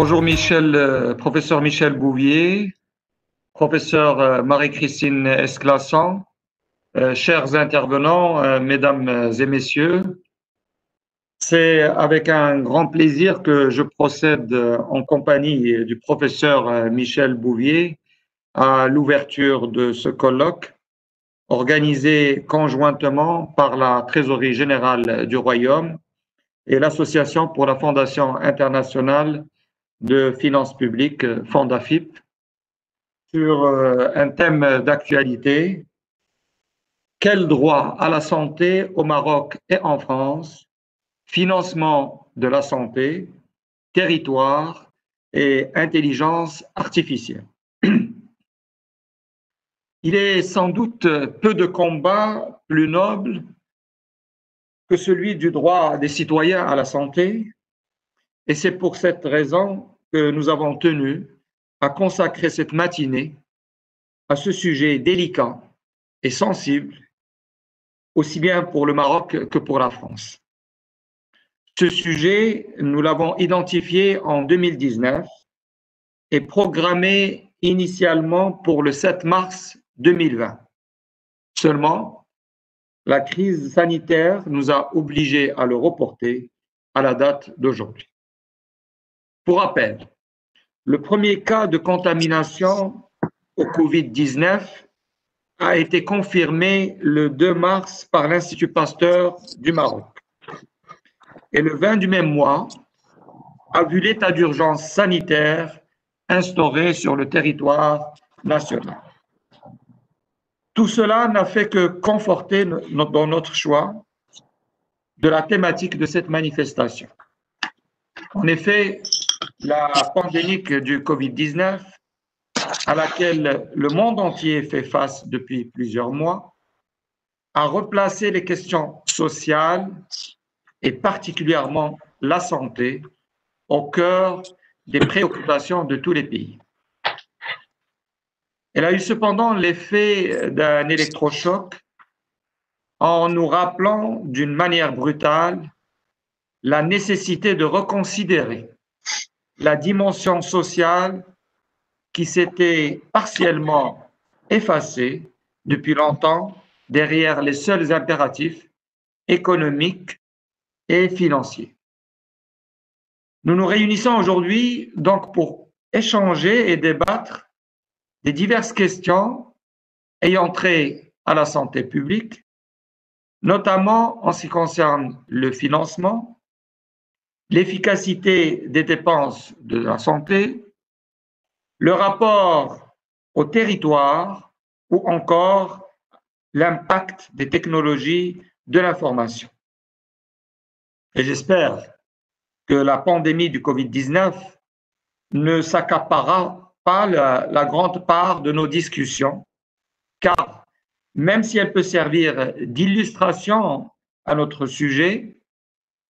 Bonjour Michel, euh, professeur Michel Bouvier, professeur euh, Marie-Christine Esclasson, euh, chers intervenants, mesdames et messieurs. C'est avec un grand plaisir que je procède en compagnie du professeur Michel Bouvier à l'ouverture de ce colloque organisé conjointement par la Trésorerie générale du Royaume et l'Association pour la Fondation internationale de finances publiques, FONDAFIP, sur euh, un thème d'actualité. Quel droit à la santé au Maroc et en France? Financement de la santé, territoire et intelligence artificielle. Il est sans doute peu de combats plus nobles que celui du droit des citoyens à la santé, et c'est pour cette raison que nous avons tenu à consacrer cette matinée à ce sujet délicat et sensible, aussi bien pour le Maroc que pour la France. Ce sujet, nous l'avons identifié en 2019 et programmé initialement pour le 7 mars 2020. Seulement, la crise sanitaire nous a obligés à le reporter à la date d'aujourd'hui. Pour rappel, le premier cas de contamination au Covid-19 a été confirmé le 2 mars par l'Institut Pasteur du Maroc. Et le 20 du même mois a vu l'état d'urgence sanitaire instauré sur le territoire national. Tout cela n'a fait que conforter dans notre choix de la thématique de cette manifestation. En effet, la pandémie du Covid-19, à laquelle le monde entier fait face depuis plusieurs mois, a replacé les questions sociales et particulièrement la santé au cœur des préoccupations de tous les pays. Elle a eu cependant l'effet d'un électrochoc en nous rappelant d'une manière brutale la nécessité de reconsidérer la dimension sociale qui s'était partiellement effacée depuis longtemps derrière les seuls impératifs économiques et financiers. Nous nous réunissons aujourd'hui donc pour échanger et débattre des diverses questions ayant trait à la santé publique, notamment en ce qui concerne le financement, l'efficacité des dépenses de la santé, le rapport au territoire ou encore l'impact des technologies de l'information. Et j'espère que la pandémie du Covid-19 ne s'accaparera la, grande part de nos discussions, car même si elle peut servir d'illustration à notre sujet,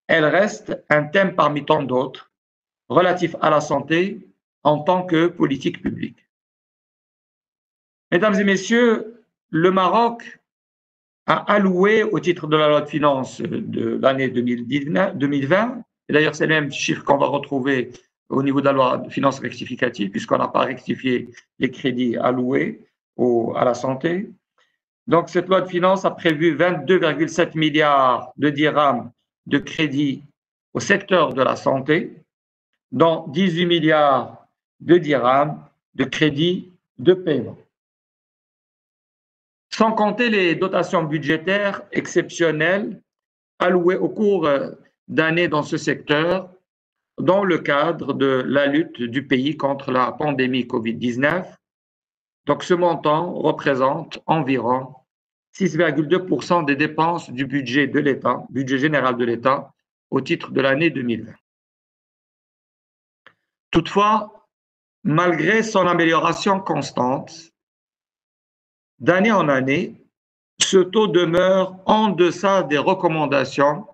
elle reste un thème parmi tant d'autres relatif à la santé en tant que politique publique. Mesdames et messieurs, le Maroc a alloué au titre de la loi de finances de l'année 2020, et d'ailleurs c'est le même chiffre qu'on va retrouver au niveau de la loi de finances rectificative, puisqu'on n'a pas rectifié les crédits alloués à la santé. Donc, cette loi de finances a prévu 22,7 milliards de dirhams de crédits au secteur de la santé, dont 18 milliards de dirhams de crédits de paiement. Sans compter les dotations budgétaires exceptionnelles allouées au cours d'années dans ce secteur, dans le cadre de la lutte du pays contre la pandémie Covid-19. Donc ce montant représente environ 6,2% des dépenses du budget de l'État, budget général de l'État, au titre de l'année 2020. Toutefois, malgré son amélioration constante, d'année en année, ce taux demeure en deçà des recommandations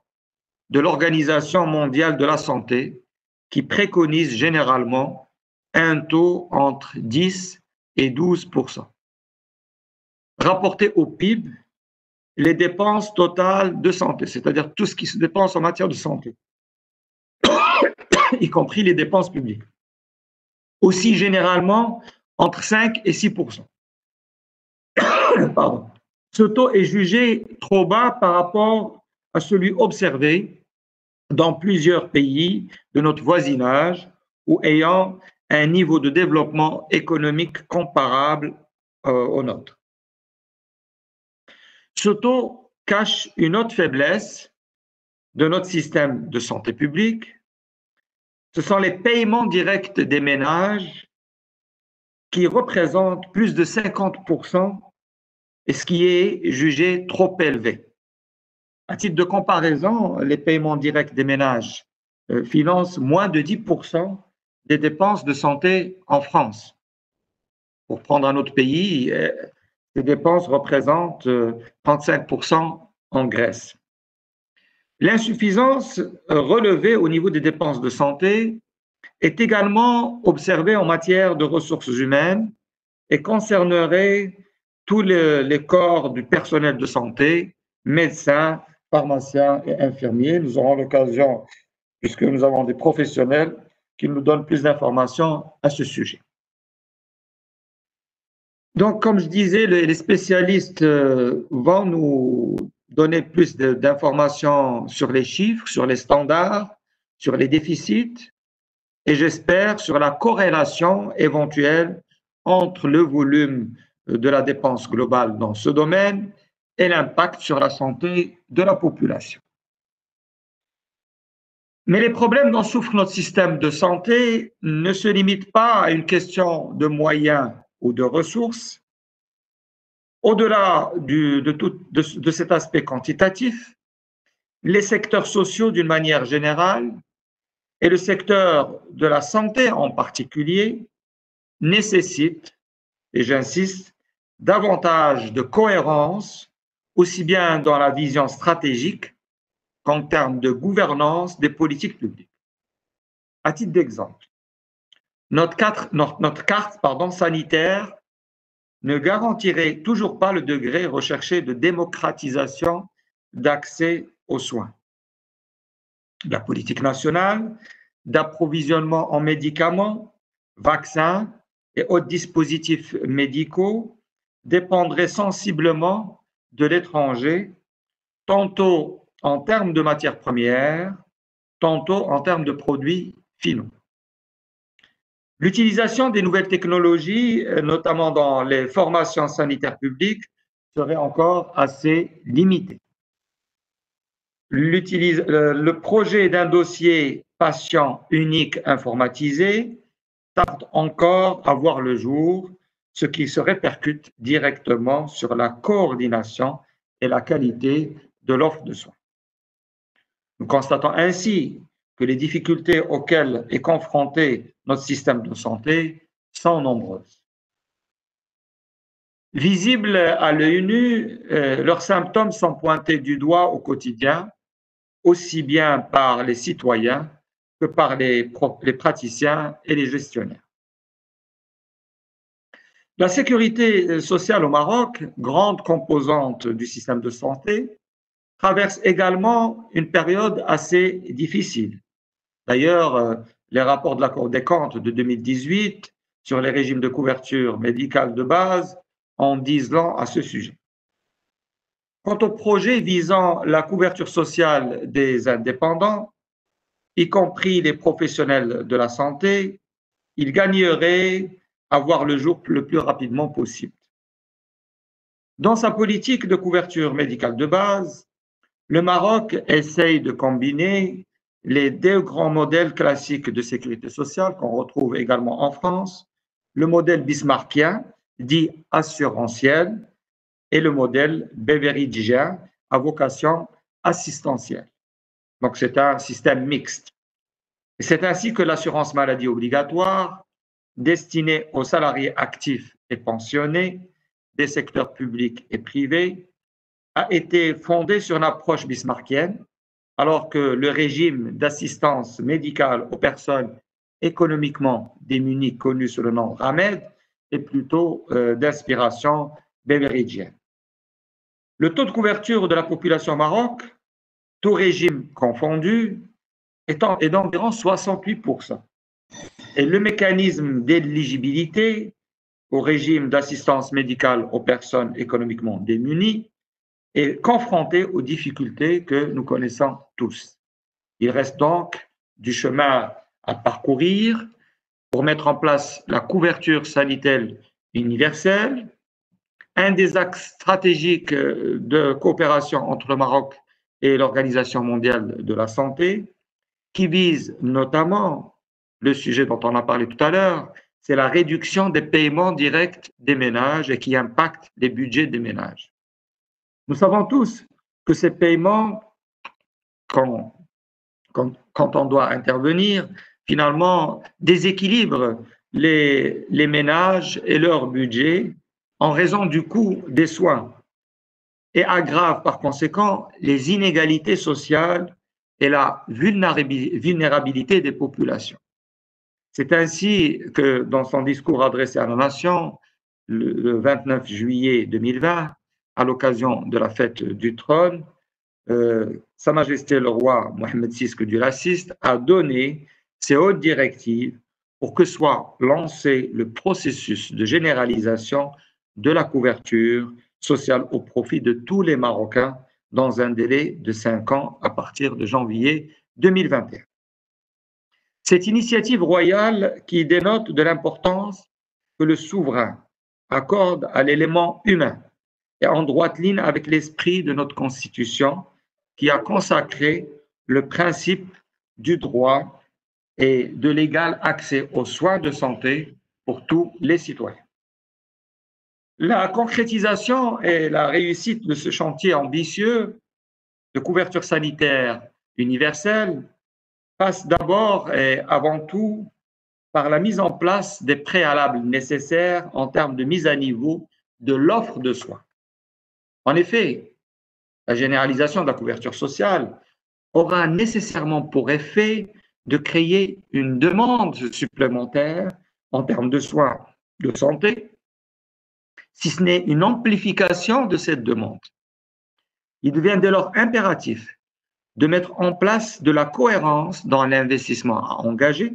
de l'Organisation mondiale de la santé qui préconise généralement un taux entre 10 et 12 Rapporté au PIB, les dépenses totales de santé, c'est-à-dire tout ce qui se dépense en matière de santé, y compris les dépenses publiques, aussi généralement entre 5 et 6 Pardon. Ce taux est jugé trop bas par rapport à celui observé dans plusieurs pays de notre voisinage ou ayant un niveau de développement économique comparable euh, au nôtre. Ce taux cache une autre faiblesse de notre système de santé publique. Ce sont les paiements directs des ménages qui représentent plus de 50% et ce qui est jugé trop élevé. À titre de comparaison, les paiements directs des ménages euh, financent moins de 10% des dépenses de santé en France. Pour prendre un autre pays, euh, ces dépenses représentent 35% euh, en Grèce. L'insuffisance relevée au niveau des dépenses de santé est également observée en matière de ressources humaines et concernerait tous les, corps du personnel de santé, médecins, pharmaciens et infirmiers. Nous aurons l'occasion, puisque nous avons des professionnels, qui nous donnent plus d'informations à ce sujet. Donc, comme je disais, les spécialistes euh, vont nous donner plus d'informations sur les chiffres, sur les standards, sur les déficits et j'espère sur la corrélation éventuelle entre le volume de la dépense globale dans ce domaine et l'impact sur la santé de la population. Mais les problèmes dont souffre notre système de santé ne se limitent pas à une question de moyens ou de ressources. Au-delà de, de cet aspect quantitatif, les secteurs sociaux d'une manière générale et le secteur de la santé en particulier nécessitent, et j'insiste, davantage de cohérence, aussi bien dans la vision stratégique qu'en termes de gouvernance des politiques publiques. À titre d'exemple, notre, carte sanitaire ne garantirait toujours pas le degré recherché de démocratisation d'accès aux soins. La politique nationale d'approvisionnement en médicaments, vaccins et autres dispositifs médicaux dépendrait sensiblement de l'étranger, tantôt en termes de matières premières, tantôt en termes de produits finaux. L'utilisation des nouvelles technologies, notamment dans les formations sanitaires publiques, serait encore assez limitée. Le projet d'un dossier patient unique informatisé tarde encore à voir le jour ce qui se répercute directement sur la coordination et la qualité de l'offre de soins. Nous constatons ainsi que les difficultés auxquelles est confronté notre système de santé sont nombreuses. Visibles à l'œil nu, euh, leurs symptômes sont pointés du doigt au quotidien, aussi bien par les citoyens que par les, les praticiens et les gestionnaires. La sécurité sociale au Maroc, grande composante du système de santé, traverse également une période assez difficile. D'ailleurs, euh, les rapports de la Cour des comptes de 2018 sur les régimes de couverture médicale de base en disent long à ce sujet. Quant au projet visant la couverture sociale des indépendants, y compris les professionnels de la santé, il gagnerait voir le jour le plus rapidement possible. Dans sa politique de couverture médicale de base, le Maroc essaye de combiner les deux grands modèles classiques de sécurité sociale qu'on retrouve également en France, le modèle bismarckien, dit assurantiel, et le modèle beveridgien, à vocation assistentielle. Donc c'est un système mixte. C'est ainsi que l'assurance maladie obligatoire destiné aux salariés actifs et pensionnés des secteurs publics et privés a été fondé sur une approche bismarckienne, alors que le régime d'assistance médicale aux personnes économiquement démunies, connu sous le nom RAMED, est plutôt euh, d'inspiration beveridgienne. Le taux de couverture de la population au Maroc, tout régime confondu, est, est d'environ 68%. Et le mécanisme d'éligibilité au régime d'assistance médicale aux personnes économiquement démunies est confronté aux difficultés que nous connaissons tous. Il reste donc du chemin à parcourir pour mettre en place la couverture sanitaire universelle, un des axes stratégiques de coopération entre le Maroc et l'Organisation mondiale de la santé, qui vise notamment le sujet dont on a parlé tout à l'heure, c'est la réduction des paiements directs des ménages et qui impacte les budgets des ménages. Nous savons tous que ces paiements, quand, on doit intervenir, finalement déséquilibrent les, les ménages et leur budget en raison du coût des soins et aggrave par conséquent les inégalités sociales et la vulnérabilité des populations. C'est ainsi que dans son discours adressé à la nation le 29 juillet 2020, à l'occasion de la fête du trône, euh, Sa Majesté le roi Mohamed VI du raciste a donné ses hautes directives pour que soit lancé le processus de généralisation de la couverture sociale au profit de tous les Marocains dans un délai de cinq ans à partir de janvier 2021. Cette initiative royale qui dénote de l'importance que le souverain accorde à l'élément humain est en droite ligne avec l'esprit de notre Constitution qui a consacré le principe du droit et de l'égal accès aux soins de santé pour tous les citoyens. La concrétisation et la réussite de ce chantier ambitieux de couverture sanitaire universelle passe d'abord et avant tout par la mise en place des préalables nécessaires en termes de mise à niveau de l'offre de soins. En effet, la généralisation de la couverture sociale aura nécessairement pour effet de créer une demande supplémentaire en termes de soins de santé, si ce n'est une amplification de cette demande. Il devient dès lors impératif de mettre en place de la cohérence dans l'investissement à engager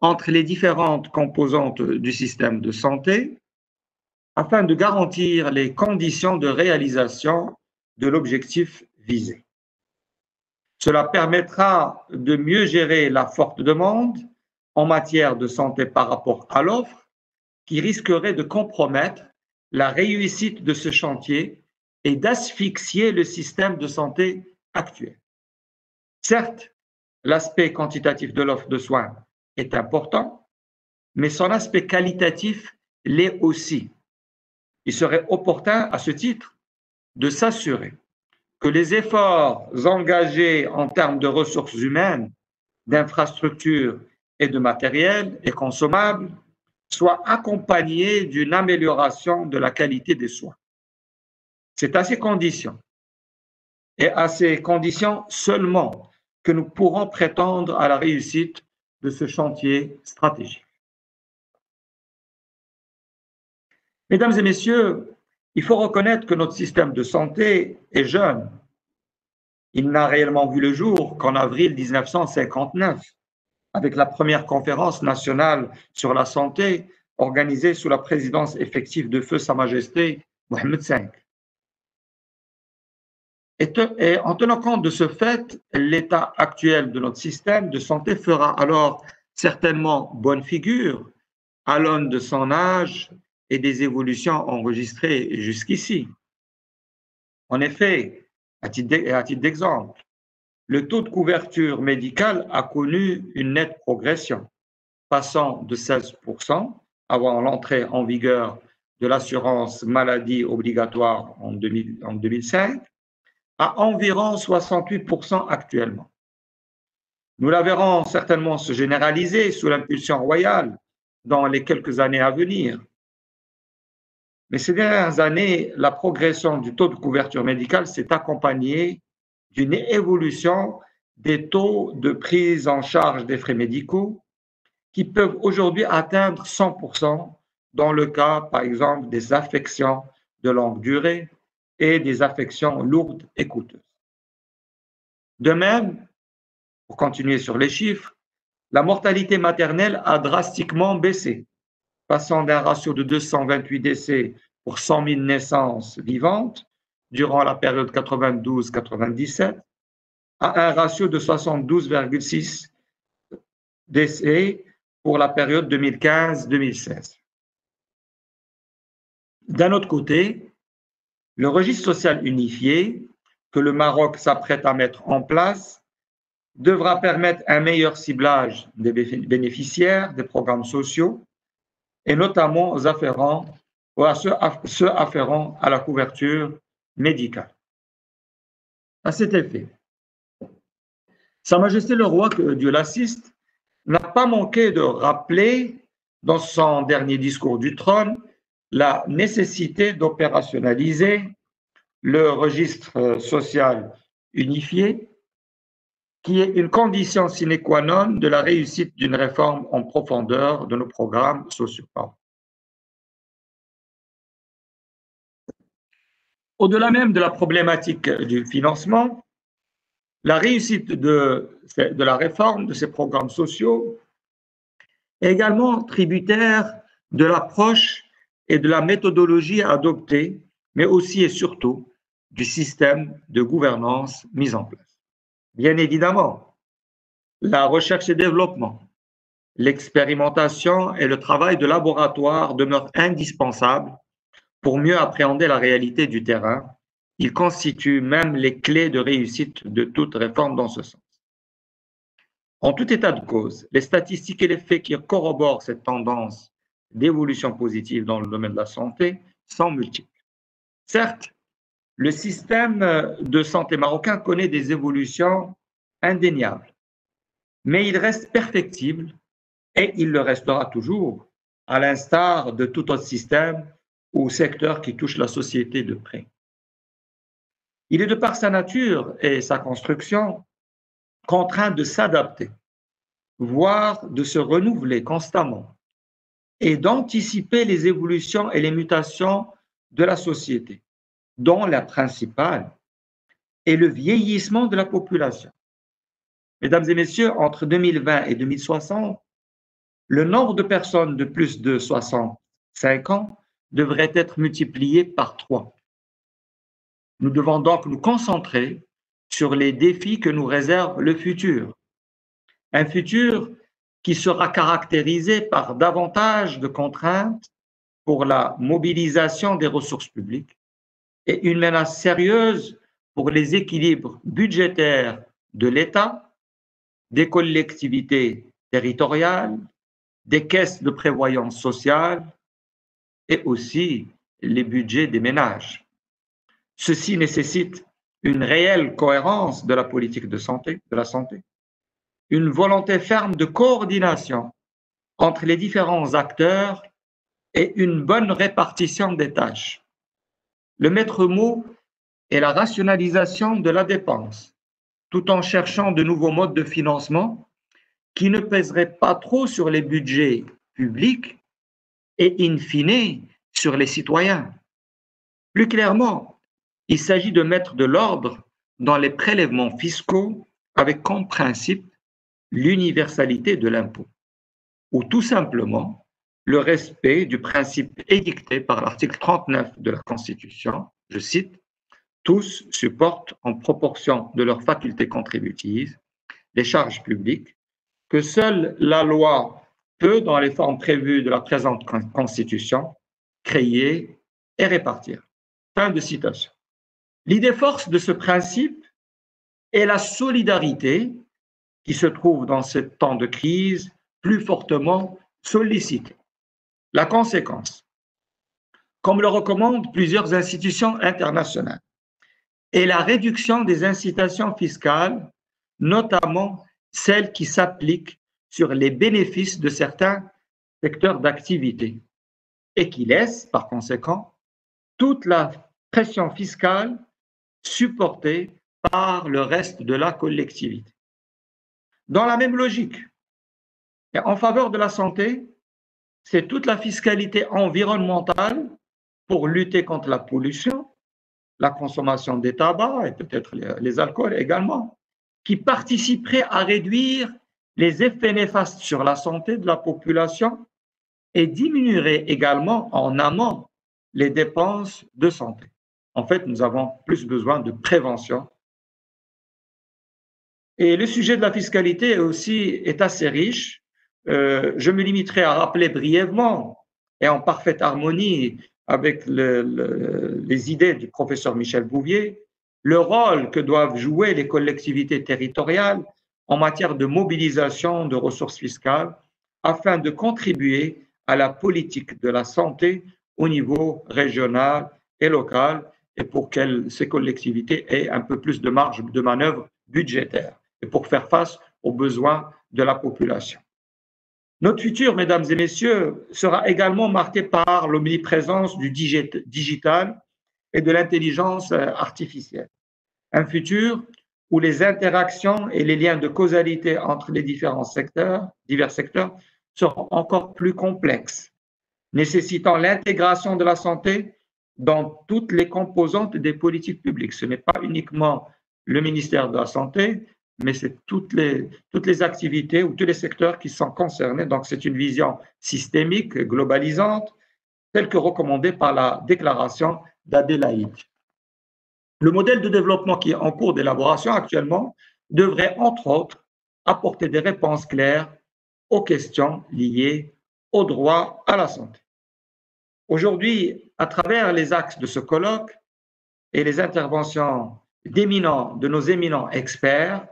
entre les différentes composantes du système de santé afin de garantir les conditions de réalisation de l'objectif visé. Cela permettra de mieux gérer la forte demande en matière de santé par rapport à l'offre qui risquerait de compromettre la réussite de ce chantier et d'asphyxier le système de santé actuel. Certes, l'aspect quantitatif de l'offre de soins est important, mais son aspect qualitatif l'est aussi. Il serait opportun à ce titre de s'assurer que les efforts engagés en termes de ressources humaines, d'infrastructures et de matériel et consommables soient accompagnés d'une amélioration de la qualité des soins. C'est à ces conditions et à ces conditions seulement que nous pourrons prétendre à la réussite de ce chantier stratégique. Mesdames et messieurs, il faut reconnaître que notre système de santé est jeune. Il n'a réellement vu le jour qu'en avril 1959, avec la première conférence nationale sur la santé organisée sous la présidence effective de Feu Sa Majesté Mohamed V. Et, en tenant compte de ce fait, l'état actuel de notre système de santé fera alors certainement bonne figure à l'aune de son âge et des évolutions enregistrées jusqu'ici. En effet, à titre d'exemple, le taux de couverture médicale a connu une nette progression, passant de 16% avant l'entrée en vigueur de l'assurance maladie obligatoire en, 2005 à environ 68% actuellement. Nous la verrons certainement se généraliser sous l'impulsion royale dans les quelques années à venir, mais ces dernières années, la progression du taux de couverture médicale s'est accompagnée d'une évolution des taux de prise en charge des frais médicaux qui peuvent aujourd'hui atteindre 100% dans le cas, par exemple, des affections de longue durée et des affections lourdes et coûteuses. De même, pour continuer sur les chiffres, la mortalité maternelle a drastiquement baissé, passant d'un ratio de 228 décès pour 100 000 naissances vivantes durant la période 92-97 à un ratio de 72,6 décès pour la période 2015-2016. D'un autre côté, le registre social unifié que le Maroc s'apprête à mettre en place devra permettre un meilleur ciblage des bénéficiaires des programmes sociaux et notamment aux afférents, ou à ceux, afférents à la couverture médicale. À cet effet, Sa Majesté le Roi, que Dieu l'assiste, n'a pas manqué de rappeler dans son dernier discours du trône la nécessité d'opérationnaliser le registre social unifié qui est une condition sine qua non de la réussite d'une réforme en profondeur de nos programmes sociaux. Au-delà même de la problématique du financement, la réussite de, la réforme de ces programmes sociaux est également tributaire de l'approche et de la méthodologie adoptée, mais aussi et surtout du système de gouvernance mis en place. Bien évidemment, la recherche et développement, l'expérimentation et le travail de laboratoire demeurent indispensables pour mieux appréhender la réalité du terrain. Ils constituent même les clés de réussite de toute réforme dans ce sens. En tout état de cause, les statistiques et les faits qui corroborent cette tendance d'évolution positive dans le domaine de la santé sont multiples. Certes, le système de santé marocain connaît des évolutions indéniables, mais il reste perfectible et il le restera toujours, à l'instar de tout autre système ou secteur qui touche la société de près. Il est de par sa nature et sa construction contraint de s'adapter, voire de se renouveler constamment et d'anticiper les évolutions et les mutations de la société dont la principale est le vieillissement de la population. Mesdames et messieurs, entre 2020 et 2060, le nombre de personnes de plus de 65 ans devrait être multiplié par trois. Nous devons donc nous concentrer sur les défis que nous réserve le futur. Un futur qui sera caractérisé par davantage de contraintes pour la mobilisation des ressources publiques, et une menace sérieuse pour les équilibres budgétaires de l'État, des collectivités territoriales, des caisses de prévoyance sociale et aussi les budgets des ménages. Ceci nécessite une réelle cohérence de la politique de de la santé, une volonté ferme de coordination entre les différents acteurs et une bonne répartition des tâches. Le maître mot est la rationalisation de la dépense, tout en cherchant de nouveaux modes de financement qui ne pèseraient pas trop sur les budgets publics et, in fine, sur les citoyens. Plus clairement, il s'agit de mettre de l'ordre dans les prélèvements fiscaux avec comme principe l'universalité de l'impôt, ou tout simplement le respect du principe édicté par l'article 39 de la Constitution, je cite, tous supportent en proportion de leurs facultés contributives les charges publiques que seule la loi peut, dans les formes prévues de la présente Constitution, créer et répartir. Fin de citation. L'idée force de ce principe est la solidarité qui se trouve dans ce temps de crise plus fortement sollicitée. La conséquence, comme le recommandent plusieurs institutions internationales, est la réduction des incitations fiscales, notamment celles qui s'appliquent sur les bénéfices de certains secteurs d'activité. Et qui laissent par conséquent toute la pression fiscale supportée par le reste de la collectivité. Dans la même logique, en faveur de la santé, c'est toute la fiscalité environnementale pour lutter contre la pollution, la consommation des tabacs et peut-être les, alcools également, qui participerait à réduire les effets néfastes sur la santé de la population et diminuerait également en amont les dépenses de santé. En fait, nous avons plus besoin de prévention. Et le sujet de la fiscalité aussi est assez riche. Euh, je me limiterai à rappeler brièvement et en parfaite harmonie avec les idées du professeur Michel Bouvier, le rôle que doivent jouer les collectivités territoriales en matière de mobilisation de ressources fiscales afin de contribuer à la politique de la santé au niveau régional et local et pour que ces collectivités aient un peu plus de marge de manœuvre budgétaire et pour faire face aux besoins de la population. Notre futur, mesdames et messieurs, sera également marqué par l'omniprésence du digital et de l'intelligence artificielle. Un futur où les interactions et les liens de causalité entre les différents secteurs, divers secteurs, seront encore plus complexes, nécessitant l'intégration de la santé dans toutes les composantes des politiques publiques. Ce n'est pas uniquement le ministère de la Santé, mais c'est toutes les, toutes les activités ou tous les secteurs qui sont concernés. Donc, c'est une vision systémique, globalisante, telle que recommandée par la déclaration d'Adélaïde. Le modèle de développement qui est en cours d'élaboration actuellement devrait, entre autres, apporter des réponses claires aux questions liées au droit à la santé. Aujourd'hui, à travers les axes de ce colloque et les interventions d'éminents, de nos éminents experts,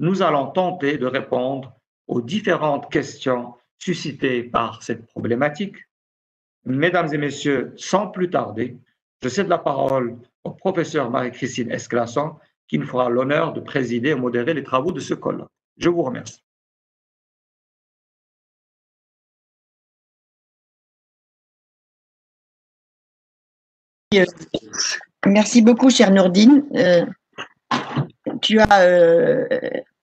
nous allons tenter de répondre aux différentes questions suscitées par cette problématique. Mesdames et messieurs, sans plus tarder, je cède la parole au professeur Marie-Christine Esclasson, qui nous fera l'honneur de présider et modérer les travaux de ce colloque. Je vous remercie. Merci beaucoup, cher Nourdine. Euh, tu as euh,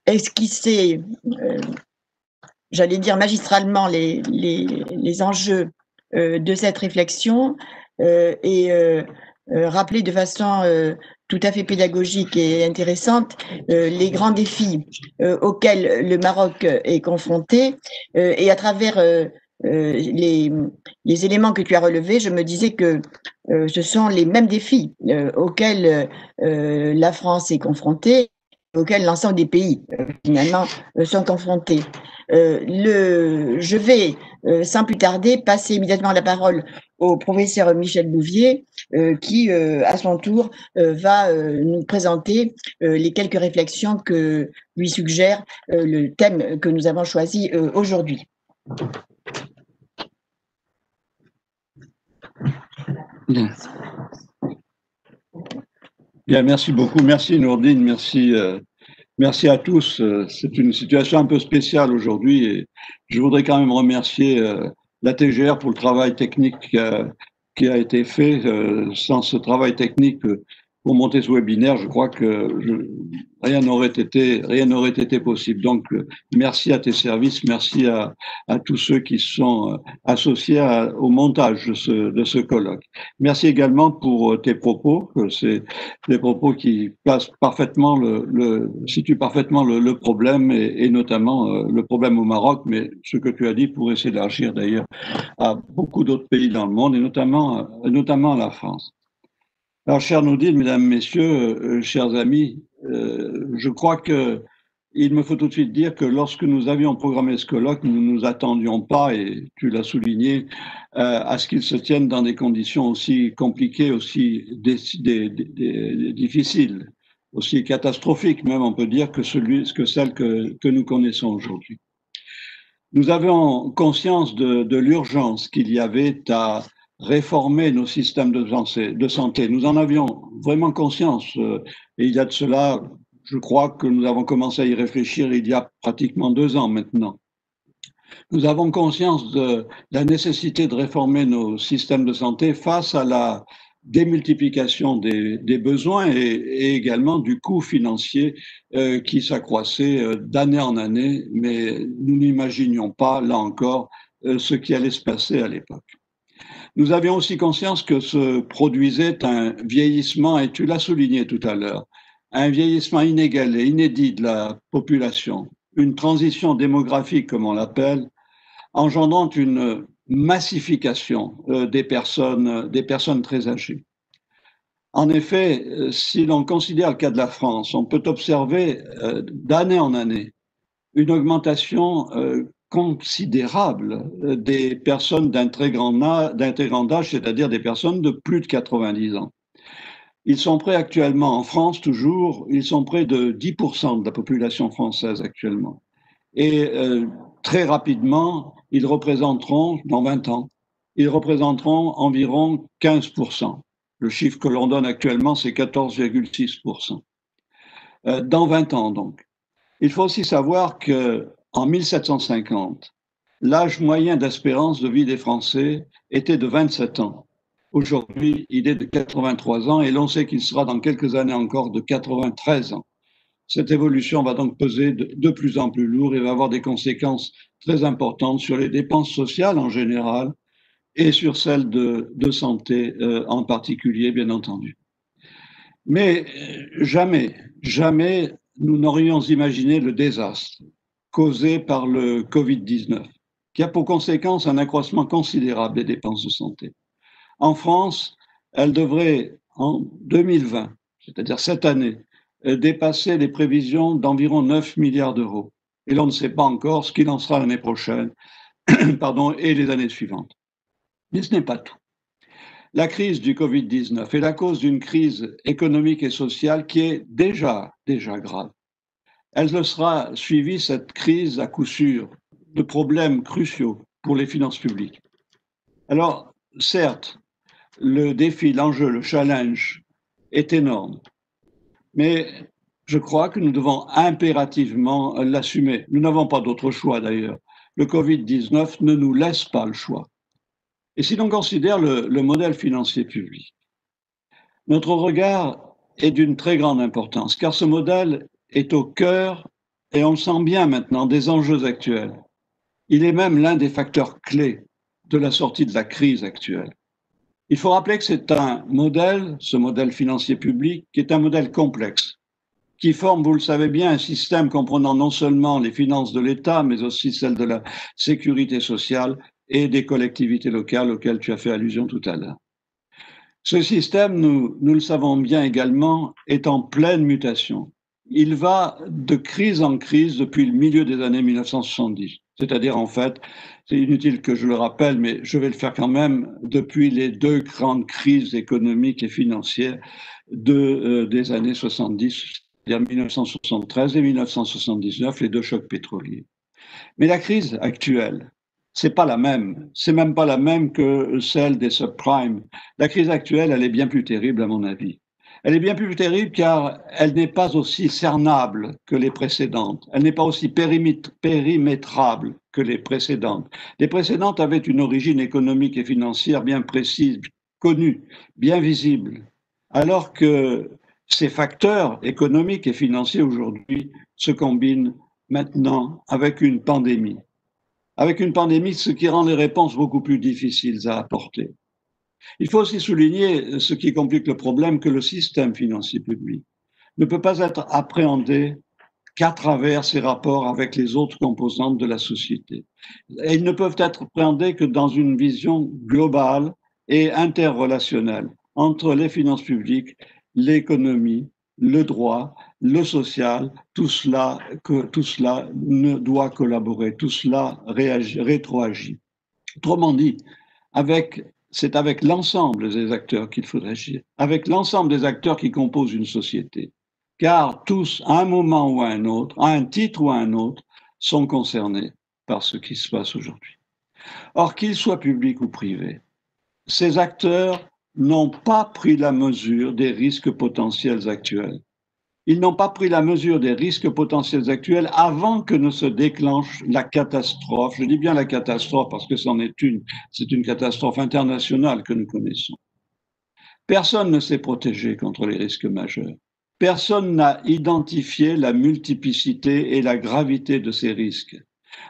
esquissé, euh, j'allais dire magistralement, les, les enjeux de cette réflexion et euh, rappeler de façon euh, tout à fait pédagogique et intéressante euh, les grands défis auxquels le Maroc est confronté et à travers les, les, éléments que tu as relevés, je me disais que ce sont les mêmes défis auxquels la France est confrontée auxquels l'ensemble des pays finalement sont confrontés. le, je vais sans plus tarder passer immédiatement la parole au professeur Michel Bouvier, euh, qui, euh, à son tour, euh, va nous présenter les quelques réflexions que lui suggère le thème que nous avons choisi aujourd'hui. Bien. merci beaucoup. Merci Nourdine, merci, merci à tous. C'est une situation un peu spéciale aujourd'hui et je voudrais quand même remercier la TGR pour le travail technique qui a, été fait. Euh, sans ce travail technique, pour monter ce webinaire, je crois que rien n'aurait été, rien n'aurait été possible. Donc, merci à tes services, merci à, tous ceux qui sont euh, associés au montage de ce, colloque. Merci également pour euh, tes propos, c'est des propos qui placent parfaitement le, situent parfaitement le, le problème et, et, notamment euh, le problème au Maroc, mais ce que tu as dit pourrait s'élargir d'ailleurs à beaucoup d'autres pays dans le monde et notamment, notamment à la France. Alors, cher Noudine, mesdames, messieurs, euh, chers amis, euh, je crois que il me faut tout de suite dire que lorsque nous avions programmé ce colloque, nous ne nous attendions pas, et tu l'as souligné, euh, à ce qu'il se tienne dans des conditions aussi compliquées, aussi difficiles, aussi catastrophiques même, on peut dire, que, celui, que celles que, que nous connaissons aujourd'hui. Nous avions conscience de l'urgence qu'il y avait à réformer nos systèmes de santé. Nous en avions vraiment conscience. Euh, et il y a de cela, je crois que nous avons commencé à y réfléchir il y a pratiquement deux ans maintenant. Nous avons conscience de la nécessité de réformer nos systèmes de santé face à la démultiplication des, besoins et, également du coût financier euh, qui s'accroissait euh, d'année en année, mais nous n'imaginions pas, là encore, ce qui allait se passer à l'époque. Nous avions aussi conscience que se produisait un vieillissement, et tu l'as souligné tout à l'heure, un vieillissement inégalé, inédit de la population. une transition démographique, comme on l'appelle, engendrant une massification euh, des personnes, des personnes très âgées. En effet, euh, si l'on considère le cas de la France, on peut observer euh, d'année en année une augmentation considérable des personnes d'un très grand âge, c'est-à-dire des personnes de plus de 90 ans. Ils sont près actuellement en France, toujours, ils sont près de 10% de la population française actuellement. Et euh, très rapidement, ils représenteront, dans 20 ans, ils représenteront environ 15%. Le chiffre que l'on donne actuellement, c'est 14,6%. Euh, dans 20 ans, donc. Il faut aussi savoir que en 1750, l'âge moyen d'espérance de vie des Français était de 27 ans. Aujourd'hui, il est de 83 ans et l'on sait qu'il sera dans quelques années encore de 93 ans. Cette évolution va donc peser de, plus en plus lourd et va avoir des conséquences très importantes sur les dépenses sociales en général et sur celles de, santé euh, en particulier, bien entendu. Mais euh, jamais, jamais nous n'aurions imaginé le désastre causé par le Covid-19, qui a pour conséquence un accroissement considérable des dépenses de santé. En France, elle devrait, en 2020, c'est-à-dire cette année, euh, dépasser les prévisions d'environ 9 milliards d'euros. Et l'on ne sait pas encore ce qu'il en sera l'année prochaine pardon, et les années suivantes. Mais ce n'est pas tout. La crise du Covid-19 est la cause d'une crise économique et sociale qui est déjà, déjà grave. Elle sera suivie, cette crise, à coup sûr, de problèmes cruciaux pour les finances publiques. Alors, certes, le défi, l'enjeu, le challenge est énorme. Mais je crois que nous devons impérativement l'assumer. Nous n'avons pas d'autre choix d'ailleurs. Le Covid-19 ne nous laisse pas le choix. Et si l'on considère le, le, modèle financier public, notre regard est d'une très grande importance, car ce modèle est au cœur, et on le sent bien maintenant, des enjeux actuels. Il est même l'un des facteurs clés de la sortie de la crise actuelle. Il faut rappeler que c'est un modèle, ce modèle financier public, qui est un modèle complexe, qui forme, vous le savez bien, un système comprenant non seulement les finances de l'État, mais aussi celles de la sécurité sociale et des collectivités locales auxquelles tu as fait allusion tout à l'heure. Ce système, nous, nous le savons bien également, est en pleine mutation. Il va de crise en crise depuis le milieu des années 1970. C'est-à-dire, en fait, c'est inutile que je le rappelle, mais je vais le faire quand même, depuis les deux grandes crises économiques et financières euh, des années 70, c'est-à-dire 1973 et 1979, les deux chocs pétroliers. Mais la crise actuelle, c'est pas la même. C'est même pas la même que celle des subprimes. La crise actuelle, elle est bien plus terrible, à mon avis. Elle est bien plus terrible car elle n'est pas aussi cernable que les précédentes. Elle n'est pas aussi périmétrable que les précédentes. Les précédentes avaient une origine économique et financière bien précise, connue, bien visible. Alors que ces facteurs économiques et financiers aujourd'hui se combinent maintenant avec une pandémie. Avec une pandémie, ce qui rend les réponses beaucoup plus difficiles à apporter. Il faut aussi souligner ce qui complique le problème, que le système financier public ne peut pas être appréhendé qu'à travers ses rapports avec les autres composantes de la société. Ils ne peuvent être appréhendés que dans une vision globale et interrelationnelle entre les finances publiques, l'économie, le droit, le social, tout cela, que, tout cela ne doit collaborer, tout cela rétroagit. Autrement dit, avec c'est avec l'ensemble des acteurs qu'il faudrait agir, avec l'ensemble des acteurs qui composent une société. Car tous, à un moment ou à un autre, à un titre ou à un autre, sont concernés par ce qui se passe aujourd'hui. Or, qu'ils soient publics ou privés, ces acteurs n'ont pas pris la mesure des risques potentiels actuels ils n'ont pas pris la mesure des risques potentiels actuels avant que ne se déclenche la catastrophe. Je dis bien la catastrophe parce que c'en est une. C'est une catastrophe internationale que nous connaissons. Personne ne s'est protégé contre les risques majeurs. Personne n'a identifié la multiplicité et la gravité de ces risques,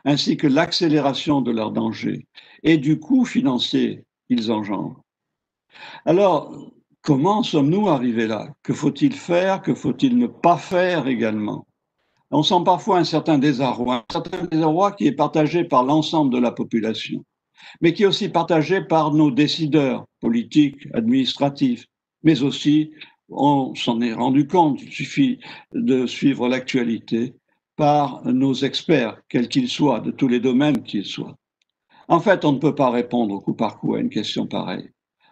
ainsi que l'accélération de leurs dangers et du coût financier qu'ils engendrent. Alors, Comment sommes-nous arrivés là? Que faut-il faire? Que faut-il ne pas faire également? On sent parfois un certain désarroi, un certain désarroi qui est partagé par l'ensemble de la population, mais qui est aussi partagé par nos décideurs politiques, administratifs, mais aussi, on s'en est rendu compte, il suffit de suivre l'actualité, par nos experts, quels qu'ils soient, de tous les domaines qu'ils soient. En fait, on ne peut pas répondre coup par coup à une question pareille.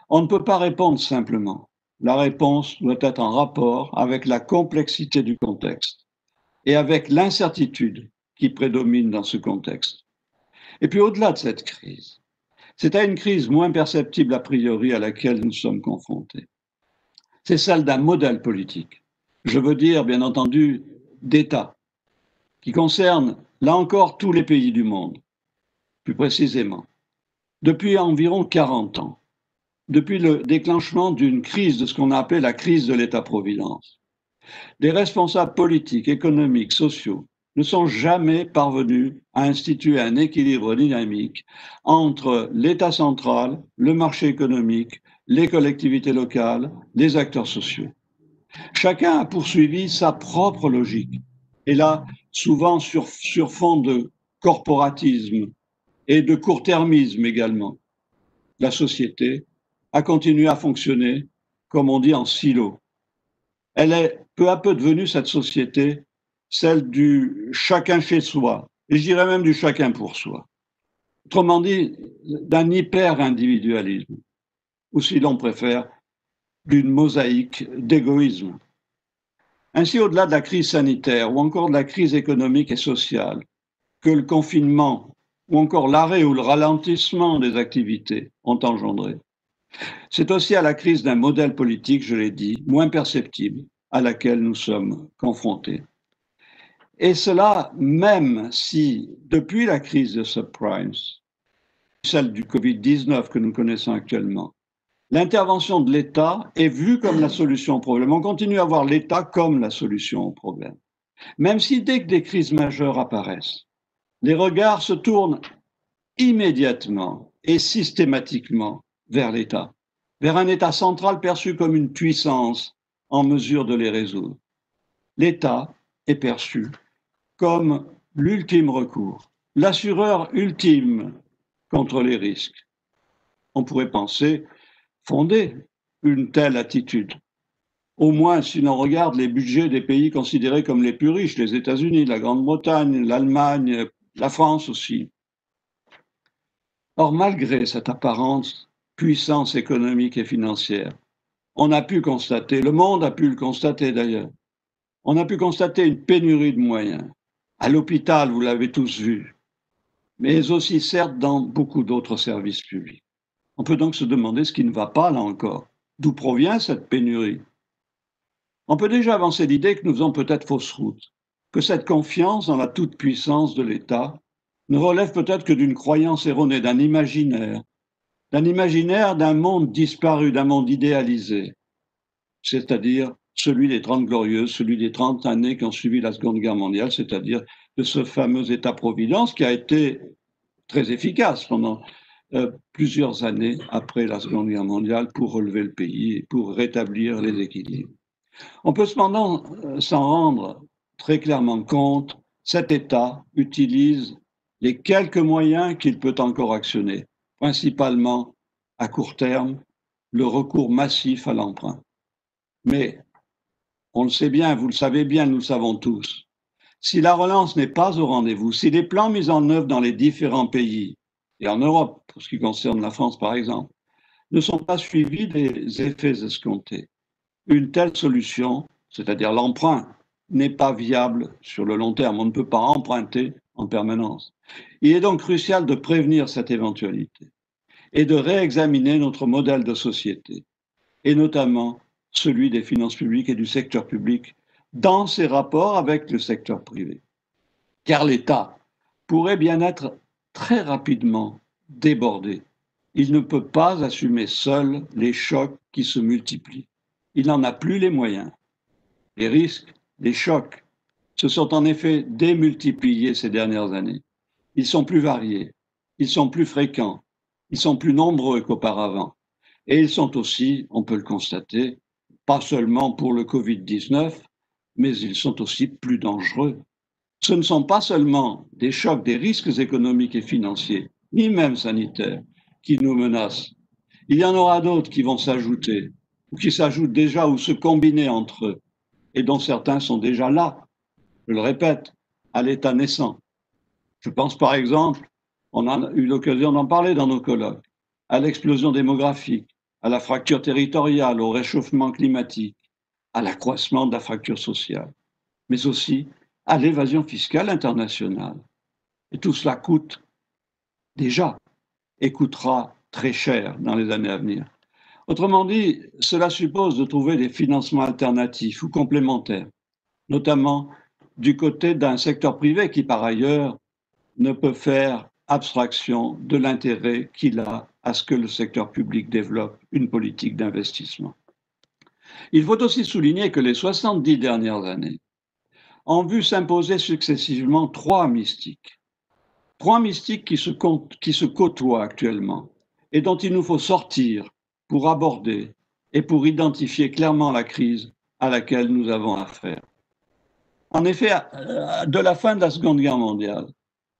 On ne peut pas répondre simplement. La réponse doit être en rapport avec la complexité du contexte et avec l'incertitude qui prédomine dans ce contexte. Et puis au-delà de cette crise, c'est à une crise moins perceptible a priori à laquelle nous sommes confrontés. C'est celle d'un modèle politique. Je veux dire, bien entendu, d'État, qui concerne, là encore, tous les pays du monde, plus précisément, depuis environ 40 ans depuis le déclenchement d'une crise de ce qu'on a appelé la crise de l'État-providence. Les responsables politiques, économiques, sociaux ne sont jamais parvenus à instituer un équilibre dynamique entre l'État central, le marché économique, les collectivités locales, les acteurs sociaux. Chacun a poursuivi sa propre logique, et là, souvent sur, sur fond de corporatisme et de court-termisme également. La société a continué à fonctionner, comme on dit, en silo. Elle est peu à peu devenue cette société, celle du chacun chez soi, et je dirais même du chacun pour soi. Autrement dit, d'un hyper-individualisme, ou si l'on préfère, d'une mosaïque d'égoïsme. Ainsi, au-delà de la crise sanitaire ou encore de la crise économique et sociale, que le confinement ou encore l'arrêt ou le ralentissement des activités ont engendré, c'est aussi à la crise d'un modèle politique, je l'ai dit, moins perceptible, à laquelle nous sommes confrontés. Et cela, même si, depuis la crise de subprimes, celle du Covid-19 que nous connaissons actuellement, l'intervention de l'État est vue comme la solution au problème. On continue à voir l'État comme la solution au problème. Même si dès que des crises majeures apparaissent, les regards se tournent immédiatement et systématiquement vers l'État, vers un État central perçu comme une puissance en mesure de les résoudre. L'État est perçu comme l'ultime recours, l'assureur ultime contre les risques. On pourrait penser fonder une telle attitude. Au moins si l'on regarde les budgets des pays considérés comme les plus riches, les États-Unis, la Grande-Bretagne, l'Allemagne, la France aussi. Or, malgré cette apparence puissance économique et financière. On a pu constater, le monde a pu le constater d'ailleurs, on a pu constater une pénurie de moyens. À l'hôpital, vous l'avez tous vu, mais aussi certes dans beaucoup d'autres services publics. On peut donc se demander ce qui ne va pas là encore. D'où provient cette pénurie? On peut déjà avancer l'idée que nous faisons peut-être fausse route, que cette confiance dans la toute-puissance de l'État ne relève peut-être que d'une croyance erronée, d'un imaginaire, d'un imaginaire d'un monde disparu, d'un monde idéalisé, c'est-à-dire celui des Trente Glorieuses, celui des Trente années qui ont suivi la Seconde Guerre mondiale, c'est-à-dire de ce fameux État-providence qui a été très efficace pendant euh, plusieurs années après la Seconde Guerre mondiale pour relever le pays et pour rétablir les équilibres. On peut cependant euh, s'en rendre très clairement compte, cet État utilise les quelques moyens qu'il peut encore actionner principalement à court terme, le recours massif à l'emprunt. Mais on le sait bien, vous le savez bien, nous le savons tous. Si la relance n'est pas au rendez-vous, si les plans mis en œuvre dans les différents pays, et en Europe, pour ce qui concerne la France par exemple, ne sont pas suivis des effets escomptés, une telle solution, c'est-à-dire l'emprunt, n'est pas viable sur le long terme. On ne peut pas emprunter en permanence. Il est donc crucial de prévenir cette éventualité et de réexaminer notre modèle de société, et notamment celui des finances publiques et du secteur public dans ses rapports avec le secteur privé. Car l'État pourrait bien être très rapidement débordé. Il ne peut pas assumer seul les chocs qui se multiplient. Il n'en a plus les moyens. Les risques, les chocs se sont en effet démultipliés ces dernières années. Ils sont plus variés, ils sont plus fréquents, ils sont plus nombreux qu'auparavant. Et ils sont aussi, on peut le constater, pas seulement pour le Covid-19, mais ils sont aussi plus dangereux ce ne sont pas seulement des chocs, des risques économiques et financiers, ni même sanitaires, qui nous menacent. Il y en aura d'autres qui vont s'ajouter, ou qui s'ajoutent déjà ou se combiner entre eux, et dont certains sont déjà là, je le répète, à l'état naissant. Je pense par exemple, on a eu l'occasion d'en parler dans nos colloques, à l'explosion démographique, à la fracture territoriale, au réchauffement climatique, à l'accroissement de la fracture sociale, mais aussi à l'évasion fiscale internationale. Et tout cela coûte déjà et coûtera très cher dans les années à venir. Autrement dit, cela suppose de trouver des financements alternatifs ou complémentaires, notamment du côté d'un secteur privé qui, par ailleurs, ne peut faire abstraction de l'intérêt qu'il a à ce que le secteur public développe une politique d'investissement. Il faut aussi souligner que les 70 dernières années ont vu s'imposer successivement trois mystiques. Trois mystiques qui se, qui se côtoient actuellement et dont il nous faut sortir pour aborder et pour identifier clairement la crise à laquelle nous avons affaire. En effet, de la fin de la Seconde Guerre mondiale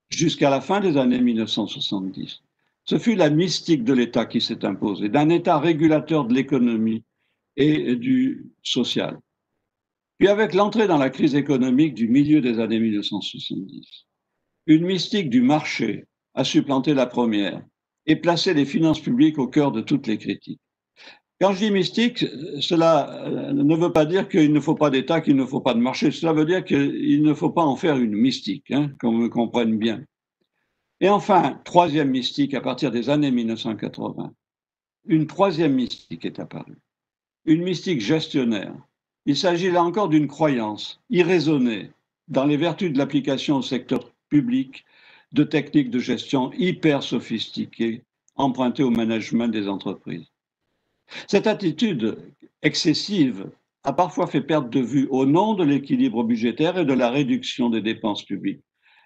jusqu'à la fin des années 1970, ce fut la mystique de l'État qui s'est imposée, d'un État régulateur de l'économie et du social. Puis avec l'entrée dans la crise économique du milieu des années 1970, une mystique du marché a supplanté la première et placé les finances publiques au cœur de toutes les critiques. Quand je dis mystique, cela euh, ne veut pas dire qu'il ne faut pas d'État, qu'il ne faut pas de marché. Cela veut dire qu'il ne faut pas en faire une mystique, hein, qu'on me comprenne bien. Et enfin, troisième mystique, à partir des années 1980, une troisième mystique est apparue. Une mystique gestionnaire. Il s'agit là encore d'une croyance irraisonnée dans les vertus de l'application au secteur public de techniques de gestion hyper sophistiquées empruntées au management des entreprises. Cette attitude excessive a parfois fait perdre de vue, au nom de l'équilibre budgétaire et de la réduction des dépenses publiques,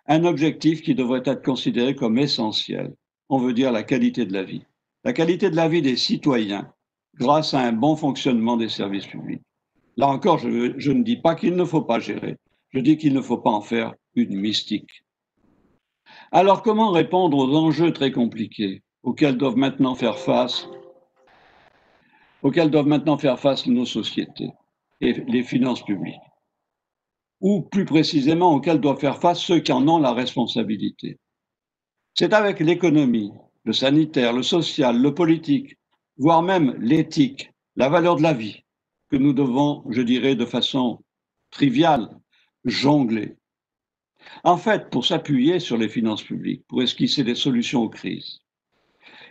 un objectif qui devrait être considéré comme essentiel. On veut dire la qualité de la vie. La qualité de la vie des citoyens grâce à un bon fonctionnement des services publics. Là encore, je, ne dis pas qu'il ne faut pas gérer, je dis qu'il ne faut pas en faire une mystique. Alors comment répondre aux enjeux très compliqués auxquels doivent maintenant faire face auxquels doivent maintenant faire face nos sociétés et les finances publiques, ou plus précisément auxquels doivent faire face ceux qui en ont la responsabilité. C'est avec l'économie, le sanitaire, le social, le politique, voire même l'éthique, la valeur de la vie, que nous devons, je dirais de façon triviale, jongler. En fait, pour s'appuyer sur les finances publiques, pour esquisser des solutions aux crises,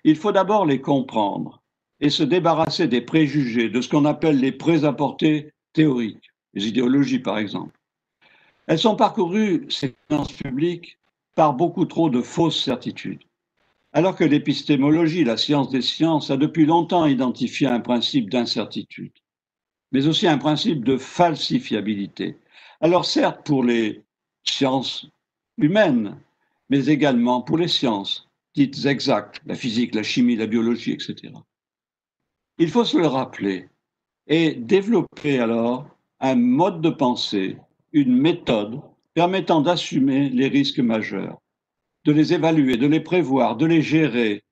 il faut d'abord les comprendre et se débarrasser des préjugés, de ce qu'on appelle les pré-apportés théoriques, les idéologies par exemple. Elles sont parcourues, ces finances publiques, par beaucoup trop de fausses certitudes. Alors que l'épistémologie, la science des sciences, a depuis longtemps identifié un principe d'incertitude, mais aussi un principe de falsifiabilité. Alors certes pour les sciences humaines, mais également pour les sciences dites exactes, la physique, la chimie, la biologie, etc. Il faut se le rappeler et développer alors un mode de pensée, une méthode permettant d'assumer les risques majeurs, de les évaluer, de les prévoir, de les gérer,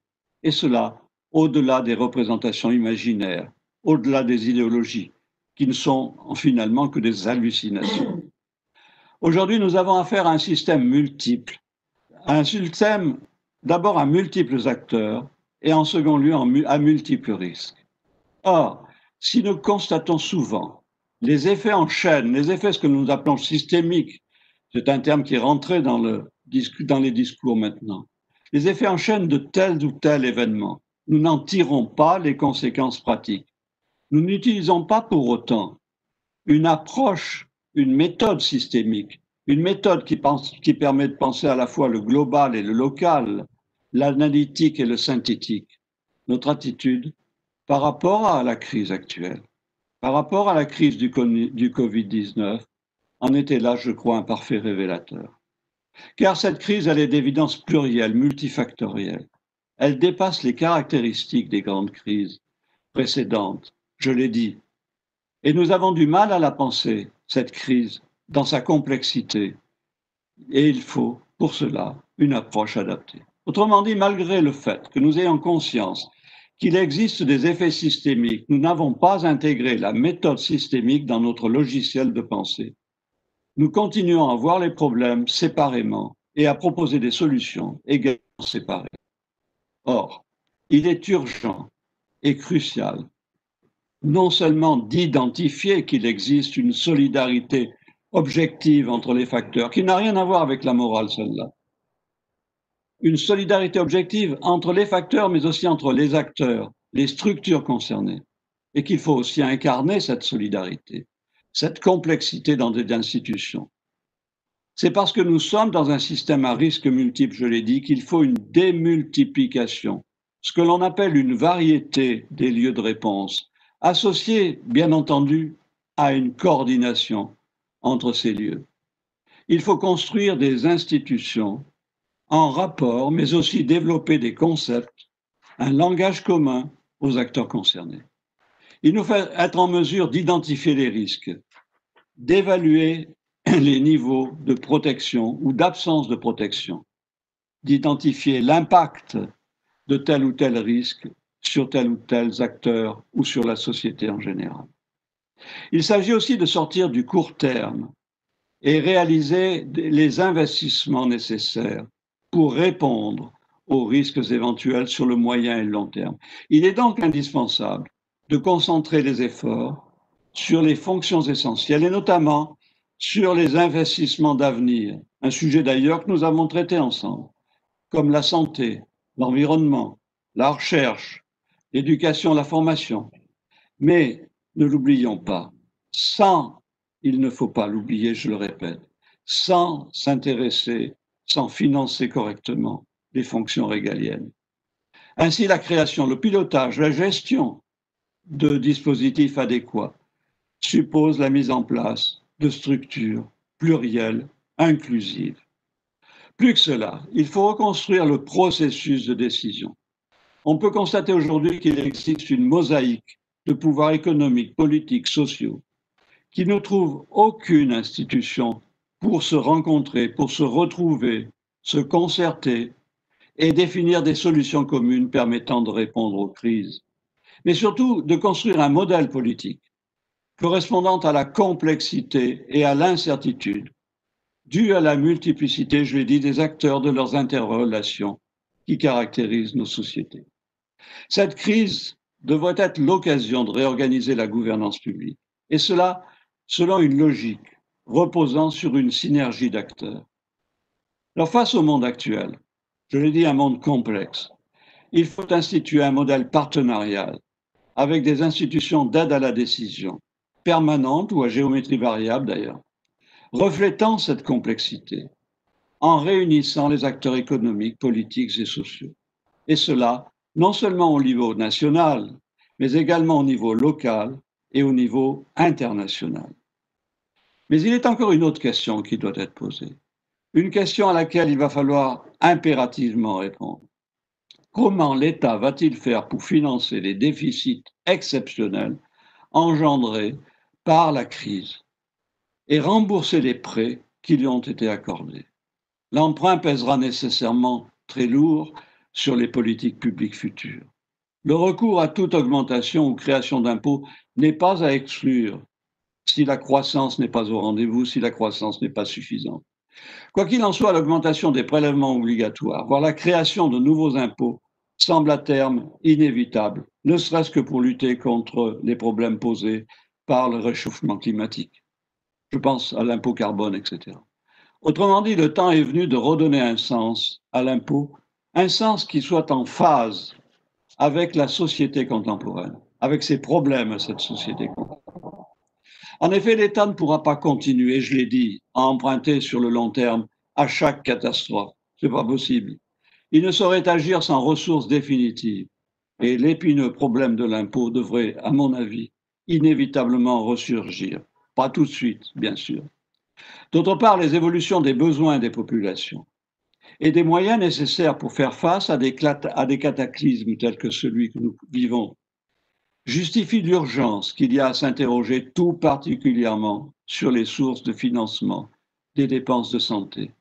et cela au-delà des représentations imaginaires, au-delà des idéologies, qui ne sont finalement que des hallucinations. Aujourd'hui, nous avons affaire à un système multiple, un système d'abord à multiples acteurs et en second lieu à multiples risques. Or, si nous constatons souvent les effets en chaîne, les effets, ce que nous appelons systémiques, c'est un terme qui est rentré dans, le, dans les discours maintenant, les effets en chaîne de tel ou tel événement, nous n'en tirons pas les conséquences pratiques. Nous n'utilisons pas pour autant une approche, une méthode systémique, une méthode qui permet de penser à la fois le global et le local, l'analytique et le synthétique. Notre attitude par rapport à la crise actuelle, par rapport à la crise du, Covid-19, en était là, je crois, un parfait révélateur. Car cette crise, elle est d'évidence plurielle, multifactorielle. Elle dépasse les caractéristiques des grandes crises précédentes, je l'ai dit. Et nous avons du mal à la penser, cette crise, dans sa complexité, Et il faut, pour cela, une approche adaptée. Autrement dit, malgré le fait que nous ayons conscience qu'il existe des effets systémiques, nous n'avons pas intégré la méthode systémique dans notre logiciel de pensée. Nous continuons à voir les problèmes séparément et à proposer des solutions également séparées. Or, il est urgent et crucial non seulement d'identifier qu'il existe une solidarité objective entre les facteurs, qui n'a rien à voir avec la morale, celle-là. Une solidarité objective entre les facteurs, mais aussi entre les acteurs, les structures concernées. Et qu'il faut aussi incarner cette solidarité, cette complexité dans des institutions. C'est parce que nous sommes dans un système à risque multiple, je l'ai dit, qu'il faut une démultiplication, ce que l'on appelle une variété des lieux de réponse, associée, bien entendu, à une coordination entre ces lieux. Il faut construire des institutions en rapport, mais aussi développer des concepts, un langage commun aux acteurs concernés. Il nous faut être en mesure d'identifier les risques, d'évaluer les niveaux de protection ou d'absence de protection, d'identifier l'impact de tel ou tel risque sur tel ou tel acteur ou sur la société en général. Il s'agit aussi de sortir du court terme et réaliser les investissements nécessaires pour répondre aux risques éventuels sur le moyen et le long terme. Il est donc indispensable de concentrer les efforts sur les fonctions essentielles et notamment sur les investissements d'avenir, un sujet d'ailleurs que nous avons traité ensemble, comme la santé, l'environnement, la recherche, l'éducation, la formation. Mais ne l'oublions pas, sans, il ne faut pas l'oublier, je le répète, sans s'intéresser, sans financer correctement les fonctions régaliennes. Ainsi, la création, le pilotage, la gestion de dispositifs adéquats suppose la mise en place de structures plurielles, inclusives. Plus que cela, il faut reconstruire le processus de décision. On peut constater aujourd'hui qu'il existe une mosaïque de pouvoirs économiques, politiques, sociaux, qui ne trouvent aucune institution pour se rencontrer, pour se retrouver, se concerter et définir des solutions communes permettant de répondre aux crises, mais surtout de construire un modèle politique correspondant à la complexité et à l'incertitude due à la multiplicité, je l'ai dit, des acteurs de leurs interrelations qui caractérisent nos sociétés. Cette crise devrait être l'occasion de réorganiser la gouvernance publique, et cela selon une logique reposant sur une synergie d'acteurs. Alors face au monde actuel, je l'ai dit, un monde complexe, il faut instituer un modèle partenarial avec des institutions d'aide à la décision, permanente ou à géométrie variable d'ailleurs, reflétant cette complexité en réunissant les acteurs économiques, politiques et sociaux. Et cela non seulement au niveau national, mais également au niveau local et au niveau international. Mais il est encore une autre question qui doit être posée, une question à laquelle il va falloir impérativement répondre. Comment l'État va-t-il faire pour financer les déficits exceptionnels engendrés par la crise et rembourser les prêts qui lui ont été accordés? L'emprunt pèsera nécessairement très lourd sur les politiques publiques futures. Le recours à toute augmentation ou création d'impôts n'est pas à exclure si la croissance n'est pas au rendez-vous, si la croissance n'est pas suffisante. Quoi qu'il en soit, l'augmentation des prélèvements obligatoires, voire la création de nouveaux impôts, semble à terme inévitable, ne serait-ce que pour lutter contre les problèmes posés par le réchauffement climatique. Je pense à l'impôt carbone, etc. Autrement dit, le temps est venu de redonner un sens à l'impôt, un sens qui soit en phase avec la société contemporaine, avec ses problèmes à cette société contemporaine. En effet, l'État ne pourra pas continuer, je l'ai dit, à emprunter sur le long terme à chaque catastrophe. Ce n'est pas possible. Il ne saurait agir sans ressources définitives. Et l'épineux problème de l'impôt devrait, à mon avis, inévitablement ressurgir. Pas tout de suite, bien sûr. D'autre part, les évolutions des besoins des populations et des moyens nécessaires pour faire face à des, à des cataclysmes tels que celui que nous vivons justifie l'urgence qu'il y a à s'interroger tout particulièrement sur les sources de financement des dépenses de santé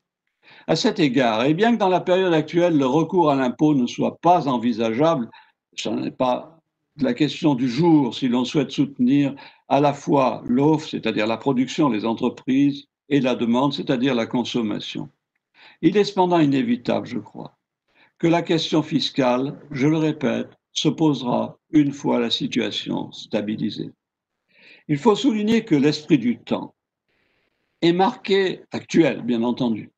À cet égard, et bien que dans la période actuelle, le recours à l'impôt ne soit pas envisageable, ce n'est pas la question du jour si l'on souhaite soutenir à la fois l'offre, c'est-à-dire la production, les entreprises, et la demande, c'est-à-dire la consommation. Il est cependant inévitable, je crois, que la question fiscale, je le répète, se posera une fois la situation stabilisée. Il faut souligner que l'esprit du temps est marqué, actuel bien entendu,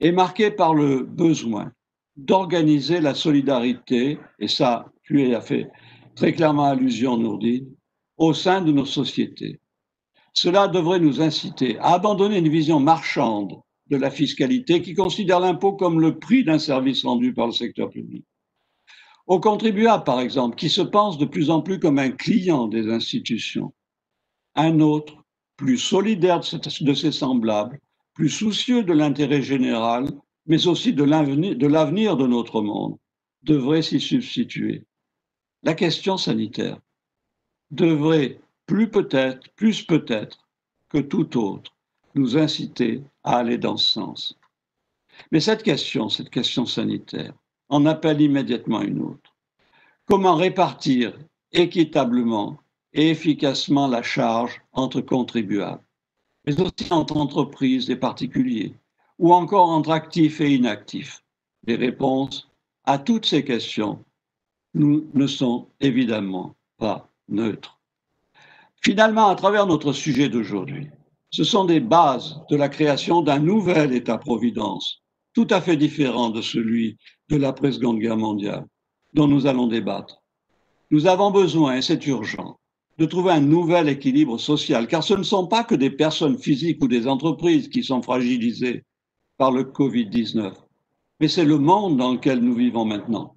est marqué par le besoin d'organiser la solidarité, et ça, tu y as fait très clairement allusion, Nourdine, au sein de nos sociétés. Cela devrait nous inciter à abandonner une vision marchande de la fiscalité qui considère l'impôt comme le prix d'un service rendu par le secteur public. Aux contribuables, par exemple, qui se pensent de plus en plus comme un client des institutions. Un autre, plus solidaire de ses semblables, plus soucieux de l'intérêt général, mais aussi de l'avenir de notre monde, devrait s'y substituer. La question sanitaire devrait plus peut-être, plus peut-être que tout autre, nous inciter à aller dans ce sens. Mais cette question, cette question sanitaire, en appelle immédiatement une autre. Comment répartir équitablement et efficacement la charge entre contribuables, mais aussi entre entreprises et particuliers, ou encore entre actifs et inactifs? Les réponses à toutes ces questions nous ne sont évidemment pas neutres. Finalement, à travers notre sujet d'aujourd'hui, ce sont des bases de la création d'un nouvel État-providence, tout à fait différent de celui de l'après-seconde guerre mondiale, dont nous allons débattre. Nous avons besoin, et c'est urgent, de trouver un nouvel équilibre social, car ce ne sont pas que des personnes physiques ou des entreprises qui sont fragilisées par le Covid-19, mais c'est le monde dans lequel nous vivons maintenant.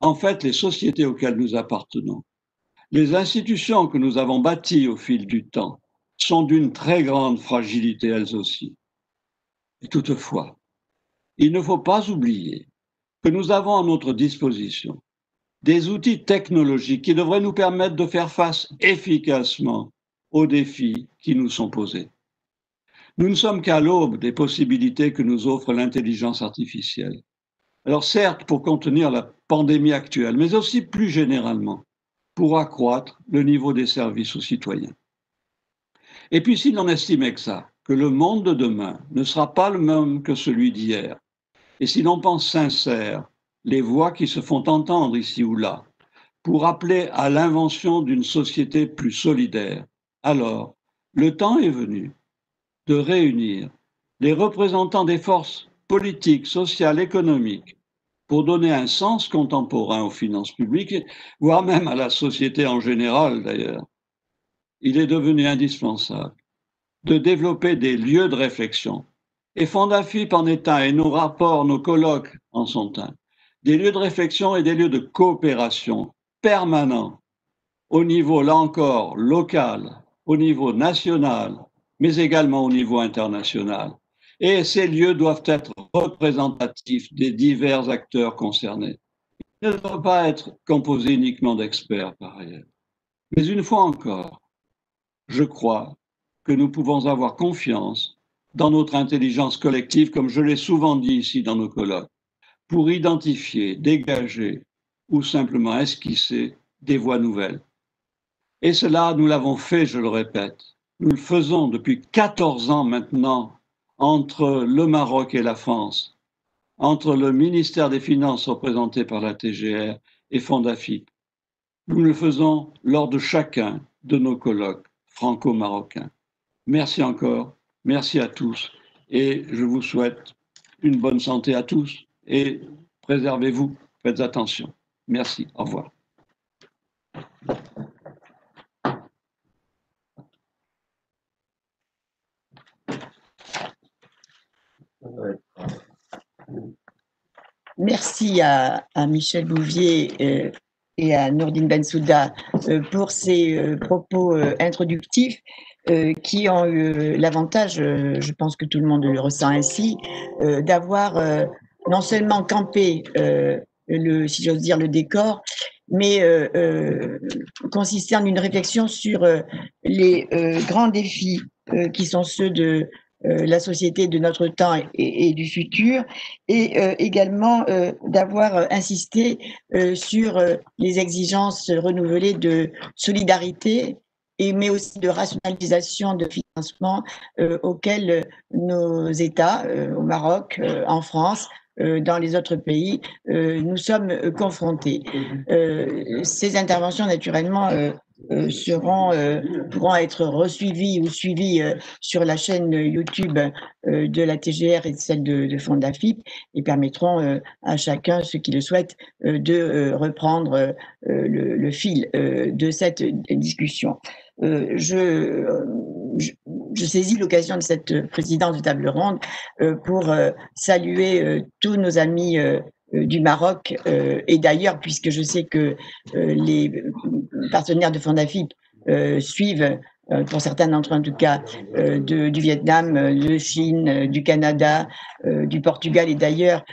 En fait, les sociétés auxquelles nous appartenons, les institutions que nous avons bâties au fil du temps sont d'une très grande fragilité elles aussi. Toutefois, il ne faut pas oublier que nous avons à notre disposition des outils technologiques qui devraient nous permettre de faire face efficacement aux défis qui nous sont posés. Nous ne sommes qu'à l'aube des possibilités que nous offre l'intelligence artificielle. Alors certes, pour contenir la pandémie actuelle, mais aussi plus généralement, pour accroître le niveau des services aux citoyens. Et puis si l'on estimait que ça, que le monde de demain ne sera pas le même que celui d'hier, et si l'on pense sincère les voix qui se font entendre ici ou là pour appeler à l'invention d'une société plus solidaire, alors le temps est venu de réunir les représentants des forces politiques, sociales, économiques, pour donner un sens contemporain aux finances publiques, voire même à la société en général d'ailleurs, il est devenu indispensable de développer des lieux de réflexion. Et Fondafip en est un, et nos rapports, nos colloques en sont un. Des lieux de réflexion et des lieux de coopération permanents au niveau, là encore, local, au niveau national, mais également au niveau international. Et ces lieux doivent être représentatifs des divers acteurs concernés. Ils ne doivent pas être composés uniquement d'experts, par ailleurs. Mais une fois encore, je crois que nous pouvons avoir confiance dans notre intelligence collective, comme je l'ai souvent dit ici dans nos colloques, pour identifier, dégager ou simplement esquisser des voies nouvelles. Et cela, nous l'avons fait, je le répète, nous le faisons depuis 14 ans maintenant entre le Maroc et la France, entre le ministère des Finances représenté par la TGR et Fondafip. Nous le faisons lors de chacun de nos colloques franco-marocains. Merci encore, merci à tous et je vous souhaite une bonne santé à tous et préservez-vous, faites attention. Merci, au revoir. Merci à, Michel Bouvier euh, et à Nourdine Bensouda euh, pour ces euh, propos introductifs qui ont eu l'avantage, je pense que tout le monde le ressent ainsi, d'avoir non seulement campé le, si j'ose dire, le décor, mais consisté en une réflexion sur les grands défis qui sont ceux de la société de notre temps et, du futur, et également d'avoir insisté sur les exigences renouvelées de solidarité mais aussi de rationalisation de financement auxquels nos États, au Maroc, en France, dans les autres pays, nous sommes confrontés. ces interventions, naturellement, euh, seront, euh, pourront être resuivis ou suivis euh, sur la chaîne YouTube de la TGR et celle de, de Fondafip et permettront à chacun, ceux qui le souhaitent, de reprendre le, fil de cette discussion. Je, je, saisis l'occasion de cette présidence de table ronde pour saluer tous nos amis euh, du Maroc euh, et d'ailleurs, puisque je sais que euh, les partenaires de Fondafip suivent pour certains d'entre eux en tout cas, du Vietnam, de Chine, du Canada, du Portugal et d'ailleurs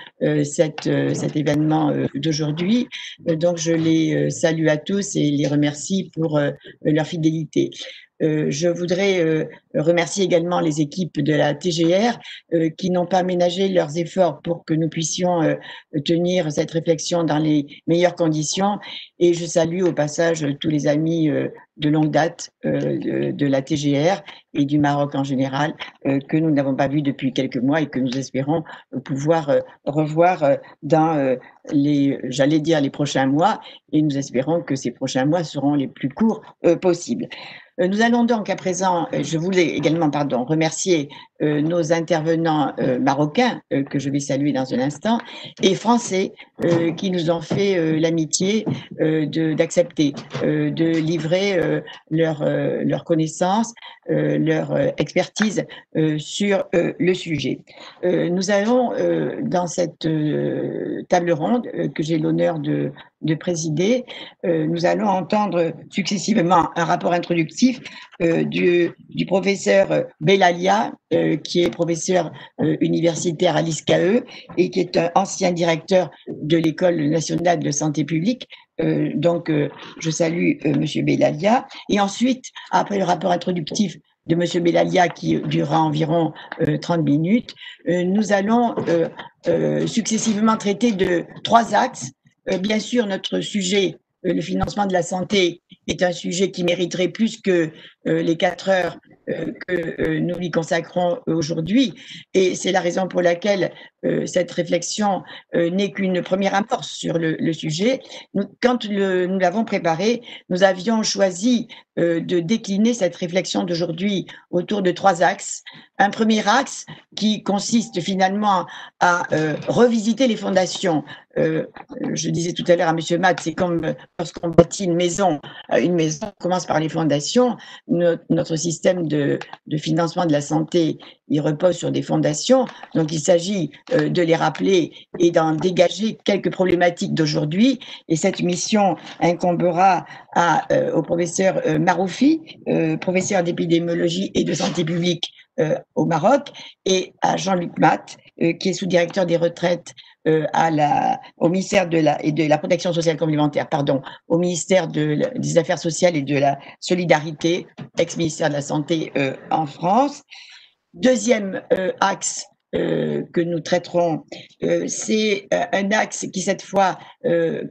cet événement d'aujourd'hui. donc je les salue à tous et les remercie pour leur fidélité. Euh, je voudrais euh, remercier également les équipes de la TGR euh, qui n'ont pas ménagé leurs efforts pour que nous puissions tenir cette réflexion dans les meilleures conditions. Et je salue au passage tous les amis de longue date de, la TGR et du Maroc en général que nous n'avons pas vu depuis quelques mois et que nous espérons pouvoir revoir dans les, j'allais dire, les prochains mois. Et nous espérons que ces prochains mois seront les plus courts possibles. Euh, nous allons donc à présent, euh, je voulais également pardon, remercier euh, nos intervenants marocains, que je vais saluer dans un instant, et français, qui nous ont fait l'amitié d'accepter de, livrer leur, leur connaissance, leur expertise sur le sujet. nous allons, dans cette table ronde que j'ai l'honneur de, de présider, euh, nous allons entendre successivement un rapport introductif euh, du, du, professeur Belalia, euh, qui est professeur universitaire à l'ISCAE et qui est un ancien directeur de l'École nationale de santé publique. donc, je salue Monsieur Belalia. Et ensuite, après le rapport introductif de Monsieur Belalia, qui durera environ 30 minutes, nous allons successivement traiter de trois axes euh, bien sûr, notre sujet, euh, le financement de la santé, est un sujet qui mériterait plus que euh, les quatre heures que nous lui consacrons aujourd'hui. Et c'est la raison pour laquelle cette réflexion n'est qu'une première amorce sur le, sujet. quand nous l'avons préparé, nous avions choisi de décliner cette réflexion d'aujourd'hui autour de trois axes. Un premier axe qui consiste finalement à revisiter les fondations euh, je disais tout à l'heure à M. Matt, c'est comme lorsqu'on bâtit une maison. Euh, une maison commence par les fondations. Notre, système de, financement de la santé, il repose sur des fondations. Donc, il s'agit euh, de les rappeler et d'en dégager quelques problématiques d'aujourd'hui. Et cette mission incombera au professeur Maroufi, professeur d'épidémiologie et de santé publique au Maroc, et à Jean-Luc Matt, qui est sous-directeur des retraites euh, au ministère de la, et de la protection sociale complémentaire, pardon, au ministère de, des Affaires sociales et de la solidarité, ex-ministère de la Santé euh, en France. Deuxième euh, axe que nous traiterons, c'est un axe qui cette fois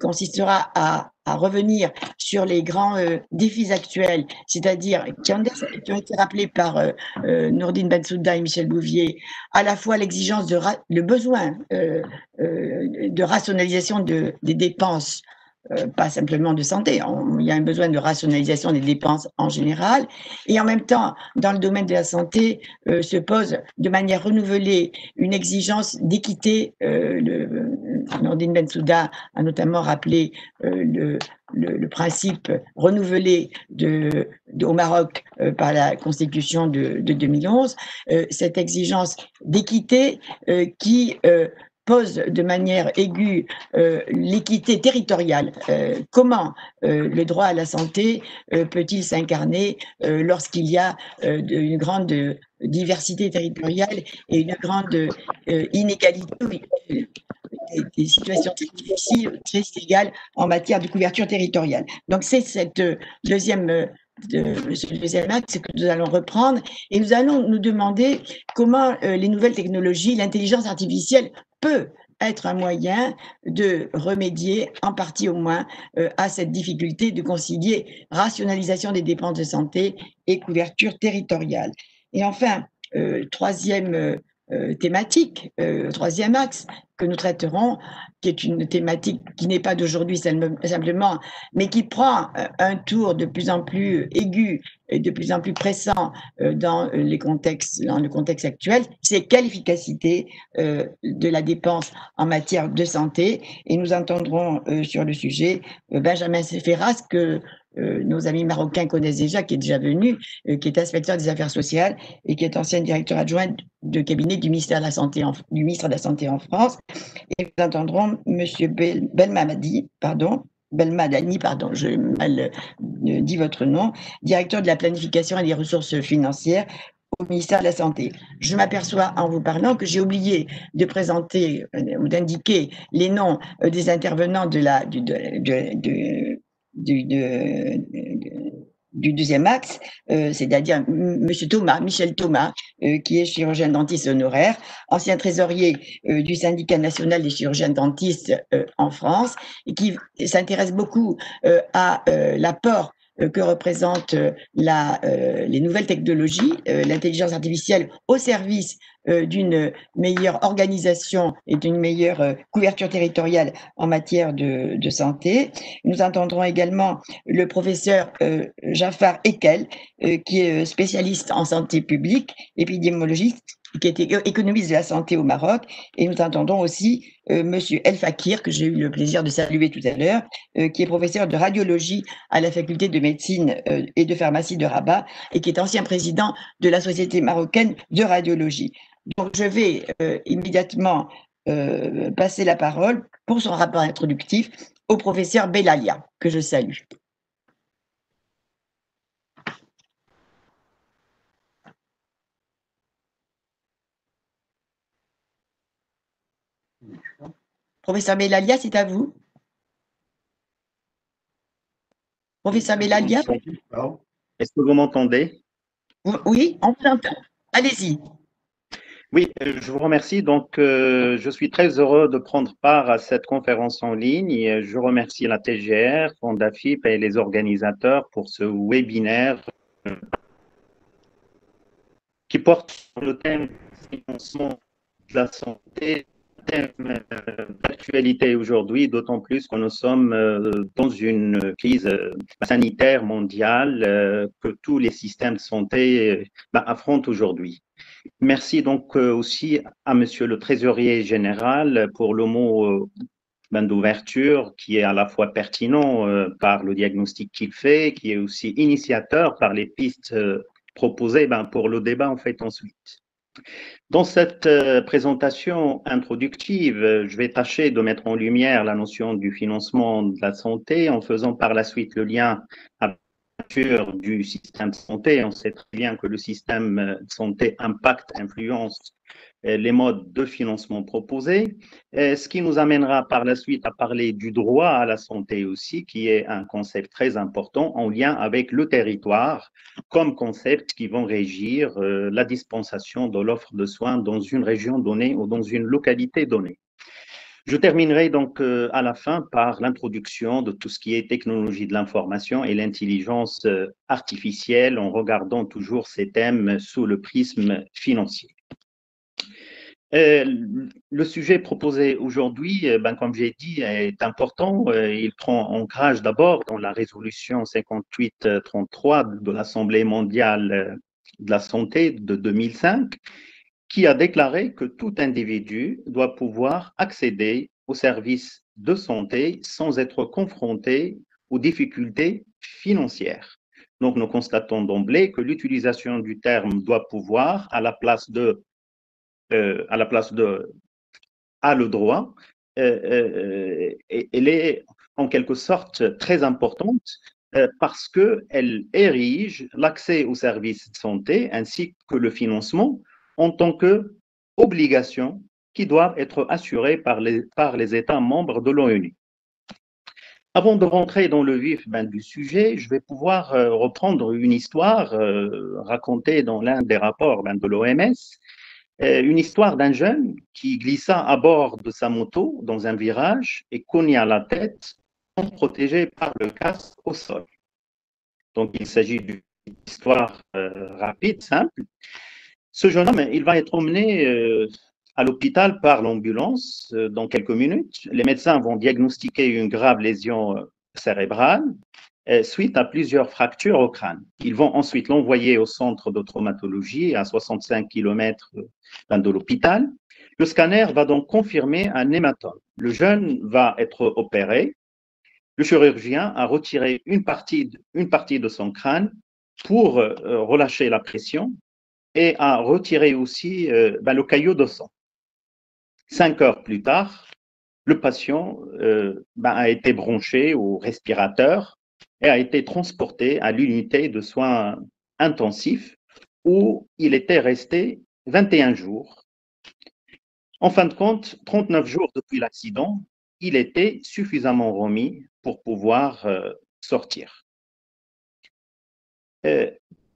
consistera à, revenir sur les grands défis actuels, c'est-à-dire qui, ont été rappelés par Nourdine Bensouda et Michel Bouvier, à la fois l'exigence de le besoin de rationalisation de, des dépenses euh, pas simplement de santé. il y a un besoin de rationalisation des dépenses en général. Et en même temps, dans le domaine de la santé, euh, se pose de manière renouvelée une exigence d'équité. Euh, Nordine Bensouda a notamment rappelé le, le, principe renouvelé au Maroc par la Constitution de, de 2011, cette exigence d'équité qui pose de manière aiguë euh, l'équité territoriale. Euh, comment euh, le droit à la santé peut-il s'incarner lorsqu'il y a une grande diversité territoriale et une grande inégalité des situations très difficiles, très inégales en matière de couverture territoriale? Donc c'est cette deuxième le deuxième axe que nous allons reprendre et nous allons nous demander comment les nouvelles technologies, l'intelligence artificielle peut être un moyen de remédier, en partie au moins, à cette difficulté de concilier rationalisation des dépenses de santé et couverture territoriale. Et enfin, troisième euh, thématique, euh, troisième axe que nous traiterons, qui est une thématique qui n'est pas d'aujourd'hui simplement, mais qui prend euh, un tour de plus en plus aigu et de plus en plus pressant dans dans le contexte actuel, c'est quelle efficacité de la dépense en matière de santé. Et nous entendrons sur le sujet Benjamin Seferas que euh, nos amis marocains connaissent déjà, qui est déjà venu, euh, qui est inspecteur des affaires sociales et qui est ancien directeur adjoint de cabinet du ministère de la Santé en, ministre de la Santé en France. Et nous entendrons M. Belmamadi, pardon, Belmadani, pardon, je mal euh, votre nom, directeur de la planification et des ressources financières au ministère de la Santé. Je m'aperçois en vous parlant que j'ai oublié de présenter ou d'indiquer les noms des intervenants de la, du, deuxième axe, euh, c'est-à-dire M. Thomas, Michel Thomas, euh, qui est chirurgien dentiste honoraire, ancien trésorier euh, du syndicat national des chirurgiens dentistes en France, et qui s'intéresse beaucoup à l'apport que représentent la, les nouvelles technologies, l'intelligence artificielle au service d'une meilleure organisation et d'une meilleure couverture territoriale en matière de, santé. Nous entendrons également le professeur Jafar Ekel, qui est spécialiste en santé publique, épidémiologiste qui était économiste de la santé au Maroc. Et nous entendons aussi euh, Monsieur El Fakir, que j'ai eu le plaisir de saluer tout à l'heure, euh, qui est professeur de radiologie à la faculté de médecine euh, et de pharmacie de Rabat et qui est ancien président de la Société marocaine de radiologie. Donc, je vais immédiatement passer la parole pour son rapport introductif au professeur Belalia, que je salue. Professeur Belalia, c'est à vous. Professeur Belalia Est-ce que vous m'entendez? Oui, on vous entend. Allez-y. Oui, euh, je vous remercie. Donc, euh, je suis très heureux de prendre part à cette conférence en ligne. Je remercie la TGR, Fondafip et les organisateurs pour ce webinaire qui porte sur le thème du financement de la santé thème euh, d'actualité aujourd'hui, d'autant plus que nous sommes euh, dans une crise euh, sanitaire mondiale que tous les systèmes de santé ben, affrontent aujourd'hui. Merci donc aussi à Monsieur le Trésorier général pour le mot ben, d'ouverture qui est à la fois pertinent par le diagnostic qu'il fait, qui est aussi initiateur par les pistes proposées ben, pour le débat en fait ensuite. Dans cette euh, présentation introductive, je vais tâcher de mettre en lumière la notion du financement de la santé en faisant par la suite le lien avec du système de santé. On sait très bien que le système de santé impacte, influence euh, les modes de financement proposés, euh, ce qui nous amènera par la suite à parler du droit à la santé aussi, qui est un concept très important en lien avec le territoire, comme concept qui vont régir euh, la dispensation de l'offre de soins dans une région donnée ou dans une localité donnée. Je terminerai donc à la fin par l'introduction de tout ce qui est technologie de l'information et l'intelligence artificielle en regardant toujours ces thèmes sous le prisme financier. Euh, le sujet proposé aujourd'hui, euh, ben, comme j'ai dit, est important. Euh, il prend ancrage d'abord dans la résolution 5833 de l'Assemblée mondiale de la santé de 2005, qui a déclaré que tout individu doit pouvoir accéder aux services de santé sans être confronté aux difficultés financières. Donc, nous constatons d'emblée que l'utilisation du terme doit pouvoir, à la place de euh, à la place de a le droit, euh, euh, elle est en quelque sorte très importante parce qu'elle érige l'accès aux services de santé ainsi que le financement en tant qu'obligation qui doivent être assurées par les, par les États membres de l'ONU. Avant de rentrer dans le vif ben, du sujet, je vais pouvoir reprendre une histoire racontée dans l'un des rapports ben, de l'OMS, une histoire d'un jeune qui glissa à bord de sa moto dans un virage et cogna la tête, protégé par le casque au sol. Donc, il s'agit d'une histoire rapide, simple. Ce jeune homme, il va être emmené à l'hôpital par l'ambulance euh, dans quelques minutes. Les médecins vont diagnostiquer une grave lésion euh, cérébrale euh, suite à plusieurs fractures au crâne. Ils vont ensuite l'envoyer au centre de traumatologie à 65 km de l'hôpital. Le scanner va donc confirmer un hématome. Le jeune va être opéré. Le chirurgien a retiré une partie, de, une partie de son crâne pour relâcher la pression et a retiré aussi ben, le caillot de sang. Cinq heures plus tard, le patient euh, ben, a été branché au respirateur et a été transporté à l'unité de soins intensifs où il était resté 21 jours. En fin de compte, 39 jours depuis l'accident, il était suffisamment remis pour pouvoir euh, sortir. Euh,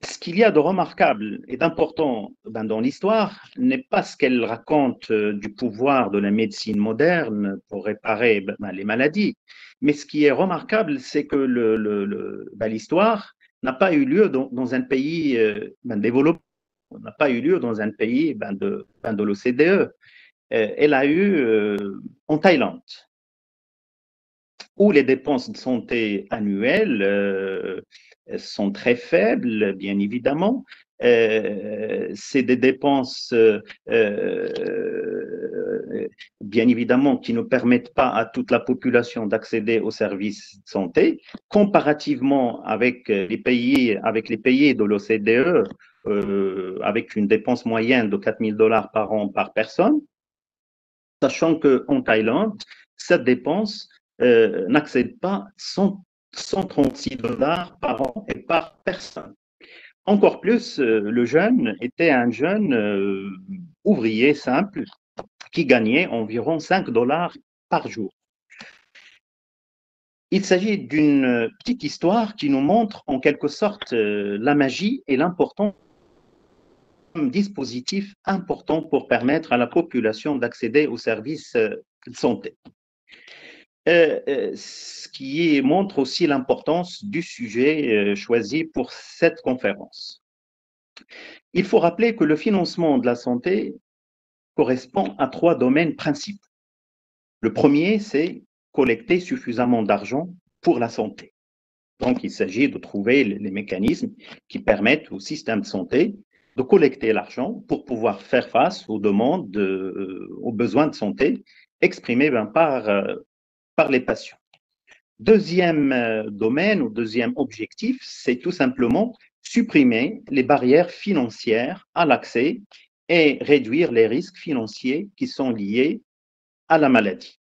ce qu'il y a de remarquable et d'important ben, dans l'histoire n'est pas ce qu'elle raconte euh, du pouvoir de la médecine moderne pour réparer ben, ben, les maladies, mais ce qui est remarquable, c'est que l'histoire n'a pas eu lieu dans, un pays euh, développé, n'a pas eu lieu dans un pays de, de l'OCDE. Euh, elle a eu en Thaïlande, où les dépenses de santé annuelles sont très faibles, bien évidemment. Euh, c'est des dépenses, euh, euh, bien évidemment, qui ne permettent pas à toute la population d'accéder aux services de santé, comparativement avec les pays, avec les pays de l'OCDE, avec une dépense moyenne de 4 000 dollars par an par personne, sachant qu'en Thaïlande, cette dépense n'accède pas sans 136 dollars par an et par personne. Encore plus, euh, le jeune était un jeune euh, ouvrier simple qui gagnait environ 5 dollars par jour. Il s'agit d'une petite histoire qui nous montre en quelque sorte euh, la magie et l'importance dispositif important pour permettre à la population d'accéder aux services de santé. Euh, euh, ce qui montre aussi l'importance du sujet euh, choisi pour cette conférence. Il faut rappeler que le financement de la santé correspond à trois domaines principaux. Le premier, c'est collecter suffisamment d'argent pour la santé. Donc, il s'agit de trouver les mécanismes qui permettent au système de santé de collecter l'argent pour pouvoir faire face aux demandes, aux besoins de santé exprimés ben, par, par les patients. Deuxième euh, domaine ou deuxième objectif, c'est tout simplement supprimer les barrières financières à l'accès et réduire les risques financiers qui sont liés à la maladie.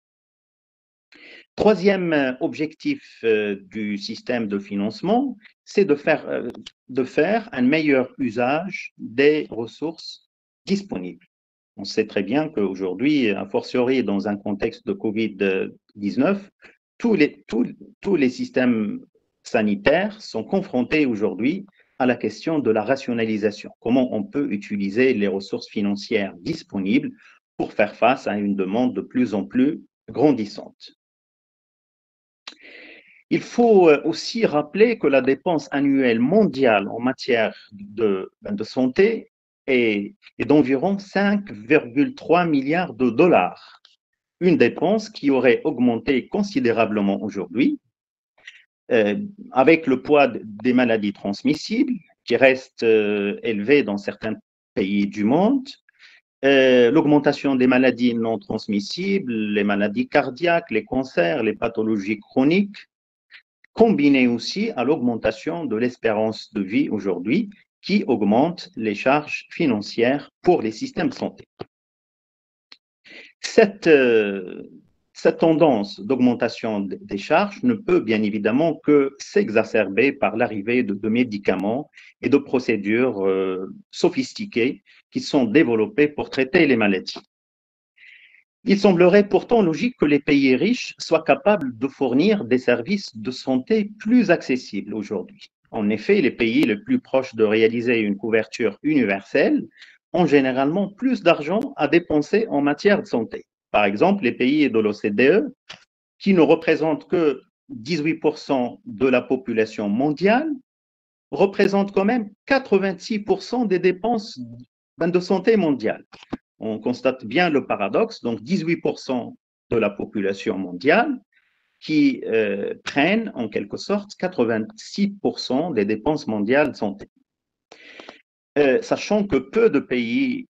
Troisième euh, objectif euh, du système de financement, c'est de faire, de faire un meilleur usage des ressources disponibles. On sait très bien qu'aujourd'hui, a fortiori dans un contexte de Covid-19, tous les, systèmes sanitaires sont confrontés aujourd'hui à la question de la rationalisation. Comment on peut utiliser les ressources financières disponibles pour faire face à une demande de plus en plus grandissante. Il faut euh, aussi rappeler que la dépense annuelle mondiale en matière de, ben, de santé est, d'environ 5,3 milliards de dollars. Une dépense qui aurait augmenté considérablement aujourd'hui, euh, avec le poids des maladies transmissibles qui reste euh, élevé dans certains pays du monde, euh, l'augmentation des maladies non transmissibles, les maladies cardiaques, les cancers, les pathologies chroniques, combinée aussi à l'augmentation de l'espérance de vie aujourd'hui qui augmente les charges financières pour les systèmes de santé. Cette, euh, tendance d'augmentation des charges ne peut bien évidemment que s'exacerber par l'arrivée de, médicaments et de procédures euh, sophistiquées qui sont développées pour traiter les maladies. Il semblerait pourtant logique que les pays riches soient capables de fournir des services de santé plus accessibles aujourd'hui. En effet, les pays les plus proches de réaliser une couverture universelle ont généralement plus d'argent à dépenser en matière de santé. Par exemple, les pays de l'OCDE, qui ne représentent que 18% de la population mondiale, représentent quand même 86% des dépenses de santé mondiale on constate bien le paradoxe, donc 18% de la population mondiale qui euh, prennent en quelque sorte 86% des dépenses mondiales de santé. Euh, sachant que peu de pays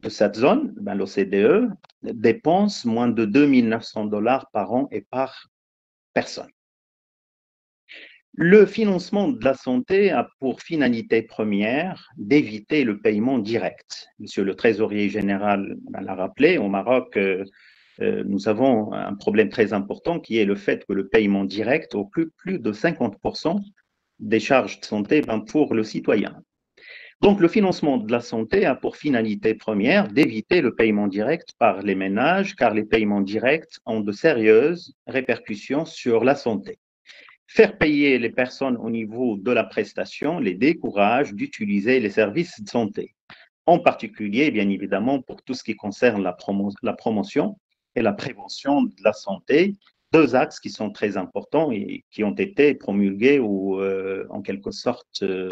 de cette zone, ben, l'OCDE, dépensent moins de 2900 dollars par an et par personne. Le financement de la santé a pour finalité première d'éviter le paiement direct. Monsieur le trésorier général l'a rappelé, au Maroc, euh, nous avons un problème très important qui est le fait que le paiement direct occupe plus de 50% des charges de santé ben, pour le citoyen. Donc, le financement de la santé a pour finalité première d'éviter le paiement direct par les ménages, car les paiements directs ont de sérieuses répercussions sur la santé. Faire payer les personnes au niveau de la prestation les décourage d'utiliser les services de santé, en particulier, bien évidemment, pour tout ce qui concerne la, promotion et la prévention de la santé, deux axes qui sont très importants et qui ont été promulgués ou euh, en quelque sorte euh,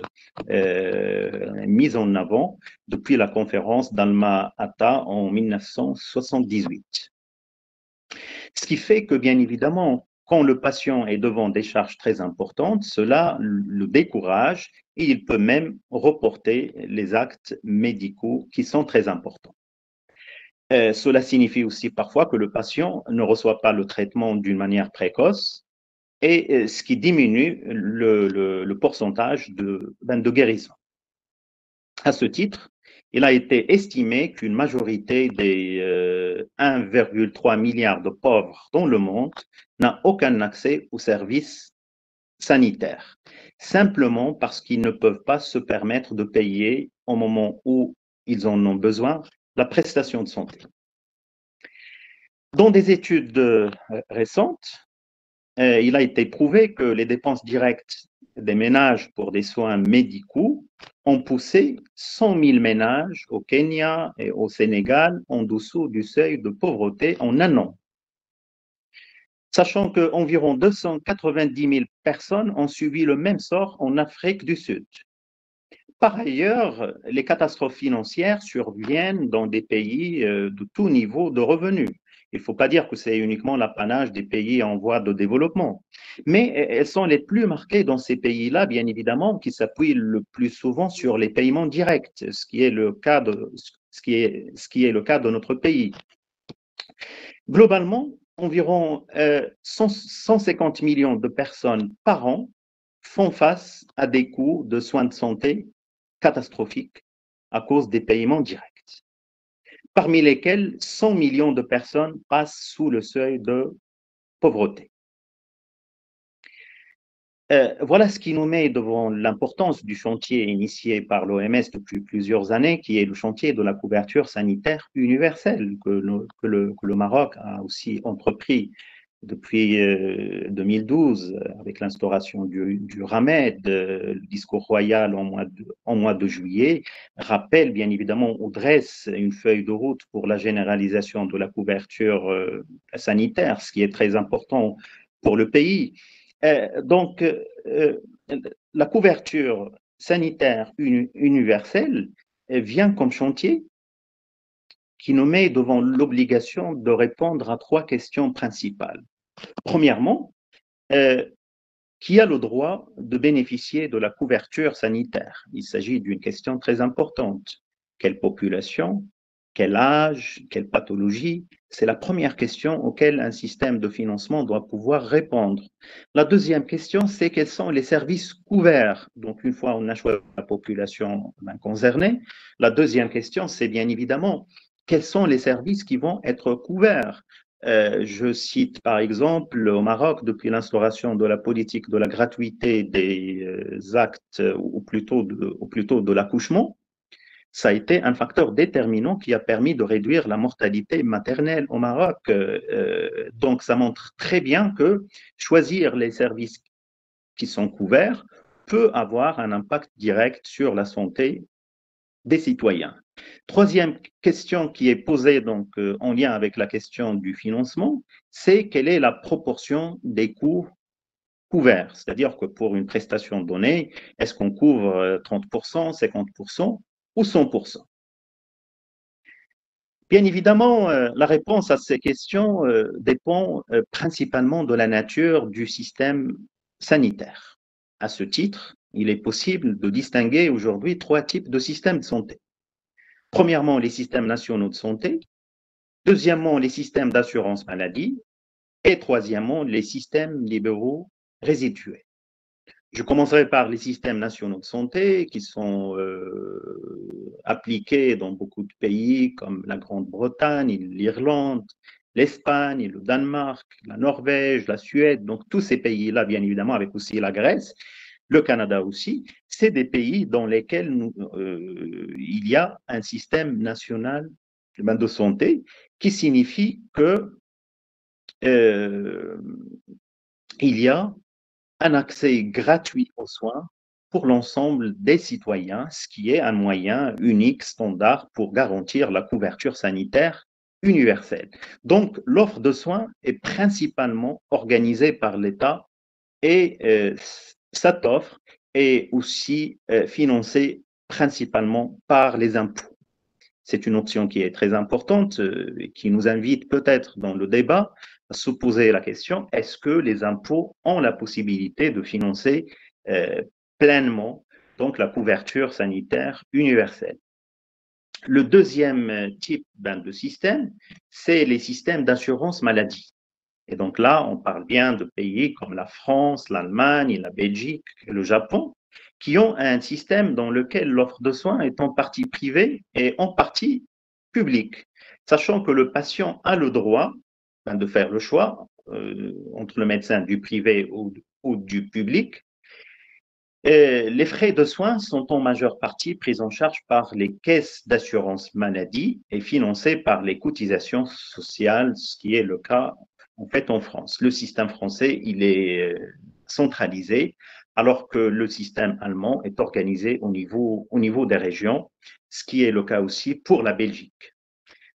euh, mis en avant depuis la conférence d'Alma-Ata en 1978. Ce qui fait que, bien évidemment, quand le patient est devant des charges très importantes, cela le décourage et il peut même reporter les actes médicaux qui sont très importants. Euh, cela signifie aussi parfois que le patient ne reçoit pas le traitement d'une manière précoce et euh, ce qui diminue le, pourcentage de, ben, de guérison. À ce titre, il a été estimé qu'une majorité des 1,3 euh, milliard de pauvres dans le monde n'a aucun accès aux services sanitaires, simplement parce qu'ils ne peuvent pas se permettre de payer au moment où ils en ont besoin la prestation de santé. Dans des études euh, récentes, euh, il a été prouvé que les dépenses directes des ménages pour des soins médicaux ont poussé 100 000 ménages au Kenya et au Sénégal en dessous du seuil de pauvreté en un an. Sachant qu'environ 290 000 personnes ont subi le même sort en Afrique du Sud. Par ailleurs, les catastrophes financières surviennent dans des pays euh, de tout niveau de revenus. Il ne faut pas dire que c'est uniquement l'apanage des pays en voie de développement, mais elles sont les plus marquées dans ces pays-là, bien évidemment, qui s'appuient le plus souvent sur les paiements directs, ce qui est le cas de, ce qui est, ce qui est le cas de notre pays. Globalement, environ 150 euh, millions de personnes par an font face à des coûts de soins de santé catastrophiques à cause des paiements directs parmi lesquels 100 millions de personnes passent sous le seuil de pauvreté. Euh, voilà ce qui nous met devant l'importance du chantier initié par l'OMS depuis plusieurs années, qui est le chantier de la couverture sanitaire universelle que le Maroc a aussi entrepris depuis 2012, euh, avec l'instauration du, du, RAMED, euh, le discours royal en mois, de, en mois de juillet, rappelle bien évidemment ou dresse une feuille de route pour la généralisation de la couverture euh, sanitaire, ce qui est très important pour le pays. donc, la couverture sanitaire universelle vient comme chantier qui nous met devant l'obligation de répondre à trois questions principales. Premièrement, euh, qui a le droit de bénéficier de la couverture sanitaire? Il s'agit d'une question très importante. Quelle population? Quel âge? Quelle pathologie? C'est la première question auquel un système de financement doit pouvoir répondre. La deuxième question, c'est quels sont les services couverts? Donc, une fois on a choisi la population concernée, la deuxième question, c'est bien évidemment quels sont les services qui vont être couverts? Euh, je cite par exemple au Maroc, depuis l'instauration de la politique de la gratuité des euh, actes, ou plutôt de, l'accouchement, ça a été un facteur déterminant qui a permis de réduire la mortalité maternelle au Maroc. Euh, donc, ça montre très bien que choisir les services qui sont couverts peut avoir un impact direct sur la santé des citoyens. Troisième question qui est posée donc euh, en lien avec la question du financement, c'est quelle est la proportion des coûts couverts? C'est-à-dire que pour une prestation donnée, est-ce qu'on couvre 30%, euh, 50% ou 100% Bien évidemment, euh, la réponse à ces questions dépend principalement de la nature du système sanitaire. À ce titre, il est possible de distinguer aujourd'hui trois types de systèmes de santé. Premièrement, les systèmes nationaux de santé. Deuxièmement, les systèmes d'assurance maladie. Et troisièmement, les systèmes libéraux résiduels. Je commencerai par les systèmes nationaux de santé qui sont euh, appliqués dans beaucoup de pays comme la Grande-Bretagne, l'Irlande, l'Espagne, le Danemark, la Norvège, la Suède, donc tous ces pays-là, bien évidemment, avec aussi la Grèce, le Canada aussi, c'est des pays dans lesquels euh, il y a un système national de santé qui signifie que euh, il y a un accès gratuit aux soins pour l'ensemble des citoyens, ce qui est un moyen unique, standard, pour garantir la couverture sanitaire universelle. Donc, l'offre de soins est principalement organisée par l'État et euh, cette offre est aussi euh, financée principalement par les impôts. C'est une option qui est très importante euh, et qui nous invite peut-être dans le débat à se poser la question, est-ce que les impôts ont la possibilité de financer euh, pleinement donc la couverture sanitaire universelle? Le deuxième type ben, de système, c'est les systèmes d'assurance maladie. Et donc là, on parle bien de pays comme la France, l'Allemagne, la Belgique le Japon, qui ont un système dans lequel l'offre de soins est en partie privée et en partie publique, sachant que le patient a le droit ben, de faire le choix euh, entre le médecin du privé ou, du public. Les frais de soins sont en majeure partie pris en charge par les caisses d'assurance maladie et financés par les cotisations sociales, ce qui est le cas en fait en France. Le système français, il est euh, centralisé, alors que le système allemand est organisé au niveau, au niveau des régions, ce qui est le cas aussi pour la Belgique.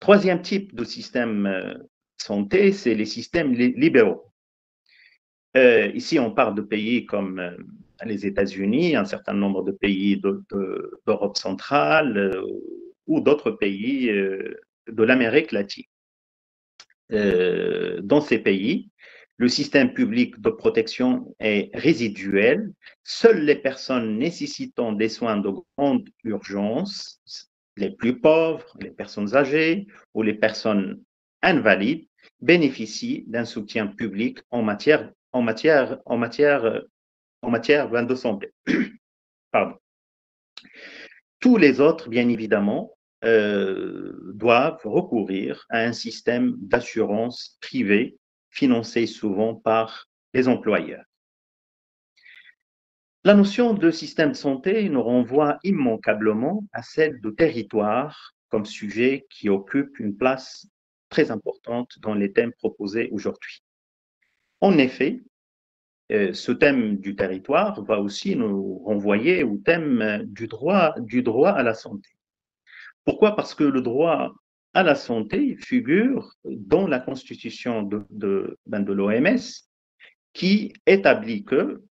Troisième type de système euh, santé, c'est les systèmes libéraux. Euh, ici, on parle de pays comme les États-Unis, un certain nombre de pays d'Europe centrale ou d'autres pays de l'Amérique latine. Euh, dans ces pays, le système public de protection est résiduel. Seules les personnes nécessitant des soins de grande urgence, les plus pauvres, les personnes âgées ou les personnes invalides, bénéficient d'un soutien public en matière, en matière, en matière, en matière de santé. Tous les autres, bien évidemment, euh, doivent recourir à un système d'assurance privée financé souvent par les employeurs. La notion de système de santé nous renvoie immanquablement à celle de territoire comme sujet qui occupe une place très importante dans les thèmes proposés aujourd'hui. En effet, euh, ce thème du territoire va aussi nous renvoyer au thème du droit, du droit à la santé. Pourquoi? Parce que le droit à la santé figure dans la constitution de, ben, l'OMS qui établit que,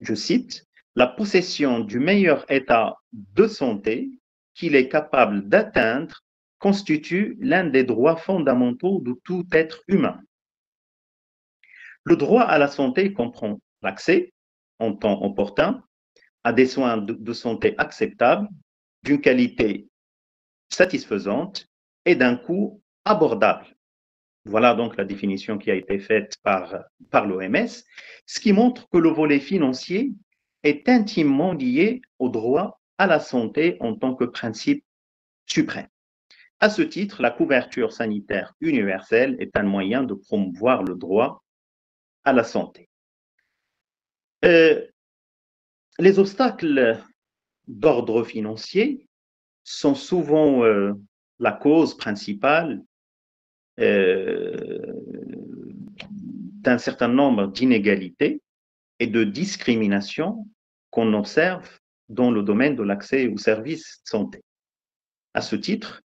je cite, la possession du meilleur état de santé qu'il est capable d'atteindre constitue l'un des droits fondamentaux de tout être humain. Le droit à la santé comprend l'accès en temps opportun à des soins de santé acceptables d'une qualité satisfaisante et d'un coût abordable. Voilà donc la définition qui a été faite par, par l'OMS, ce qui montre que le volet financier est intimement lié au droit à la santé en tant que principe suprême. À ce titre, la couverture sanitaire universelle est un moyen de promouvoir le droit à la santé. Euh, les obstacles d'ordre financier sont souvent euh, la cause principale euh, d'un certain nombre d'inégalités et de discriminations qu'on observe dans le domaine de l'accès aux services de santé. À ce titre,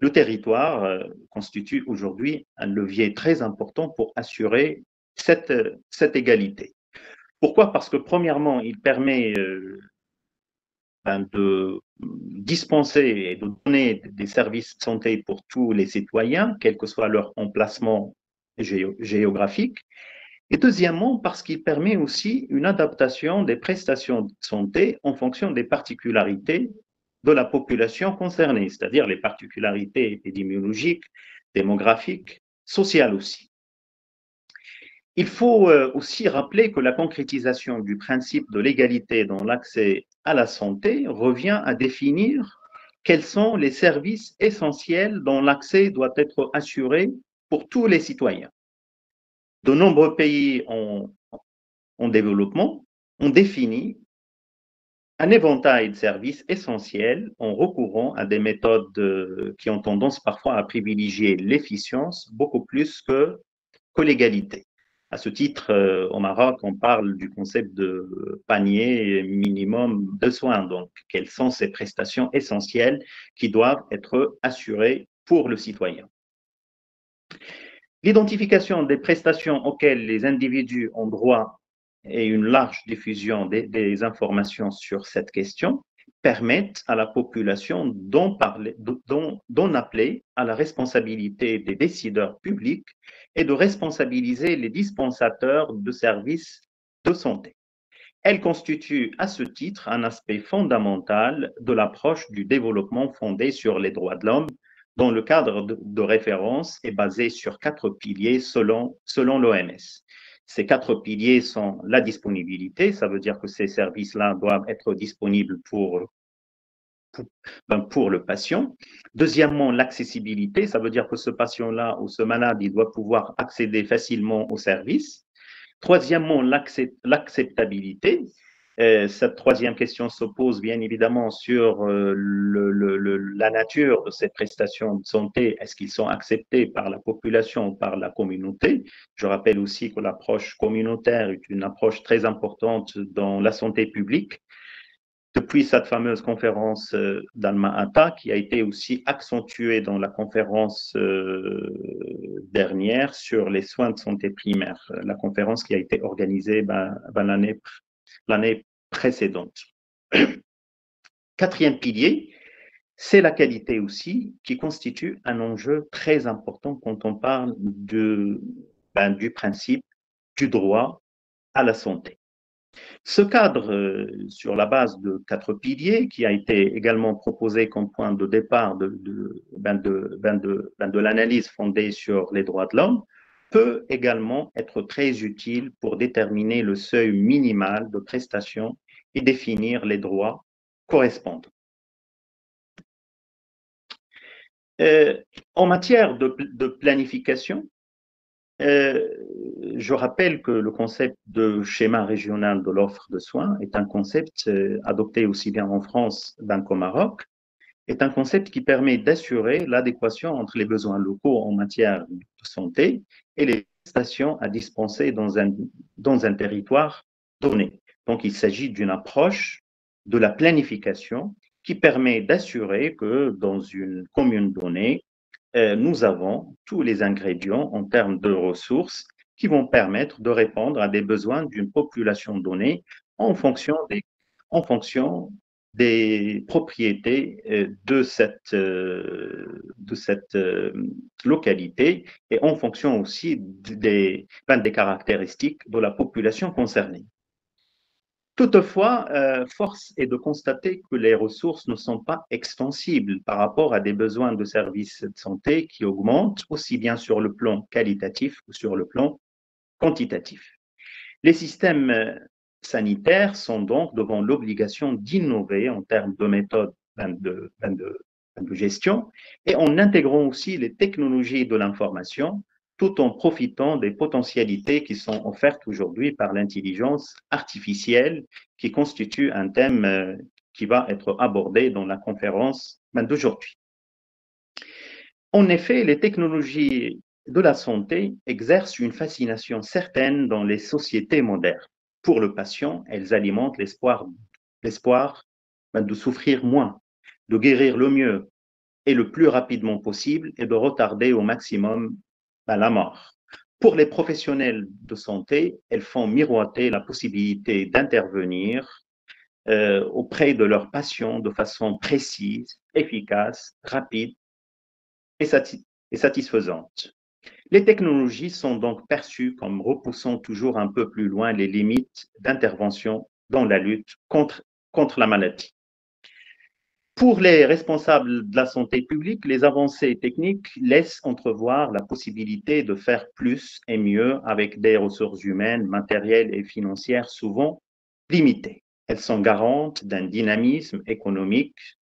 le territoire euh, constitue aujourd'hui un levier très important pour assurer cette, égalité. Pourquoi? Parce que premièrement, il permet de dispenser et de donner des services de santé pour tous les citoyens, quel que soit leur emplacement géographique. Et deuxièmement, parce qu'il permet aussi une adaptation des prestations de santé en fonction des particularités de la population concernée, c'est-à-dire les particularités épidémiologiques, démographiques, sociales aussi. Il faut euh, aussi rappeler que la concrétisation du principe de l'égalité dans l'accès à la santé revient à définir quels sont les services essentiels dont l'accès doit être assuré pour tous les citoyens. De nombreux pays en, en développement ont défini un éventail de services essentiels en recourant à des méthodes euh, qui ont tendance parfois à privilégier l'efficience beaucoup plus que l'égalité. À ce titre, euh, au Maroc, on parle du concept de panier minimum de soins. Donc, quelles sont ces prestations essentielles qui doivent être assurées pour le citoyen? L'identification des prestations auxquelles les individus ont droit et une large diffusion des, informations sur cette question permettent à la population d'en appeler à la responsabilité des décideurs publics et de responsabiliser les dispensateurs de services de santé. Elle constitue à ce titre un aspect fondamental de l'approche du développement fondé sur les droits de l'homme, dont le cadre de, référence est basé sur quatre piliers selon l'OMS. Ces quatre piliers sont la disponibilité, ça veut dire que ces services-là doivent être disponibles pour, ben, pour, le patient. Deuxièmement, l'accessibilité, ça veut dire que ce patient-là ou ce malade, il doit pouvoir accéder facilement aux services. Troisièmement, l'acceptabilité, euh, cette troisième question se pose bien évidemment sur euh, la nature de ces prestations de santé. Est-ce qu'ils sont acceptés par la population ou par la communauté? Je rappelle aussi que l'approche communautaire est une approche très importante dans la santé publique. Depuis cette fameuse conférence euh, d'Alma-Ata, qui a été aussi accentuée dans la conférence dernière sur les soins de santé primaire, la conférence qui a été organisée ben, ben l'année l'année précédente. Quatrième pilier, c'est la qualité aussi qui constitue un enjeu très important quand on parle ben, du principe du droit à la santé. Ce cadre, euh, sur la base de quatre piliers, qui a été également proposé comme point de départ de, de, ben de, ben de l'analyse fondée sur les droits de l'homme, peut également être très utile pour déterminer le seuil minimal de prestation et définir les droits correspondants. Euh, en matière de, planification, euh, je rappelle que le concept de schéma régional de l'offre de soins est un concept euh, adopté aussi bien en France qu'au Maroc, est un concept qui permet d'assurer l'adéquation entre les besoins locaux en matière de santé et les prestations à dispenser dans un, dans un territoire donné. Donc, il s'agit d'une approche de la planification qui permet d'assurer que dans une commune donnée, euh, nous avons tous les ingrédients en termes de ressources qui vont permettre de répondre à des besoins d'une population donnée en fonction des, en fonction des propriétés euh, de cette, euh, de cette euh, localité et en fonction aussi des, ben, des caractéristiques de la population concernée. Toutefois, force est de constater que les ressources ne sont pas extensibles par rapport à des besoins de services de santé qui augmentent aussi bien sur le plan qualitatif que sur le plan quantitatif. Les systèmes sanitaires sont donc devant l'obligation d'innover en termes de méthodes de, de, de, gestion et en intégrant aussi les technologies de l'information tout en profitant des potentialités qui sont offertes aujourd'hui par l'intelligence artificielle qui constitue un thème euh, qui va être abordé dans la conférence d'aujourd'hui. En effet, les technologies de la santé exercent une fascination certaine dans les sociétés modernes. Pour le patient, elles alimentent l'espoir, l'espoir de souffrir moins, de guérir le mieux et le plus rapidement possible et de retarder au maximum la mort. Pour les professionnels de santé, elles font miroiter la possibilité d'intervenir euh, auprès de leurs patients de façon précise, efficace, rapide et satisfaisante. Les technologies sont donc perçues comme repoussant toujours un peu plus loin les limites d'intervention dans la lutte contre, contre la maladie. Pour les responsables de la santé publique, les avancées techniques laissent entrevoir la possibilité de faire plus et mieux avec des ressources humaines, matérielles et financières souvent limitées. Elles sont garantes d'un dynamisme économique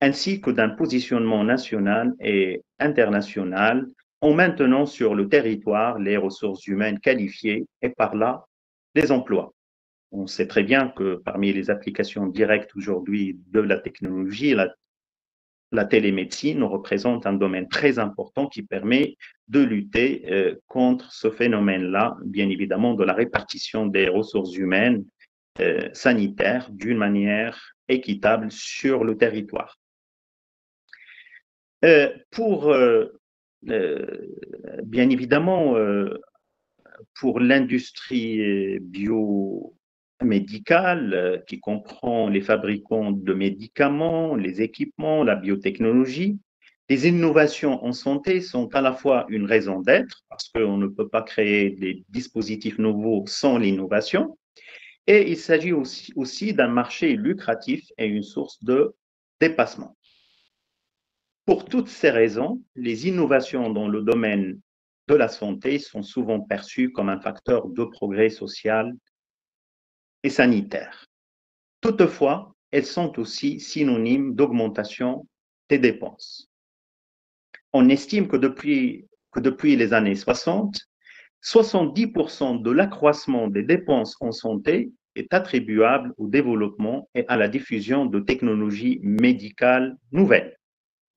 ainsi que d'un positionnement national et international en maintenant sur le territoire les ressources humaines qualifiées et par là les emplois. On sait très bien que parmi les applications directes aujourd'hui de la technologie, la, télémédecine représente un domaine très important qui permet de lutter euh, contre ce phénomène-là, bien évidemment, de la répartition des ressources humaines euh, sanitaires d'une manière équitable sur le territoire. Euh, pour, bien évidemment, pour l'industrie euh, qui comprend les fabricants de médicaments, les équipements, la biotechnologie. Les innovations en santé sont à la fois une raison d'être, parce qu'on ne peut pas créer des dispositifs nouveaux sans l'innovation, et il s'agit aussi, aussi d'un marché lucratif et une source de dépassement. Pour toutes ces raisons, les innovations dans le domaine de la santé sont souvent perçues comme un facteur de progrès social et sanitaires. Toutefois, elles sont aussi synonymes d'augmentation des dépenses. On estime que depuis, que depuis les années 60, 70% de l'accroissement des dépenses en santé est attribuable au développement et à la diffusion de technologies médicales nouvelles.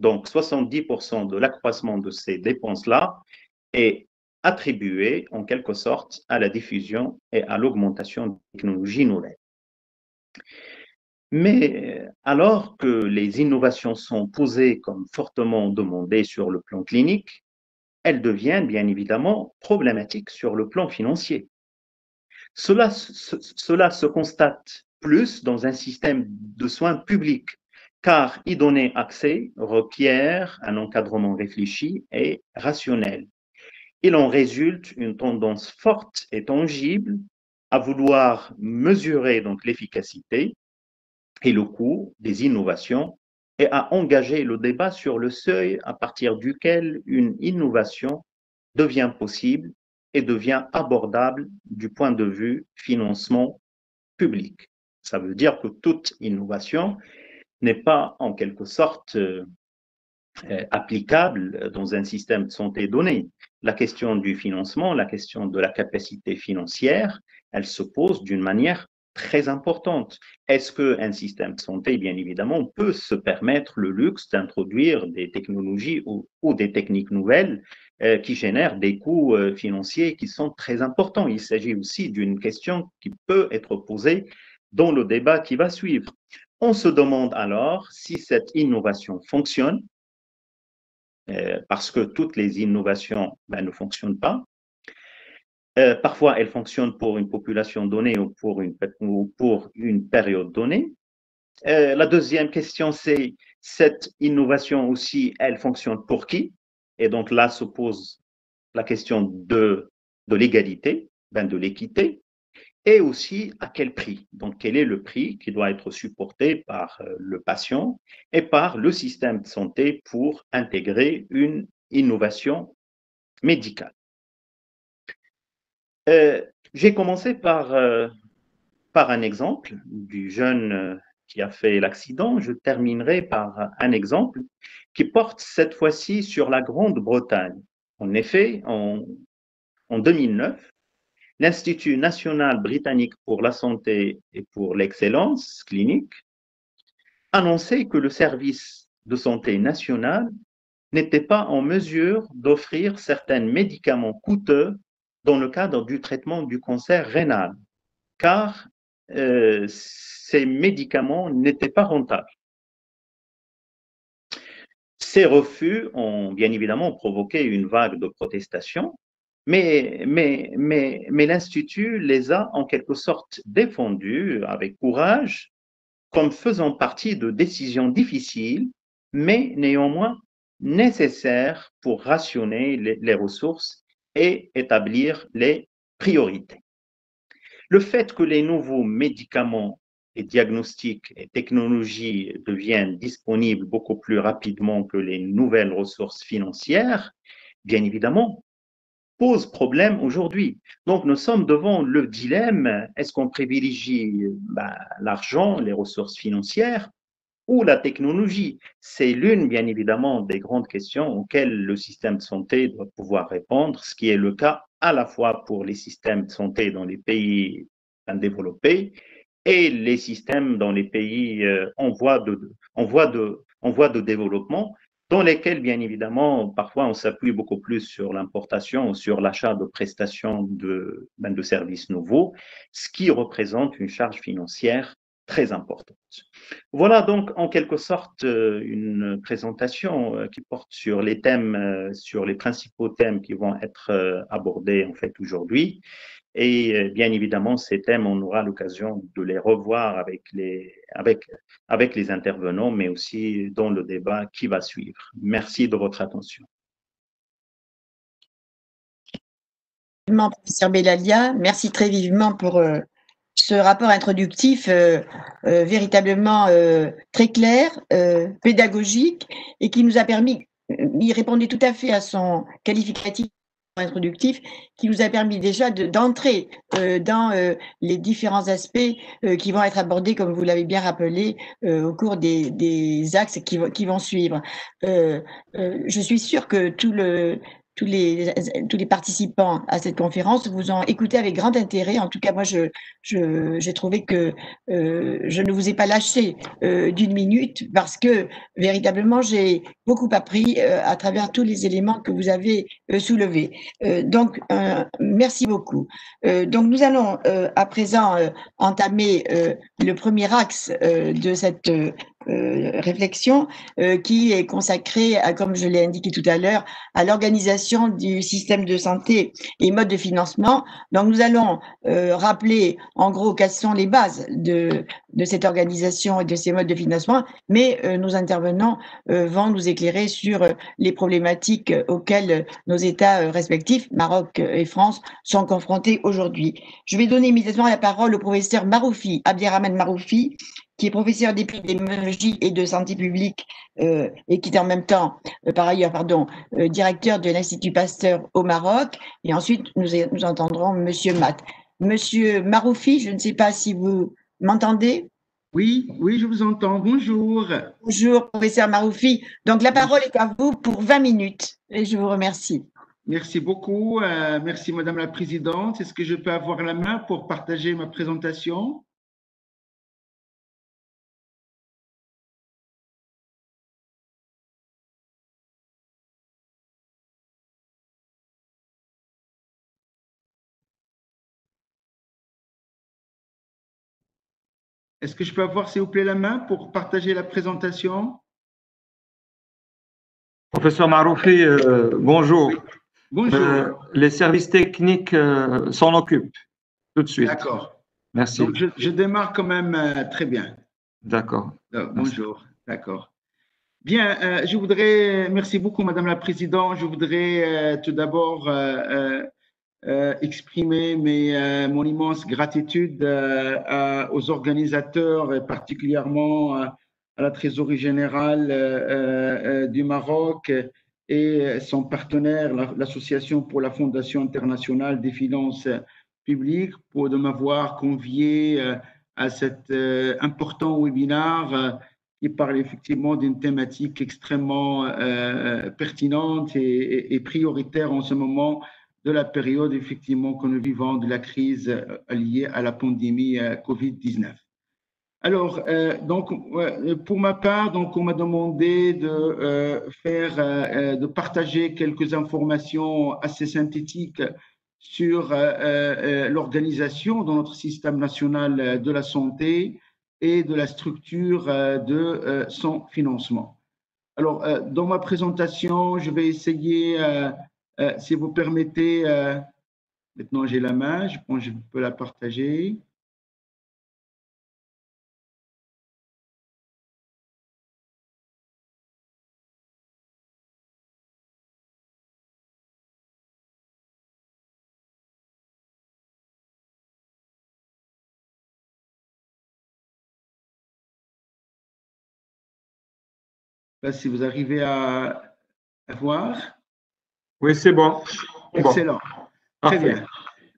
Donc, 70% de l'accroissement de ces dépenses-là est attribué en quelque sorte à la diffusion et à l'augmentation des technologies nouvelles. Mais alors que les innovations sont posées comme fortement demandées sur le plan clinique, elles deviennent bien évidemment problématiques sur le plan financier. Cela, cela se constate plus dans un système de soins publics, car y donner accès requiert un encadrement réfléchi et rationnel. Il en résulte une tendance forte et tangible à vouloir mesurer donc l'efficacité et le coût des innovations et à engager le débat sur le seuil à partir duquel une innovation devient possible et devient abordable du point de vue financement public. Ça veut dire que toute innovation n'est pas en quelque sorte euh, euh, applicable dans un système de santé donné. La question du financement, la question de la capacité financière, elle se pose d'une manière très importante. Est-ce qu'un système de santé, bien évidemment, peut se permettre le luxe d'introduire des technologies ou, des techniques nouvelles euh, qui génèrent des coûts financiers qui sont très importants? Il s'agit aussi d'une question qui peut être posée dans le débat qui va suivre. On se demande alors si cette innovation fonctionne, euh, parce que toutes les innovations ben, ne fonctionnent pas. Euh, parfois, elles fonctionnent pour une population donnée ou pour une, période donnée. Euh, la deuxième question, c'est cette innovation aussi, elle fonctionne pour qui? Et donc là se pose la question de, de l'égalité, ben de l'équité et aussi à quel prix. Donc, quel est le prix qui doit être supporté par euh, le patient et par le système de santé pour intégrer une innovation médicale? Euh, J'ai commencé par, euh, par un exemple du jeune qui a fait l'accident. Je terminerai par un exemple qui porte cette fois-ci sur la Grande-Bretagne. En effet, en, en 2009, l'Institut national britannique pour la santé et pour l'excellence clinique annonçait que le service de santé national n'était pas en mesure d'offrir certains médicaments coûteux dans le cadre du traitement du cancer rénal, car euh, ces médicaments n'étaient pas rentables. Ces refus ont bien évidemment provoqué une vague de protestations, mais, l'Institut les a en quelque sorte défendus avec courage comme faisant partie de décisions difficiles, mais néanmoins nécessaires pour rationner les, ressources et établir les priorités. Le fait que les nouveaux médicaments et diagnostics et technologies deviennent disponibles beaucoup plus rapidement que les nouvelles ressources financières, bien évidemment, pose problème aujourd'hui. Donc, nous sommes devant le dilemme, est-ce qu'on privilégie ben, l'argent, les ressources financières ou la technologie? C'est l'une, bien évidemment, des grandes questions auxquelles le système de santé doit pouvoir répondre, ce qui est le cas à la fois pour les systèmes de santé dans les pays développés et les systèmes dans les pays euh, en voie de développement dans lesquels, bien évidemment, parfois on s'appuie beaucoup plus sur l'importation ou sur l'achat de prestations de, ben, de services nouveaux, ce qui représente une charge financière très importante. Voilà donc en quelque sorte euh, une présentation euh, qui porte sur les thèmes, euh, sur les principaux thèmes qui vont être abordés en fait aujourd'hui. Et euh, bien évidemment, ces thèmes, on aura l'occasion de les revoir avec les, avec, avec les intervenants, mais aussi dans le débat qui va suivre. Merci de votre attention. Professeur Bellalia, merci très vivement pour euh, ce rapport introductif euh, véritablement très clair, pédagogique et qui nous a permis, il répondait tout à fait à son qualificatif introductif qui nous a permis déjà d'entrer euh, dans euh, les différents aspects euh, qui vont être abordés, comme vous l'avez bien rappelé, au cours des, axes qui, qui, vont suivre. je suis sûre que tout le, tous les, participants à cette conférence vous ont écouté avec grand intérêt. En tout cas, moi, je, j'ai trouvé que euh, je ne vous ai pas lâché euh, d'une minute parce que véritablement, j'ai beaucoup appris euh, à travers tous les éléments que vous avez soulevés. donc, merci beaucoup. donc, nous allons à présent entamer le premier axe de cette euh, réflexion euh, qui est consacrée, à, comme je l'ai indiqué tout à l'heure, à l'organisation du système de santé et mode de financement. Donc, nous allons euh, rappeler en gros quelles sont les bases de, de cette organisation et de ces modes de financement, mais nos intervenants vont nous éclairer sur les problématiques auxquelles nos États respectifs, Maroc et France, sont confrontés aujourd'hui. Je vais donner immédiatement la parole au professeur Maroufi, Abderrahman Maroufi, qui est professeur d'épidémiologie et de santé publique euh, et qui est en même temps, euh, par ailleurs, pardon, euh, directeur de l'Institut Pasteur au Maroc. Et ensuite, nous, nous entendrons Monsieur Matt. Monsieur Maroufi, je ne sais pas si vous m'entendez? Oui, oui, je vous entends. Bonjour. Bonjour, professeur Maroufi. Donc, la parole est à vous pour 20 minutes et je vous remercie. Merci beaucoup. merci, Madame la Présidente. Est-ce que je peux avoir la main pour partager ma présentation? Est-ce que je peux avoir, s'il vous plaît, la main pour partager la présentation? Professeur Maroufi, euh, bonjour. Bonjour. Euh, les services techniques euh, s'en occupent tout de suite. D'accord. Merci. Donc, je, démarre quand même très bien. D'accord. bonjour. D'accord. Bien, je voudrais, merci beaucoup, Madame la Présidente. Je voudrais tout d'abord euh, exprimer mes, euh, mon immense gratitude euh, aux organisateurs et particulièrement à la Trésorerie générale du Maroc et son partenaire, l'Association pour la Fondation internationale des finances publiques, pour de m'avoir convié à cet important webinaire qui parle effectivement d'une thématique extrêmement pertinente et, et, prioritaire en ce moment de la période effectivement que nous vivons de la crise euh, liée à la pandémie euh, Covid-19. Alors, euh, donc, pour ma part, donc, on m'a demandé de faire, de partager quelques informations assez synthétiques sur l'organisation de notre système national de la santé et de la structure de son financement. Alors, dans ma présentation, je vais essayer, si vous permettez, maintenant j'ai la main, je pense que je peux la partager. si vous arrivez à, voir. Oui, c'est bon. Excellent. Très bien.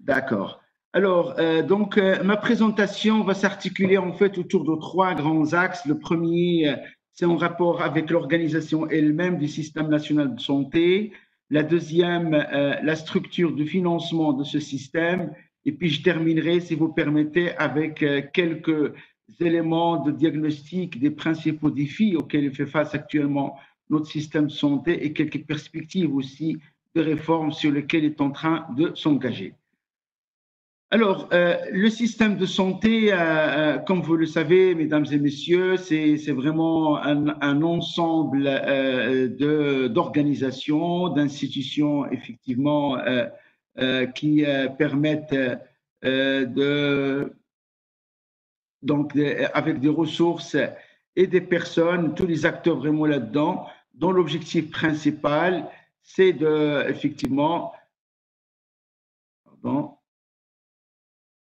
D'accord. Alors, euh, donc, euh, ma présentation va s'articuler en fait autour de trois grands axes. Le premier, euh, c'est en rapport avec l'organisation elle-même du système national de santé. La deuxième, la structure de financement de ce système. Et puis, je terminerai, si vous permettez, avec quelques éléments de diagnostic des principaux défis auxquels fait face actuellement notre système de santé et quelques perspectives aussi de réformes sur lesquelles il est en train de s'engager. Alors, euh, le système de santé, euh, euh, comme vous le savez, mesdames et messieurs, c'est vraiment un, ensemble d'organisations, d'institutions, effectivement, qui permettent de donc avec des ressources et des personnes, tous les acteurs vraiment là-dedans, dont l'objectif principal, c'est de, effectivement, pardon,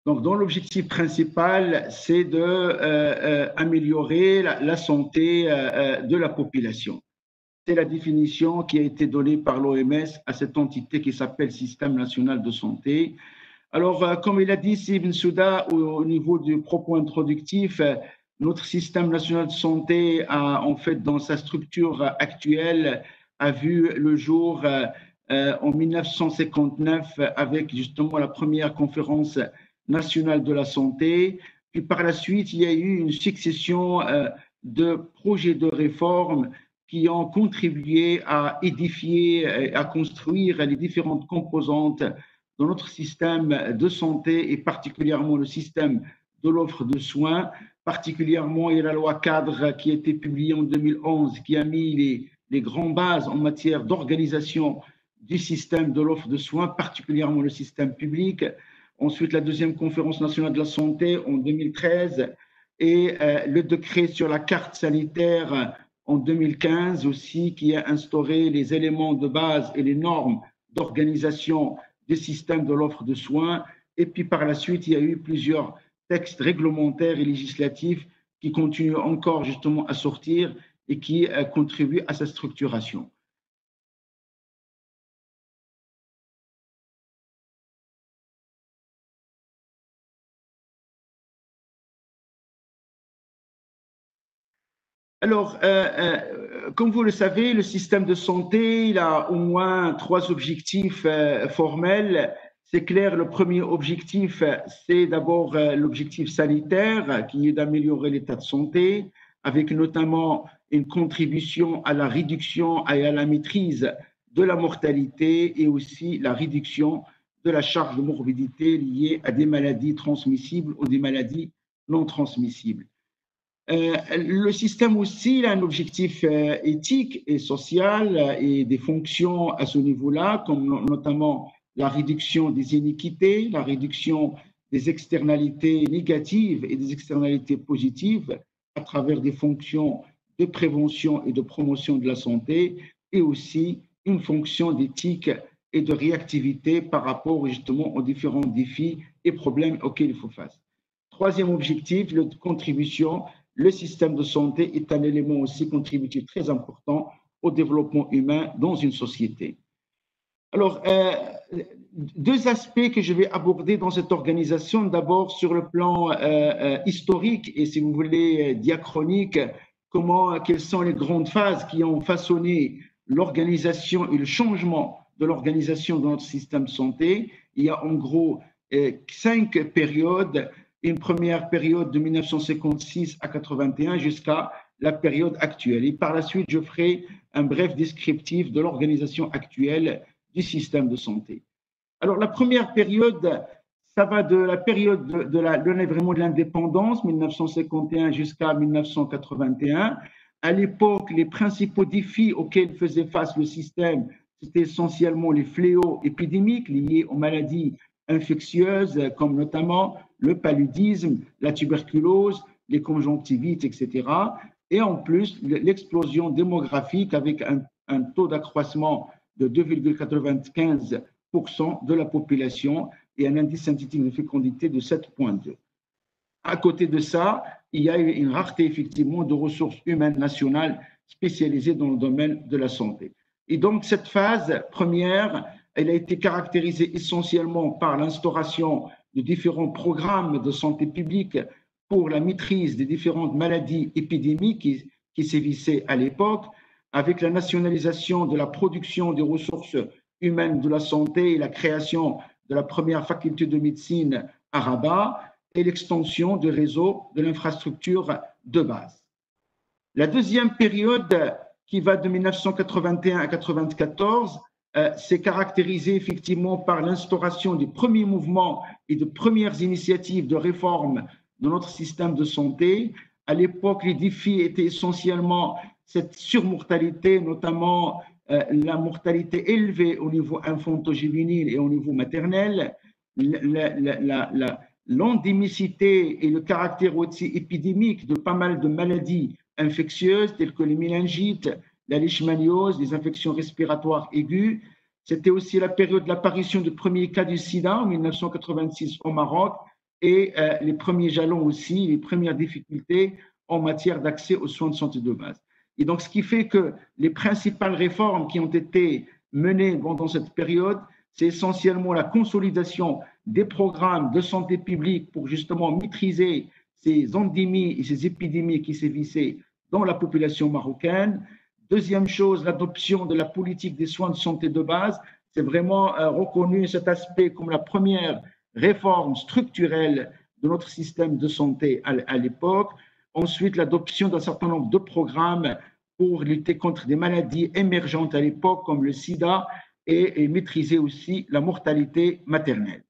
donc, dont l'objectif principal, c'est de euh, euh, la, santé euh, de la population. C'est la définition qui a été donnée par l'OMS à cette entité qui s'appelle Système national de santé. Alors, euh, comme il a dit Steven Souda au, niveau du propos introductif, euh, notre système national de santé a, en fait, dans sa structure actuelle, a vu le jour euh, en 1959 avec justement la première conférence nationale de la santé. Puis par la suite, il y a eu une succession de projets de réforme qui ont contribué à édifier, à construire les différentes composantes dans notre système de santé et particulièrement le système de l'offre de soins. Particulièrement, il y a la loi cadre qui a été publiée en 2011 qui a mis les, les grandes bases en matière d'organisation du système de l'offre de soins, particulièrement le système public. Ensuite, la deuxième conférence nationale de la santé en 2013 et euh, le décret sur la carte sanitaire en 2015 aussi qui a instauré les éléments de base et les normes d'organisation des systèmes de l'offre de soins. Et puis par la suite, il y a eu plusieurs textes réglementaires et législatifs qui continuent encore justement à sortir et qui euh, contribuent à sa structuration. Alors, euh, euh, comme vous le savez, le système de santé, il a au moins trois objectifs formels. C'est clair, le premier objectif, c'est d'abord l'objectif sanitaire, qui est d'améliorer l'état de santé, avec notamment une contribution à la réduction et à la maîtrise de la mortalité et aussi la réduction de la charge de morbidité liée à des maladies transmissibles ou des maladies non transmissibles. Euh, le système aussi a un objectif euh, éthique et social euh, et des fonctions à ce niveau-là, comme notamment la réduction des iniquités, la réduction des externalités négatives et des externalités positives à travers des fonctions de prévention et de promotion de la santé et aussi une fonction d'éthique et de réactivité par rapport justement aux différents défis et problèmes auxquels il faut face. Troisième objectif, la contribution le système de santé est un élément aussi contributif très important au développement humain dans une société. Alors, euh, deux aspects que je vais aborder dans cette organisation. D'abord, sur le plan euh, euh, historique et, si vous voulez, diachronique, comment, quelles sont les grandes phases qui ont façonné l'organisation et le changement de l'organisation de notre système de santé? Il y a en gros cinq périodes une première période de 1956 à 81 jusqu'à la période actuelle. Et par la suite, je ferai un bref descriptif de l'organisation actuelle du système de santé. Alors, la première période, ça va de la période de, de vraiment de l'indépendance, 1951 jusqu'à 1981. À l'époque, les principaux défis auxquels faisait face le système, c'était essentiellement les fléaux épidémiques liés aux maladies infectieuses, comme notamment le paludisme, la tuberculose, les conjonctivites, etc. Et en plus, l'explosion démographique avec un taux d'accroissement de 2,95% de la population et un indice synthétique de fécondité de 7,2. À côté de ça, il y a une rareté effectivement de ressources humaines nationales spécialisées dans le domaine de la santé. Et donc cette phase première, elle a été caractérisée essentiellement par l'instauration de différents programmes de santé publique pour la maîtrise des différentes maladies épidémiques qui, qui sévissaient à l'époque, avec la nationalisation de la production des ressources humaines de la santé et la création de la première faculté de médecine à Rabat et l'extension du réseau de l'infrastructure de base. La deuxième période, qui va de 1981 à 1994, euh, s'est caractérisée effectivement par l'instauration des premiers mouvements et de premières initiatives de réforme de notre système de santé. À l'époque, les défis étaient essentiellement cette surmortalité, notamment la mortalité élevée au niveau infanto-juvénile et au niveau maternel, l'endémicité et le caractère aussi épidémique de pas mal de maladies infectieuses telles que les méningites, la leishmaniose, les infections respiratoires aiguës. C'était aussi la période de l'apparition du premier cas du sida en 1986 au Maroc et euh, les premiers jalons aussi, les premières difficultés en matière d'accès aux soins de santé de base. Et donc, ce qui fait que les principales réformes qui ont été menées pendant cette période, c'est essentiellement la consolidation des programmes de santé publique pour justement maîtriser ces endémies et ces épidémies qui sévissaient dans la population marocaine. Deuxième chose, l'adoption de la politique des soins de santé de base. C'est vraiment euh, reconnu cet aspect comme la première réforme structurelle de notre système de santé à l'époque. Ensuite, l'adoption d'un certain nombre de programmes pour lutter contre des maladies émergentes à l'époque, comme le sida, et, maîtriser aussi la mortalité maternelle.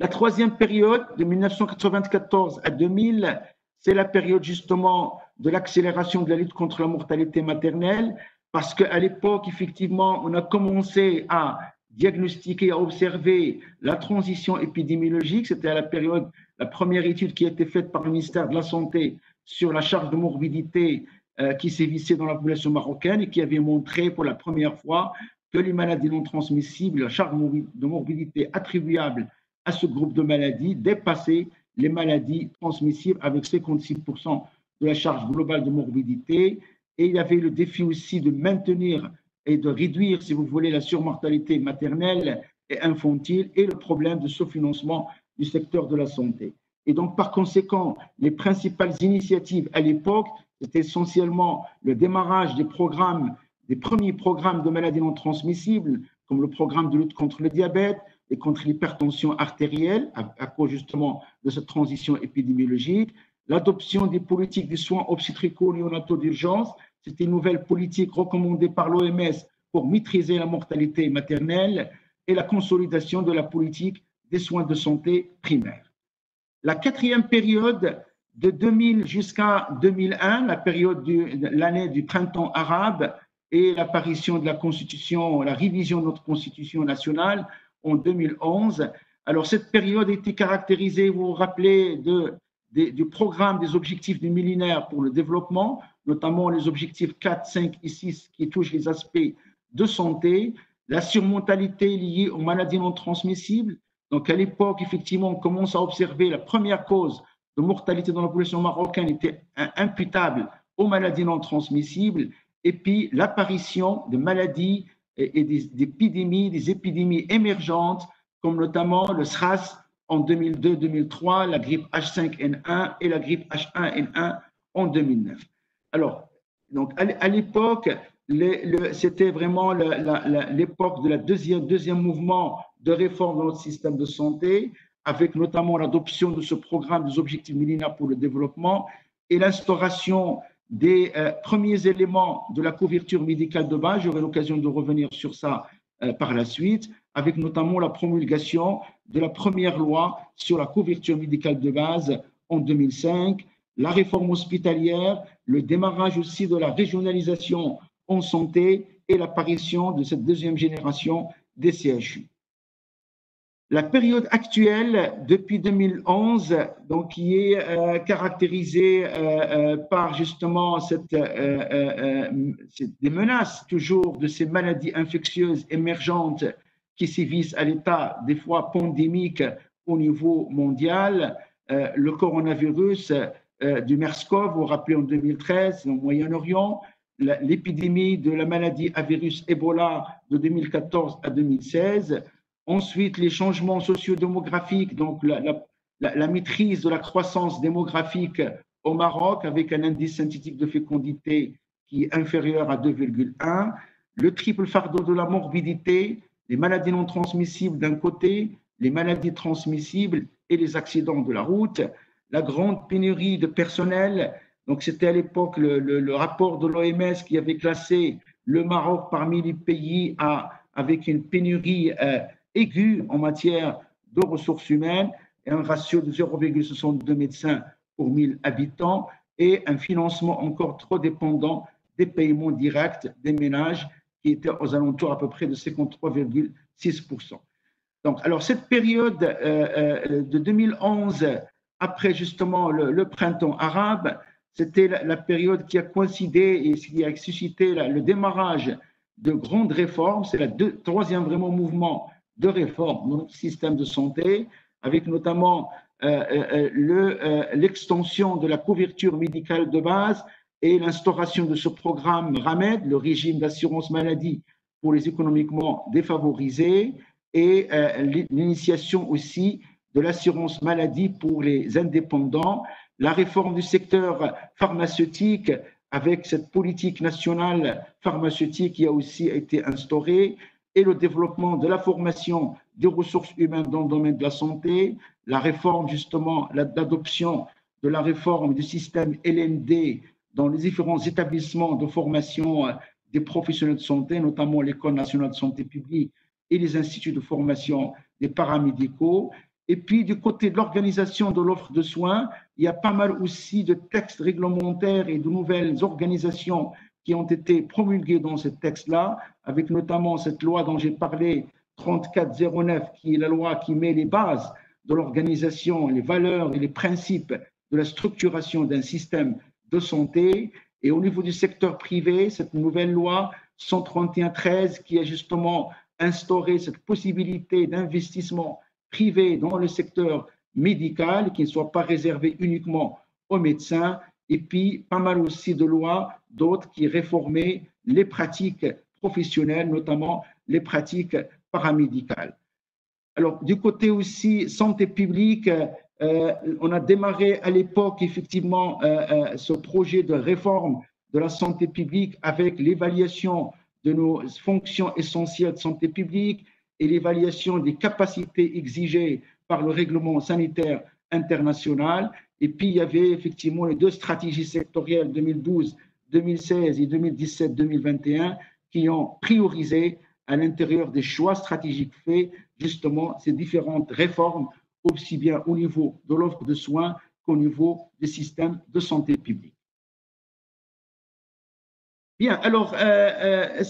La troisième période, de 1994 à 2000, c'est la période justement de l'accélération de la lutte contre la mortalité maternelle, parce qu'à l'époque, effectivement, on a commencé à diagnostiquer, à observer la transition épidémiologique. C'était à la période la première étude qui a été faite par le ministère de la Santé sur la charge de morbidité euh, qui sévissait dans la population marocaine et qui avait montré pour la première fois que les maladies non transmissibles, la charge de morbidité attribuable à ce groupe de maladies dépassait les maladies transmissibles avec 56% de la charge globale de morbidité. Et il y avait le défi aussi de maintenir et de réduire, si vous voulez, la surmortalité maternelle et infantile et le problème de sous-financement du secteur de la santé. Et donc, par conséquent, les principales initiatives à l'époque, c'était essentiellement le démarrage des programmes, des premiers programmes de maladies non transmissibles, comme le programme de lutte contre le diabète et contre l'hypertension artérielle, à, cause justement de cette transition épidémiologique, l'adoption des politiques de soins obstétricaux néonataux d'urgence, c'était une nouvelle politique recommandée par l'OMS pour maîtriser la mortalité maternelle et la consolidation de la politique des soins de santé primaires. La quatrième période, de 2000 jusqu'à 2001, la période de l'année du printemps arabe et l'apparition de la constitution, la révision de notre constitution nationale en 2011. Alors cette période été caractérisée, vous vous rappelez, du programme des objectifs du millénaire pour le développement, notamment les objectifs 4, 5 et 6 qui touchent les aspects de santé, la surmontalité liée aux maladies non transmissibles, donc à l'époque, effectivement, on commence à observer la première cause de mortalité dans la population marocaine était imputable aux maladies non transmissibles, et puis l'apparition de maladies et, d'épidémies, des, épidémies émergentes, comme notamment le SRAS en 2002-2003, la grippe H5N1 et la grippe H1N1 en 2009. Alors, donc à l'époque, c'était vraiment l'époque de la deuxième, deuxième mouvement de réforme dans notre système de santé, avec notamment l'adoption de ce programme des objectifs millénaires pour le développement et l'instauration des euh, premiers éléments de la couverture médicale de base. J'aurai l'occasion de revenir sur ça euh, par la suite, avec notamment la promulgation de la première loi sur la couverture médicale de base en 2005, la réforme hospitalière, le démarrage aussi de la régionalisation en santé et l'apparition de cette deuxième génération des CHU. La période actuelle, depuis 2011, donc, qui est euh, caractérisée euh, euh, par justement cette, des menaces toujours de ces maladies infectieuses émergentes qui sévissent à l'état des fois pandémique au niveau mondial. le coronavirus du MERS-CoV, vous vous rappelez en 2013 au Moyen-Orient, l'épidémie de la maladie à virus Ebola de 2014 à 2016 Ensuite, les changements sociodémographiques, donc la, maîtrise de la croissance démographique au Maroc avec un indice synthétique de fécondité qui est inférieur à 2,1, le triple fardeau de la morbidité, les maladies non transmissibles d'un côté, les maladies transmissibles et les accidents de la route, la grande pénurie de personnel. Donc, c'était à l'époque le, rapport de l'OMS qui avait classé le Maroc parmi les pays avec une pénurie euh, aiguë en matière de ressources humaines et un ratio de 0,62 médecins pour 1000 habitants et un financement encore trop dépendant des paiements directs des ménages qui étaient aux alentours à peu près de 53,6%. Donc, alors cette période euh, euh, de 2011, après justement le, printemps arabe, c'était la, période qui a coïncidé et qui a suscité le démarrage de grandes réformes. C'est le troisième vraiment mouvement de réforme. Dans notre système de santé, avec notamment euh, euh, euh, l'extension de la couverture médicale de base et l'instauration de ce programme RAMED, le régime d'assurance maladie pour les économiquement défavorisés, et l'initiation aussi de l'assurance maladie pour les indépendants, la réforme du secteur pharmaceutique avec cette politique nationale pharmaceutique qui a aussi été instaurée, et le développement de la formation des ressources humaines dans le domaine de la santé, la réforme justement, l'adoption de la réforme du système LND dans les différents établissements de formation euh, des professionnels de santé, notamment l'École nationale de santé publique et les instituts de formation des paramédicaux. Et puis, du côté de l'organisation de l'offre de soins, il y a pas mal aussi de textes réglementaires et de nouvelles organisations qui ont été promulgués dans ce texte-là, avec notamment cette loi dont j'ai parlé, 3409, qui est la loi qui met les bases de l'organisation, les valeurs et les principes de la structuration d'un système de santé. Et au niveau du secteur privé, cette nouvelle loi 131-13 qui a justement instauré cette possibilité d'investissement privé dans le secteur médical, qui ne soit pas réservé uniquement aux médecins, et puis pas mal aussi de lois, d'autres qui réformaient les pratiques professionnelles, notamment les pratiques paramédicales. Alors, du côté aussi santé publique, euh, on a démarré à l'époque effectivement euh, euh, ce projet de réforme de la santé publique avec l'évaluation de nos fonctions essentielles de santé publique et l'évaluation des capacités exigées par le règlement sanitaire international et puis, il y avait effectivement les deux stratégies sectorielles 2012, 2016 et 2017, 2021 qui ont priorisé à l'intérieur des choix stratégiques faits justement ces différentes réformes, aussi bien au niveau de l'offre de soins qu'au niveau des systèmes de santé publique. Bien, alors, euh, euh,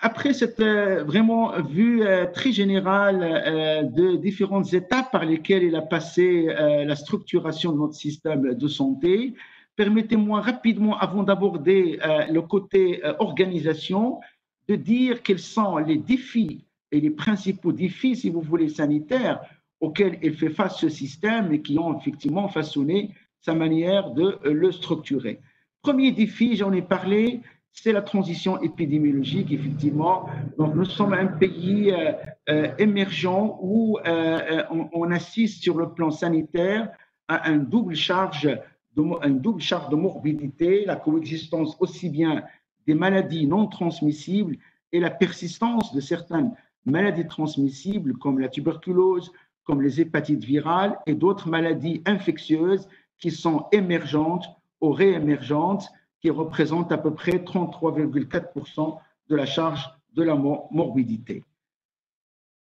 après cette euh, vraiment vue très générale de différentes étapes par lesquelles il a passé la structuration de notre système de santé, permettez-moi rapidement, avant d'aborder le côté organisation, de dire quels sont les défis et les principaux défis, si vous voulez, sanitaires auxquels il fait face ce système et qui ont effectivement façonné sa manière de le structurer. Premier défi, j'en ai parlé, c'est la transition épidémiologique, effectivement. Donc, nous sommes un pays euh, euh, émergent où euh, on, assiste sur le plan sanitaire à un double charge de, un double charge de morbidité, la coexistence aussi bien des maladies non transmissibles et la persistance de certaines maladies transmissibles comme la tuberculose, comme les hépatites virales et d'autres maladies infectieuses qui sont émergentes ou réémergentes, qui représentent à peu près 33,4% de la charge de la morbidité.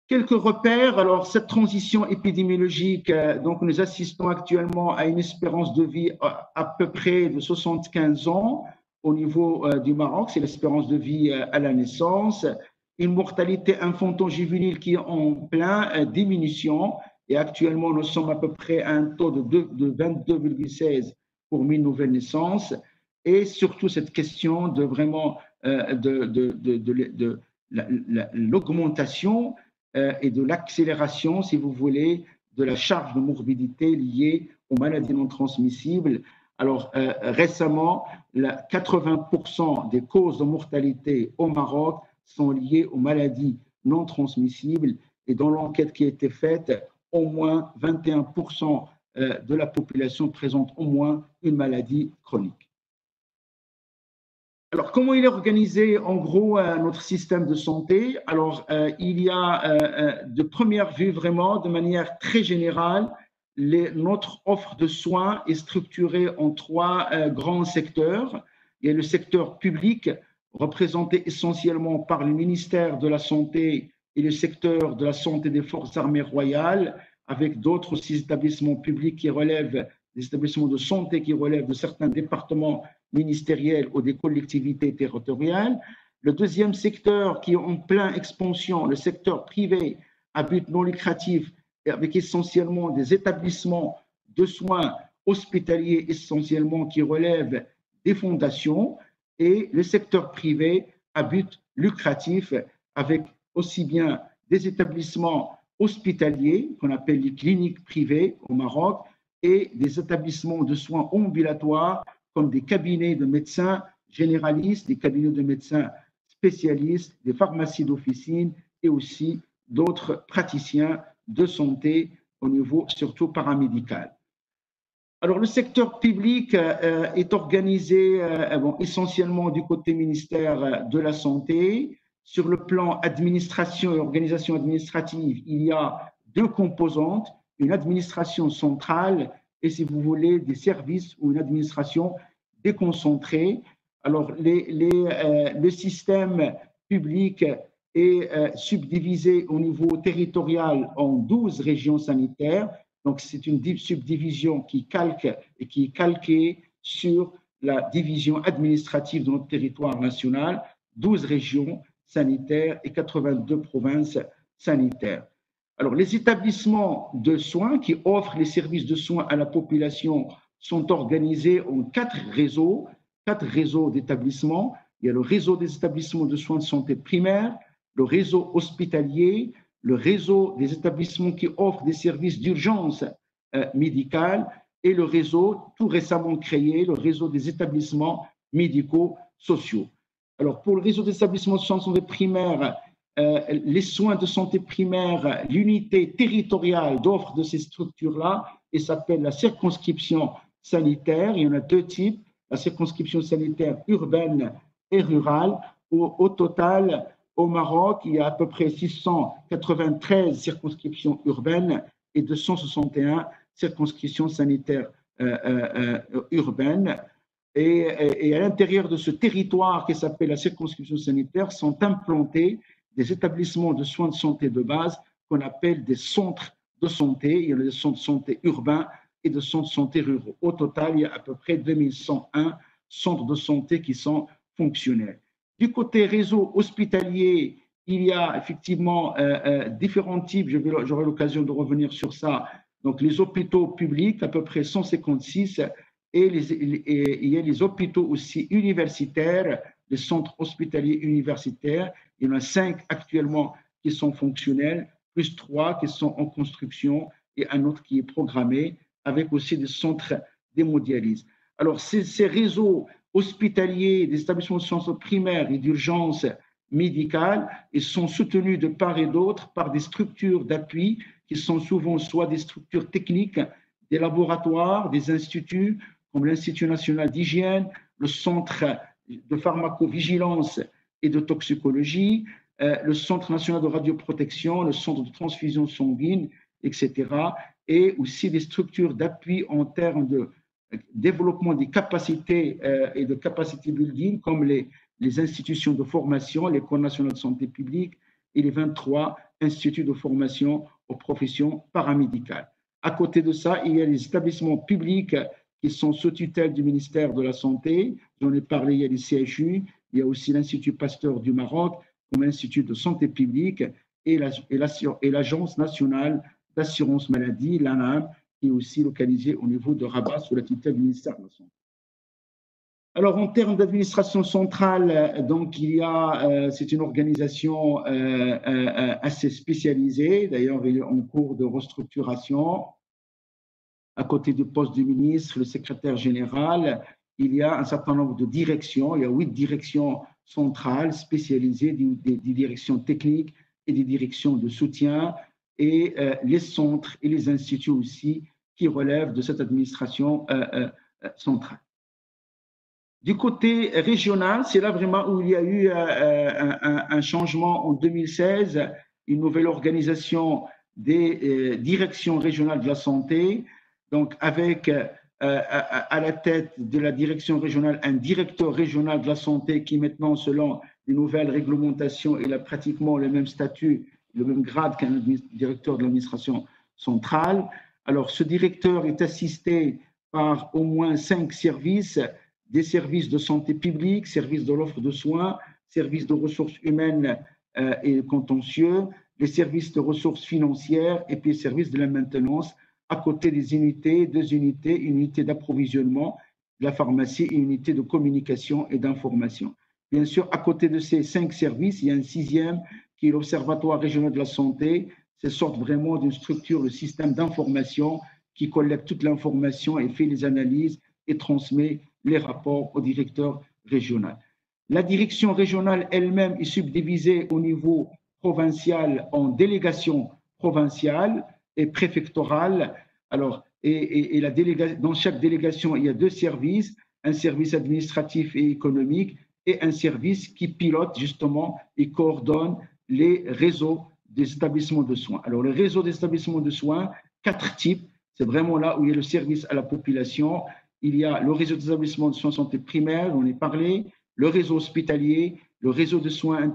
Quelques repères. Alors, cette transition épidémiologique, euh, donc nous assistons actuellement à une espérance de vie à, peu près de 75 ans au niveau euh, du Maroc, c'est l'espérance de vie euh, à la naissance. Une mortalité infanto-juvénile qui est en plein diminution et actuellement nous sommes à peu près à un taux de 22,16 pour 1000 nouvelles naissances et surtout cette question de vraiment de, de, l'augmentation euh, et de l'accélération, si vous voulez, de la charge de morbidité liée aux maladies non transmissibles. Alors, euh, récemment, 80% des causes de mortalité au Maroc sont liées aux maladies non transmissibles. Et dans l'enquête qui a été faite, au moins 21% euh, de la population présente au moins une maladie chronique. Alors, comment il est organisé en gros euh, notre système de santé? Alors, euh, il y a euh, de première vue vraiment, de manière très générale, notre offre de soins est structurée en trois grands secteurs. Il y a le secteur public, représenté essentiellement par le ministère de la Santé et le secteur de la santé des forces armées royales, avec d'autres établissements publics qui relèvent des établissements de santé qui relèvent de certains départements ministériels ou des collectivités territoriales. Le deuxième secteur qui est en pleine expansion, le secteur privé à but non lucratif, avec essentiellement des établissements de soins hospitaliers essentiellement qui relèvent des fondations, et le secteur privé à but lucratif, avec aussi bien des établissements hospitaliers qu'on appelle les cliniques privées au Maroc et des établissements de soins ambulatoires comme des cabinets de médecins généralistes, des cabinets de médecins spécialistes, des pharmacies d'officine et aussi d'autres praticiens de santé au niveau surtout paramédical. Alors, le secteur public euh, est organisé euh, essentiellement du côté ministère de la Santé. Sur le plan administration et organisation administrative, il y a deux composantes, une administration centrale et, si vous voulez, des services ou une administration déconcentrée. Alors, euh, le système public est euh, subdivisé au niveau territorial en 12 régions sanitaires. Donc, c'est une subdivision qui calque et qui est calquée sur la division administrative de notre territoire national, 12 régions sanitaires et 82 provinces sanitaires. Alors, les établissements de soins qui offrent les services de soins à la population sont organisés en quatre réseaux, quatre réseaux d'établissements. Il y a le réseau des établissements de soins de santé primaires, le réseau hospitalier, le réseau des établissements qui offrent des services d'urgence euh, médicale et le réseau tout récemment créé, le réseau des établissements médicaux sociaux. Alors, pour le réseau des établissements de santé primaires, euh, les soins de santé primaire, l'unité territoriale d'offre de ces structures-là, et s'appelle la circonscription sanitaire. Il y en a deux types, la circonscription sanitaire urbaine et rurale. Au, total, au Maroc, il y a à peu près 693 circonscriptions urbaines et 261 circonscriptions sanitaires euh, euh, urbaines. Et, et, à l'intérieur de ce territoire qui s'appelle la circonscription sanitaire sont implantés des établissements de soins de santé de base qu'on appelle des centres de santé. Il y a des centres de santé urbains et de centres de santé ruraux. Au total, il y a à peu près 2101 centres de santé qui sont fonctionnels. Du côté réseau hospitalier, il y a effectivement euh, euh, différents types, j'aurai l'occasion de revenir sur ça. Donc, les hôpitaux publics, à peu près 156, et, et il y a les hôpitaux aussi universitaires, les centres hospitaliers universitaires, il y en a cinq actuellement qui sont fonctionnels, plus trois qui sont en construction et un autre qui est programmé, avec aussi des centres d'hémodialyse. Alors, ces, ces, réseaux hospitaliers, des établissements de soins primaires et d'urgence médicale, ils sont soutenus de part et d'autre par des structures d'appui qui sont souvent soit des structures techniques, des laboratoires, des instituts comme l'Institut national d'hygiène, le Centre de pharmacovigilance et de toxicologie, euh, le Centre national de radioprotection, le Centre de transfusion sanguine etc. Et aussi des structures d'appui en termes de développement des capacités euh, et de capacity building, comme les, les institutions de formation, l'École nationale de santé publique et les 23 instituts de formation aux professions paramédicales. À côté de ça, il y a les établissements publics qui sont sous tutelle du ministère de la Santé. J'en ai parlé, il y a les CHU, il y a aussi l'Institut Pasteur du Maroc comme institut de santé publique et l'Agence nationale d'assurance maladie, l'ANAM, qui est aussi localisée au niveau de Rabat sous la tutelle du ministère de la Santé. Alors, en termes d'administration centrale, donc il y a, euh, c'est une organisation euh, euh, assez spécialisée, d'ailleurs en cours de restructuration. À côté du poste du ministre, le secrétaire général, il y a un certain nombre de directions. Il y a huit directions centrales spécialisées, des, directions techniques et des directions de soutien, et les centres et les instituts aussi qui relèvent de cette administration centrale. Du côté régional, c'est là vraiment où il y a eu euh, euh, un, changement en 2016, une nouvelle organisation des euh, directions régionales de la santé, donc avec à la tête de la direction régionale un directeur régional de la santé qui maintenant, selon les nouvelles réglementations, il a pratiquement le même statut, le même grade qu'un directeur de l'administration centrale. Alors, ce directeur est assisté par au moins cinq services des services de santé publique, services de l'offre de soins, services de ressources humaines euh, et contentieux, les services de ressources financières et puis les services de la maintenance, à côté des unités, deux unités, une unité d'approvisionnement de la pharmacie et unité de communication et d'information. Bien sûr, à côté de ces cinq services, il y a un sixième qui est l'Observatoire régional de la santé. C'est sorte vraiment d'une structure, le système d'information qui collecte toute l'information et fait les analyses et transmet les rapports au directeur régional. La direction régionale elle-même est subdivisée au niveau provincial en délégations provinciales et préfectorales. Alors, et, la dans chaque délégation, il y a deux services, un service administratif et économique et un service qui pilote justement et coordonne les réseaux des établissements de soins. Alors, le réseau des établissements de soins, quatre types, c'est vraiment là où il y a le service à la population, il y a le réseau d'établissements de soins de santé primaire, on est parlé, le réseau hospitalier, le réseau de soins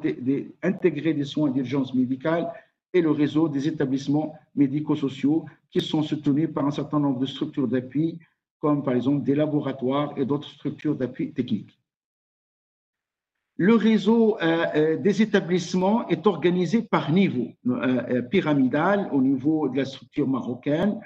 intégrés des soins d'urgence médicale et le réseau des établissements médico-sociaux qui sont soutenus par un certain nombre de structures d'appui, comme par exemple des laboratoires et d'autres structures d'appui technique. Le réseau euh, euh, des établissements est organisé par niveau euh, pyramidal au niveau de la structure marocaine.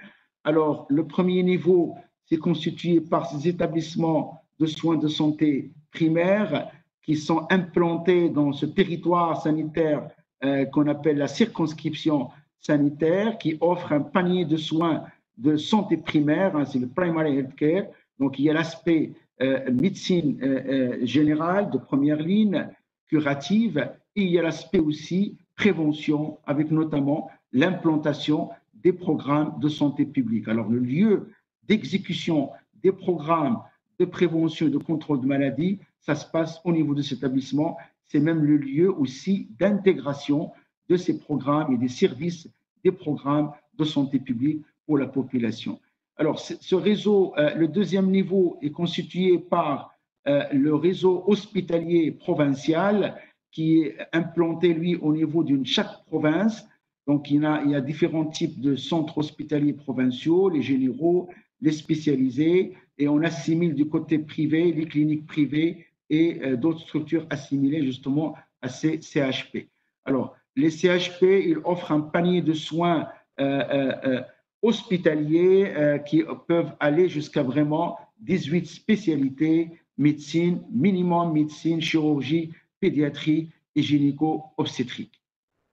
Alors, le premier niveau, c'est constitué par ces établissements de soins de santé primaires qui sont implantés dans ce territoire sanitaire euh, qu'on appelle la circonscription sanitaire, qui offre un panier de soins de santé primaire, hein, c'est le primary health care. Donc, il y a l'aspect euh, médecine euh, générale de première ligne, curative, et il y a l'aspect aussi prévention, avec notamment l'implantation des programmes de santé publique. Alors, le lieu d'exécution des programmes de prévention et de contrôle de maladies, ça se passe au niveau de cet établissement. C'est même le lieu aussi d'intégration de ces programmes et des services des programmes de santé publique pour la population. Alors, ce réseau, euh, le deuxième niveau est constitué par euh, le réseau hospitalier provincial qui est implanté, lui, au niveau d'une chaque province. Donc, il y, a, il y a différents types de centres hospitaliers provinciaux, les généraux, les spécialisés, et on assimile du côté privé les cliniques privées et euh, d'autres structures assimilées justement à ces CHP. Alors, les CHP, ils offrent un panier de soins euh, euh, hospitaliers qui peuvent aller jusqu'à vraiment 18 spécialités, médecine, minimum médecine, chirurgie, pédiatrie et gynéco-obstétrique,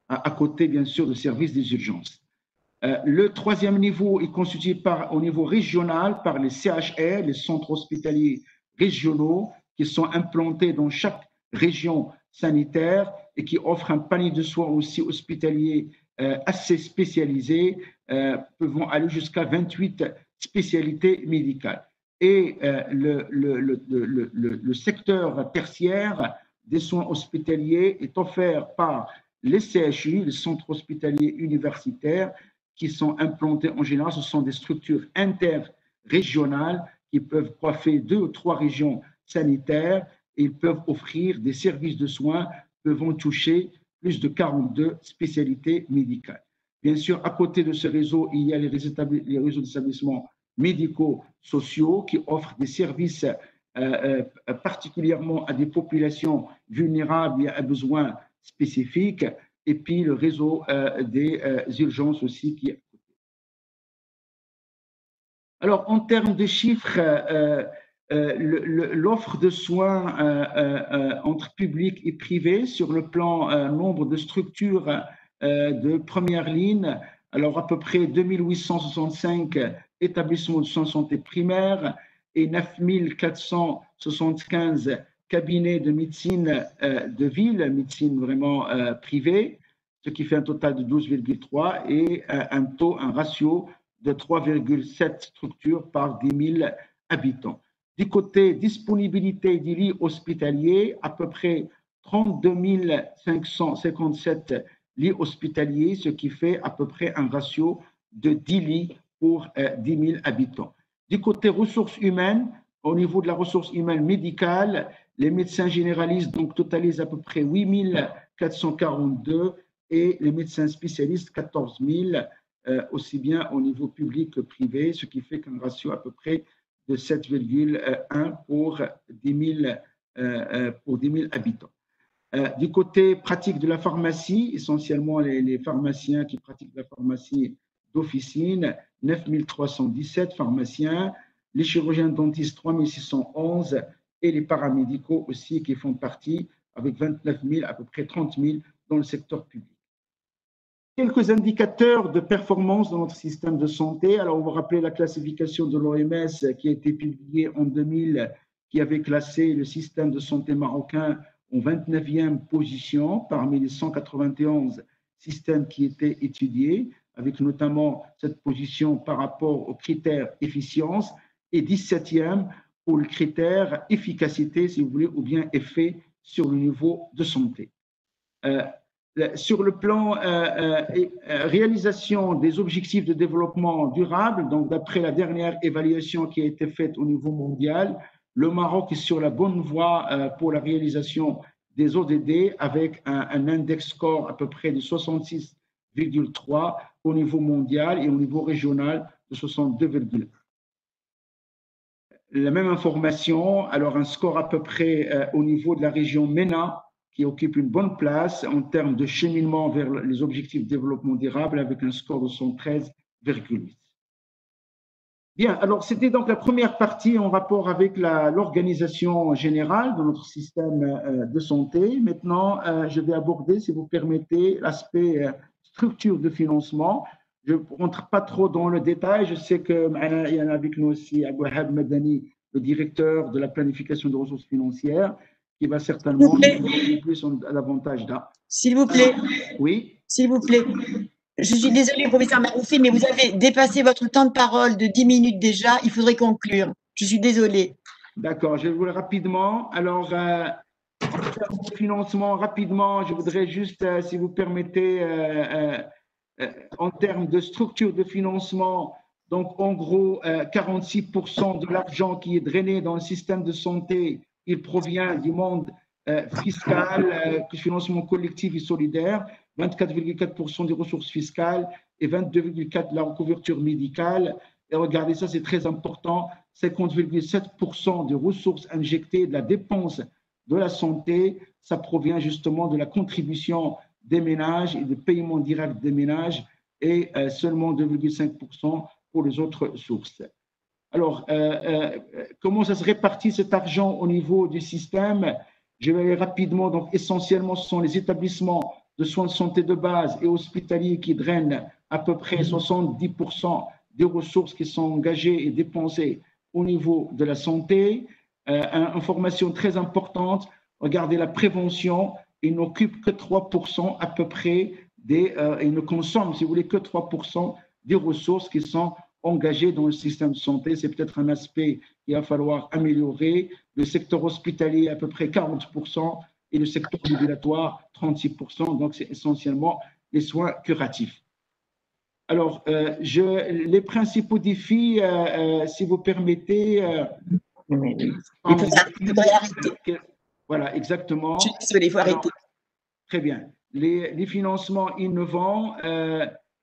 à, côté bien sûr de services des urgences. Le troisième niveau est constitué par, au niveau régional par les CHR, les centres hospitaliers régionaux, qui sont implantés dans chaque région sanitaire et qui offrent un panier de soins aussi hospitalier euh, assez spécialisé, euh, pouvant aller jusqu'à 28 spécialités médicales. Et le, le, le, secteur tertiaire des soins hospitaliers est offert par les CHU, les centres hospitaliers universitaires, qui sont implantées en général, ce sont des structures interrégionales qui peuvent coiffer deux ou trois régions sanitaires et ils peuvent offrir des services de soins pouvant toucher plus de 42 spécialités médicales. Bien sûr, à côté de ce réseau, il y a les réseaux d'établissements médicaux sociaux qui offrent des services euh, euh, particulièrement à des populations vulnérables et à besoins spécifiques, et puis le réseau euh, des urgences aussi qui est alors, en termes de chiffres, l'offre de soins entre public et privé sur le plan nombre de structures de première ligne, alors à peu près 2865 établissements de soins santé primaire et 9475 cabinets de médecine euh, de ville, médecine vraiment euh, privée, ce qui fait un total de 12,3 et euh, un taux, un ratio de 3,7 structures par 10 000 habitants. Du côté disponibilité des lits hospitaliers, à peu près 32 557 lits hospitaliers, ce qui fait à peu près un ratio de 10 lits pour 10 000 habitants. Du côté ressources humaines, au niveau de la ressource humaine médicale, les médecins généralistes donc totalisent à peu près 8 442 et les médecins spécialistes 14 000, euh, aussi bien au niveau public que privé, ce qui fait qu'un ratio à peu près de 7,1 pour 10 000, euh, pour 10 000 habitants. Euh, du côté pratique de la pharmacie, essentiellement les, pharmaciens qui pratiquent la pharmacie d'officine, 9317 pharmaciens, les chirurgiens dentistes 3611 et les paramédicaux aussi qui font partie avec 29 000, à peu près 30 000 dans le secteur public. Quelques indicateurs de performance dans notre système de santé. Alors, on va rappeler la classification de l'OMS qui a été publiée en 2000, qui avait classé le système de santé marocain en 29e position parmi les 191 systèmes qui étaient étudiés avec notamment cette position par rapport aux critères efficience, et 17e pour le critère efficacité, si vous voulez, ou bien effet sur le niveau de santé. Euh, sur le plan euh, euh, réalisation des objectifs de développement durable, donc d'après la dernière évaluation qui a été faite au niveau mondial, le Maroc est sur la bonne voie pour la réalisation des ODD avec un, un index score à peu près de 66,3 au niveau mondial et au niveau régional de 62,1. La même information, alors un score à peu près euh, au niveau de la région MENA, qui occupe une bonne place en termes de cheminement vers les objectifs de développement durable avec un score de 113,8. Bien, alors c'était donc la première partie en rapport avec l'organisation générale de notre système euh, de santé. Maintenant, euh, je vais aborder, si vous permettez, l'aspect structure de financement. Je ne rentre pas trop dans le détail. Je sais qu'il y en a avec nous aussi Abouhab Madani, le directeur de la planification de ressources financières, qui va certainement plus à l'avantage d'un. S'il vous plaît. Oui. S'il vous plaît. Je suis désolée, professeur Maroufi, mais vous avez dépassé votre temps de parole de 10 minutes déjà. Il faudrait conclure. Je suis désolée. D'accord, je vais vous le rapidement. Alors, euh, financement, rapidement, je voudrais juste, euh, si vous permettez, euh, euh, en termes de structure de financement, donc en gros, 46% de l'argent qui est drainé dans le système de santé, il provient du monde fiscal, financement collectif et solidaire, 24,4% des ressources fiscales et 22,4% de la couverture médicale. Et regardez ça, c'est très important, 50,7% des ressources injectées de la dépense de la santé, ça provient justement de la contribution des ménages et des paiements directs des ménages et euh, seulement 2,5% pour les autres sources. Alors, euh, euh, comment ça se répartit cet argent au niveau du système? Je vais aller rapidement. Donc, essentiellement, ce sont les établissements de soins de santé de base et hospitaliers qui drainent à peu près 70% des ressources qui sont engagées et dépensées au niveau de la santé. Euh, information très importante, regardez la prévention, il n'occupe que 3% à peu près des, euh, il ne consomme, si vous voulez, que 3% des ressources qui sont engagées dans le système de santé. C'est peut-être un aspect qu'il va falloir améliorer. Le secteur hospitalier, à peu près 40%, et le secteur ambulatoire, 36%. Donc, c'est essentiellement les soins curatifs. Alors, je, les principaux défis, si vous permettez. il faudrait arrêter. Voilà, exactement. Je suis désolée, il faut arrêter. Très bien. Les, les financements innovants,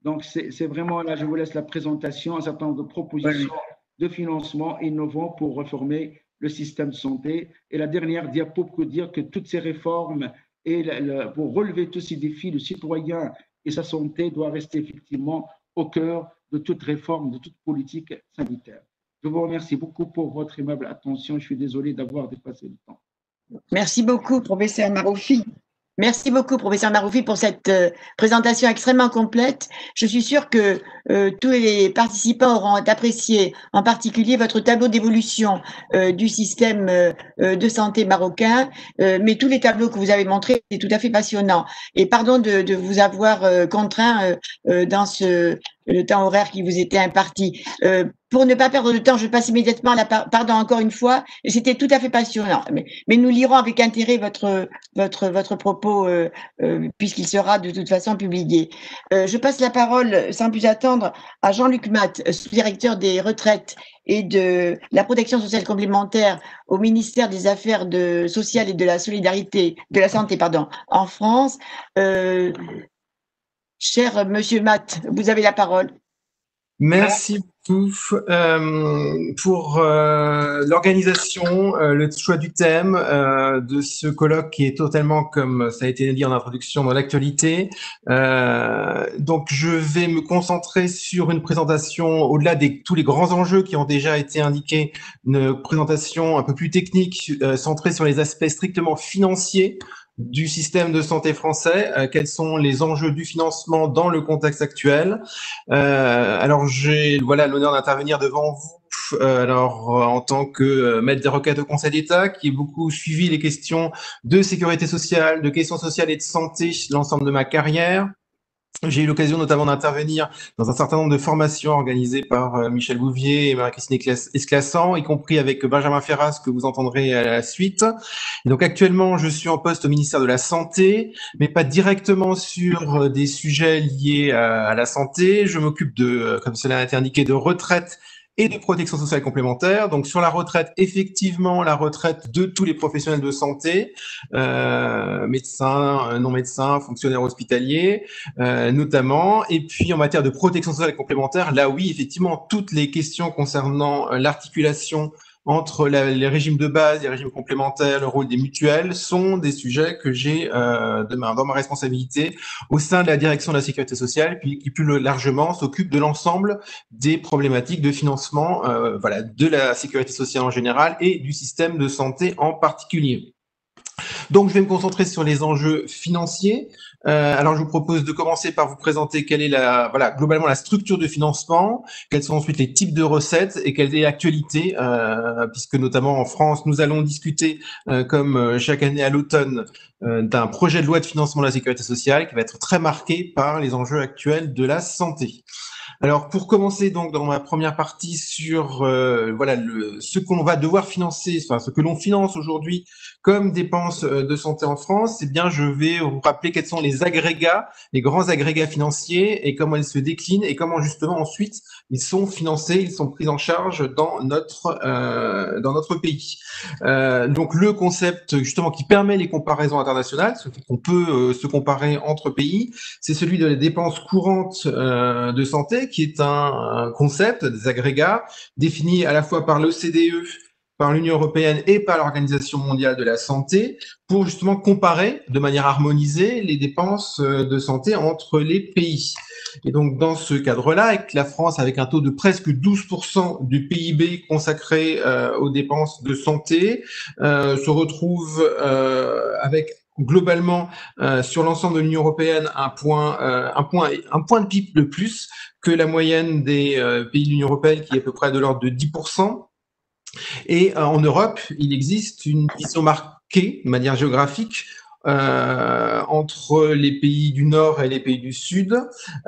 donc c'est vraiment là, je vous laisse la présentation, un certain nombre de propositions de financement innovants pour réformer le système de santé. Et la dernière diapo pour dire que toutes ces réformes et pour relever tous ces défis, le citoyen et sa santé doit rester effectivement au cœur de toute réforme, de toute politique sanitaire. Je vous remercie beaucoup pour votre aimable attention. Je suis désolé d'avoir dépassé le temps. Merci beaucoup, professeur Maroufi. Merci beaucoup, professeur Maroufi, pour cette euh, présentation extrêmement complète. Je suis sûre que euh, tous les participants auront apprécié, en particulier votre tableau d'évolution euh, du système de santé marocain, mais tous les tableaux que vous avez montrés, c'est tout à fait passionnant. Et pardon de, vous avoir contraint dans le temps horaire qui vous était imparti. Euh, pour ne pas perdre de temps, je passe immédiatement la pardon encore une fois. C'était tout à fait passionnant. Mais, nous lirons avec intérêt votre votre votre propos euh, euh, puisqu'il sera de toute façon publié. Euh, je passe la parole sans plus attendre à Jean-Luc Matt, sous-directeur des retraites et de la protection sociale complémentaire au ministère des Affaires sociales et de la solidarité, de la santé, pardon, en France. Euh, Cher Monsieur Matt, vous avez la parole. Merci euh, pour euh, l'organisation, euh, le choix du thème de ce colloque qui est totalement, comme ça a été dit en introduction, dans l'actualité. donc, je vais me concentrer sur une présentation au-delà de tous les grands enjeux qui ont déjà été indiqués, une présentation un peu plus technique, centrée sur les aspects strictement financiers du système de santé français, euh, quels sont les enjeux du financement dans le contexte actuel? Euh, alors j'ai voilà l'honneur d'intervenir devant vous euh, alors en tant que maître des requêtes au Conseil d'État, qui a beaucoup suivi les questions de sécurité sociale, de questions sociales et de santé l'ensemble de ma carrière. J'ai eu l'occasion notamment d'intervenir dans un certain nombre de formations organisées par euh, Michel Bouvier et Marie-Christine Esclassant, y compris avec Benjamin Ferras que vous entendrez à la suite. Donc actuellement, je suis en poste au ministère de la Santé, mais pas directement sur euh, des sujets liés à la santé. Je m'occupe de, euh, comme cela a été indiqué, de retraite et de protection sociale complémentaire. Donc sur la retraite, effectivement, la retraite de tous les professionnels de santé, euh, médecins, euh, non médecins, fonctionnaires hospitaliers, euh, notamment. Et puis en matière de protection sociale complémentaire, là oui, effectivement, toutes les questions concernant l'articulation entre les régimes de base, les régimes complémentaires, le rôle des mutuelles sont des sujets que j'ai euh, dans ma responsabilité au sein de la direction de la sécurité sociale, puis qui plus largement s'occupe de l'ensemble des problématiques de financement euh, voilà, de la sécurité sociale en général et du système de santé en particulier. Donc, je vais me concentrer sur les enjeux financiers. Euh, alors, je vous propose de commencer par vous présenter quelle est la, voilà, globalement la structure de financement, quels sont ensuite les types de recettes et quelle est l'actualité, euh, puisque notamment en France, nous allons discuter, euh, comme euh, chaque année à l'automne, euh, d'un projet de loi de financement de la sécurité sociale qui va être très marqué par les enjeux actuels de la santé. Alors pour commencer donc dans ma première partie sur euh, voilà le, ce qu'on va devoir financer, enfin ce que l'on finance aujourd'hui comme dépenses euh, de santé en France, eh bien je vais vous rappeler quels sont les agrégats, les grands agrégats financiers et comment ils se déclinent et comment justement ensuite ils sont financés, ils sont pris en charge dans notre euh, dans notre pays. Euh, donc le concept justement qui permet les comparaisons internationales, ce qu'on peut euh, se comparer entre pays, c'est celui de la dépenses courantes euh, de santé qui est un, concept des agrégats défini à la fois par l'OCDE, par l'Union européenne et par l'Organisation mondiale de la santé pour justement comparer de manière harmonisée les dépenses euh, de santé entre les pays. Et donc dans ce cadre-là, avec la France avec un taux de presque 12% du PIB consacré euh, aux dépenses de santé, euh, se retrouve avec globalement sur l'ensemble de l'Union européenne un point, un point, un point de PIB de plus que la moyenne des pays de l'Union européenne qui est à peu près de l'ordre de 10%. Et en Europe, il existe une vision marquée de manière géographique euh, entre les pays du Nord et les pays du Sud.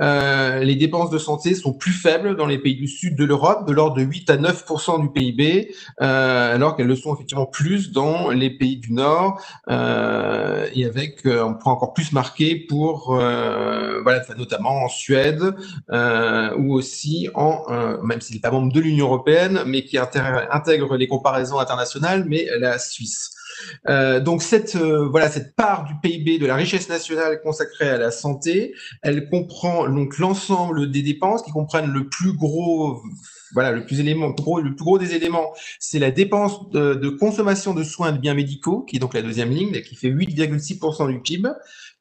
Euh, les dépenses de santé sont plus faibles dans les pays du Sud de l'Europe, de l'ordre de 8 à 9% du PIB, euh, alors qu'elles le sont effectivement plus dans les pays du Nord, euh, et avec euh, un point encore plus marqué pour, euh, voilà, notamment en Suède, ou aussi en, même s'il n'est pas membre de l'Union européenne, mais qui intègre les comparaisons internationales, mais la Suisse. Euh, donc cette euh, voilà cette part du PIB de la richesse nationale consacrée à la santé, elle comprend donc l'ensemble des dépenses qui comprennent le plus gros voilà le plus élément le plus gros, des éléments, c'est la dépense de, de, consommation de soins et de biens médicaux qui est donc la deuxième ligne qui fait 8,6% du PIB.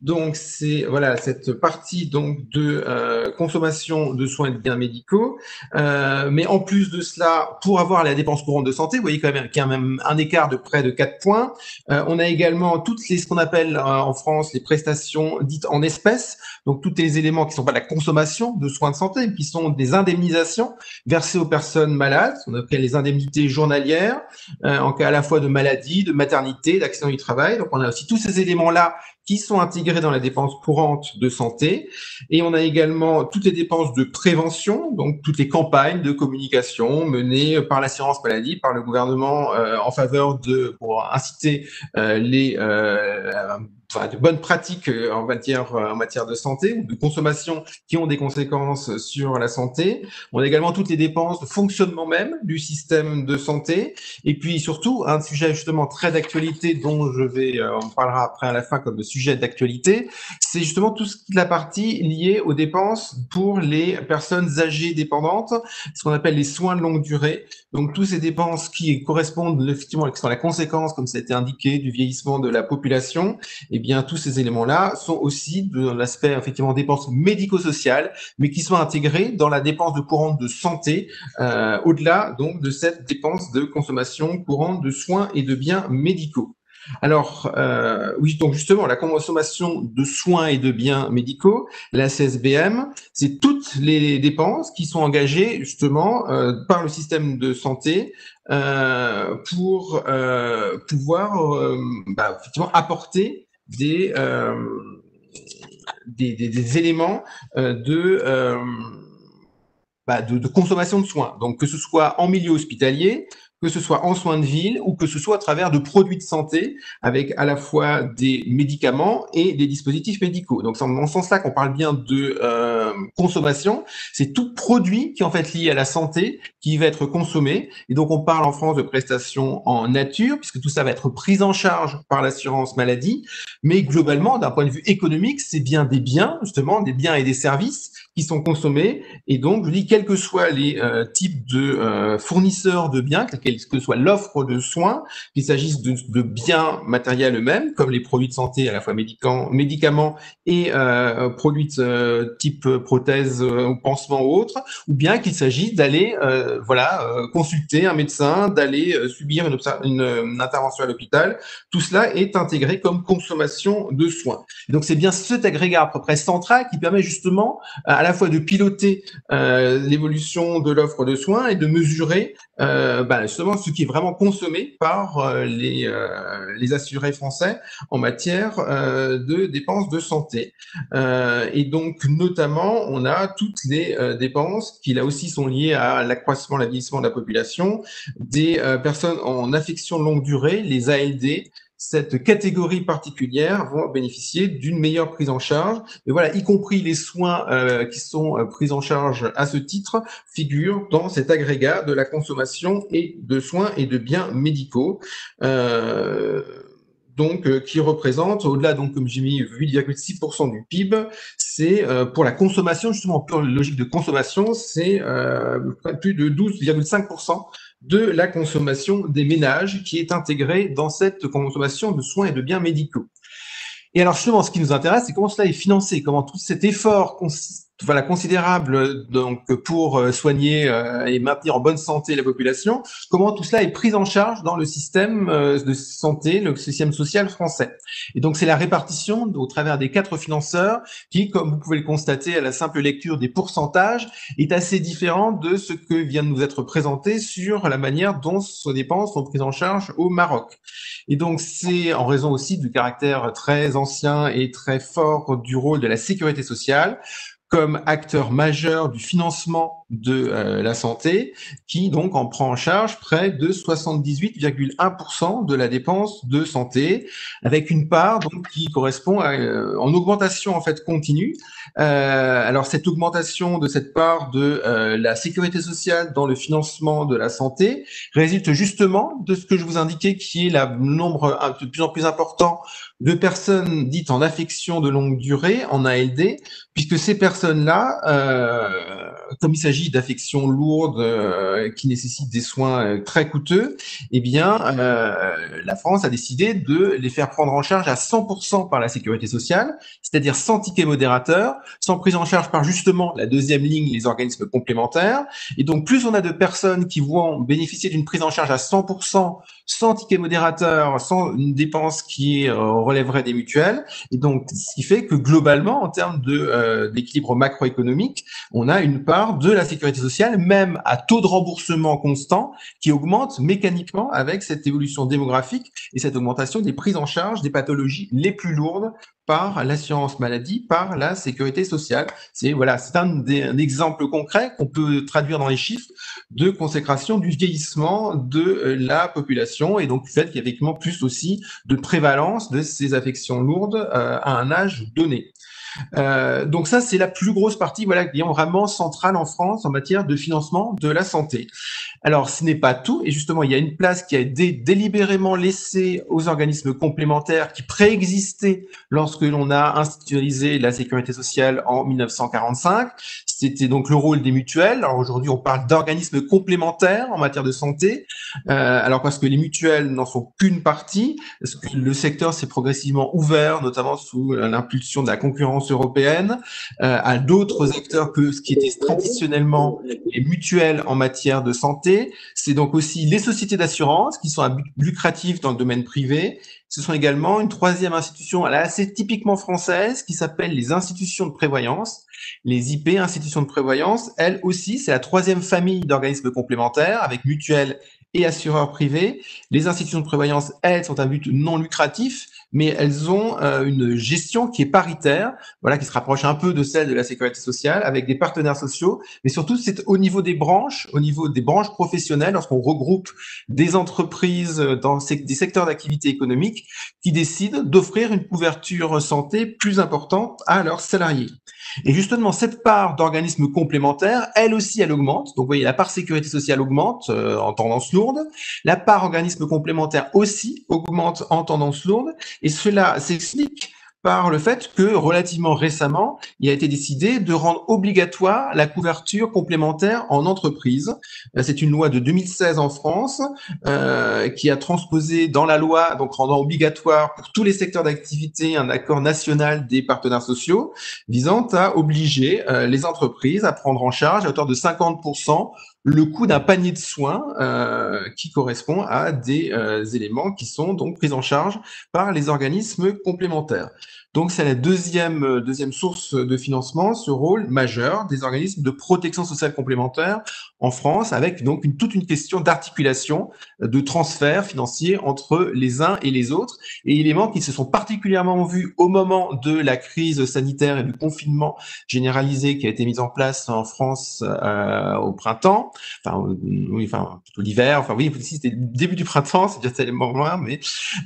Donc c'est voilà cette partie donc de euh, consommation de soins et de biens médicaux. Euh, mais en plus de cela, pour avoir la dépense courante de santé, vous voyez quand même qu'il y a même un écart de près de 4 points. Euh, on a également toutes les ce qu'on appelle en France les prestations dites en espèces, donc tous les éléments qui sont pas la consommation de soins de santé, mais qui sont des indemnisations versées aux personnes malades, on appelle les indemnités journalières en cas à la fois de maladie, de maternité, d'accident du travail. Donc on a aussi tous ces éléments là qui sont intégrés dans la dépense courante de santé. Et on a également toutes les dépenses de prévention, donc toutes les campagnes de communication menées par l'assurance maladie, par le gouvernement euh, en faveur de, pour inciter euh, les euh, de bonnes pratiques euh, en matière, euh, en matière de santé ou de consommation qui ont des conséquences sur la santé. On a également toutes les dépenses de fonctionnement même du système de santé. Et puis surtout, un sujet justement très d'actualité dont je vais, euh, on parlera après à la fin comme sujet d'actualité, c'est justement toute la partie liée aux dépenses pour les personnes âgées dépendantes, ce qu'on appelle les soins de longue durée. Donc, toutes ces dépenses qui correspondent effectivement, qui sont la conséquence, comme ça a été indiqué, du vieillissement de la population, et bien, tous ces éléments-là sont aussi de l'aspect, effectivement, dépenses médico-sociales, mais qui sont intégrés dans la dépense de courante de santé, euh, au-delà, donc, de cette dépense de consommation courante de soins et de biens médicaux. Alors, euh, oui, donc justement, la consommation de soins et de biens médicaux, la CSBM, c'est toutes les dépenses qui sont engagées justement euh, par le système de santé pour pouvoir bah, effectivement apporter euh, des, des, des, éléments euh, de, euh, bah, de, consommation de soins. Donc, que ce soit en milieu hospitalier, que ce soit en soins de ville ou que ce soit à travers de produits de santé avec à la fois des médicaments et des dispositifs médicaux. Donc c'est en ce sens-là qu'on parle bien de consommation. C'est tout produit qui est en fait lié à la santé qui va être consommé. Et donc on parle en France de prestations en nature puisque tout ça va être pris en charge par l'assurance maladie. Mais globalement, d'un point de vue économique, c'est bien des biens, justement, des biens et des services qui sont consommés. Et donc, je dis, quels que soient les euh, types de euh, fournisseurs de biens, quelle que soit l'offre de soins, qu'il s'agisse de, biens matériels eux-mêmes, comme les produits de santé, à la fois médicaments, et euh, produits de, type prothèse ou pansement ou autre, ou bien qu'il s'agisse d'aller voilà, consulter un médecin, d'aller subir une, intervention à l'hôpital. Tout cela est intégré comme consommation de soins. donc, c'est bien cet agrégat à peu près central qui permet justement à la fois de piloter euh, l'évolution de l'offre de soins et de mesurer euh, bah, justement ce qui est vraiment consommé par euh, les, euh, les assurés français en matière euh, de dépenses de santé. Euh, et donc, notamment, on a toutes les dépenses qui, là aussi, sont liées à l'accroissement, l'aviissement de la population, des personnes en affection longue durée, les ALD, cette catégorie particulière vont bénéficier d'une meilleure prise en charge. Et voilà, y compris les soins euh, qui sont euh, pris en charge à ce titre figurent dans cet agrégat de la consommation et de soins et de biens médicaux. Euh, donc euh, qui représente au-delà donc comme j'ai mis 8,6% du PIB, c'est euh, pour la consommation justement pure logique de consommation, c'est euh, plus de 12,5% de la consommation des ménages qui est intégrée dans cette consommation de soins et de biens médicaux. Et alors justement, ce qui nous intéresse, c'est comment cela est financé, comment tout cet effort consiste voilà, considérable donc pour euh, soigner euh, et maintenir en bonne santé la population, comment tout cela est pris en charge dans le système euh, de santé, le système social français? Et donc c'est la répartition au travers des quatre financeurs qui, comme vous pouvez le constater à la simple lecture des pourcentages, est assez différent de ce que vient de nous être présenté sur la manière dont ces dépenses sont prises en charge au Maroc. Et donc c'est en raison aussi du caractère très ancien et très fort du rôle de la sécurité sociale comme acteur majeur du financement de euh, la santé, qui donc en prend en charge près de 78,1% de la dépense de santé, avec une part donc qui correspond à, euh, en augmentation en fait continue. Euh, alors cette augmentation de cette part de la sécurité sociale dans le financement de la santé résulte justement de ce que je vous indiquais, qui est le nombre de plus en plus important de personnes dites en affection de longue durée, en ALD, puisque ces personnes-là, euh, comme il s'agit d'affections lourdes euh, qui nécessitent des soins euh, très coûteux, eh bien, la France a décidé de les faire prendre en charge à 100% par la sécurité sociale, c'est-à-dire sans ticket modérateur, sans prise en charge par justement la deuxième ligne, les organismes complémentaires. Et donc, plus on a de personnes qui vont bénéficier d'une prise en charge à 100% sans ticket modérateur, sans une dépense qui relèverait des mutuelles, et donc ce qui fait que globalement, en termes euh, d'équilibre macroéconomique, on a une part de la sécurité sociale, même à taux de remboursement constant, qui augmente mécaniquement avec cette évolution démographique et cette augmentation des prises en charge des pathologies les plus lourdes par l'assurance maladie, par la sécurité sociale. C'est voilà, c'est un, exemple concret qu'on peut traduire dans les chiffres de consécration du vieillissement de euh, la population et donc du fait qu'il y a effectivement plus aussi de prévalence de ces affections lourdes euh, à un âge donné. Euh, donc ça, c'est la plus grosse partie, voilà, qui est vraiment centrale en France en matière de financement de la santé. Alors, ce n'est pas tout, et justement, il y a une place qui a été délibérément laissée aux organismes complémentaires qui préexistaient lorsque l'on a institutionnalisé la sécurité sociale en 1945. C'était donc le rôle des mutuelles. Alors aujourd'hui, on parle d'organismes complémentaires en matière de santé. Euh, alors parce que les mutuelles n'en sont qu'une partie, parce que le secteur s'est progressivement ouvert, notamment sous l'impulsion de la concurrence européenne, euh, à d'autres acteurs que ce qui était traditionnellement les mutuelles en matière de santé. C'est donc aussi les sociétés d'assurance qui sont lucratif dans le domaine privé. Ce sont également une troisième institution assez typiquement française qui s'appelle les institutions de prévoyance les IP, institutions de prévoyance, elles aussi, c'est la troisième famille d'organismes complémentaires avec mutuelles et assureurs privés. Les institutions de prévoyance, elles, sont un but non lucratif mais elles ont euh, une gestion qui est paritaire, voilà, qui se rapproche un peu de celle de la sécurité sociale, avec des partenaires sociaux, mais surtout c'est au niveau des branches, au niveau des branches professionnelles, lorsqu'on regroupe des entreprises dans des secteurs d'activité économique qui décident d'offrir une couverture santé plus importante à leurs salariés. Et justement, cette part d'organismes complémentaires, elle aussi, elle augmente. Donc, vous voyez, la part sécurité sociale augmente euh, en tendance lourde. La part organismes complémentaires aussi augmente en tendance lourde. Et cela s'explique par le fait que relativement récemment, il a été décidé de rendre obligatoire la couverture complémentaire en entreprise. Euh, c'est une loi de 2016 en France euh, qui a transposé dans la loi, donc rendant obligatoire pour tous les secteurs d'activité un accord national des partenaires sociaux visant à obliger euh, les entreprises à prendre en charge à hauteur de 50% le coût d'un panier de soins euh, qui correspond à des euh, éléments qui sont donc pris en charge par les organismes complémentaires. Donc c'est la deuxième, euh, deuxième source de financement, ce rôle majeur des organismes de protection sociale complémentaire en France, avec donc une, toute une question d'articulation, de transfert financier entre les uns et les autres, et éléments qui se sont particulièrement vus au moment de la crise sanitaire et du confinement généralisé qui a été mis en place en France euh, au printemps, enfin oui, enfin plutôt l'hiver, enfin oui, c'était début du printemps, c'est déjà tellement loin, mais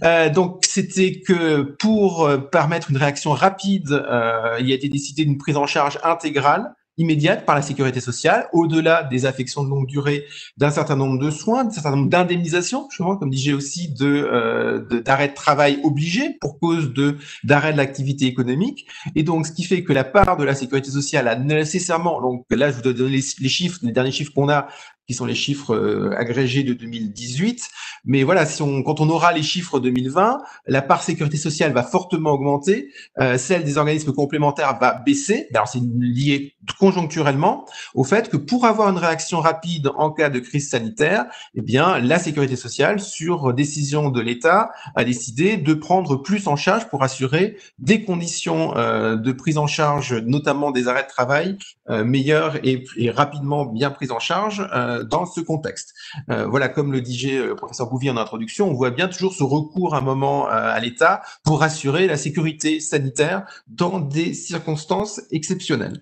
euh, donc c'était que pour permettre une réaction rapide, euh, il a été décidé d'une prise en charge intégrale immédiate par la sécurité sociale, au-delà des affections de longue durée, d'un certain nombre de soins, d'un certain nombre d'indemnisations, comme disais aussi, de euh, d'arrêt de, travail obligé pour cause de d'arrêt de l'activité économique. Et donc, ce qui fait que la part de la sécurité sociale a nécessairement, donc là, je vous donne les, les chiffres, les derniers chiffres qu'on a, qui sont les chiffres euh, agrégés de 2018. Mais voilà, si on, quand on aura les chiffres 2020, la part sécurité sociale va fortement augmenter, euh, celle des organismes complémentaires va baisser. Alors c'est lié conjoncturellement au fait que pour avoir une réaction rapide en cas de crise sanitaire, eh bien la sécurité sociale, sur décision de l'État, a décidé de prendre plus en charge pour assurer des conditions euh, de prise en charge, notamment des arrêts de travail, euh, meilleures et, rapidement bien prises en charge dans ce contexte. Euh, voilà, comme le disait le professeur Bouvier en introduction, on voit bien toujours ce recours à un moment à l'État pour assurer la sécurité sanitaire dans des circonstances exceptionnelles.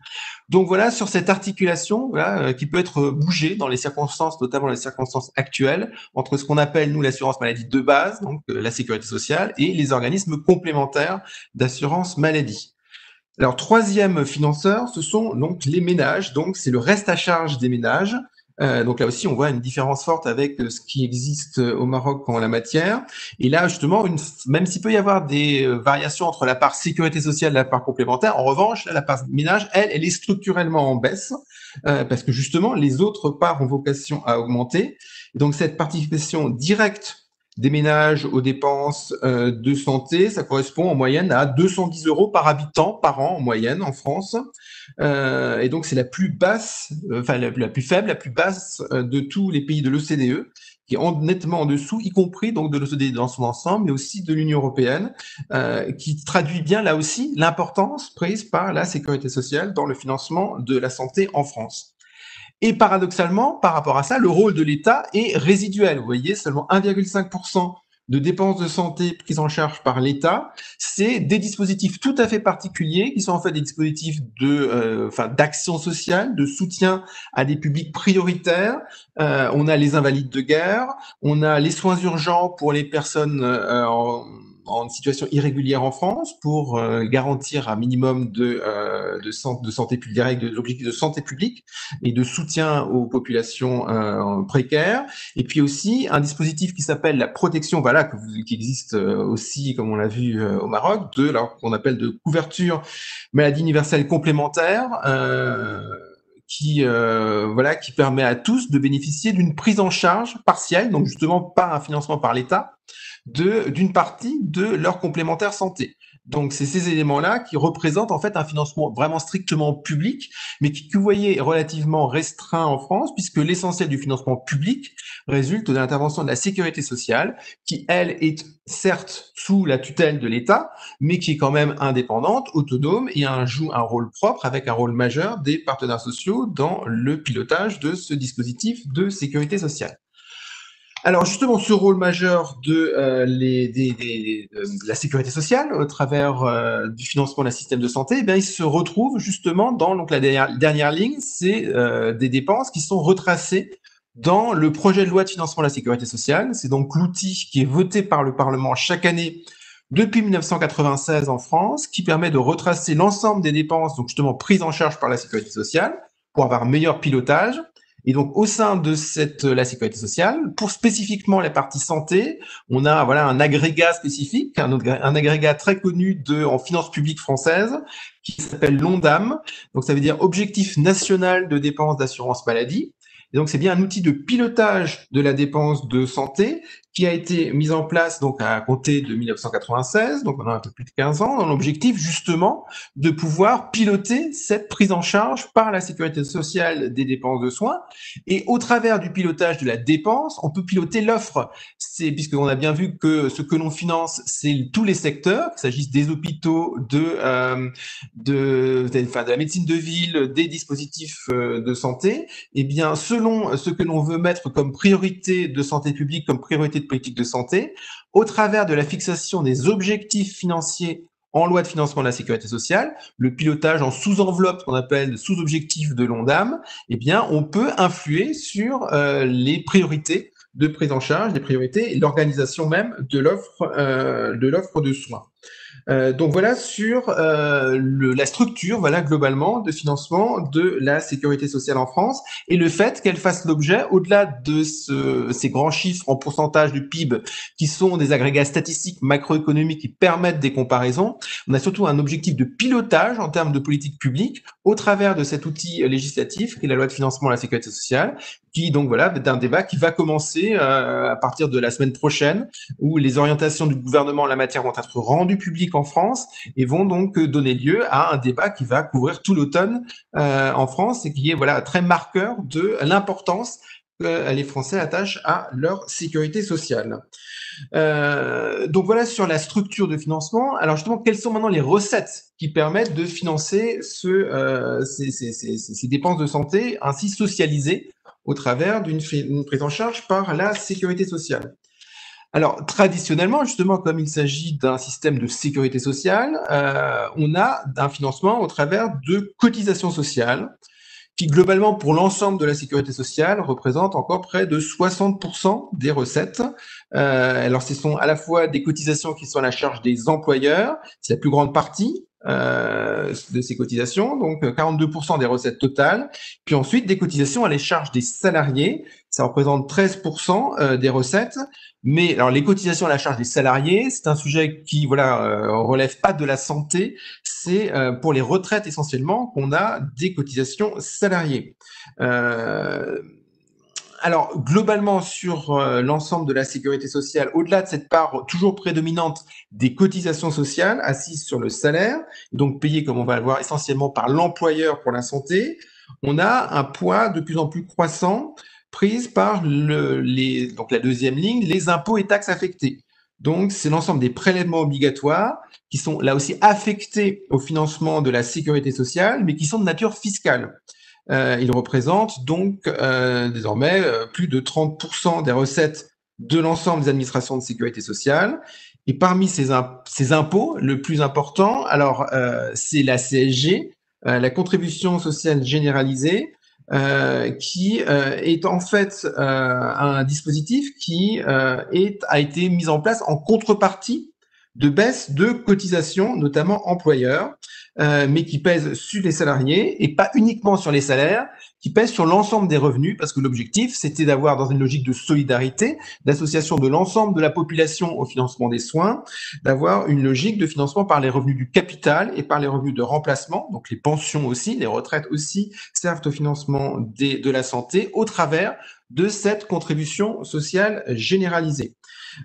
Donc voilà, sur cette articulation qui peut être bougée dans les circonstances, notamment les circonstances actuelles, entre ce qu'on appelle, nous, l'assurance maladie de base, donc la sécurité sociale, et les organismes complémentaires d'assurance maladie. Alors, troisième financeur, ce sont donc les ménages. Donc, c'est le reste à charge des ménages. Euh, donc là aussi, on voit une différence forte avec ce qui existe au Maroc en la matière. Et là, justement, même s'il peut y avoir des euh, variations entre la part sécurité sociale et la part complémentaire, en revanche, la part ménage, elle, elle est structurellement en baisse euh, parce que justement, les autres parts ont vocation à augmenter. Donc, cette participation directe des ménages aux dépenses euh, de santé, ça correspond en moyenne à 210 euros par habitant par an en moyenne en France. Euh, et donc c'est la plus basse, euh, enfin la, plus faible, la plus basse de tous les pays de l'OCDE, qui est nettement en dessous, y compris donc de l'OCDE dans son ensemble, mais aussi de l'Union européenne, qui traduit bien là aussi l'importance prise par la sécurité sociale dans le financement de la santé en France. Et paradoxalement, par rapport à ça, le rôle de l'État est résiduel. Vous voyez, seulement 1,5% de dépenses de santé prises en charge par l'État, c'est des dispositifs tout à fait particuliers qui sont en fait des dispositifs de, euh, enfin, d'action sociale, de soutien à des publics prioritaires. Euh, on a les invalides de guerre, on a les soins urgents pour les personnes euh, en en situation irrégulière en France pour euh, garantir un minimum de, euh, de, santé publique, de santé publique et de soutien aux populations euh, précaires. Et puis aussi un dispositif qui s'appelle la protection, voilà, que qui existe aussi, comme on l'a vu au Maroc, de qu'on appelle de couverture maladie universelle complémentaire. Qui voilà qui permet à tous de bénéficier d'une prise en charge partielle, donc justement pas un financement par l'État, d'une partie de leur complémentaire santé. Donc, c'est ces éléments-là qui représentent en fait un financement vraiment strictement public, mais qui, que vous voyez, relativement restreint en France, puisque l'essentiel du financement public résulte de l'intervention de la sécurité sociale, qui, elle, est certes sous la tutelle de l'État, mais qui est quand même indépendante, autonome, et joue un rôle propre avec un rôle majeur des partenaires sociaux dans le pilotage de ce dispositif de sécurité sociale. Alors justement, ce rôle majeur de, euh, la sécurité sociale au travers euh, du financement d'un système de santé, eh il se retrouve justement dans donc, la dernière, dernière ligne, c'est euh, des dépenses qui sont retracées dans le projet de loi de financement de la sécurité sociale. C'est donc l'outil qui est voté par le Parlement chaque année depuis 1996 en France, qui permet de retracer l'ensemble des dépenses, donc justement prises en charge par la sécurité sociale, pour avoir un meilleur pilotage et donc, au sein de cette, la sécurité sociale, pour spécifiquement la partie santé, on a voilà un agrégat spécifique, un, un agrégat très connu de, en finance publique française, qui s'appelle l'ONDAM. Donc, ça veut dire Objectif national de dépenses d'assurance maladie. Et donc, c'est bien un outil de pilotage de la dépense de santé qui a été mise en place donc à compter de 1996, donc on a un peu plus de 15 ans, dans l'objectif justement de pouvoir piloter cette prise en charge par la sécurité sociale des dépenses de soins. Et au travers du pilotage de la dépense, on peut piloter l'offre. C'est puisqu'on a bien vu que ce que l'on finance, c'est tous les secteurs, qu'il s'agisse des hôpitaux, de, euh, de, enfin, de la médecine de ville, des dispositifs euh, de santé. Et eh bien, selon ce que l'on veut mettre comme priorité de santé publique, comme priorité de politique de santé, au travers de la fixation des objectifs financiers en loi de financement de la sécurité sociale, le pilotage en sous-enveloppe qu'on appelle sous-objectif de l'ONDAM, eh bien, on peut influer sur euh, les priorités de prise en charge, les priorités et l'organisation même de l'offre euh, de l'offre de soins. Euh, donc voilà sur euh, le, la structure, voilà globalement de financement de la sécurité sociale en France et le fait qu'elle fasse l'objet, au-delà de ce, ces grands chiffres en pourcentage du PIB qui sont des agrégats statistiques macroéconomiques qui permettent des comparaisons, on a surtout un objectif de pilotage en termes de politique publique au travers de cet outil législatif qui est la loi de financement de la sécurité sociale qui donc voilà d'un débat qui va commencer euh, à partir de la semaine prochaine où les orientations du gouvernement en la matière vont être rendues publiques en France et vont donc donner lieu à un débat qui va couvrir tout l'automne euh, en France et qui est voilà très marqueur de l'importance que les Français attachent à leur sécurité sociale. Euh, donc voilà sur la structure de financement. Alors justement, quelles sont maintenant les recettes qui permettent de financer ce, euh, ces, ces, ces, ces, dépenses de santé ainsi socialisées au travers d'une prise en charge par la sécurité sociale? Alors, traditionnellement, justement, comme il s'agit d'un système de sécurité sociale, euh, on a un financement au travers de cotisations sociales qui, globalement, pour l'ensemble de la sécurité sociale, représentent encore près de 60% des recettes. Euh, alors, ce sont à la fois des cotisations qui sont à la charge des employeurs, c'est la plus grande partie, euh, de ces cotisations, donc 42% des recettes totales, puis ensuite des cotisations à les charges des salariés, ça représente 13% euh, des recettes, mais alors les cotisations à la charge des salariés, c'est un sujet qui voilà euh, relève pas de la santé, c'est euh, pour les retraites essentiellement qu'on a des cotisations salariées. Euh, alors, globalement, sur euh, l'ensemble de la sécurité sociale, au-delà de cette part toujours prédominante des cotisations sociales assises sur le salaire, donc payées, comme on va le voir, essentiellement par l'employeur pour la santé, on a un poids de plus en plus croissant prise par le, les, la deuxième ligne, les impôts et taxes affectés. Donc, c'est l'ensemble des prélèvements obligatoires qui sont là aussi affectés au financement de la sécurité sociale, mais qui sont de nature fiscale. Euh, il représente donc euh, désormais euh, plus de 30% des recettes de l'ensemble des administrations de sécurité sociale. Et parmi ces, impôts, le plus important, alors c'est la CSG, la contribution sociale généralisée, qui est en fait un dispositif qui a été mis en place en contrepartie de baisse de cotisations, notamment employeurs, euh, mais qui pèse sur les salariés et pas uniquement sur les salaires, qui pèse sur l'ensemble des revenus, parce que l'objectif, c'était d'avoir, dans une logique de solidarité, d'association de l'ensemble de la population au financement des soins, d'avoir une logique de financement par les revenus du capital et par les revenus de remplacement, donc les pensions aussi, les retraites aussi servent au financement de la santé au travers de cette contribution sociale généralisée.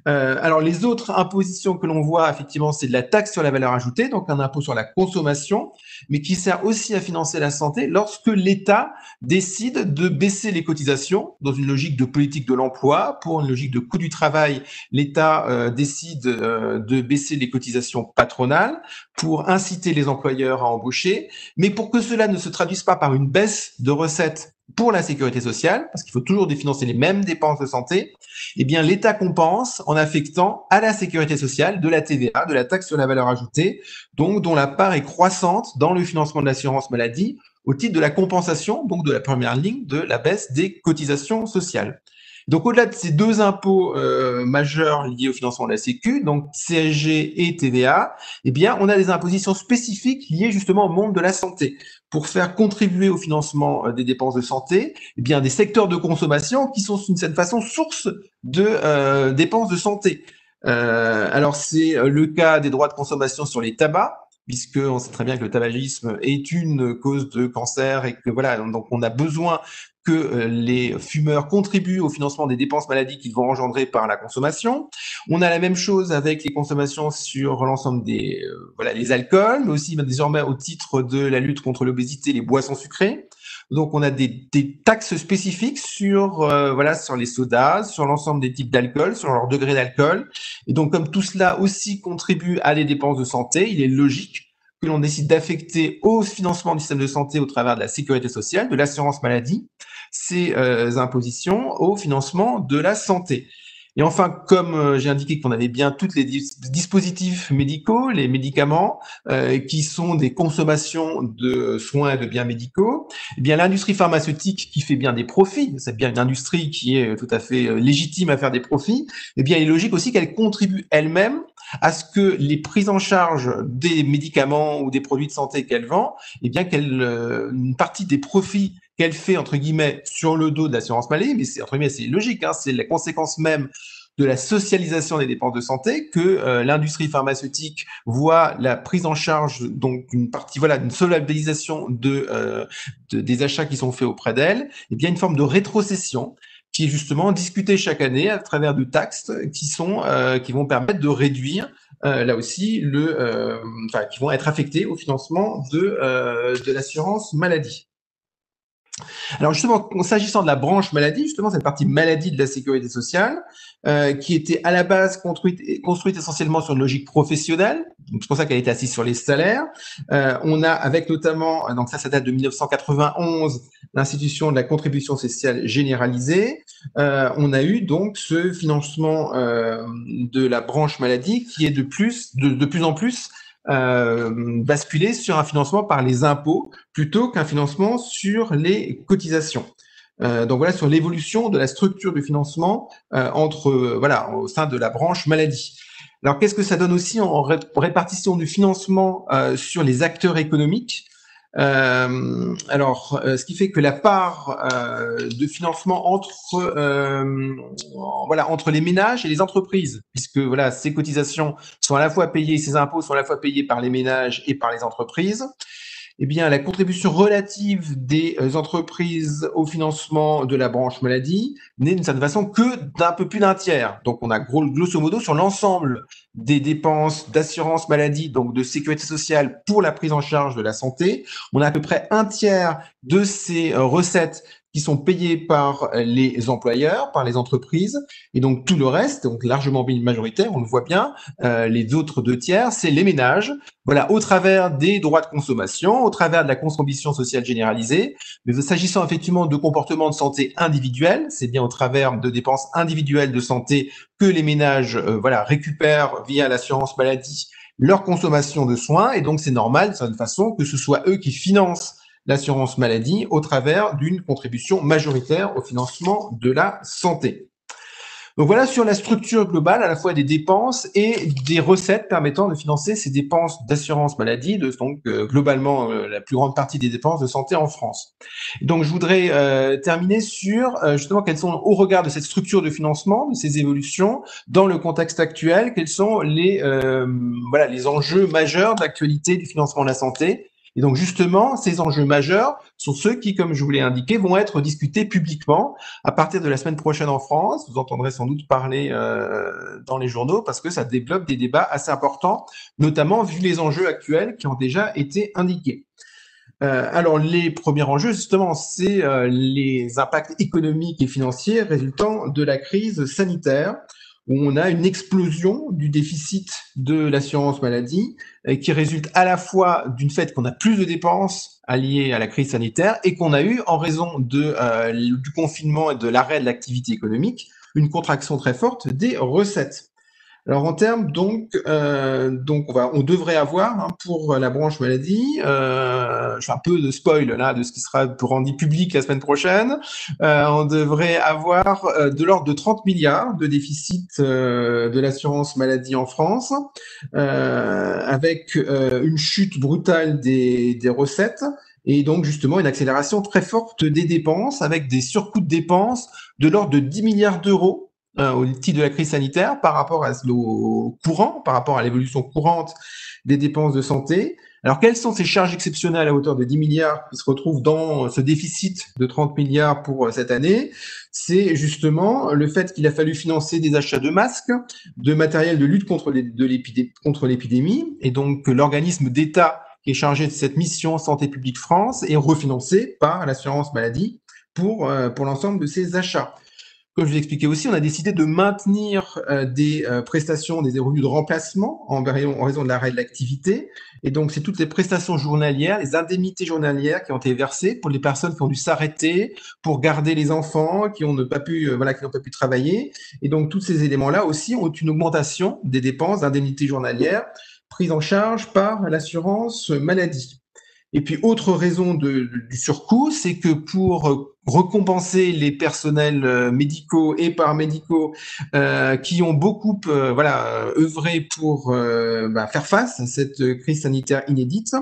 Euh, alors les autres impositions que l'on voit effectivement, c'est de la taxe sur la valeur ajoutée, donc un impôt sur la consommation, mais qui sert aussi à financer la santé lorsque l'État décide de baisser les cotisations dans une logique de politique de l'emploi, pour une logique de coût du travail, l'État euh, décide euh, de baisser les cotisations patronales pour inciter les employeurs à embaucher, mais pour que cela ne se traduise pas par une baisse de recettes pour la sécurité sociale, parce qu'il faut toujours définancer les mêmes dépenses de santé, eh bien, l'État compense en affectant à la sécurité sociale de la TVA, de la taxe sur la valeur ajoutée, donc dont la part est croissante dans le financement de l'assurance maladie au titre de la compensation, donc de la première ligne de la baisse des cotisations sociales. Donc, au-delà de ces deux impôts euh, majeurs liés au financement de la Sécu, donc CSG et TVA, eh bien, on a des impositions spécifiques liées justement au monde de la santé pour faire contribuer au financement euh, des dépenses de santé, eh bien, des secteurs de consommation qui sont d'une certaine façon source de euh, dépenses de santé. Euh, alors, c'est le cas des droits de consommation sur les tabacs, puisque on sait très bien que le tabagisme est une cause de cancer et que voilà, donc on a besoin euh, les fumeurs contribuent au financement des dépenses maladies qu'ils vont engendrer par la consommation. On a la même chose avec les consommations sur l'ensemble des euh, voilà les alcools, mais aussi désormais au titre de la lutte contre l'obésité, les boissons sucrées. Donc on a des, des taxes spécifiques sur euh, voilà sur les sodas, sur l'ensemble des types d'alcool, sur leur degré d'alcool. Et donc comme tout cela aussi contribue à des dépenses de santé, il est logique que l'on décide d'affecter au financement du système de santé au travers de la sécurité sociale, de l'assurance maladie, ces euh, impositions au financement de la santé. Et enfin, comme euh, j'ai indiqué qu'on avait bien tous les dispositifs médicaux, les médicaments, euh, qui sont des consommations de soins et de biens médicaux, eh bien l'industrie pharmaceutique qui fait bien des profits, c'est bien une industrie qui est tout à fait légitime à faire des profits, eh bien il est logique aussi qu'elle contribue elle-même à ce que les prises en charge des médicaments ou des produits de santé qu'elle vend, eh bien qu'elle une partie des profits qu'elle fait entre guillemets sur le dos de l'assurance maladie, mais c'est entre guillemets c'est logique, hein, c'est la conséquence même de la socialisation des dépenses de santé que euh, l'industrie pharmaceutique voit la prise en charge donc une partie voilà une solvabilisation euh, de, des achats qui sont faits auprès d'elle et eh bien une forme de rétrocession qui est justement discutée chaque année à travers de taxes qui sont euh, qui vont permettre de réduire là aussi le enfin qui vont être affectés au financement de de l'assurance maladie. Alors justement, s'agissant de la branche maladie, justement cette partie maladie de la sécurité sociale, euh, qui était à la base construite, essentiellement sur une logique professionnelle, c'est pour ça qu'elle était assise sur les salaires. Euh, on a avec notamment, donc ça, ça date de 1991, l'institution de la contribution sociale généralisée. Euh, on a eu donc ce financement de la branche maladie qui est de plus en plus euh, basculer sur un financement par les impôts plutôt qu'un financement sur les cotisations. Euh, donc voilà sur l'évolution de la structure du financement euh, entre voilà au sein de la branche maladie. Alors qu'est-ce que ça donne aussi en répartition du financement sur les acteurs économiques? Euh, alors, euh, ce qui fait que la part euh, de financement entre voilà entre les ménages et les entreprises, puisque voilà ces cotisations sont à la fois payées, ces impôts sont à la fois payés par les ménages et par les entreprises eh bien, la contribution relative des euh, entreprises au financement de la branche maladie n'est d'une certaine façon que d'un peu plus d'un tiers. Donc, on a gros, grosso modo sur l'ensemble des dépenses d'assurance maladie, donc de sécurité sociale pour la prise en charge de la santé, on a à peu près un tiers de ces euh, recettes qui sont payés par les employeurs, par les entreprises, et donc tout le reste, donc largement majoritaire, on le voit bien, euh, les autres deux tiers, c'est les ménages, voilà, au travers des droits de consommation, au travers de la contribution sociale généralisée, mais s'agissant effectivement de comportements de santé individuels, c'est bien au travers de dépenses individuelles de santé que les ménages, euh, voilà, récupèrent via l'assurance maladie leur consommation de soins, et donc c'est normal, de certaine façon, que ce soit eux qui financent l'assurance maladie au travers d'une contribution majoritaire au financement de la santé. Donc voilà sur la structure globale à la fois des dépenses et des recettes permettant de financer ces dépenses d'assurance maladie, donc euh, globalement euh, la plus grande partie des dépenses de santé en France. Donc je voudrais euh, terminer sur justement quelles sont au regard de cette structure de financement, de ces évolutions dans le contexte actuel, quels sont les voilà les enjeux majeurs d'actualité du financement de la santé et donc justement, ces enjeux majeurs sont ceux qui, comme je vous l'ai indiqué, vont être discutés publiquement à partir de la semaine prochaine en France. Vous entendrez sans doute parler euh, dans les journaux parce que ça développe des débats assez importants, notamment vu les enjeux actuels qui ont déjà été indiqués. Euh, alors les premiers enjeux, justement, c'est euh, les impacts économiques et financiers résultant de la crise sanitaire où on a une explosion du déficit de l'assurance maladie euh, qui résulte à la fois d'une fait qu'on a plus de dépenses alliées à la crise sanitaire et qu'on a eu en raison euh, du confinement et de l'arrêt de l'activité économique une contraction très forte des recettes. Alors en termes donc, euh, donc on, va, on devrait avoir hein, pour la branche maladie, euh, je fais un peu de spoil là de ce qui sera rendu public la semaine prochaine, euh, on devrait avoir euh, de l'ordre de 30 milliards de déficit euh, de l'assurance maladie en France, euh, avec une chute brutale des, des recettes et donc justement une accélération très forte des dépenses avec des surcoûts de dépenses de l'ordre de 10 milliards d'euros euh, au titre de la crise sanitaire par rapport à au courant, par rapport à l'évolution courante des dépenses de santé. Alors, quelles sont ces charges exceptionnelles à hauteur de 10 milliards qui se retrouvent dans ce déficit de 30 milliards pour euh, cette année? C'est justement le fait qu'il a fallu financer des achats de masques, de matériel de lutte contre l'épidémie, et donc l'organisme d'État qui est chargé de cette mission Santé publique France est refinancé par l'assurance maladie pour, euh, pour l'ensemble de ces achats. Comme je vous expliquais aussi, on a décidé de maintenir euh, des euh, prestations, des revenus de remplacement en, raison de l'arrêt de l'activité. Et donc, c'est toutes les prestations journalières, les indemnités journalières qui ont été versées pour les personnes qui ont dû s'arrêter pour garder les enfants, qui n'ont pas pu, euh, qui n'ont pas pu travailler. Et donc, tous ces éléments-là aussi ont une augmentation des dépenses d'indemnités journalières prises en charge par l'assurance maladie. Et puis, autre raison du surcoût, c'est que pour recompenser les personnels euh, médicaux et paramédicaux euh, qui ont beaucoup euh, voilà œuvré pour euh, bah, faire face à cette crise sanitaire inédite.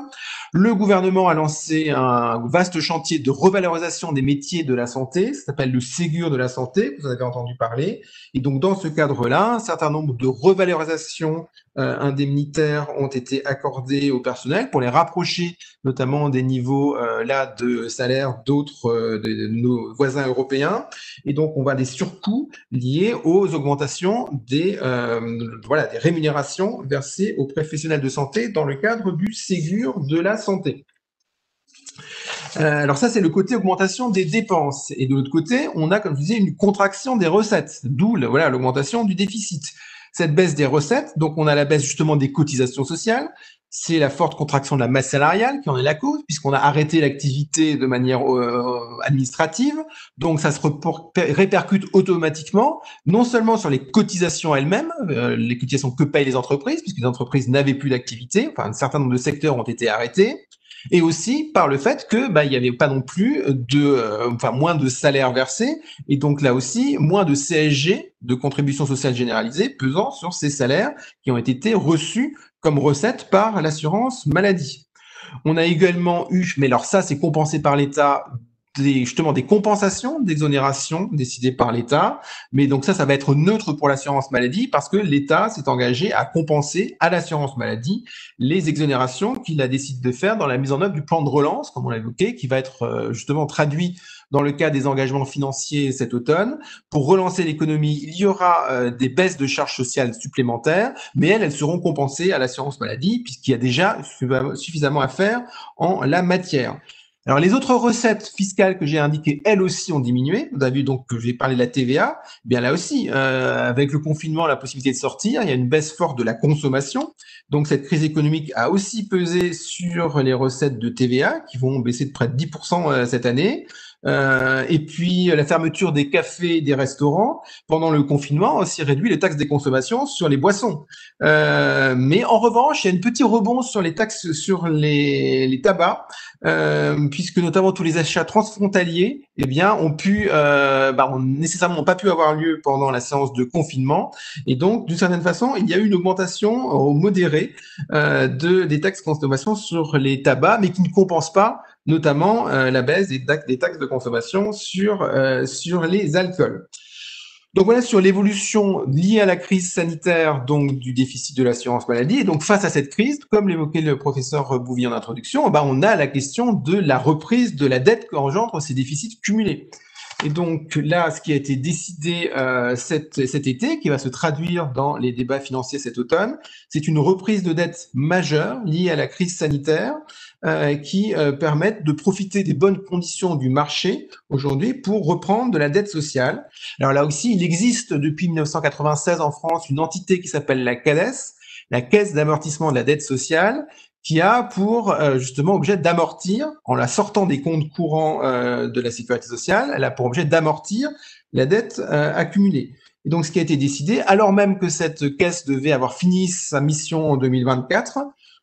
Le gouvernement a lancé un vaste chantier de revalorisation des métiers de la santé, ça s'appelle le Ségur de la santé, vous en avez entendu parler. Et donc dans ce cadre-là, un certain nombre de revalorisations indemnitaires ont été accordées au personnel pour les rapprocher notamment des niveaux euh, là de salaire d'autres de nos voisins européens. Et donc on voit des surcoûts liés aux augmentations des voilà des rémunérations versées aux professionnels de santé dans le cadre du Ségur de la santé. Euh, alors ça, c'est le côté augmentation des dépenses. Et de l'autre côté, on a, comme je disais, une contraction des recettes, d'où voilà l'augmentation du déficit. Cette baisse des recettes, donc on a la baisse justement des cotisations sociales, c'est la forte contraction de la masse salariale qui en est la cause, puisqu'on a arrêté l'activité de manière euh, administrative. Donc, ça se répercute automatiquement, non seulement sur les cotisations elles-mêmes, euh, les cotisations que payent les entreprises, puisque les entreprises n'avaient plus d'activité, enfin, un certain nombre de secteurs ont été arrêtés, et aussi par le fait que bah, il n'y avait pas non plus de, euh, enfin moins de salaires versés et donc là aussi moins de CSG, de contribution sociale généralisée, pesant sur ces salaires qui ont été reçus comme recette par l'assurance maladie. On a également eu, mais alors ça c'est compensé par l'État, justement des compensations d'exonération décidées par l'État. Mais donc ça, ça va être neutre pour l'assurance maladie parce que l'État s'est engagé à compenser à l'assurance maladie les exonérations qu'il a décidé de faire dans la mise en œuvre du plan de relance, comme on l'a évoqué, qui va être euh, justement traduit dans le cas des engagements financiers cet automne. Pour relancer l'économie, il y aura euh, des baisses de charges sociales supplémentaires, mais elles, elles seront compensées à l'assurance maladie puisqu'il y a déjà suffisamment à faire en la matière. Alors les autres recettes fiscales que j'ai indiquées, elles aussi ont diminué. Vous avez vu donc que j'ai parlé de la TVA. Eh bien là aussi, euh, avec le confinement, la possibilité de sortir, il y a une baisse forte de la consommation. Donc cette crise économique a aussi pesé sur les recettes de TVA qui vont baisser de près de 10% euh, cette année. Euh, et puis la fermeture des cafés, des restaurants pendant le confinement a aussi réduit les taxes des consommations sur les boissons. Euh, mais en revanche, il y a un petit rebond sur les taxes sur les, tabacs, euh, puisque notamment tous les achats transfrontaliers, eh bien, ont pu, euh, bah, ont nécessairement pas pu avoir lieu pendant la séance de confinement, et donc d'une certaine façon, il y a eu une augmentation modérée euh, de des taxes consommation sur les tabacs, mais qui ne compense pas notamment euh, la baisse des, taxes de consommation sur, euh, sur les alcools. Donc voilà sur l'évolution liée à la crise sanitaire donc du déficit de l'assurance maladie. Et donc face à cette crise, comme l'évoquait le professeur Bouvier en introduction, bah on a la question de la reprise de la dette qu'engendrent ces déficits cumulés. Et donc là, ce qui a été décidé euh, cet été, qui va se traduire dans les débats financiers cet automne, c'est une reprise de dette majeure liée à la crise sanitaire euh, qui euh, permettent de profiter des bonnes conditions du marché aujourd'hui pour reprendre de la dette sociale. Alors là aussi, il existe depuis 1996 en France une entité qui s'appelle la CADES, la Caisse d'amortissement de la dette sociale, qui a pour euh, justement objet d'amortir, en la sortant des comptes courants de la sécurité sociale, elle a pour objet d'amortir la dette accumulée. Et donc, ce qui a été décidé, alors même que cette caisse devait avoir fini sa mission en 2024,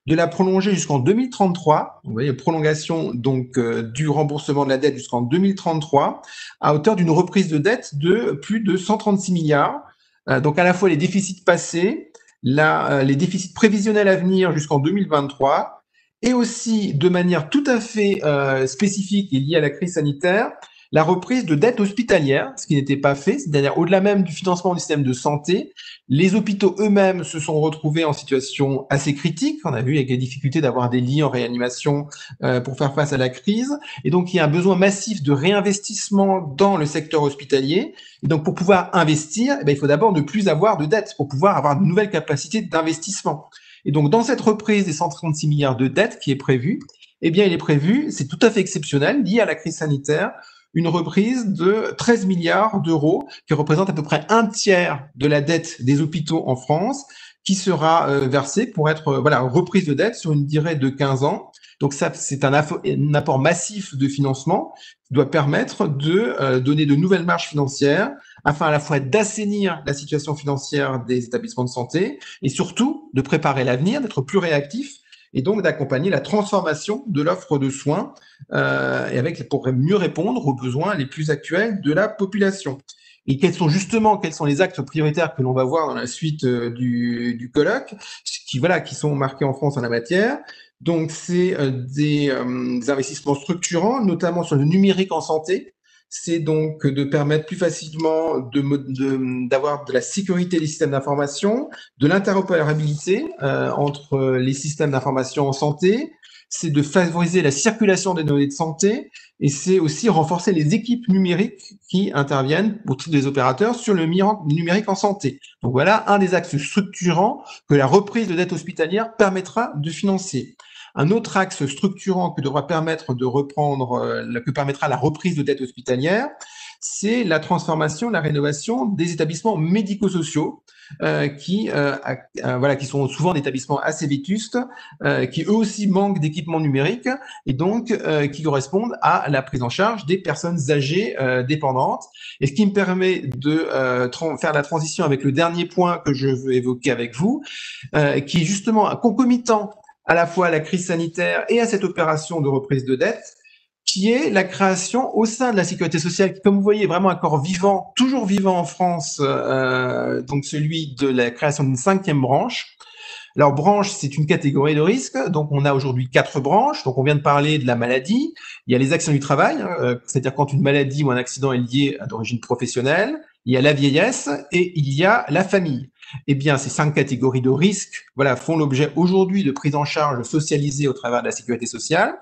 de la prolonger jusqu'en 2033. Vous voyez, prolongation donc euh, du remboursement de la dette jusqu'en 2033 à hauteur d'une reprise de dette de plus de 136 milliards. Euh, donc à la fois les déficits passés, euh, les déficits prévisionnels à venir jusqu'en 2023 et aussi de manière tout à fait spécifique et liée à la crise sanitaire, la reprise de dettes hospitalières, ce qui n'était pas fait, c'est-à-dire au-delà même du financement du système de santé, les hôpitaux eux-mêmes se sont retrouvés en situation assez critique. On a vu avec les difficultés d'avoir des lits en réanimation euh, pour faire face à la crise. Et donc, il y a un besoin massif de réinvestissement dans le secteur hospitalier. Et donc, pour pouvoir investir, eh il faut d'abord ne plus avoir de dettes pour pouvoir avoir de nouvelles capacités d'investissement. Et donc, dans cette reprise des 136 milliards de dettes qui est prévue, eh bien, il est prévu, c'est tout à fait exceptionnel, lié à la crise sanitaire, une reprise de 13 milliards d'euros, qui représente à peu près un tiers de la dette des hôpitaux en France, qui sera euh, versée pour être euh, voilà reprise de dette sur une durée de 15 ans. Donc ça, c'est un, apport massif de financement qui doit permettre de euh, donner de nouvelles marges financières afin à la fois d'assainir la situation financière des établissements de santé et surtout de préparer l'avenir, d'être plus réactif et donc d'accompagner la transformation de l'offre de soins euh, et avec pour mieux répondre aux besoins les plus actuels de la population. Et quels sont justement quels sont les actes prioritaires que l'on va voir dans la suite euh, du, du colloque, qui voilà qui sont marqués en France en la matière. Donc c'est euh, des, euh, des, investissements structurants, notamment sur le numérique en santé, c'est donc de permettre plus facilement d'avoir de, de, la sécurité des systèmes d'information, de l'interopérabilité euh, entre les systèmes d'information en santé, c'est de favoriser la circulation des données de santé et c'est aussi renforcer les équipes numériques qui interviennent pour tous les opérateurs sur le numérique en santé. Donc voilà un des axes structurants que la reprise de dette hospitalière permettra de financer. Un autre axe structurant que devra permettre de reprendre, euh, que permettra la reprise de dette hospitalière, c'est la transformation, la rénovation des établissements médico-sociaux, euh, qui, euh, euh, voilà, qui sont souvent des établissements assez vétustes, euh, qui eux aussi manquent d'équipements numériques et donc qui correspondent à la prise en charge des personnes âgées dépendantes. Et ce qui me permet de faire la transition avec le dernier point que je veux évoquer avec vous, qui est justement concomitant à la fois à la crise sanitaire et à cette opération de reprise de dette, qui est la création au sein de la sécurité sociale, qui, comme vous voyez, est vraiment un corps vivant, toujours vivant en France, euh, donc celui de la création d'une cinquième branche. Alors, branche, c'est une catégorie de risque. Donc, on a aujourd'hui quatre branches. Donc, on vient de parler de la maladie. Il y a les actions du travail, euh, c'est-à-dire quand une maladie ou un accident est lié à d'origine professionnelle. Il y a la vieillesse et il y a la famille eh bien, ces cinq catégories de risques voilà, font l'objet aujourd'hui de prise en charge socialisée au travers de la sécurité sociale.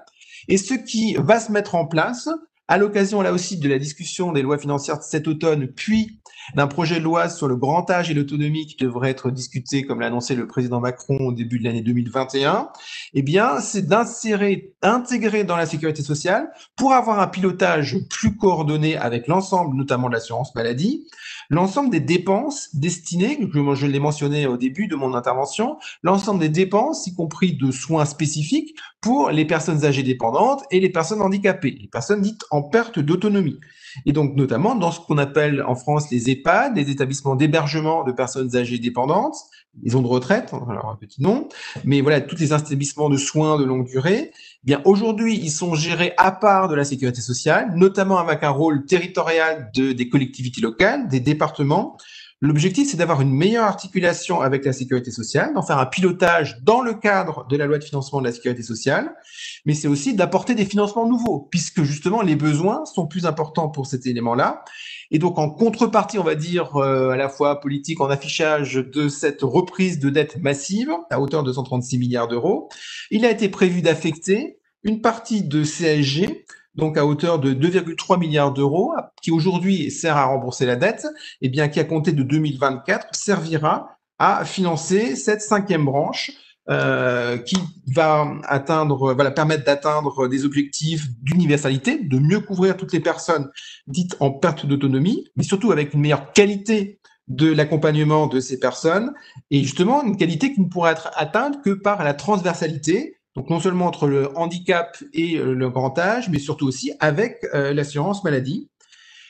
Et ce qui va se mettre en place, à l'occasion là aussi de la discussion des lois financières de cet automne, puis d'un projet de loi sur le grand âge et l'autonomie qui devrait être discuté, comme l'a annoncé le président Macron au début de l'année 2021, eh bien, c'est d'insérer, intégrer dans la sécurité sociale pour avoir un pilotage plus coordonné avec l'ensemble, notamment de l'assurance maladie, l'ensemble des dépenses destinées, je, je l'ai mentionné au début de mon intervention, l'ensemble des dépenses, y compris de soins spécifiques pour les personnes âgées dépendantes et les personnes handicapées, les personnes dites en perte d'autonomie. Et donc, notamment dans ce qu'on appelle en France les EHPAD, les établissements d'hébergement de personnes âgées dépendantes, maisons de retraite, alors un petit nom, mais voilà, tous les établissements de soins de longue durée, eh bien aujourd'hui, ils sont gérés à part de la sécurité sociale, notamment avec un rôle territorial de, des collectivités locales, des départements. L'objectif, c'est d'avoir une meilleure articulation avec la sécurité sociale, d'en faire un pilotage dans le cadre de la loi de financement de la sécurité sociale, mais c'est aussi d'apporter des financements nouveaux, puisque justement les besoins sont plus importants pour cet élément-là. Et donc en contrepartie, on va dire euh, à la fois politique, en affichage de cette reprise de dette massive à hauteur de 136 milliards d'euros, il a été prévu d'affecter une partie de CSG donc à hauteur de 2,3 milliards d'euros, qui aujourd'hui sert à rembourser la dette, et bien qui à compter de 2024 servira à financer cette cinquième branche euh, qui va atteindre, va la permettre d'atteindre des objectifs d'universalité, de mieux couvrir toutes les personnes dites en perte d'autonomie, mais surtout avec une meilleure qualité de l'accompagnement de ces personnes, et justement une qualité qui ne pourra être atteinte que par la transversalité, donc non seulement entre le handicap et le grand âge, mais surtout aussi avec euh, l'assurance maladie.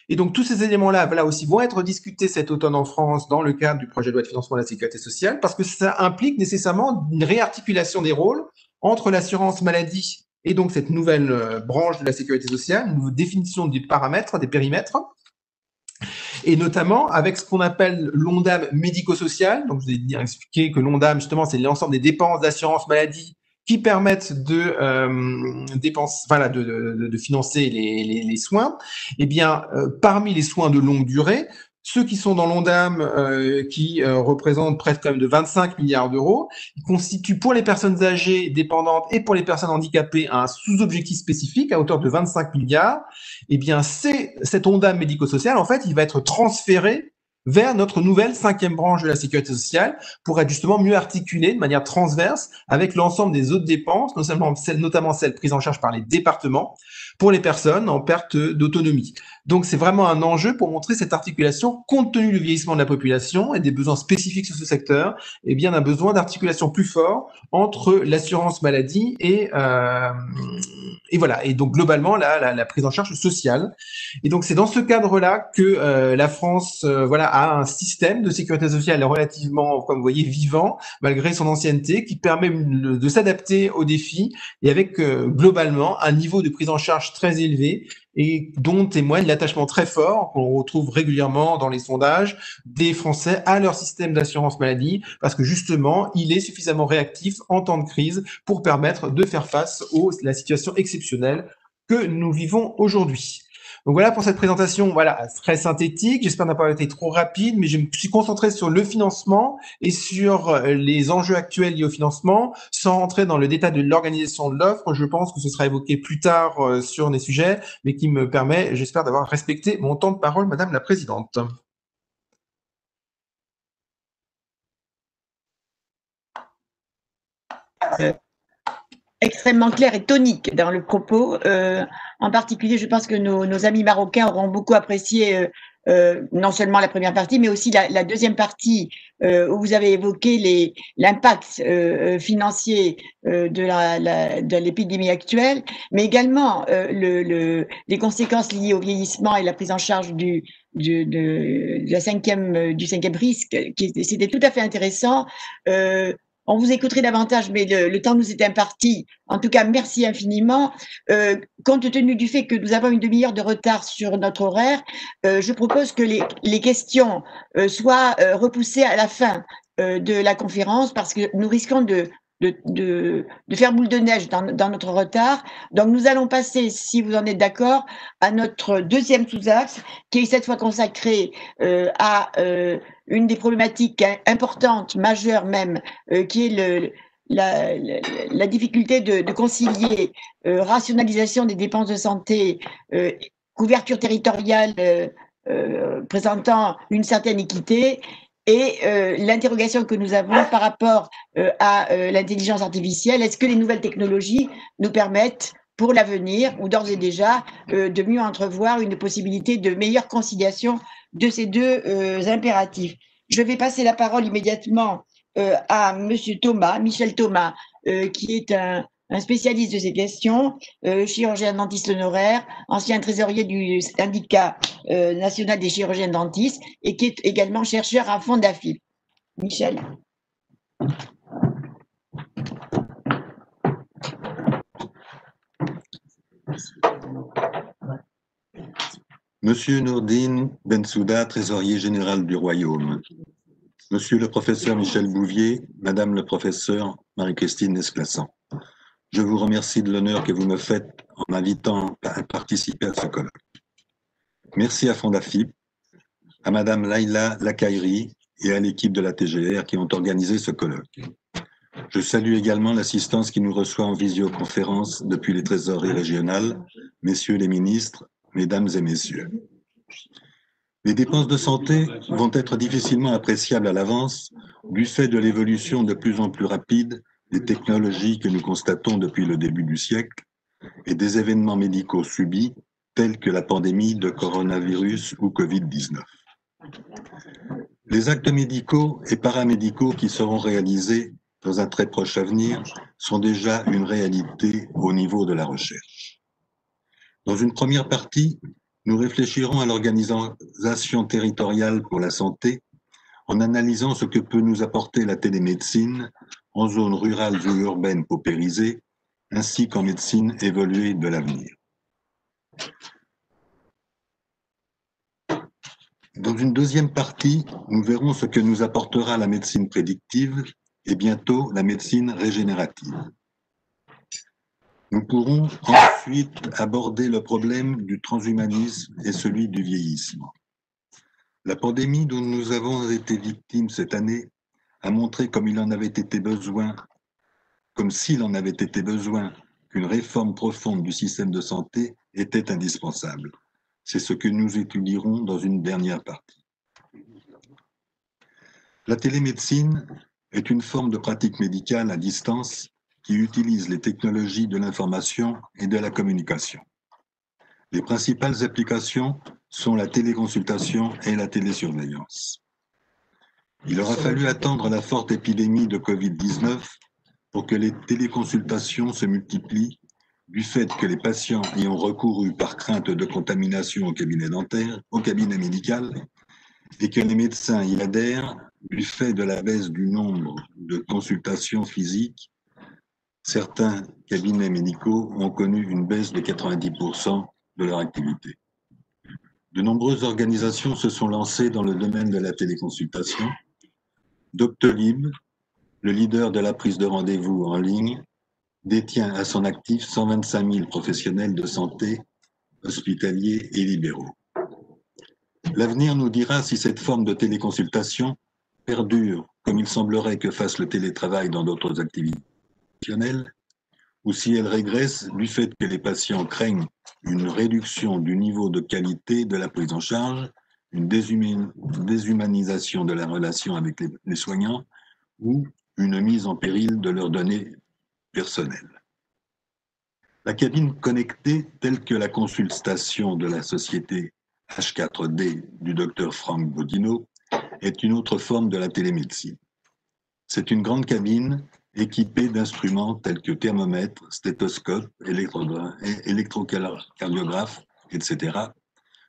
Et donc tous ces éléments-là là aussi vont être discutés cet automne en France dans le cadre du projet de loi de financement de la sécurité sociale, parce que ça implique nécessairement une réarticulation des rôles entre l'assurance maladie et donc cette nouvelle euh, branche de la sécurité sociale, une nouvelle définition des paramètres, des périmètres, et notamment avec ce qu'on appelle l'ONDAM médico-social. Donc, je vous ai expliqué que l'ONDAM, justement, c'est l'ensemble des dépenses d'assurance maladie qui permettent de euh, dépenser, de, de, de, financer les, les, les, soins, eh bien, euh, parmi les soins de longue durée, ceux qui sont dans l'ONDAM, euh, qui euh, représentent presque quand même de 25 milliards d'euros, constituent pour les personnes âgées dépendantes et pour les personnes handicapées un sous-objectif spécifique à hauteur de 25 milliards. Eh bien, c'est cet ONDAM médico-social, en fait, il va être transféré vers notre nouvelle cinquième branche de la sécurité sociale pour être justement mieux articulé de manière transverse avec l'ensemble des autres dépenses, notamment celles, notamment celles prises en charge par les départements pour les personnes en perte d'autonomie. Donc c'est vraiment un enjeu pour montrer cette articulation compte tenu du vieillissement de la population et des besoins spécifiques sur ce secteur, et eh bien d'un besoin d'articulation plus fort entre l'assurance maladie et, euh, et voilà. Et donc globalement, là, la, la, prise en charge sociale. Et donc c'est dans ce cadre-là que euh, la France, euh, voilà, a un système de sécurité sociale relativement, comme vous voyez, vivant malgré son ancienneté, qui permet de s'adapter aux défis et avec globalement un niveau de prise en charge très élevé et dont témoigne l'attachement très fort qu'on retrouve régulièrement dans les sondages des Français à leur système d'assurance maladie, parce que justement, il est suffisamment réactif en temps de crise pour permettre de faire face à la situation exceptionnelle que nous vivons aujourd'hui. Donc voilà pour cette présentation, voilà très synthétique. J'espère n'a pas été trop rapide, mais je me suis concentré sur le financement et sur euh, les enjeux actuels liés au financement, sans rentrer dans le détail de l'organisation de l'offre. Je pense que ce sera évoqué plus tard euh, sur des sujets, mais qui me permet, j'espère, d'avoir respecté mon temps de parole, Madame la Présidente. Euh, extrêmement clair et tonique dans le propos. Euh, en particulier, je pense que nos, amis marocains auront beaucoup apprécié euh, euh, non seulement la première partie, mais aussi la, deuxième partie où vous avez évoqué l'impact financier de l'épidémie actuelle, mais également le, les conséquences liées au vieillissement et la prise en charge de, la cinquième, du cinquième risque. C'était tout à fait intéressant. On vous écouterait davantage, mais le, temps nous est imparti. En tout cas, merci infiniment. Euh, compte tenu du fait que nous avons une demi-heure de retard sur notre horaire, euh, je propose que les, questions euh, soient repoussées à la fin de la conférence parce que nous risquons de, de, faire boule de neige dans, notre retard. Donc, nous allons passer, si vous en êtes d'accord, à notre deuxième sous-axe, qui est cette fois consacré euh, à euh, une des problématiques importantes, majeures même, euh, qui est la, difficulté de, concilier rationalisation des dépenses de santé, couverture territoriale présentant une certaine équité et euh, l'interrogation que nous avons par rapport euh, à euh, l'intelligence artificielle, est-ce que les nouvelles technologies nous permettent pour l'avenir ou d'ores et déjà de mieux entrevoir une possibilité de meilleure conciliation de ces deux impératifs Je vais passer la parole immédiatement à Monsieur Thomas, Michel Thomas, qui est un, un spécialiste de ces questions, euh, chirurgien dentiste honoraire, ancien trésorier du syndicat euh, national des chirurgiens dentistes et qui est également chercheur à Fondafil. Michel. Monsieur Nourdine Bensouda, trésorier général du Royaume. Monsieur le professeur Michel Bouvier, Madame le professeur Marie-Christine Esclassan. Je vous remercie de l'honneur que vous me faites en m'invitant à participer à ce colloque. Merci à Fondafip, à Madame Laila Lakairi et à l'équipe de la TGR qui ont organisé ce colloque. Je salue également l'assistance qui nous reçoit en visioconférence depuis les trésoreries régionales, messieurs les ministres, mesdames et messieurs. Les dépenses de santé vont être difficilement appréciables à l'avance du fait de l'évolution de plus en plus rapide des technologies que nous constatons depuis le début du siècle et des événements médicaux subis tels que la pandémie de coronavirus ou Covid-19. Les actes médicaux et paramédicaux qui seront réalisés dans un très proche avenir sont déjà une réalité au niveau de la recherche. Dans une première partie, nous réfléchirons à l'organisation territoriale pour la santé en analysant ce que peut nous apporter la télémédecine en zone rurale ou urbaine paupérisée, ainsi qu'en médecine évoluée de l'avenir. Dans une deuxième partie, nous verrons ce que nous apportera la médecine prédictive et bientôt la médecine régénérative. Nous pourrons ensuite aborder le problème du transhumanisme et celui du vieillissement. La pandémie dont nous avons été victimes cette année a montré comme il en avait été besoin, comme s'il en avait été besoin, qu'une réforme profonde du système de santé était indispensable. C'est ce que nous étudierons dans une dernière partie. La télémédecine est une forme de pratique médicale à distance qui utilise les technologies de l'information et de la communication. Les principales applications sont la téléconsultation et la télésurveillance. Il aura fallu attendre la forte épidémie de Covid-19 pour que les téléconsultations se multiplient du fait que les patients ayant recouru par crainte de contamination au cabinet dentaire, au cabinet médical, et que les médecins y adhèrent du fait de la baisse du nombre de consultations physiques, certains cabinets médicaux ont connu une baisse de 90% de leur activité. De nombreuses organisations se sont lancées dans le domaine de la téléconsultation. Doctolib, le leader de la prise de rendez-vous en ligne, détient à son actif 125 000 professionnels de santé, hospitaliers et libéraux. L'avenir nous dira si cette forme de téléconsultation perdure, comme il semblerait que fasse le télétravail dans d'autres activités professionnelles, ou si elle régresse du fait que les patients craignent une réduction du niveau de qualité de la prise en charge, une déshumanisation de la relation avec les, soignants ou une mise en péril de leurs données personnelles. La cabine connectée, telle que la consultation de la société H4D du docteur Franck Bodino, est une autre forme de la télémédecine. C'est une grande cabine équipée d'instruments tels que thermomètres, stéthoscopes, électrocardiographes, etc.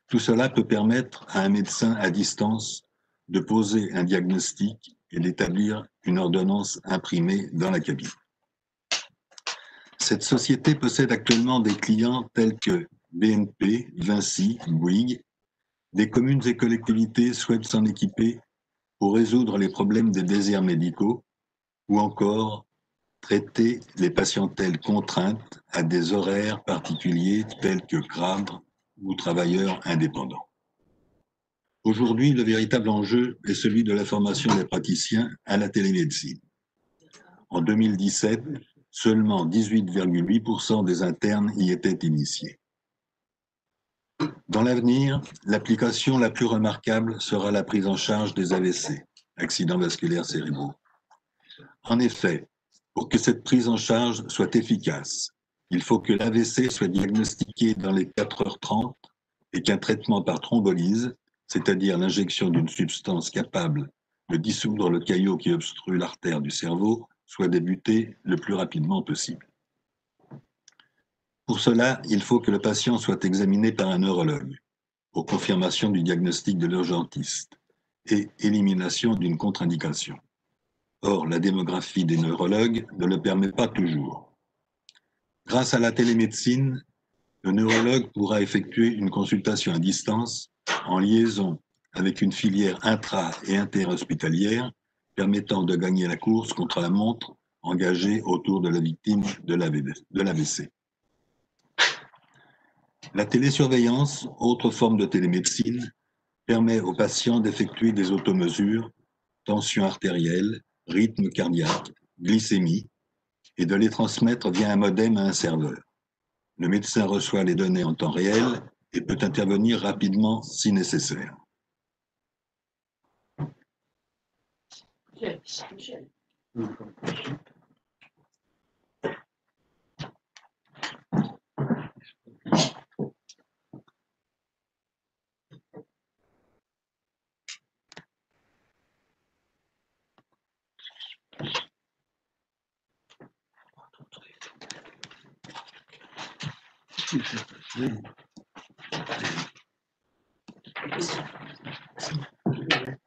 Tout cela peut permettre à un médecin à distance de poser un diagnostic et d'établir une ordonnance imprimée dans la cabine. Cette société possède actuellement des clients tels que BNP, Vinci, Bouygues. Des communes et collectivités souhaitent s'en équiper pour résoudre les problèmes des déserts médicaux ou encore traiter les patientèles contraintes à des horaires particuliers tels que cadres ou travailleurs indépendants. Aujourd'hui, le véritable enjeu est celui de la formation des praticiens à la télémédecine. En 2017, seulement 18,8% des internes y étaient initiés. Dans l'avenir, l'application la plus remarquable sera la prise en charge des AVC, accidents vasculaires cérébraux. En effet, pour que cette prise en charge soit efficace, il faut que l'AVC soit diagnostiqué dans les 4h30 et qu'un traitement par thrombolyse, c'est-à-dire l'injection d'une substance capable de dissoudre le caillot qui obstrue l'artère du cerveau, soit débuté le plus rapidement possible. Pour cela, il faut que le patient soit examiné par un neurologue pour confirmation du diagnostic de l'urgentiste et élimination d'une contre-indication. Or, la démographie des neurologues ne le permet pas toujours. Grâce à la télémédecine, le neurologue pourra effectuer une consultation à distance en liaison avec une filière intra- et interhospitalière permettant de gagner la course contre la montre engagée autour de la victime de l'AVC. La télésurveillance, autre forme de télémédecine, permet aux patients d'effectuer des automesures, tension artérielle, rythme cardiaque, glycémie, et de les transmettre via un modem à un serveur. Le médecin reçoit les données en temps réel et peut intervenir rapidement si nécessaire.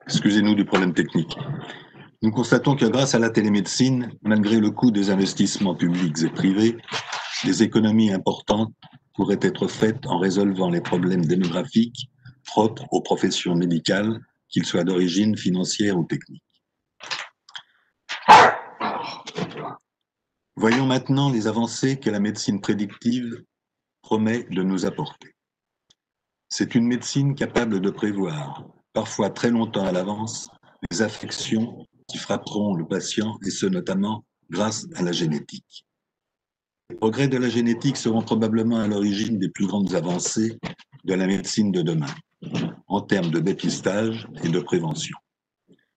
Excusez-nous du problème technique. Nous constatons que grâce à la télémédecine, malgré le coût des investissements publics et privés, des économies importantes pourraient être faites en résolvant les problèmes démographiques propres aux professions médicales, qu'ils soient d'origine financière ou technique. Voyons maintenant les avancées que la médecine prédictive promet de nous apporter. C'est une médecine capable de prévoir, parfois très longtemps à l'avance, les affections qui frapperont le patient, et ce notamment grâce à la génétique. Les progrès de la génétique seront probablement à l'origine des plus grandes avancées de la médecine de demain, en termes de dépistage et de prévention,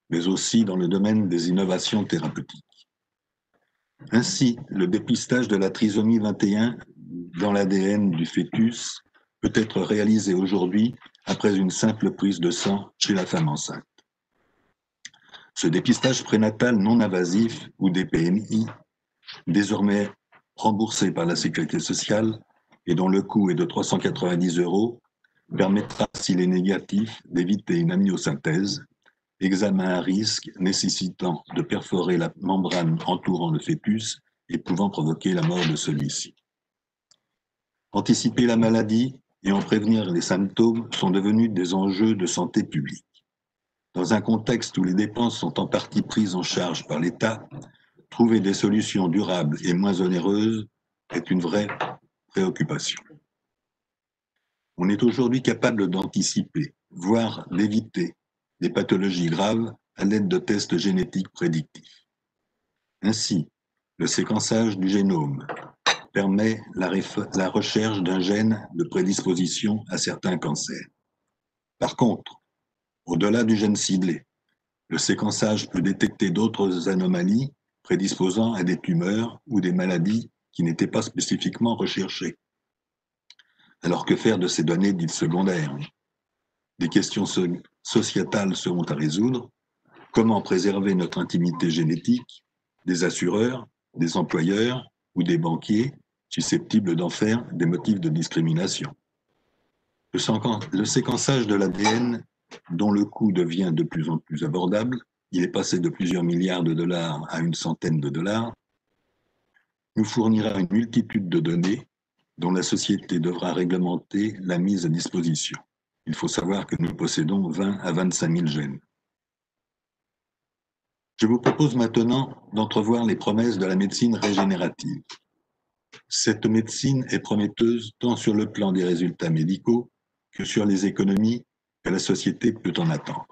mais aussi dans le domaine des innovations thérapeutiques. Ainsi, le dépistage de la trisomie 21 dans l'ADN du fœtus peut être réalisé aujourd'hui après une simple prise de sang chez la femme enceinte. Ce dépistage prénatal non invasif ou des PMI, désormais remboursé par la sécurité sociale et dont le coût est de 390 euros, permettra, s'il est négatif, d'éviter une amniosynthèse, examen à risque nécessitant de perforer la membrane entourant le fœtus et pouvant provoquer la mort de celui-ci. Anticiper la maladie et en prévenir les symptômes sont devenus des enjeux de santé publique. Dans un contexte où les dépenses sont en partie prises en charge par l'État, trouver des solutions durables et moins onéreuses est une vraie préoccupation. On est aujourd'hui capable d'anticiper, voire d'éviter des pathologies graves à l'aide de tests génétiques prédictifs. Ainsi, le séquençage du génome permet la, recherche d'un gène de prédisposition à certains cancers. Par contre, au-delà du gène ciblé, le séquençage peut détecter d'autres anomalies prédisposant à des tumeurs ou des maladies qui n'étaient pas spécifiquement recherchées. Alors que faire de ces données dites secondaires? Des questions sociétales seront à résoudre. Comment préserver notre intimité génétique des assureurs, des employeurs ou des banquiers? Susceptibles d'en faire des motifs de discrimination Le séquençage de l'ADN, dont le coût devient de plus en plus abordable, il est passé de plusieurs milliards de dollars à une centaine de dollars, nous fournira une multitude de données dont la société devra réglementer la mise à disposition. Il faut savoir que nous possédons 20 à 25 000 gènes. Je vous propose maintenant d'entrevoir les promesses de la médecine régénérative. Cette médecine est prometteuse tant sur le plan des résultats médicaux que sur les économies que la société peut en attendre.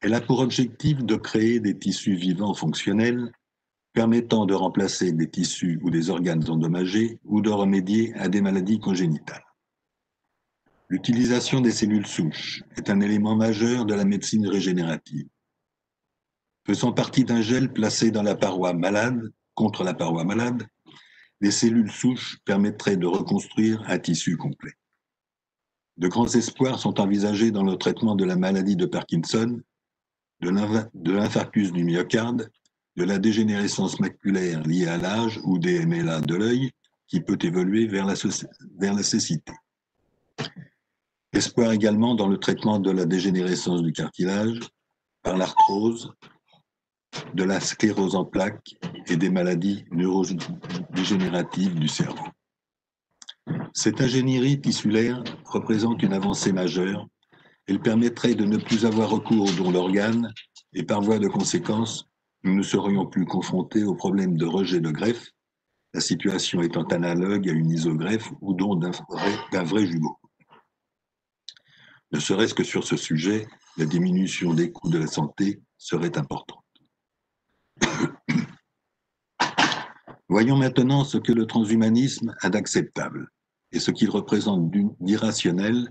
Elle a pour objectif de créer des tissus vivants fonctionnels permettant de remplacer des tissus ou des organes endommagés ou de remédier à des maladies congénitales. L'utilisation des cellules souches est un élément majeur de la médecine régénérative. Faisant partie d'un gel placé dans la paroi malade, contre la paroi malade, les cellules souches permettraient de reconstruire un tissu complet. De grands espoirs sont envisagés dans le traitement de la maladie de Parkinson de l'infarctus du myocarde, de la dégénérescence maculaire liée à l'âge ou des MLA de l'œil qui peut évoluer vers la, vers la cécité. Espoir également dans le traitement de la dégénérescence du cartilage par l'arthrose, de la sclérose en plaques et des maladies neurodégénératives du cerveau. Cette ingénierie tissulaire représente une avancée majeure elle permettrait de ne plus avoir recours aux dons d'organes et par voie de conséquence, nous ne serions plus confrontés au problème de rejet de greffe, la situation étant analogue à une isogreffe ou don d'un vrai, vrai jumeau. Ne serait-ce que sur ce sujet, la diminution des coûts de la santé serait importante. Voyons maintenant ce que le transhumanisme a d'acceptable et ce qu'il représente d'irrationnel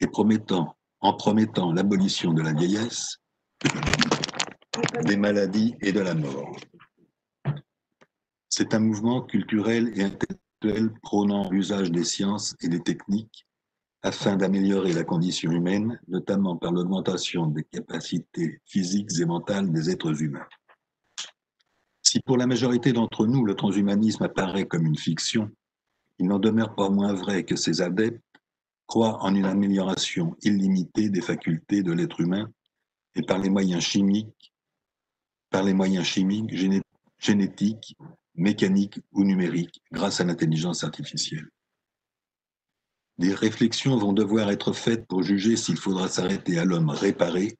et promettant en promettant l'abolition de la vieillesse, des maladies et de la mort. C'est un mouvement culturel et intellectuel prônant l'usage des sciences et des techniques afin d'améliorer la condition humaine, notamment par l'augmentation des capacités physiques et mentales des êtres humains. Si pour la majorité d'entre nous le transhumanisme apparaît comme une fiction, il n'en demeure pas moins vrai que ses adeptes croit en une amélioration illimitée des facultés de l'être humain et par les moyens chimiques, par les moyens chimiques, génétiques, mécaniques ou numériques grâce à l'intelligence artificielle. Des réflexions vont devoir être faites pour juger s'il faudra s'arrêter à l'homme réparé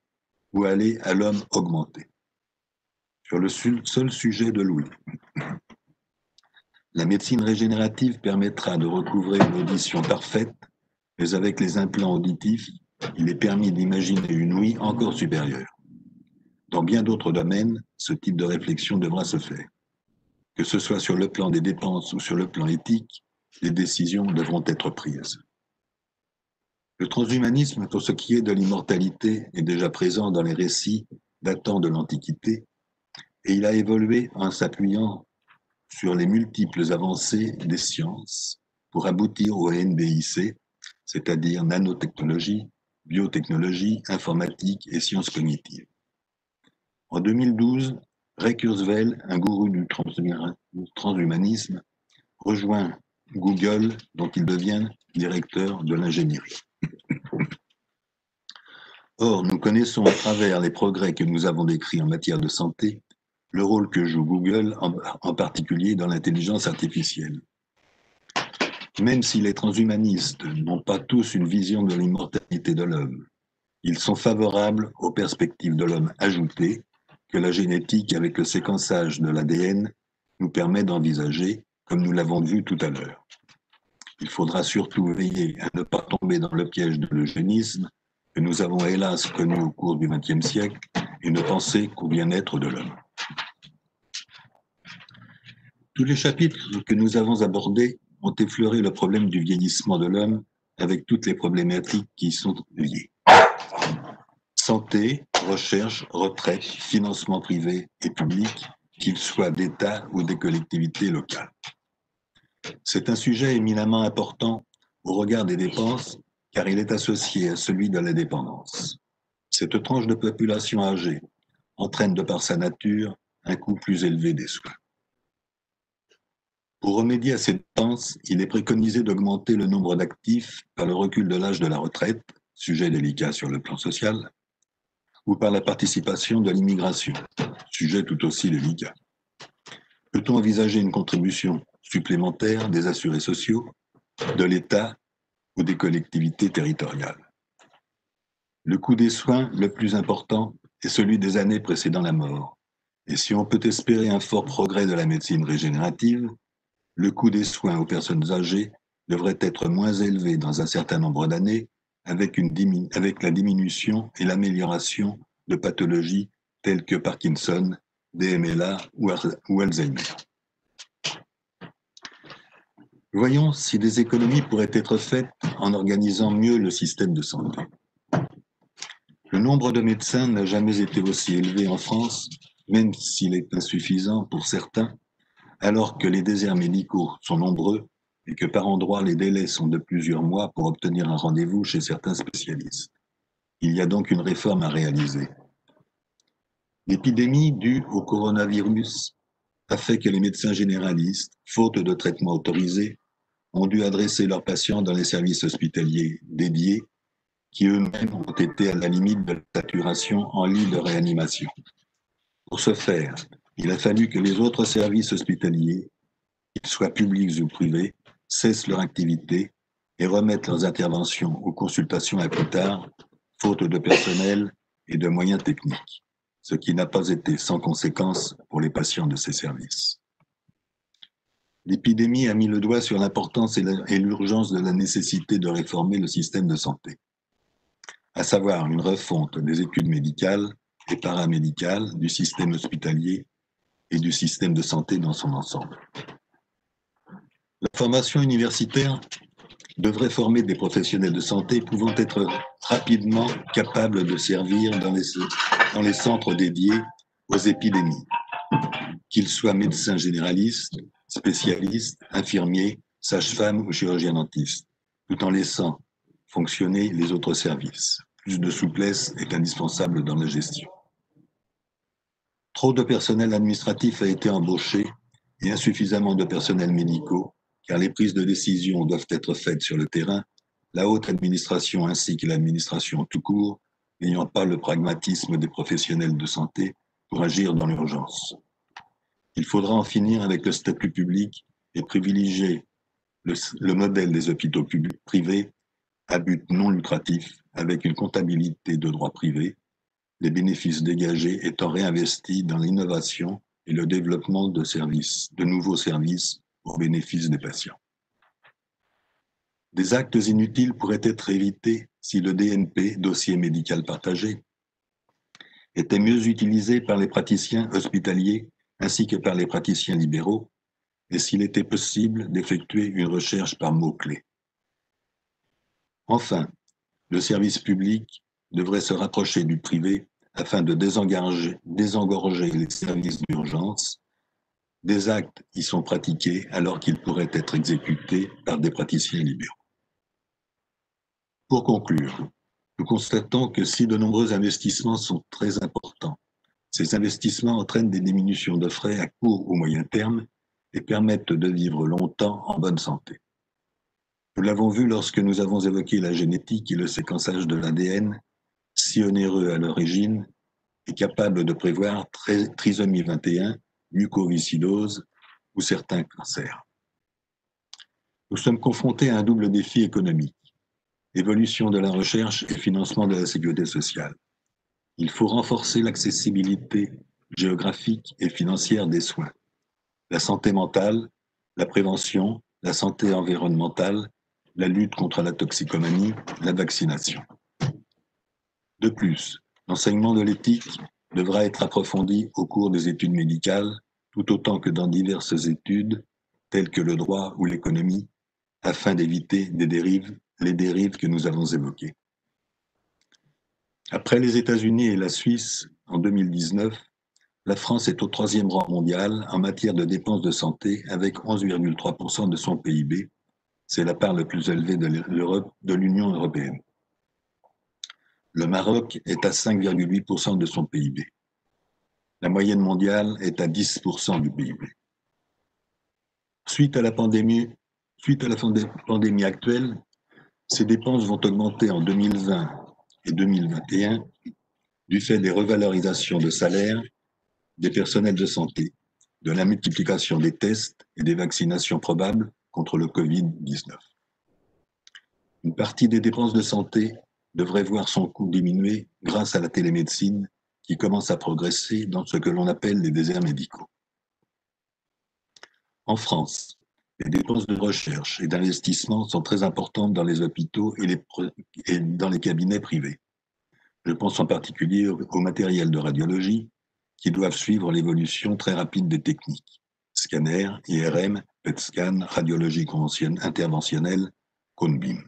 ou aller à l'homme augmenté. Sur le seul sujet de Louis, la médecine régénérative permettra de recouvrer une audition parfaite mais avec les implants auditifs, il est permis d'imaginer une ouïe encore supérieure. Dans bien d'autres domaines, ce type de réflexion devra se faire. Que ce soit sur le plan des dépenses ou sur le plan éthique, les décisions devront être prises. Le transhumanisme, pour ce qui est de l'immortalité, est déjà présent dans les récits datant de l'Antiquité, et il a évolué en s'appuyant sur les multiples avancées des sciences pour aboutir au NBIC, c'est-à-dire nanotechnologie, biotechnologie, informatique et sciences cognitives. En 2012, Ray Kurzweil, un gourou du transhumanisme, rejoint Google, dont il devient directeur de l'ingénierie. Or, nous connaissons à travers les progrès que nous avons décrits en matière de santé le rôle que joue Google, en, particulier dans l'intelligence artificielle. Même si les transhumanistes n'ont pas tous une vision de l'immortalité de l'homme, ils sont favorables aux perspectives de l'homme ajouté que la génétique avec le séquençage de l'ADN nous permet d'envisager, comme nous l'avons vu tout à l'heure. Il faudra surtout veiller à ne pas tomber dans le piège de l'eugénisme que nous avons hélas connu au cours du XXe siècle et ne penser qu'au bien-être de l'homme. Tous les chapitres que nous avons abordés ont effleuré le problème du vieillissement de l'homme avec toutes les problématiques qui y sont liées. Santé, recherche, retraite, financement privé et public, qu'il soit d'État ou des collectivités locales. C'est un sujet éminemment important au regard des dépenses car il est associé à celui de la dépendance. Cette tranche de population âgée entraîne de par sa nature un coût plus élevé des soins. Pour remédier à ces dépenses, il est préconisé d'augmenter le nombre d'actifs par le recul de l'âge de la retraite, sujet délicat sur le plan social, ou par la participation de l'immigration, sujet tout aussi délicat. Peut-on envisager une contribution supplémentaire des assurés sociaux, de l'État ou des collectivités territoriales? Le coût des soins le plus important est celui des années précédant la mort. Et si on peut espérer un fort progrès de la médecine régénérative, le coût des soins aux personnes âgées devrait être moins élevé dans un certain nombre d'années avec, la diminution et l'amélioration de pathologies telles que Parkinson, DMLA ou Alzheimer. Voyons si des économies pourraient être faites en organisant mieux le système de santé. Le nombre de médecins n'a jamais été aussi élevé en France, même s'il est insuffisant pour certains, alors que les déserts médicaux sont nombreux et que par endroits les délais sont de plusieurs mois pour obtenir un rendez-vous chez certains spécialistes. Il y a donc une réforme à réaliser. L'épidémie due au coronavirus a fait que les médecins généralistes, faute de traitement autorisé, ont dû adresser leurs patients dans les services hospitaliers dédiés qui eux-mêmes ont été à la limite de la saturation en lit de réanimation. Pour ce faire, il a fallu que les autres services hospitaliers, qu'ils soient publics ou privés, cessent leur activité et remettent leurs interventions aux consultations à plus tard, faute de personnel et de moyens techniques, ce qui n'a pas été sans conséquence pour les patients de ces services. L'épidémie a mis le doigt sur l'importance et l'urgence de la nécessité de réformer le système de santé, à savoir une refonte des études médicales et paramédicales du système hospitalier et du système de santé dans son ensemble. La formation universitaire devrait former des professionnels de santé pouvant être rapidement capables de servir dans les, centres dédiés aux épidémies, qu'ils soient médecins généralistes, spécialistes, infirmiers, sages-femmes ou chirurgiens dentistes, tout en laissant fonctionner les autres services. Plus de souplesse est indispensable dans la gestion. Trop de personnel administratif a été embauché et insuffisamment de personnel médicaux, car les prises de décision doivent être faites sur le terrain, la haute administration ainsi que l'administration tout court n'ayant pas le pragmatisme des professionnels de santé pour agir dans l'urgence. Il faudra en finir avec le statut public et privilégier le, modèle des hôpitaux privés à but non lucratif avec une comptabilité de droit privé, les bénéfices dégagés étant réinvestis dans l'innovation et le développement de services, de nouveaux services au bénéfice des patients. Des actes inutiles pourraient être évités si le DNP, dossier médical partagé, était mieux utilisé par les praticiens hospitaliers ainsi que par les praticiens libéraux, et s'il était possible d'effectuer une recherche par mots-clés. Enfin, le service public devrait se rapprocher du privé afin de désengorger, les services d'urgence. Des actes y sont pratiqués alors qu'ils pourraient être exécutés par des praticiens libéraux. Pour conclure, nous constatons que si de nombreux investissements sont très importants Ces investissements entraînent des diminutions de frais à court ou moyen terme et permettent de vivre longtemps en bonne santé. Nous l'avons vu lorsque nous avons évoqué la génétique et le séquençage de l'ADN, si onéreux à l'origine et capable de prévoir trisomie 21, mucoviscidose ou certains cancers. Nous sommes confrontés à un double défi économique, évolution de la recherche et financement de la sécurité sociale. Il faut renforcer l'accessibilité géographique et financière des soins, la santé mentale, la prévention, la santé environnementale, la lutte contre la toxicomanie, la vaccination. De plus, l'enseignement de l'éthique devra être approfondi au cours des études médicales, tout autant que dans diverses études telles que le droit ou l'économie, afin d'éviter des dérives, les dérives que nous avons évoquées. Après les États-Unis et la Suisse, en 2019, la France est au troisième rang mondial en matière de dépenses de santé avec 11,3% de son PIB. C'est la part la plus élevée de l'Union européenne. Le Maroc est à 5,8% de son PIB. La moyenne mondiale est à 10% du PIB. Suite à la pandémie, suite à la pandémie actuelle, ces dépenses vont augmenter en 2020 et 2021 du fait des revalorisations de salaires des personnels de santé, de la multiplication des tests et des vaccinations probables contre le Covid-19. Une partie des dépenses de santé devrait voir son coût diminuer grâce à la télémédecine qui commence à progresser dans ce que l'on appelle les déserts médicaux. En France, les dépenses de recherche et d'investissement sont très importantes dans les hôpitaux et, dans les cabinets privés. Je pense en particulier au matériel de radiologie qui doivent suivre l'évolution très rapide des techniques. Scanner, IRM, PET scan, radiologie interventionnelle, CONBIM.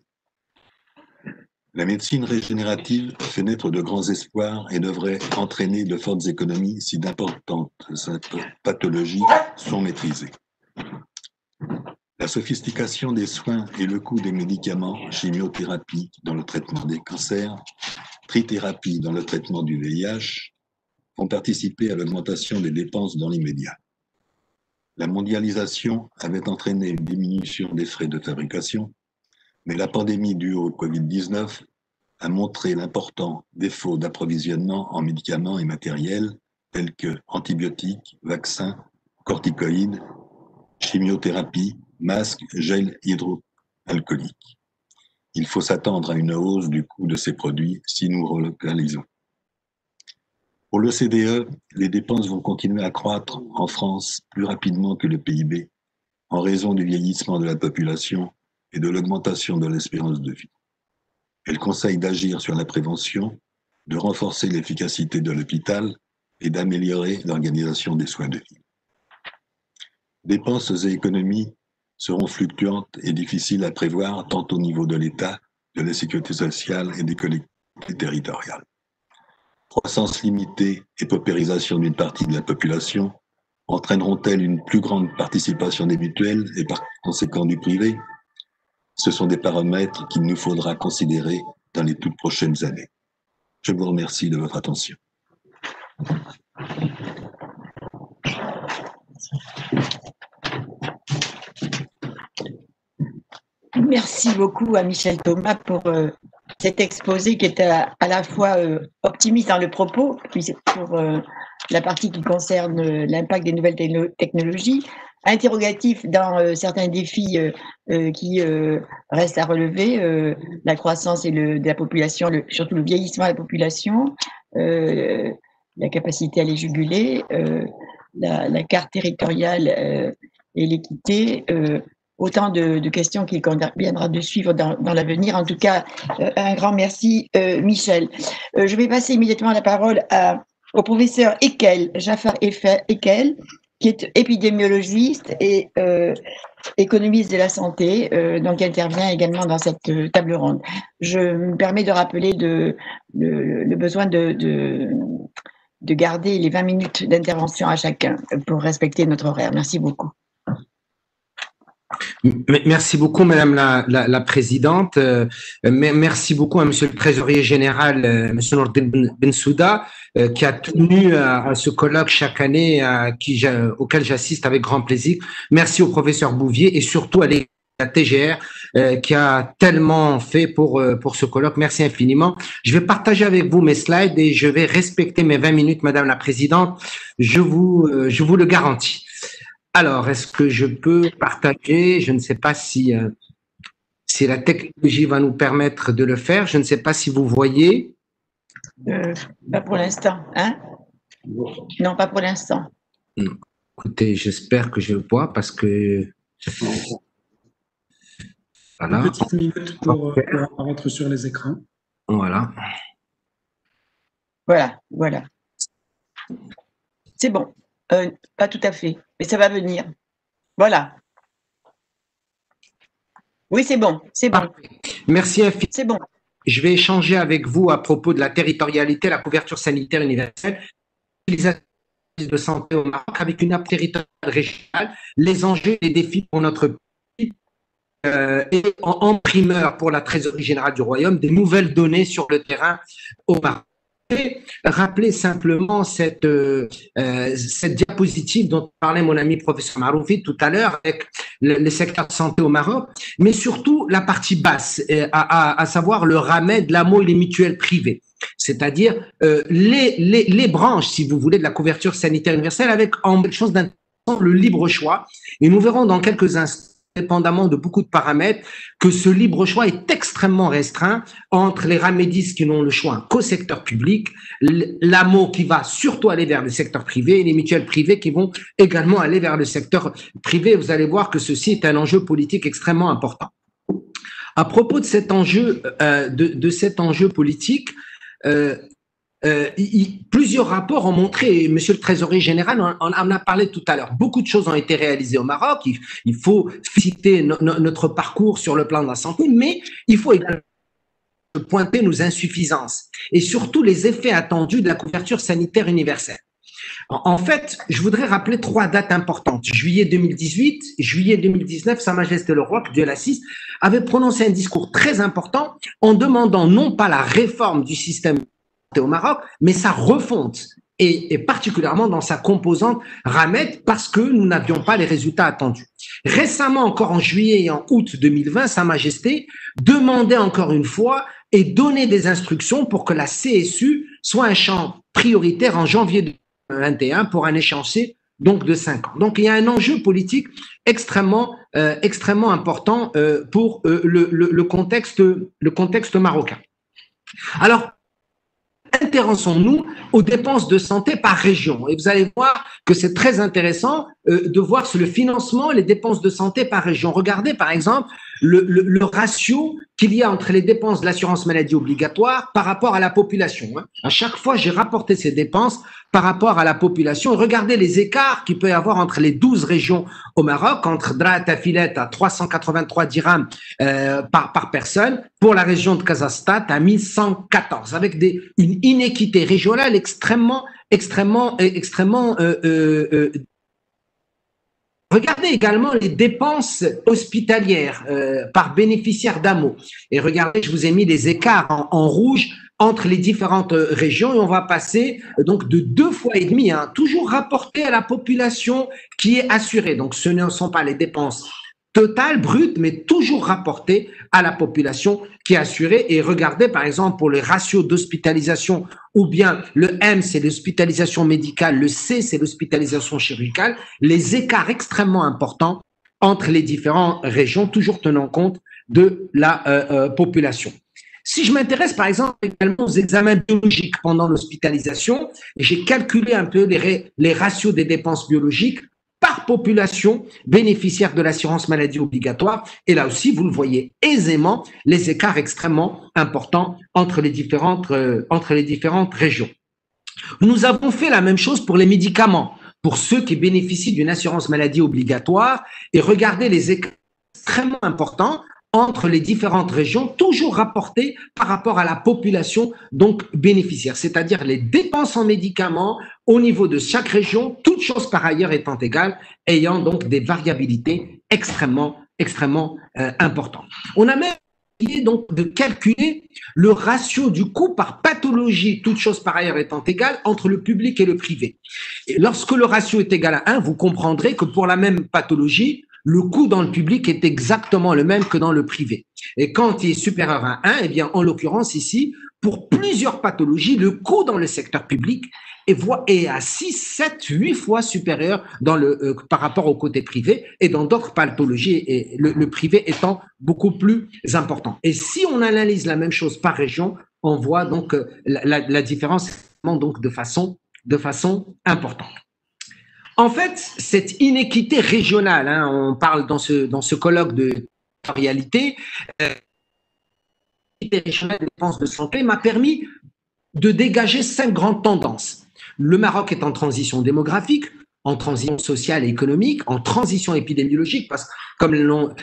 La médecine régénérative fait naître de grands espoirs et devrait entraîner de fortes économies si d'importantes pathologies sont maîtrisées. La sophistication des soins et le coût des médicaments, chimiothérapie dans le traitement des cancers, trithérapie dans le traitement du VIH, vont participer à l'augmentation des dépenses dans l'immédiat. La mondialisation avait entraîné une diminution des frais de fabrication, mais la pandémie due au Covid-19 a montré l'important défaut d'approvisionnement en médicaments et matériels tels que antibiotiques, vaccins, corticoïdes, chimiothérapie, masques, gel hydroalcoolique. Il faut s'attendre à une hausse du coût de ces produits si nous relocalisons. Pour l'OCDE, les dépenses vont continuer à croître en France plus rapidement que le PIB en raison du vieillissement de la population et de l'augmentation de l'espérance de vie. Elle conseille d'agir sur la prévention, de renforcer l'efficacité de l'hôpital et d'améliorer l'organisation des soins de vie. Dépenses et économies seront fluctuantes et difficiles à prévoir tant au niveau de l'État, de la sécurité sociale et des collectivités territoriales. Croissance limitée et paupérisation d'une partie de la population entraîneront-elles une plus grande participation des mutuelles et par conséquent du privé? Ce sont des paramètres qu'il nous faudra considérer dans les toutes prochaines années. Je vous remercie de votre attention. Merci beaucoup à Michel Thomas pour euh, cet exposé qui était à, la fois euh, optimiste dans le propos, puis pour euh, la partie qui concerne l'impact des nouvelles technologies, interrogatif dans euh, certains défis euh, euh, qui restent à relever, la croissance et de la population, surtout le vieillissement de la population, la capacité à les juguler, la, carte territoriale et l'équité. Autant de, questions qu'il conviendra de suivre dans, l'avenir. En tout cas, un grand merci, Michel. je vais passer immédiatement la parole à, au professeur Ekel, Jafar Ekel, qui est épidémiologiste et euh, économiste de la santé, euh, donc intervient également dans cette euh, table ronde. Je me permets de rappeler le besoin de, de, garder les 20 minutes d'intervention à chacun pour respecter notre horaire. Merci beaucoup. Merci beaucoup, Madame la, la, la Présidente. Euh, merci beaucoup à Monsieur le Trésorier Général, euh, Monsieur Nordin Bensouda, euh, qui a tenu à, à, ce colloque chaque année, à qui auquel j'assiste avec grand plaisir. Merci au professeur Bouvier et surtout à la TGR euh, qui a tellement fait pour euh, pour ce colloque. Merci infiniment. Je vais partager avec vous mes slides et je vais respecter mes 20 minutes, Madame la Présidente. Je vous je vous le garantis. Alors, est-ce que je peux partager? Je ne sais pas si, euh, si la technologie va nous permettre de le faire. Je ne sais pas si vous voyez. Euh, pas pour l'instant, hein? Non, pas pour l'instant. Écoutez, j'espère que je le vois parce que. Voilà. Une petite minute pour, pour apparaître sur les écrans. Voilà. Voilà, voilà. C'est bon. Euh, pas tout à fait, mais ça va venir. Voilà. Oui, c'est bon, c'est bon. Merci infiniment. C'est bon. Je vais échanger avec vous à propos de la territorialité, la couverture sanitaire universelle, de santé au Maroc avec une app territoriale régionale, les enjeux et les défis pour notre pays euh, et en primeur pour la trésorerie générale du Royaume, des nouvelles données sur le terrain au Maroc rappeler simplement cette, euh, euh, cette diapositive dont parlait mon ami professeur Maroufi tout à l'heure avec le, secteur de santé au Maroc, mais surtout la partie basse, euh, à, savoir le RAMED, l'AMO et les mutuelles privées. C'est-à-dire les, les, les, branches, si vous voulez, de la couverture sanitaire universelle avec en chose d'intéressant le libre choix. Et nous verrons dans quelques instants dépendamment de beaucoup de paramètres, que ce libre choix est extrêmement restreint entre les ramédistes qui n'ont le choix qu'au secteur public, l'AMO qui va surtout aller vers le secteur privé et les mutuelles privées qui vont également aller vers le secteur privé. Vous allez voir que ceci est un enjeu politique extrêmement important. À propos de cet enjeu, euh, de, de, cet enjeu politique, euh, euh, plusieurs rapports ont montré, et Monsieur le Trésorier général on, en a parlé tout à l'heure, beaucoup de choses ont été réalisées au Maroc. Il, faut citer no, no, notre parcours sur le plan de la santé, mais il faut également pointer nos insuffisances et surtout les effets attendus de la couverture sanitaire universelle. En fait, je voudrais rappeler trois dates importantes. Juillet 2018, juillet 2019, Sa Majesté le Roi, que Dieu l'assiste, avait prononcé un discours très important en demandant non pas la réforme du système au Maroc, mais sa refonte et, particulièrement dans sa composante Ramed parce que nous n'avions pas les résultats attendus. Récemment, encore en juillet et en août 2020, Sa Majesté demandait encore une fois et donnait des instructions pour que la CSU soit un champ prioritaire en janvier 2021 pour un échéancier donc de cinq ans. Donc il y a un enjeu politique extrêmement euh, extrêmement important euh, pour euh, le, le, le contexte le contexte marocain. Alors intéressons-nous aux dépenses de santé par région. Et vous allez voir que c'est très intéressant euh, de voir sur le financement, les dépenses de santé par région. Regardez par exemple le, le, le ratio qu'il y a entre les dépenses de l'assurance maladie obligatoire par rapport à la population. Hein. À chaque fois, j'ai rapporté ces dépenses par rapport à la population. Regardez les écarts qu'il peut y avoir entre les 12 régions au Maroc, entre Drat Filet à 383 dirhams euh, par, par personne, pour la région de Kazakhstan à 1114, avec des, une inéquité régionale extrêmement, extrêmement, extrêmement euh, euh, euh Regardez également les dépenses hospitalières euh, par bénéficiaire d'AMO. Et regardez, je vous ai mis les écarts en, rouge entre les différentes régions et on va passer euh, donc de deux fois et demi, hein, toujours rapporté à la population qui est assurée. Donc ce ne sont pas les dépenses total, brut, mais toujours rapporté à la population qui est assurée. Et regardez, par exemple, pour les ratios d'hospitalisation, ou bien le M, c'est l'hospitalisation médicale, le C, c'est l'hospitalisation chirurgicale, les écarts extrêmement importants entre les différentes régions, toujours tenant compte de la euh, euh, population. Si je m'intéresse par exemple également aux examens biologiques pendant l'hospitalisation, j'ai calculé un peu les, les ratios des dépenses biologiques par population bénéficiaire de l'assurance maladie obligatoire. Et là aussi, vous le voyez aisément, les écarts extrêmement importants entre les différentes, euh, entre les différentes régions. Nous avons fait la même chose pour les médicaments, pour ceux qui bénéficient d'une assurance maladie obligatoire. Et regardez les écarts extrêmement importants entre les différentes régions, toujours rapportées par rapport à la population donc bénéficiaire, c'est-à-dire les dépenses en médicaments au niveau de chaque région, toutes choses par ailleurs étant égales, ayant donc des variabilités extrêmement extrêmement importants. On a même donc de calculer le ratio du coût par pathologie, toute chose par ailleurs étant égale, entre le public et le privé. Lorsque le ratio est égal à 1, vous comprendrez que pour la même pathologie, le coût dans le public est exactement le même que dans le privé. Et quand il est supérieur à 1, eh bien, en l'occurrence ici, pour plusieurs pathologies, le coût dans le secteur public est, à 6, 7, 8 fois supérieur dans le, euh, par rapport au côté privé et dans d'autres pathologies, le, privé étant beaucoup plus important. Et si on analyse la même chose par région, on voit donc euh, la, différence donc de façon, de façon importante. En fait, cette inéquité régionale, hein, on parle dans ce, dans ce colloque de réalité, euh, régionale des de santé m'a permis de dégager cinq grandes tendances. Le Maroc est en transition démographique, en transition sociale et économique, en transition épidémiologique, parce que, comme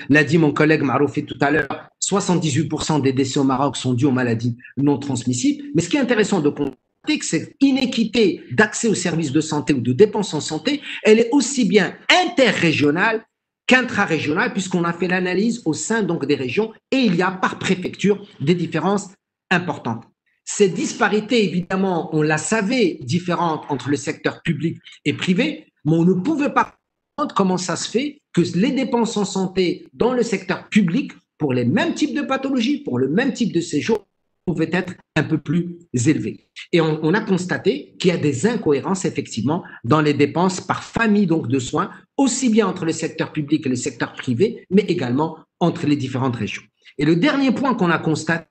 l'a dit mon collègue Maroufé tout à l'heure, 78% des décès au Maroc sont dus aux maladies non transmissibles. Mais ce qui est intéressant de constater, que cette inéquité d'accès aux services de santé ou de dépenses en santé, elle est aussi bien interrégionale qu'intrarégionale, puisqu'on a fait l'analyse au sein donc des régions et il y a par préfecture des différences importantes. Ces disparités, évidemment, on la savait différentes entre le secteur public et privé, mais on ne pouvait pas comprendre comment ça se fait que les dépenses en santé dans le secteur public, pour les mêmes types de pathologies, pour le même type de séjour, pouvaient être un peu plus élevées. Et on, a constaté qu'il y a des incohérences, effectivement, dans les dépenses par famille donc de soins, aussi bien entre le secteur public et le secteur privé, mais également entre les différentes régions. Et le dernier point qu'on a constaté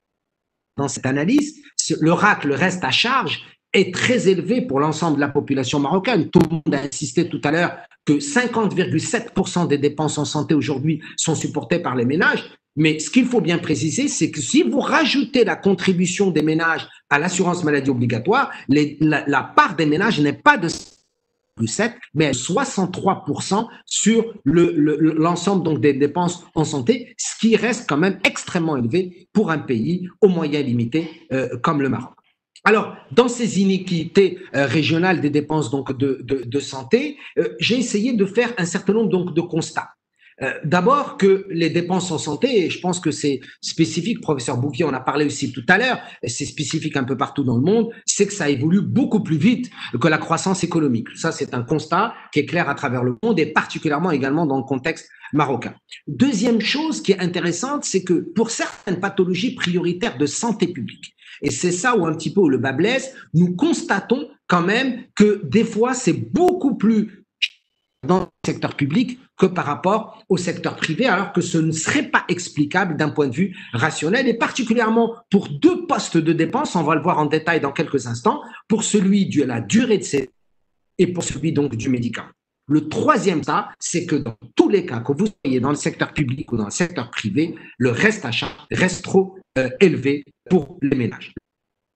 dans cette analyse, le RAC, le reste à charge, est très élevé pour l'ensemble de la population marocaine. Tout le monde a insisté tout à l'heure que 50,7% des dépenses en santé aujourd'hui sont supportées par les ménages. Mais ce qu'il faut bien préciser, c'est que si vous rajoutez la contribution des ménages à l'assurance maladie obligatoire, la, part des ménages n'est pas de 7, mais 63% sur l'ensemble des dépenses en santé, ce qui reste quand même extrêmement élevé pour un pays aux moyens limités euh, comme le Maroc. Alors, dans ces inéquités euh, régionales des dépenses de, santé, euh, j'ai essayé de faire un certain nombre de constats. Euh, d'abord que les dépenses en santé, et je pense que c'est spécifique, professeur Bouvier en a parlé aussi tout à l'heure, et c'est spécifique un peu partout dans le monde, c'est que ça évolue beaucoup plus vite que la croissance économique. Ça, c'est un constat qui est clair à travers le monde et particulièrement également dans le contexte marocain. Deuxième chose qui est intéressante, c'est que pour certaines pathologies prioritaires de santé publique, et c'est ça où un petit peu le bas blesse, nous constatons quand même que des fois, c'est beaucoup plus dans le secteur public que par rapport au secteur privé, alors que ce ne serait pas explicable d'un point de vue rationnel, et particulièrement pour deux postes de dépenses, on va le voir en détail dans quelques instants, pour celui de la durée de ces et pour celui donc du médicament. Le troisième cas, c'est que dans tous les cas que vous soyez dans le secteur public ou dans le secteur privé, le reste à charge reste trop euh, élevé pour les ménages. Le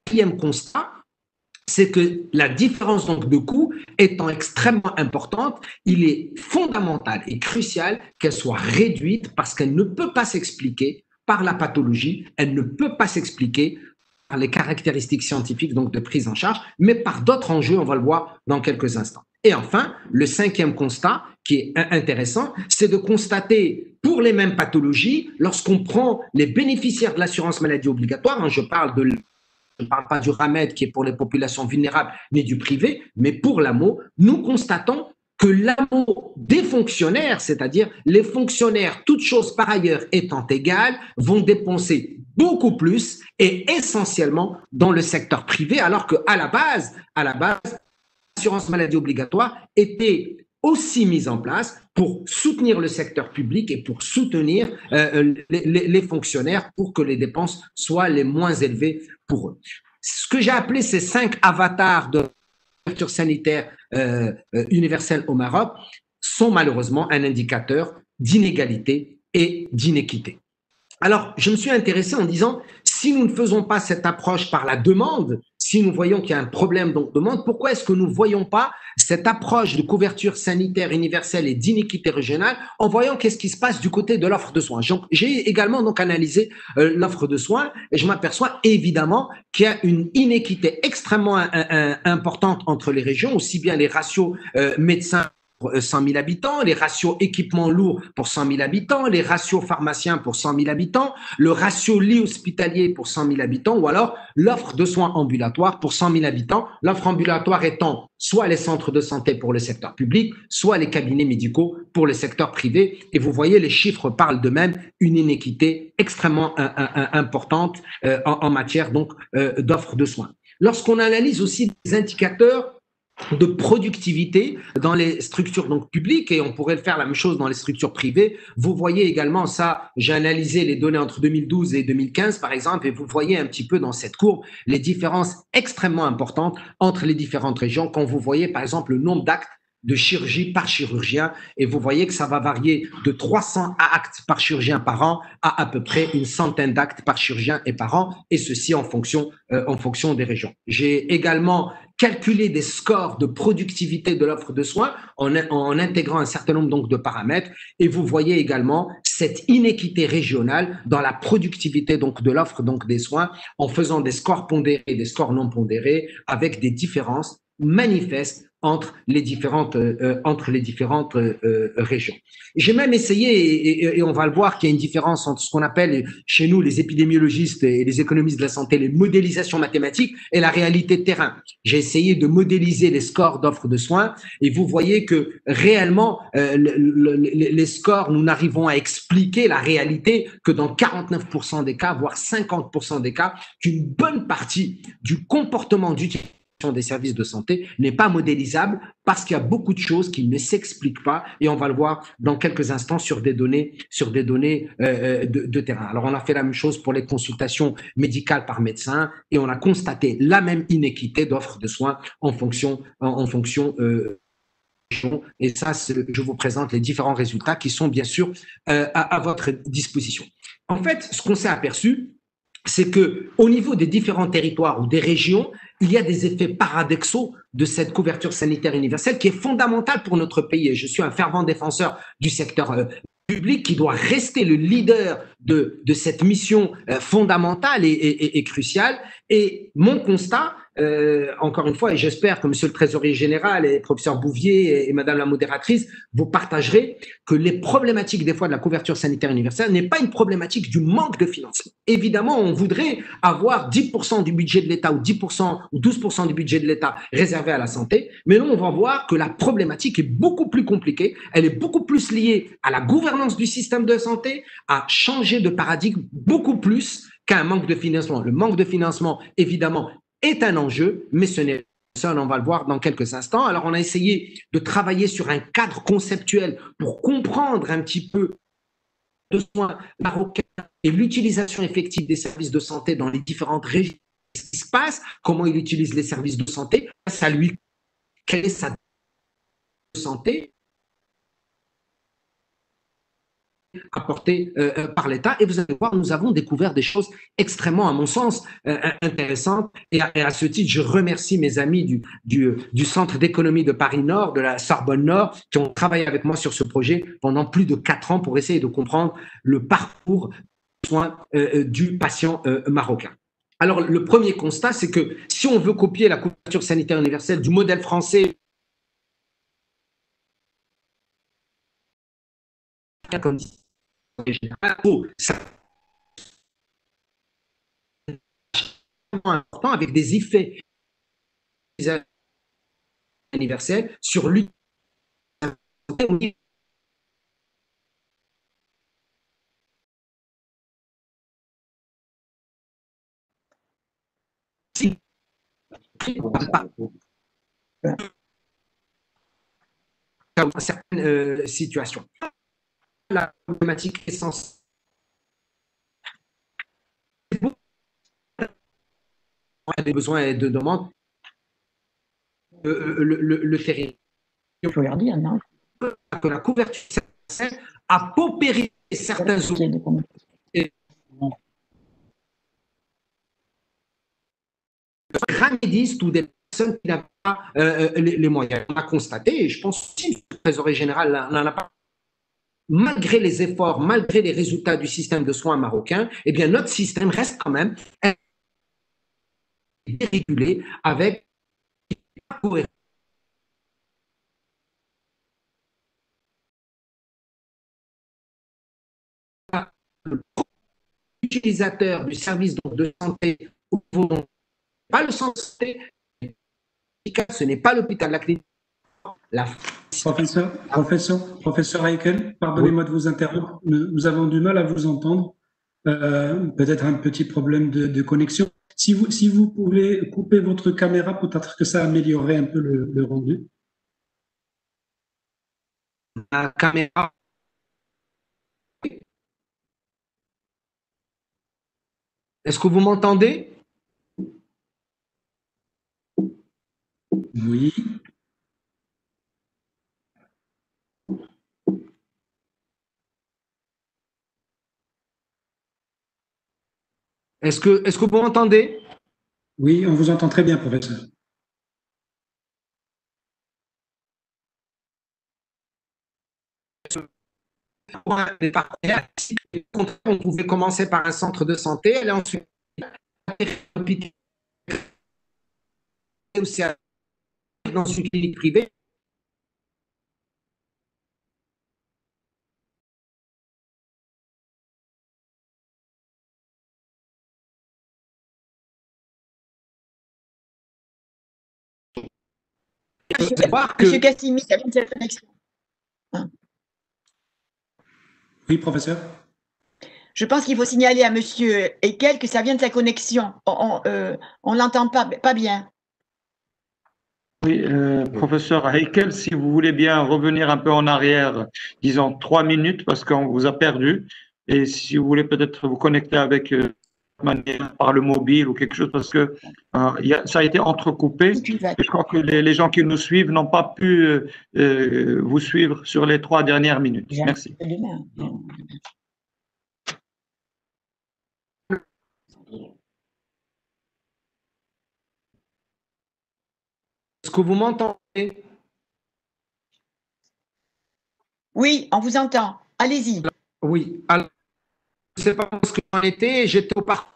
quatrième constat, c'est que la différence donc de coût étant extrêmement importante, il est fondamental et crucial qu'elle soit réduite parce qu'elle ne peut pas s'expliquer par la pathologie, elle ne peut pas s'expliquer par les caractéristiques scientifiques donc de prise en charge, mais par d'autres enjeux, on va le voir dans quelques instants. Et enfin, le cinquième constat qui est intéressant, c'est de constater pour les mêmes pathologies, lorsqu'on prend les bénéficiaires de l'assurance maladie obligatoire, hein, je parle de je ne parle pas du RAMED qui est pour les populations vulnérables, mais du privé, mais pour l'AMO, nous constatons que l'AMO des fonctionnaires, c'est-à-dire les fonctionnaires, toutes choses par ailleurs étant égales, vont dépenser beaucoup plus et essentiellement dans le secteur privé, alors qu'à la base, à la base, l'assurance maladie obligatoire était aussi mise en place pour soutenir le secteur public et pour soutenir euh, les, fonctionnaires pour que les dépenses soient les moins élevées pour eux. Ce que j'ai appelé ces cinq avatars de couverture sanitaire euh, euh, universelle au Maroc sont malheureusement un indicateur d'inégalité et d'inéquité. Alors, je me suis intéressé en disant, si nous ne faisons pas cette approche par la demande, si nous voyons qu'il y a un problème de demande, pourquoi est-ce que nous ne voyons pas cette approche de couverture sanitaire universelle et d'inéquité régionale en voyant qu'est-ce qui se passe du côté de l'offre de soins? J'ai également donc analysé euh, l'offre de soins et je m'aperçois évidemment qu'il y a une inéquité extrêmement importante entre les régions, aussi bien les ratios euh, médecins pour 100 000 habitants, les ratios équipements lourds pour 100 000 habitants, les ratios pharmaciens pour 100 000 habitants, le ratio lit hospitalier pour 100 000 habitants, ou alors l'offre de soins ambulatoires pour 100 000 habitants. L'offre ambulatoire étant soit les centres de santé pour le secteur public, soit les cabinets médicaux pour le secteur privé. Et vous voyez, les chiffres parlent d'eux-mêmes, une inéquité extrêmement importante euh, en, matière donc euh, d'offre de soins. Lorsqu'on analyse aussi des indicateurs de productivité dans les structures donc publiques et on pourrait faire la même chose dans les structures privées. Vous voyez également ça, j'ai analysé les données entre 2012 et 2015 par exemple et vous voyez un petit peu dans cette courbe les différences extrêmement importantes entre les différentes régions quand vous voyez par exemple le nombre d'actes de chirurgie par chirurgien et vous voyez que ça va varier de 300 actes par chirurgien par an à à peu près une centaine d'actes par chirurgien et par an et ceci en fonction euh, en fonction des régions. J'ai également calculé des scores de productivité de l'offre de soins en, en, intégrant un certain nombre donc de paramètres. Et vous voyez également cette inéquité régionale dans la productivité donc de l'offre donc des soins en faisant des scores pondérés et des scores non pondérés avec des différences manifestes entre les différentes, euh, euh, entre les différentes euh, régions. J'ai même essayé, et, on va le voir, qu'il y a une différence entre ce qu'on appelle chez nous, les épidémiologistes et les économistes de la santé, les modélisations mathématiques et la réalité de terrain. J'ai essayé de modéliser les scores d'offres de soins et vous voyez que réellement, les scores, nous n'arrivons à expliquer la réalité que dans 49% des cas, voire 50% des cas, qu'une bonne partie du comportement d'utilisation des services de santé n'est pas modélisable parce qu'il y a beaucoup de choses qui ne s'expliquent pas et on va le voir dans quelques instants sur des données, sur des données euh, euh, de, terrain. Alors on a fait la même chose pour les consultations médicales par médecin et on a constaté la même inéquité d'offres de soins en fonction, en, euh, et ça, je vous présente les différents résultats qui sont bien sûr à, à votre disposition. En fait, ce qu'on s'est aperçu, c'est que au niveau des différents territoires ou des régions, il y a des effets paradoxaux de cette couverture sanitaire universelle qui est fondamentale pour notre pays. Et je suis un fervent défenseur du secteur euh, public qui doit rester le leader de, de cette mission euh, fondamentale et, et, et, cruciale. Et mon constat, euh, encore une fois, et j'espère que Monsieur le Trésorier général et professeur Bouvier et, Madame la modératrice, vous partagerez que les problématiques des fois de la couverture sanitaire universelle n'est pas une problématique du manque de financement. Évidemment, on voudrait avoir 10% du budget de l'État ou 10% ou 12% du budget de l'État réservé à la santé, mais là, on va voir que la problématique est beaucoup plus compliquée. Elle est beaucoup plus liée à la gouvernance du système de santé, à changer de paradigme beaucoup plus qu'un manque de financement. Le manque de financement, évidemment, est un enjeu, mais ce n'est on va le voir dans quelques instants. Alors, on a essayé de travailler sur un cadre conceptuel pour comprendre un petit peu le soins marocains et l'utilisation effective des services de santé dans les différentes régions. Qui se passe, comment il utilise les services de santé, ça lui, quelle est sa santé? Apporté euh, euh, par l'État. Et vous allez voir, nous avons découvert des choses extrêmement, à mon sens, euh, intéressantes. Et à, ce titre, je remercie mes amis du, du, Centre d'économie de Paris Nord, de la Sorbonne Nord, qui ont travaillé avec moi sur ce projet pendant plus de quatre ans pour essayer de comprendre le parcours de soins du patient marocain. Alors, le premier constat, c'est que si on veut copier la couverture sanitaire universelle du modèle français, avec des effets universels sur l'utilisation certaines euh, situations la problématique essentielle. des besoins et de demandes, euh, euh, le, le, le territoire. Il faut leur dire, non? Que la couverture a paupérisé certains zones. Gramidistes ou des personnes qui n'avaient pas euh, les, les, moyens. On a constaté, et je pense aussi le trésorier général n'en a pas malgré les efforts, malgré les résultats du système de soins marocain, eh bien, notre système reste quand même dérégulé avec l'utilisateur du service de santé pas le santé, ce n'est pas l'hôpital, la clinique, la Professeur, professeur, professeur Heikel, pardonnez-moi de vous interrompre. Nous, avons du mal à vous entendre. Euh, peut-être un petit problème de, connexion. Si vous, si vous pouvez couper votre caméra, peut-être que ça améliorerait un peu le, le rendu. La caméra. Est-ce que vous m'entendez? Oui. Est-ce que, est que vous m'entendez? Oui, on vous entend très bien, professeur. On pouvait commencer par un centre de santé, aller ensuite dans une clinique privée. Monsieur Cassimi, ça vient de cette connexion. Oui, professeur. Je pense qu'il faut signaler à Monsieur Ekel que ça vient de sa connexion. On ne euh, l'entend pas, pas bien. Oui, euh, professeur Heikel, si vous voulez bien revenir un peu en arrière, disons trois minutes, parce qu'on vous a perdu. Et si vous voulez peut-être vous connecter avec euh, par le mobile ou quelque chose, parce que euh, ça a été entrecoupé. je crois que les, gens qui nous suivent n'ont pas pu vous suivre sur les trois dernières minutes. Merci. Est-ce que vous m'entendez? Oui, on vous entend. Allez-y. Oui, alors, je ne sais pas ce que j'en étais, j'étais au parc.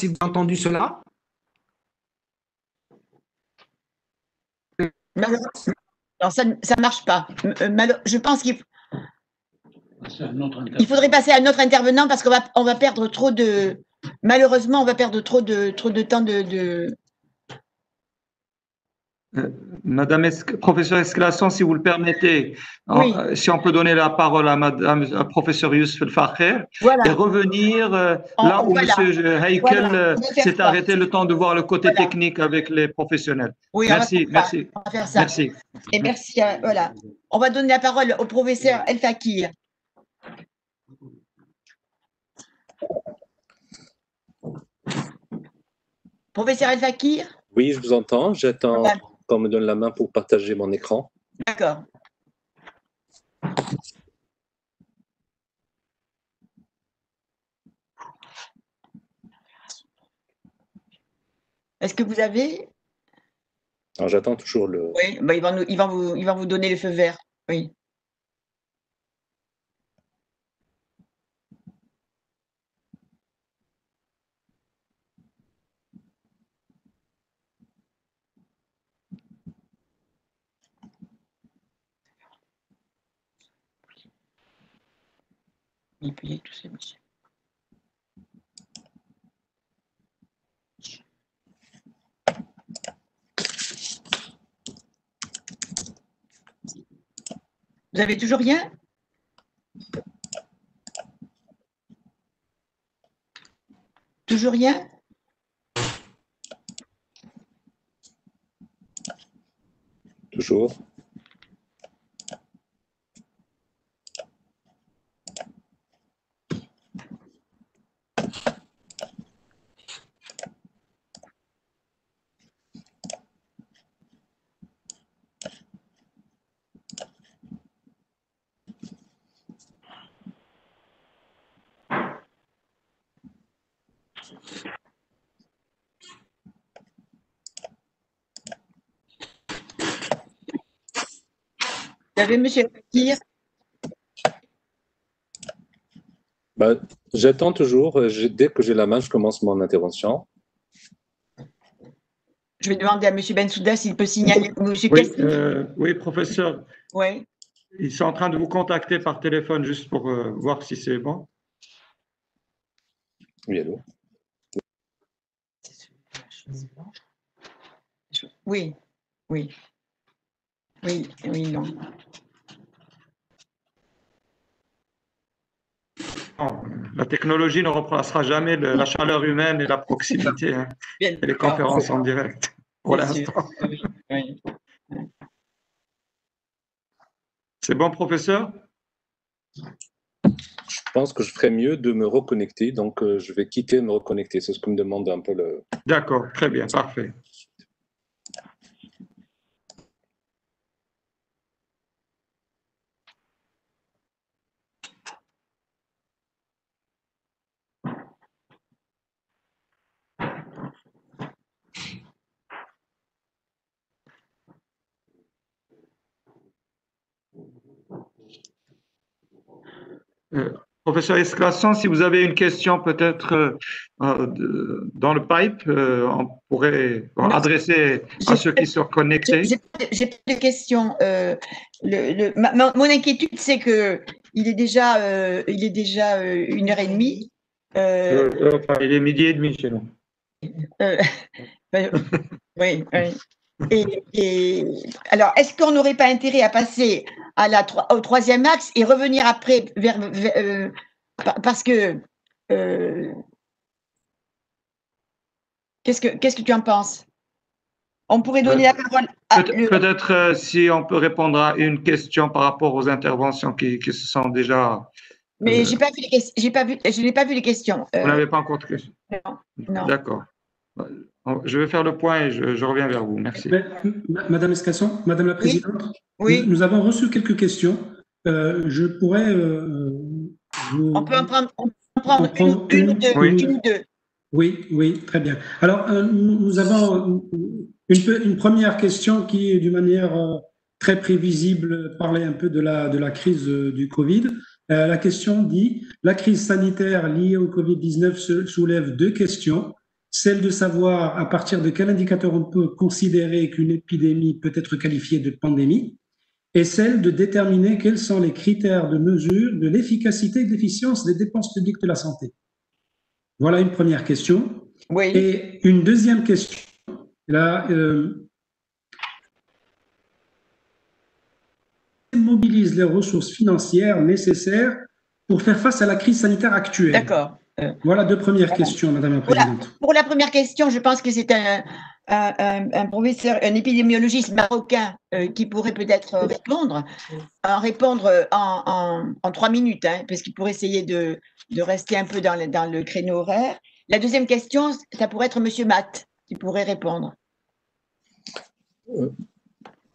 Si vous avez entendu cela Non, ça ne marche pas. Euh, je pense qu'il il faudrait passer à un autre intervenant parce qu'on va, on va perdre trop de, Malheureusement, on va perdre trop de, trop de temps de. Euh, Madame professeur Esclasson, si vous le permettez, si on peut donner la parole à Madame, à professeur Youssef El et revenir euh, là où M. Heikel euh, s'est arrêté le temps de voir le côté technique avec les professionnels. Oui, merci, merci. On va faire ça. Merci. Et merci. voilà. On va donner la parole au professeur El Fakir. Professeur El Fakir? Oui, je vous entends. J'attends qu'on me donne la main pour partager mon écran. D'accord. Est-ce que vous avez J'attends toujours le. Oui, bah, il, va il, va vous, il va vous donner le feu vert. Oui. Vous avez toujours rien? Toujours rien? Toujours. Vous avez, monsieur Fakir bah, J'attends toujours. Dès que j'ai la main, je commence mon intervention. Je vais demander à M. Bensouda s'il peut signaler. oui, euh, oui, professeur. Oui. Ils sont en train de vous contacter par téléphone juste pour euh, voir si c'est bon. Oui, allô Oui, oui. Oui, oui, non. Bon, la technologie ne remplacera jamais le- la chaleur humaine et la proximité hein, et les conférences en direct pour l'instant. Oui, oui. C'est bon, professeur? Je pense que je ferais mieux de me reconnecter, donc euh, je vais quitter et me reconnecter. C'est ce que me demande un peu le. D'accord, très bien, parfait. Professeur Esclasson, si vous avez une question peut-être euh, euh, dans le pipe, euh, on pourrait bon, adresser à ceux qui sont connectés. J'ai pas de questions. Euh, le- le- ma- ma- mon inquiétude, c'est que il est déjà, euh, il est déjà euh, une heure et demie. Euh, Euh, euh, il est midi et demi chez nous. euh, euh, oui, oui. Et, et- alors, est-ce qu'on n'aurait pas intérêt à passer à la, tro- au troisième axe et revenir après vers, vers- euh, pa- parce que euh, qu'est-ce que qu'est-ce que tu en penses? On pourrait donner la parole à Peut-être euh, si on peut répondre à une question par rapport aux interventions qui, qui se sont déjà. Mais j'ai pas vu les. J'ai pas vu. Je n'ai pas vu les questions. Vous n'avez pas encore de questions? Non, non. D'accord. Je vais faire le point et je, je reviens vers vous. Merci. Madame Escasson, Madame la Présidente, Oui. nous, nous avons reçu quelques questions. Euh, je pourrais euh, vous- On peut en prendre, on peut en prendre en prendre une, une ou deux. Oui. Une ou deux. Oui, oui, très bien. Alors, euh, nous avons une, première question qui, d'une manière euh, très prévisible, parlait un peu de la, de la crise euh, du Covid. Euh, la question dit, la crise sanitaire liée au Covid-19 se- soulève deux questions. Celle de savoir à partir de quel indicateur on peut considérer qu'une épidémie peut être qualifiée de pandémie, et celle de déterminer quels sont les critères de mesure de l'efficacité et de l'efficience des dépenses publiques de la santé. Voilà une première question. Oui. Et une deuxième question. Là, euh, mobilise les ressources financières nécessaires pour faire face à la crise sanitaire actuelle? D'accord. Voilà deux premières questions, Madame la Voilà. Présidente. Pour la première question, je pense que c'est un, un, un- un professeur, un épidémiologiste marocain euh, qui pourrait peut-être répondre, en répondre en, en, en trois minutes, hein, parce qu'il pourrait essayer de, de rester un peu dans le, dans le créneau horaire. La deuxième question, ça pourrait être Monsieur Matt qui pourrait répondre. Euh,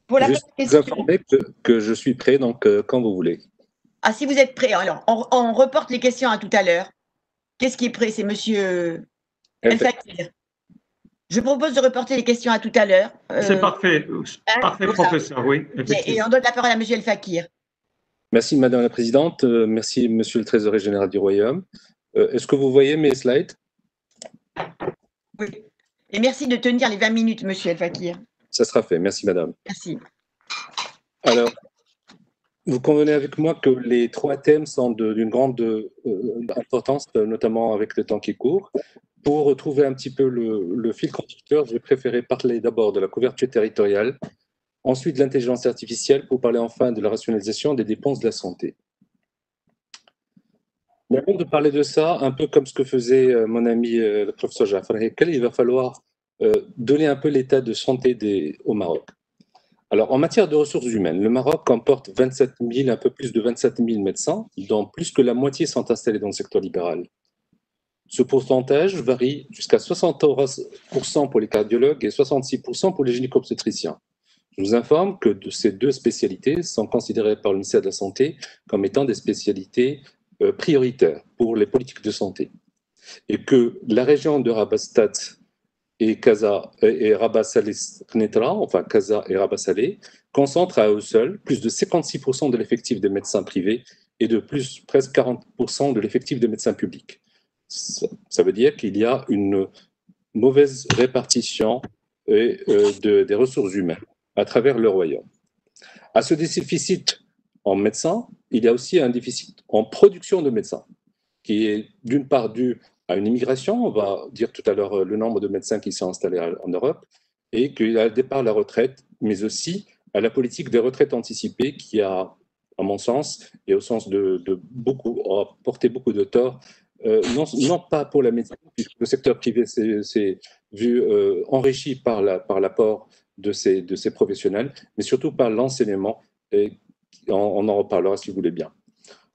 Pour la Juste première vous informer que, que je suis prêt, donc euh, quand vous voulez. ah, si vous êtes prêts, alors on, on reporte les questions à tout à l'heure. Qu'est-ce qui est prêt C'est Monsieur El Fakir. Je propose de reporter les questions à tout à l'heure. C'est Euh, parfait. hein, Parfait, ça. professeur, oui. Et, on donne la parole à Monsieur El Fakir. Merci, Madame la Présidente. Euh, merci, Monsieur le Trésorier général du Royaume. Euh, Est-ce que vous voyez mes slides? Oui. Et merci de tenir les 20 minutes, Monsieur El Fakir. Ça sera fait. Merci, Madame. Merci. Alors, vous convenez avec moi que les trois thèmes sont d'une grande euh, importance, euh, notamment avec le temps qui court. Pour retrouver un petit peu le, fil conducteur, j'ai préféré parler d'abord de la couverture territoriale, ensuite de l'intelligence artificielle, pour parler enfin de la rationalisation des dépenses de la santé. Mais avant de parler de ça, un peu comme ce que faisait euh, mon ami le professeur Jafar Hekel, il va falloir donner un peu l'état de santé au Maroc. Alors, en matière de ressources humaines, le Maroc comporte 27 000, un peu plus de 27 000 médecins, dont plus que la moitié sont installés dans le secteur libéral. Ce pourcentage varie jusqu'à 60% pour les cardiologues et 66% pour les gynéco-obstétriciens. Je vous informe que de ces deux spécialités sont considérées par le ministère de la Santé comme étant des spécialités euh, prioritaires pour les politiques de santé. Et que la région de Rabastat et Casa et Rabat Salé Knetra, enfin Casa et Rabat Salé, concentrent à eux seuls plus de 56% de l'effectif des médecins privés et de plus presque 40% de l'effectif des médecins publics. Ça, veut dire qu'il y a une mauvaise répartition euh, de- des ressources humaines à travers le royaume. À ce déficit en médecins, il y a aussi un déficit en production de médecins, qui est d'une part dû à une immigration, on va dire tout à l'heure le nombre de médecins qui sont installés en Europe, et qu'il y a le départ la retraite, mais aussi à la politique des retraites anticipées qui a, à mon sens, et au sens de, beaucoup, a porté beaucoup de tort, euh, non, pas pour la médecine, puisque le secteur privé s'est vu euh, enrichi par l'apport de, ces, professionnels, mais surtout par l'enseignement, et on en reparlera si vous voulez bien.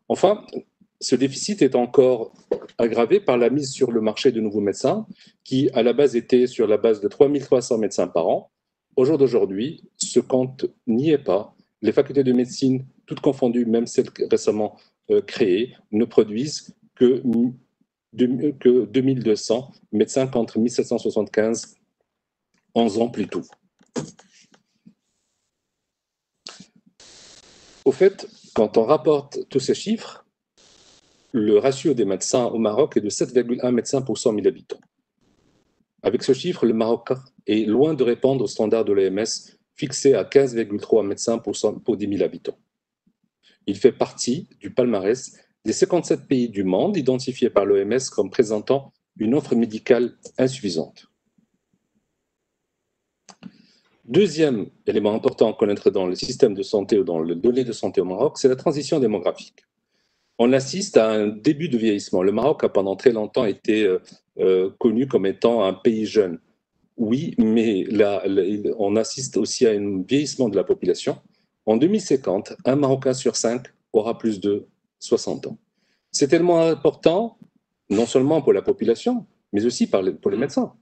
Enfin, ce déficit est encore aggravé par la mise sur le marché de nouveaux médecins, qui à la base était sur la base de 3300 médecins par an. Au jour d'aujourd'hui, ce compte n'y est pas. Les facultés de médecine, toutes confondues, même celles récemment euh, créées, ne produisent que, que 2200 médecins contre 1775 11 ans plus tôt. Au fait, quand on rapporte tous ces chiffres, le ratio des médecins au Maroc est de 7,1 médecins pour 100 000 habitants. Avec ce chiffre, le Maroc est loin de répondre au standard de l'OMS fixé à 15,3 médecins pour, 10 000 habitants. Il fait partie du palmarès des 57 pays du monde identifiés par l'OMS comme présentant une offre médicale insuffisante. Deuxième élément important à connaître dans le système de santé ou dans le données de santé au Maroc, c'est la transition démographique on assiste à un début de vieillissement. Le Maroc a pendant très longtemps été euh, euh, connu comme étant un pays jeune. Oui, mais là, on assiste aussi à un vieillissement de la population. En 2050, un Marocain sur cinq aura plus de 60 ans. C'est tellement important, non seulement pour la population, mais aussi pour les médecins.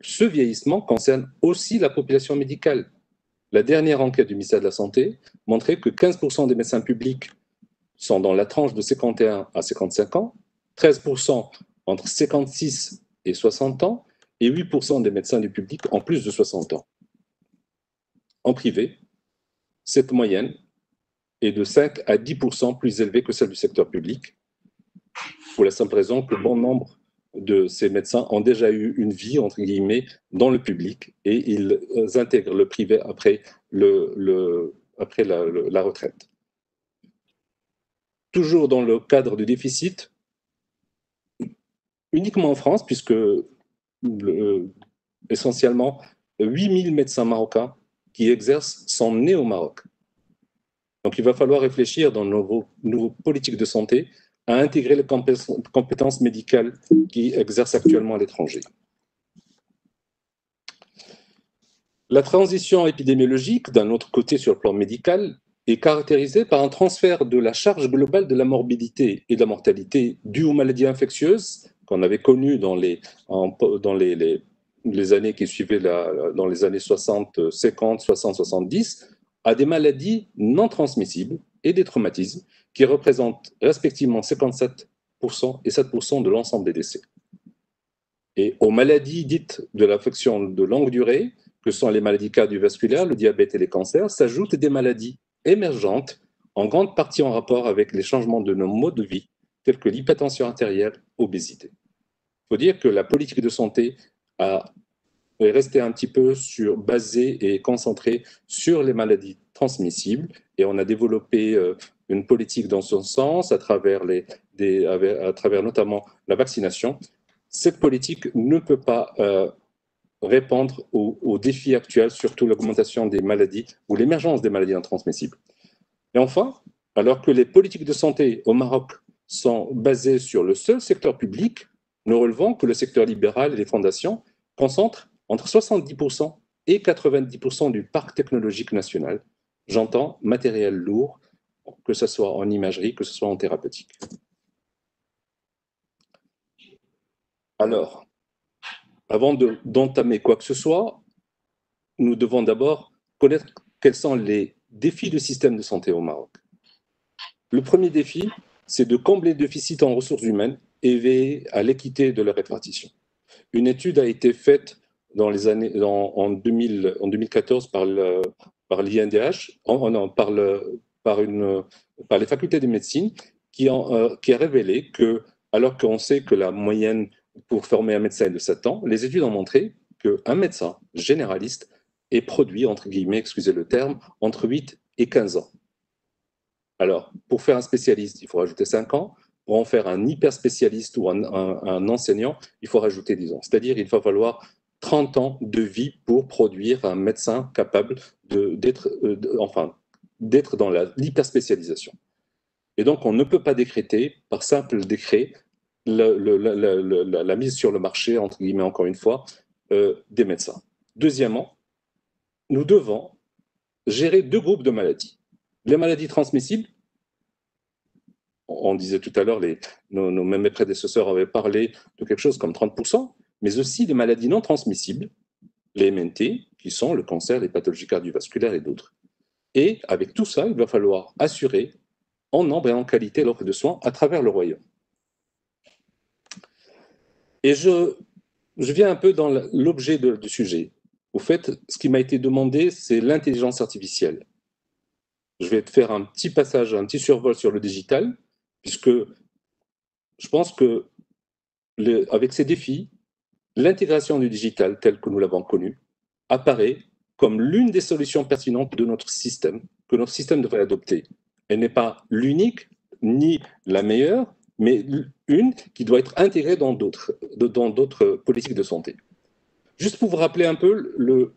Ce vieillissement concerne aussi la population médicale. La dernière enquête du ministère de la Santé montrait que 15% des médecins publics sont dans la tranche de 51 à 55 ans, 13% entre 56 et 60 ans, et 8% des médecins du public en plus de 60 ans. En privé, cette moyenne est de 5 à 10% plus élevée que celle du secteur public, pour la simple raison que bon nombre de ces médecins ont déjà eu une vie, entre guillemets, dans le public, et ils intègrent le privé après, le, après la retraite toujours dans le cadre du déficit, uniquement en France, puisque essentiellement 8000 médecins marocains qui exercent sont nés au Maroc. Donc il va falloir réfléchir dans nos, nos politiques de santé à intégrer les compétences médicales qui exercent actuellement à l'étranger. La transition épidémiologique, d'un autre côté sur le plan médical, est caractérisée par un transfert de la charge globale de la morbidité et de la mortalité due aux maladies infectieuses qu'on avait connues dans les, années qui suivaient, dans les années 60, 50, 60, 70, à des maladies non transmissibles et des traumatismes qui représentent respectivement 57% et 7% de l'ensemble des décès. Et aux maladies dites de l'affection de longue durée, que sont les maladies cardiovasculaires, le diabète et les cancers, s'ajoutent des maladies émergentes, en grande partie en rapport avec les changements de nos modes de vie, tels que l'hypertension artérielle, obésité. Il faut dire que la politique de santé a, est restée un petit peu sur, basée et concentrée sur les maladies transmissibles, et on a développé euh, une politique dans ce sens à travers, les, à travers notamment la vaccination. Cette politique ne peut pas euh, répondre aux, défis actuels, surtout l'augmentation des maladies ou l'émergence des maladies intransmissibles. Et enfin, alors que les politiques de santé au Maroc sont basées sur le seul secteur public, nous relevons que le secteur libéral et les fondations concentrent entre 70% et 90% du parc technologique national. J'entends matériel lourd, que ce soit en imagerie, que ce soit en thérapeutique. Alors, avant d'entamer quoi que ce soit, nous devons d'abord connaître quels sont les défis du système de santé au Maroc. Le premier défi, c'est de combler le déficit en ressources humaines et veiller à l'équité de leur répartition. Une étude a été faite en, 2000, en 2014 par l'INDH, par, les facultés de médecine, euh, qui a révélé que, alors qu'on sait que la moyenne pour former un médecin de 7 ans, les études ont montré qu'un médecin généraliste est produit, entre guillemets, excusez le terme, entre 8 et 15 ans. Alors, pour faire un spécialiste, il faut rajouter 5 ans. Pour en faire un hyper spécialiste ou un, un enseignant, il faut rajouter 10 ans. C'est-à-dire il va falloir 30 ans de vie pour produire un médecin capable d'être euh, enfin, dans l'hyperspécialisation. Et donc, on ne peut pas décréter, par simple décret, la, mise sur le marché, entre guillemets, encore une fois, euh, des médecins. Deuxièmement, nous devons gérer deux groupes de maladies. Les maladies transmissibles, on disait tout à l'heure, nos, nos, mes prédécesseurs avaient parlé de quelque chose comme 30%, mais aussi les maladies non transmissibles, les MNT, qui sont le cancer, les pathologies cardiovasculaires et d'autres. Et avec tout ça, il va falloir assurer en nombre et en qualité l'offre de soins à travers le royaume. Et je, je viens un peu dans l'objet du sujet. Au fait, ce qui m'a été demandé, c'est l'intelligence artificielle. Je vais faire un petit passage, un petit survol sur le digital, puisque je pense que avec ces défis, l'intégration du digital tel que nous l'avons connu apparaît comme l'une des solutions pertinentes de notre système, que notre système devrait adopter. Elle n'est pas l'unique ni la meilleure, mais une qui doit être intégrée dans d'autres, dans d'autres politiques de santé. Juste pour vous rappeler un peu le,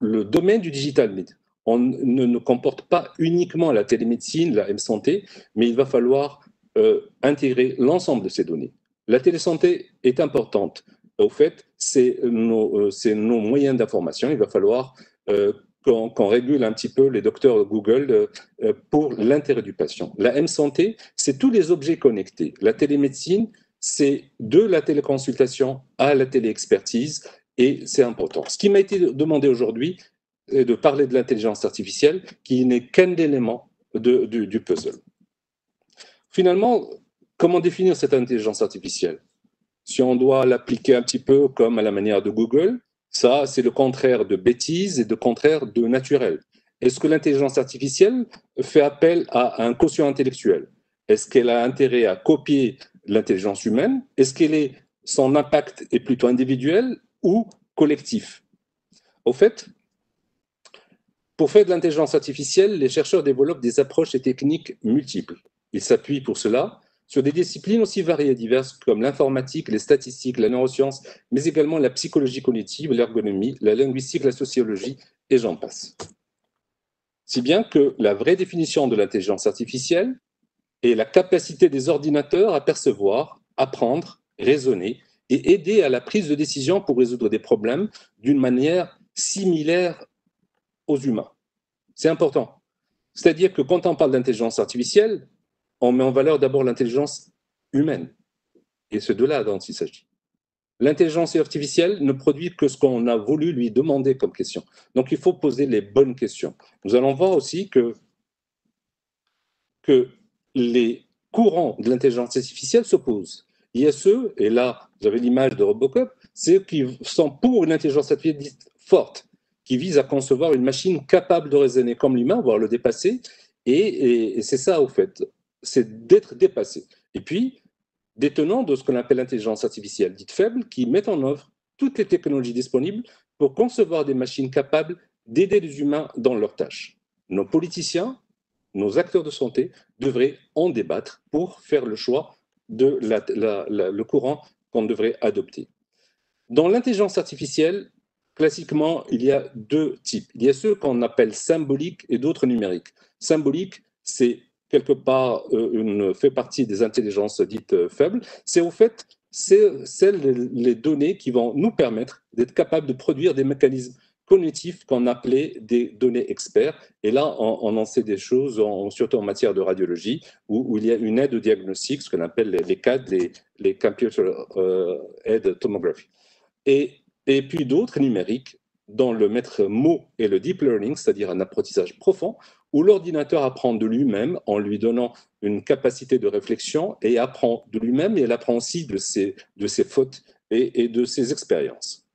le domaine du digital med. On ne, comporte pas uniquement la télémédecine, la M-santé, mais il va falloir euh, intégrer l'ensemble de ces données. La télésanté est importante. Au fait, c'est nos, euh, nos, moyens d'information. Il va falloir euh, qu'on régule un petit peu les docteurs Google euh, pour l'intérêt du patient. La M-santé, c'est tous les objets connectés. La télémédecine, c'est de la téléconsultation à la téléexpertise et c'est important. Ce qui m'a été demandé aujourd'hui est de parler de l'intelligence artificielle qui n'est qu'un élément du puzzle. Finalement, Comment définir cette intelligence artificielle? Si on doit l'appliquer un petit peu comme à la manière de Google, ça, c'est le contraire de bêtise et le contraire de naturel. Est-ce que l'intelligence artificielle fait appel à un quotient intellectuel? Est-ce qu'elle a intérêt à copier l'intelligence humaine? Est-ce qu'elle est son impact est plutôt individuel ou collectif? Au fait, pour faire de l'intelligence artificielle, les chercheurs développent des approches et techniques multiples. Ils s'appuient pour cela sur des disciplines aussi variées et diverses comme l'informatique, les statistiques, la neuroscience, mais également la psychologie cognitive, l'ergonomie, la linguistique, la sociologie, et j'en passe. Si bien que la vraie définition de l'intelligence artificielle est la capacité des ordinateurs à percevoir, apprendre, raisonner et aider à la prise de décision pour résoudre des problèmes d'une manière similaire aux humains. C'est important. C'est-à-dire que quand on parle d'intelligence artificielle, on met en valeur d'abord l'intelligence humaine. Et c'est de là dont il s'agit. L'intelligence artificielle ne produit que ce qu'on a voulu lui demander comme question. Donc il faut poser les bonnes questions. Nous allons voir aussi que, que les courants de l'intelligence artificielle s'opposent. Il y a ceux, et là vous avez l'image de Robocop, ceux qui sont pour une intelligence artificielle forte, qui vise à concevoir une machine capable de raisonner comme l'humain, voire le dépasser. Et, et c'est ça, au fait c'est d'être dépassé. Et puis, détenant de ce qu'on appelle l'intelligence artificielle dite faible, qui met en œuvre toutes les technologies disponibles pour concevoir des machines capables d'aider les humains dans leurs tâches. Nos politiciens, nos acteurs de santé devraient en débattre pour faire le choix de le courant qu'on devrait adopter. Dans l'intelligence artificielle, classiquement, il y a deux types. Il y a ceux qu'on appelle symboliques et d'autres numériques. Symbolique, c'est quelque part euh, une, fait partie des intelligences dites euh, faibles, c'est au fait c'est les données qui vont nous permettre d'être capables de produire des mécanismes cognitifs qu'on appelait des données experts. Et là, on, en sait des choses, surtout en matière de radiologie, où, il y a une aide au diagnostic, ce qu'on appelle les, CAD, les, les Computer euh, Aid Tomography. Et, et puis d'autres numériques, dont le maître mot et le deep learning, c'est-à-dire un apprentissage profond, où l'ordinateur apprend de lui-même en lui donnant une capacité de réflexion et apprend de lui-même et elle apprend aussi de ses, de ses fautes et, de ses expériences.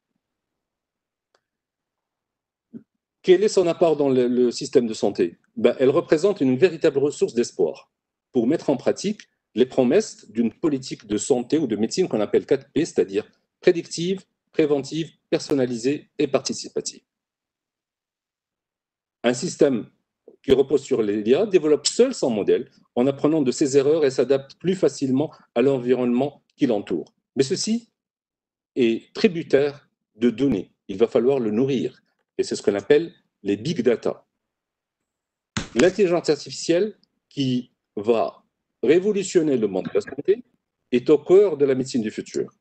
Quel est son apport dans le, le système de santé? Ben, Elle représente une véritable ressource d'espoir pour mettre en pratique les promesses d'une politique de santé ou de médecine qu'on appelle 4P, c'est-à-dire prédictive, préventive, personnalisée et participative. Un système qui repose sur l'IA, développe seul son modèle en apprenant de ses erreurs et s'adapte plus facilement à l'environnement qui l'entoure. Mais ceci est tributaire de données. Il va falloir le nourrir. Et c'est ce qu'on appelle les big data. L'intelligence artificielle qui va révolutionner le monde de la santé est au cœur de la médecine du futur,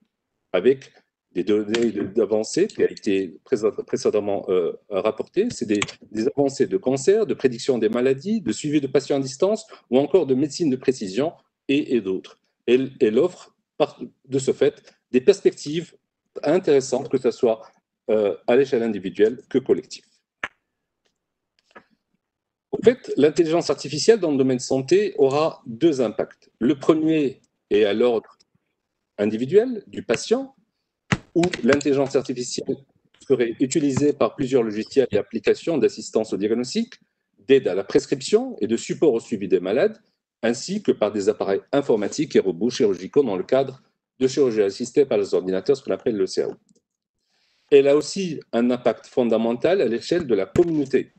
avec des données d'avancées qui a été précédemment euh, rapportées. C'est des, avancées de cancer, de prédiction des maladies, de suivi de patients à distance ou encore de médecine de précision et, d'autres. Elle, offre, de ce fait, des perspectives intéressantes, que ce soit euh, à l'échelle individuelle que collective. En fait, l'intelligence artificielle dans le domaine de santé aura deux impacts. Le premier est à l'ordre individuel du patient, où l'intelligence artificielle serait utilisée par plusieurs logiciels et applications d'assistance au diagnostic, d'aide à la prescription et de support au suivi des malades, ainsi que par des appareils informatiques et robots chirurgicaux dans le cadre de chirurgie assistée par les ordinateurs, ce qu'on appelle le CAO. Elle a aussi un impact fondamental à l'échelle de la communauté.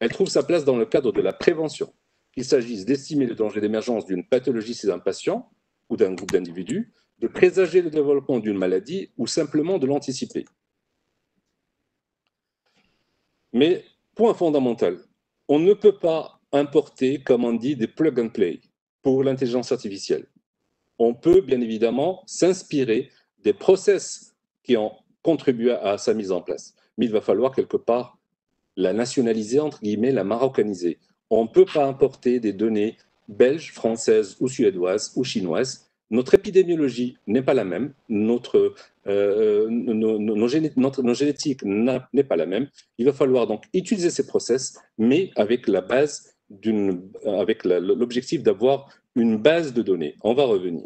Elle trouve sa place dans le cadre de la prévention, qu'il s'agisse d'estimer le danger d'émergence d'une pathologie chez un patient ou d'un groupe d'individus, de présager le développement d'une maladie ou simplement de l'anticiper. Mais, point fondamental, on ne peut pas importer, comme on dit, des plug and play pour l'intelligence artificielle. On peut bien évidemment s'inspirer des process qui ont contribué à sa mise en place. Mais il va falloir quelque part la nationaliser, entre guillemets, la maroccaniser. On ne peut pas importer des données belges, françaises ou suédoises ou chinoises notre épidémiologie n'est pas la même, notre, euh, nos, nos, génétique n'est pas la même. Il va falloir donc utiliser ces process, mais avec la base d'une, avec l'objectif d'avoir une base de données. On va revenir.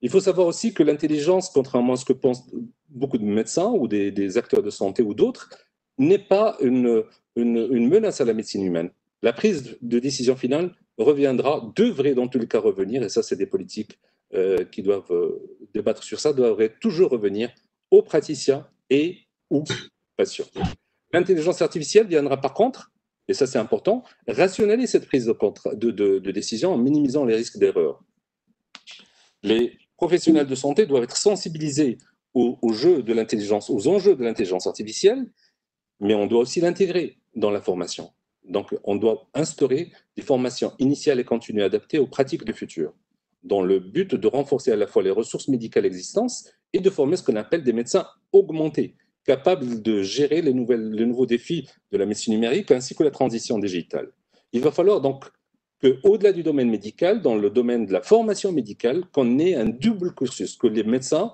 Il faut savoir aussi que l'intelligence, contrairement à ce que pensent beaucoup de médecins ou des, acteurs de santé ou d'autres, n'est pas une, une, menace à la médecine humaine. La prise de décision finale reviendra, devrait dans tous les cas revenir, et ça c'est des politiques euh, qui doivent euh, débattre sur ça devraient toujours revenir aux praticiens et aux patients. L'intelligence artificielle viendra par contre, et ça c'est important, rationaliser cette prise de, décision en minimisant les risques d'erreur. Les professionnels de santé doivent être sensibilisés au, au jeu de l'intelligence, aux enjeux de l'intelligence artificielle, mais on doit aussi l'intégrer dans la formation. Donc, on doit instaurer des formations initiales et continues adaptées aux pratiques du futur dans le but de renforcer à la fois les ressources médicales existantes et de former ce qu'on appelle des médecins augmentés, capables de gérer les, nouveaux défis de la médecine numérique ainsi que la transition digitale. Il va falloir donc qu'au-delà du domaine médical, dans le domaine de la formation médicale, qu'on ait un double cursus, que les médecins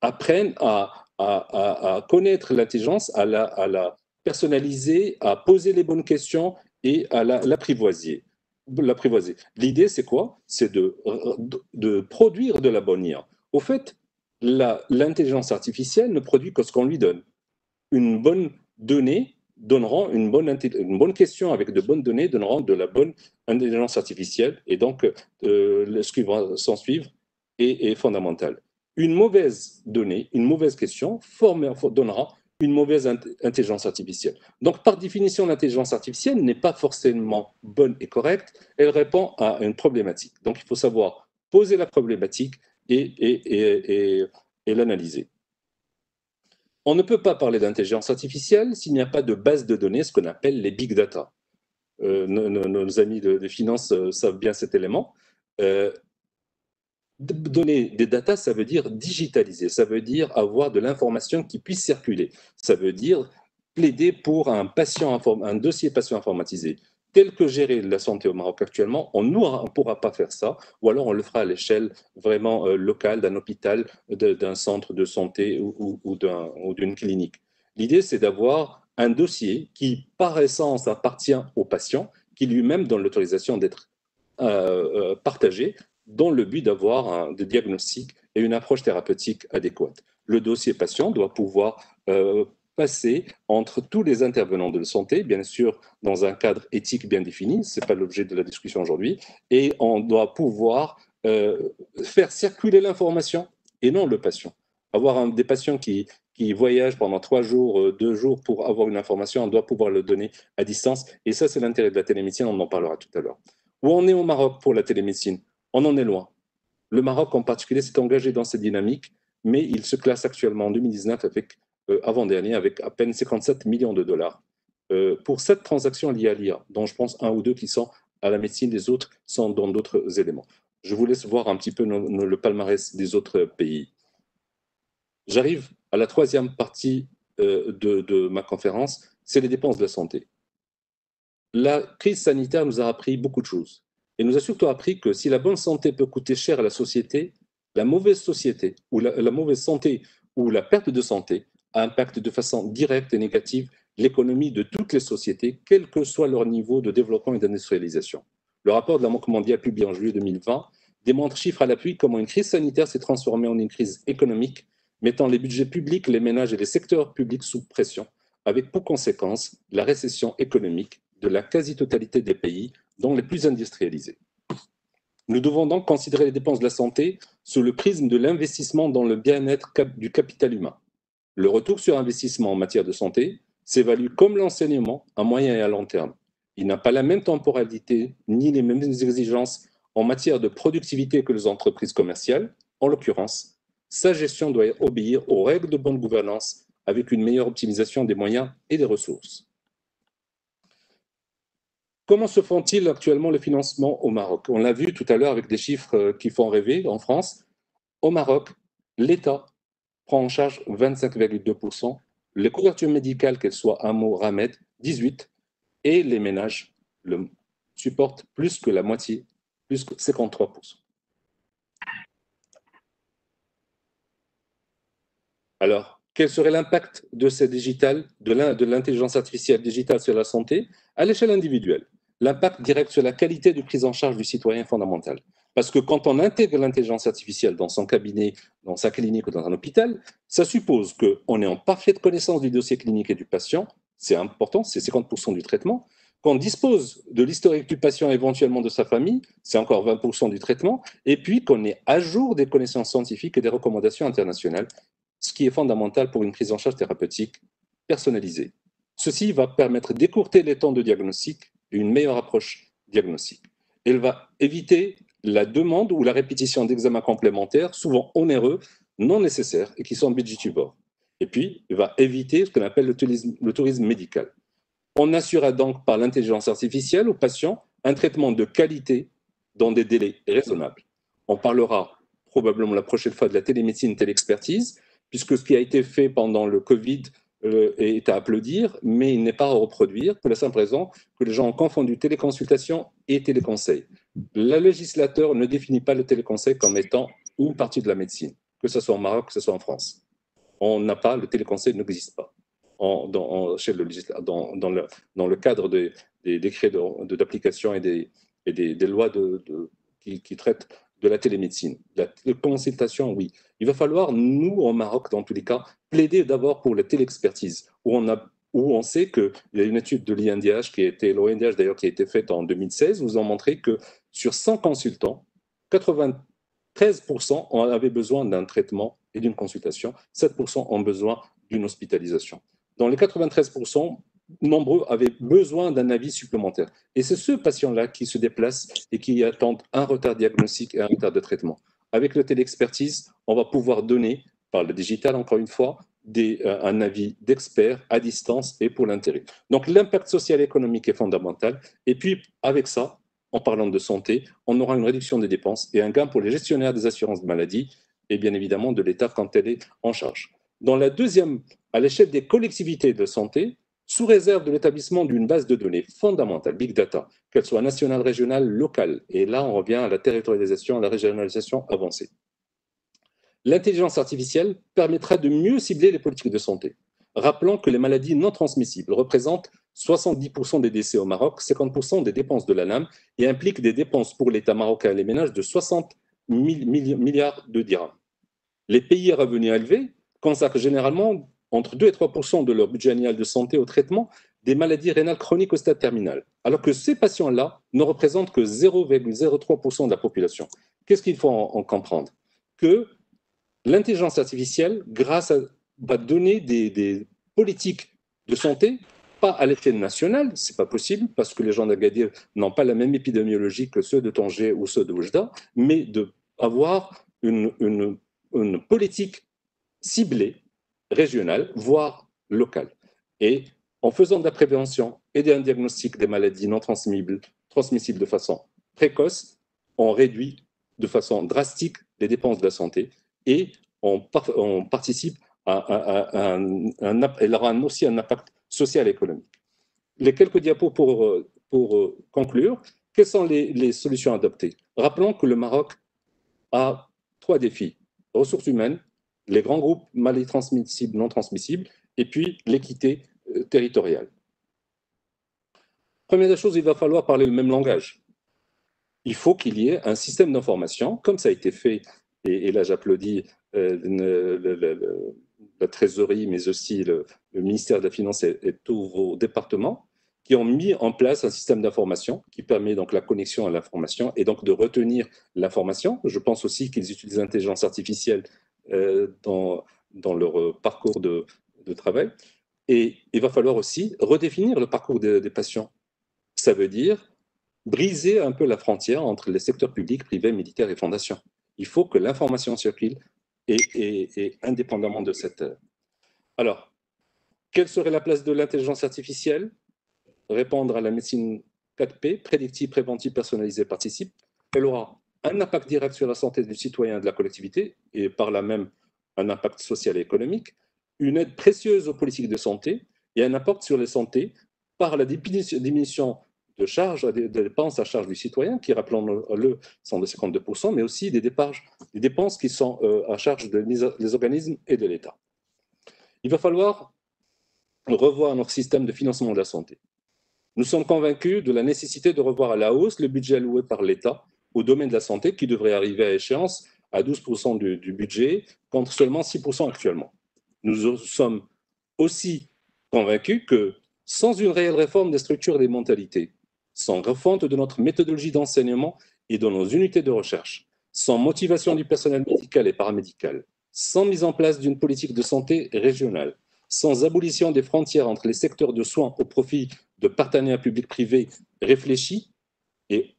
apprennent à, connaître l'intelligence, à la, à la personnaliser, à poser les bonnes questions et à l'apprivoiser l'apprivoiser. L'idée, c'est quoi? C'est de, de, produire de la bonne IA. Au fait, l'intelligence artificielle ne produit que ce qu'on lui donne. Une bonne donnée donnera une bonne, une bonne question avec de bonnes données donnera de la bonne intelligence artificielle et donc euh, ce qui va s'en suivre est, fondamental. Une mauvaise donnée, une mauvaise question donnera une mauvaise intelligence artificielle. Donc, par définition, l'intelligence artificielle n'est pas forcément bonne et correcte, elle répond à une problématique. Donc, il faut savoir poser la problématique et, l'analyser. On ne peut pas parler d'intelligence artificielle s'il n'y a pas de base de données, ce qu'on appelle les big data. Euh, nos, amis de, finance euh, savent bien cet élément. Euh, donner des datas, ça veut dire digitaliser, ça veut dire avoir de l'information qui puisse circuler, ça veut dire plaider pour un, patient, un dossier patient informatisé. Tel que gérer la santé au Maroc actuellement, on ne pourra pas faire ça, ou alors on le fera à l'échelle vraiment euh, locale d'un hôpital, d'un centre de santé ou, ou d'une clinique. L'idée, c'est d'avoir un dossier qui, par essence, appartient au patient, qui lui-même donne l'autorisation d'être euh, euh, partagé dans le but d'avoir des diagnostics et une approche thérapeutique adéquate. Le dossier patient doit pouvoir euh, passer entre tous les intervenants de santé, bien sûr dans un cadre éthique bien défini, ce n'est pas l'objet de la discussion aujourd'hui, et on doit pouvoir euh, faire circuler l'information et non le patient. Avoir des patients qui, qui voyage pendant trois jours, euh, deux jours pour avoir une information, on doit pouvoir le donner à distance. Et ça, c'est l'intérêt de la télémédecine, on en parlera tout à l'heure. Où on est au Maroc pour la télémédecine? On en est loin. Le Maroc en particulier s'est engagé dans cette dynamique, mais il se classe actuellement en 2019 avec, euh, avant-dernier avec à peine 57 millions de dollars. Euh, pour cette transaction liée à l'IA, dont je pense un ou deux qui sont à la médecine, les autres sont dans d'autres éléments. Je vous laisse voir un petit peu le palmarès des autres pays. J'arrive à la troisième partie euh, de, ma conférence, c'est les dépenses de la santé. La crise sanitaire nous a appris beaucoup de choses. Et nous a surtout appris que si la bonne santé peut coûter cher à la société, la mauvaise société ou la, mauvaise santé ou la perte de santé impacte de façon directe et négative l'économie de toutes les sociétés, quel que soit leur niveau de développement et d'industrialisation. Le rapport de la Banque mondiale publié en juillet 2020 démontre chiffre à l'appui comment une crise sanitaire s'est transformée en une crise économique mettant les budgets publics, les ménages et les secteurs publics sous pression, avec pour conséquence la récession économique de la quasi-totalité des pays, dont les plus industrialisés. Nous devons donc considérer les dépenses de la santé sous le prisme de l'investissement dans le bien-être du capital humain. Le retour sur investissement en matière de santé s'évalue comme l'enseignement à moyen et à long terme. Il n'a pas la même temporalité ni les mêmes exigences en matière de productivité que les entreprises commerciales, en l'occurrence sa gestion doit obéir aux règles de bonne gouvernance avec une meilleure optimisation des moyens et des ressources. Comment se font-ils actuellement le financement au Maroc? On l'a vu tout à l'heure avec des chiffres euh, qui font rêver en France. Au Maroc, l'État prend en charge 25,2%, les couvertures médicales, qu'elles soient AMO, RAMED, 18%, et les ménages supportent plus que la moitié, plus que 53%. Alors, quel serait l'impact de ces digital, de l'intelligence artificielle digitale sur la santé? À l'échelle individuelle L'impact direct sur la qualité de prise en charge du citoyen est fondamental. Parce que quand on intègre l'intelligence artificielle dans son cabinet, dans sa clinique ou dans un hôpital, ça suppose qu'on est en parfaite connaissance du dossier clinique et du patient, c'est important, c'est 50% du traitement, qu'on dispose de l'historique du patient éventuellement de sa famille, c'est encore 20% du traitement, et puis qu'on est à jour des connaissances scientifiques et des recommandations internationales ce qui est fondamental pour une prise en charge thérapeutique personnalisée. Ceci va permettre d'écourter les temps de diagnostic une meilleure approche diagnostique. Elle va éviter la demande ou la répétition d'examens complémentaires, souvent onéreux, non nécessaires et qui sont budgétivores. Et puis, elle va éviter ce qu'on appelle le tourisme, médical. On assurera donc par l'intelligence artificielle aux patients un traitement de qualité dans des délais raisonnables. On parlera probablement la prochaine fois de la télémédecine, téléexpertise, puisque ce qui a été fait pendant le Covid euh, est à applaudir, mais il n'est pas à reproduire pour la simple raison que les gens ont confondu téléconsultation et téléconseil. Le législateur ne définit pas le téléconseil comme étant une partie de la médecine, que ce soit au Maroc, que ce soit en France. On n'a pas, le téléconseil n'existe pas dans, le, cadre des, décrets d'application et, des, lois qui, traitent de la télémédecine. La consultation, oui. Il va falloir, nous, au Maroc, dans tous les cas, plaider d'abord pour la téléexpertise, où on a où on sait qu'il y a une étude de l'INDH qui a été, d'ailleurs, qui a été faite en 2016, vous en montré que sur 100 consultants, 93% avaient besoin d'un traitement et d'une consultation, 7% ont besoin d'une hospitalisation. Dans les 93%, nombreux avaient besoin d'un avis supplémentaire. Et c'est ce patient-là qui se déplace et qui attend un retard diagnostique et un retard de traitement. Avec le téléexpertise, on va pouvoir donner, par le digital encore une fois, euh, un avis d'expert à distance et pour l'intérêt. Donc l'impact social et économique est fondamental. Et puis avec ça, en parlant de santé, on aura une réduction des dépenses et un gain pour les gestionnaires des assurances de maladie et bien évidemment de l'État quand elle est en charge. Dans la deuxième, à l'échelle des collectivités de santé, sous réserve de l'établissement d'une base de données fondamentale, Big Data, qu'elle soit nationale, régionale, locale. Et là, on revient à la territorialisation, à la régionalisation avancée. L'intelligence artificielle permettra de mieux cibler les politiques de santé. Rappelons que les maladies non transmissibles représentent 70% des décès au Maroc, 50% des dépenses de la lame et impliquent des dépenses pour l'État marocain et les ménages de 60 milliards de dirhams. Les pays à revenus élevés consacrent généralement entre 2 et 3% de leur budget annuel de santé au traitement des maladies rénales chroniques au stade terminal, alors que ces patients-là ne représentent que 0,03% de la population. Qu'est-ce qu'il faut en, comprendre? Que l'intelligence artificielle, grâce à va donner des, politiques de santé pas à l'échelle nationale, c'est pas possible parce que les gens d'Agadir n'ont pas la même épidémiologie que ceux de Tanger ou ceux de Oujda, mais d'avoir une, une politique ciblée, régionale, voire locale. Et en faisant de la prévention et d'un diagnostic des maladies non transmissibles, transmissibles de façon précoce, on réduit de façon drastique les dépenses de la santé et on, participe à, un, elle aussi un impact social et économique. Les quelques diapos pour, pour conclure. Quelles sont les solutions adoptées? Rappelons que le Maroc a trois défis. Ressources humaines, les grands groupes maladies transmissibles, non transmissibles, et puis l'équité euh, territoriale. Première des choses, il va falloir parler le même langage. Il faut qu'il y ait un système d'information, comme ça a été fait, et, là j'applaudis euh, la trésorerie, mais aussi le, ministère de la Finance et, et, tous vos départements, qui ont mis en place un système d'information qui permet donc la connexion à l'information et donc de retenir l'information. Je pense aussi qu'ils utilisent l'intelligence artificielle dans, dans leur parcours de, de, travail. Et il va falloir aussi redéfinir le parcours des, patients. Ça veut dire briser un peu la frontière entre les secteurs publics, privés, militaires et fondations. Il faut que l'information circule et, et, et, indépendamment de cette... Alors, quelle serait la place de l'intelligence artificielle? Répondre à la médecine 4P, prédictive, préventive, personnalisée, participe. Elle aura un impact direct sur la santé du citoyen et de la collectivité, et par là même un impact social et économique, une aide précieuse aux politiques de santé, et un impact sur la santé par la diminution de charges, des dépenses à charge du citoyen, qui, rappelons-le, sont de 52%, mais aussi des dépenses, des dépenses qui sont euh, à charge des organismes et de l'État. Il va falloir revoir notre système de financement de la santé. Nous sommes convaincus de la nécessité de revoir à la hausse le budget alloué par l'État au domaine de la santé, qui devrait arriver à échéance à 12% du, budget, contre seulement 6% actuellement. Nous sommes aussi convaincus que sans une réelle réforme des structures et des mentalités, sans refonte de notre méthodologie d'enseignement et de nos unités de recherche, sans motivation du personnel médical et paramédical, sans mise en place d'une politique de santé régionale, sans abolition des frontières entre les secteurs de soins au profit de partenariats publics-privés réfléchis et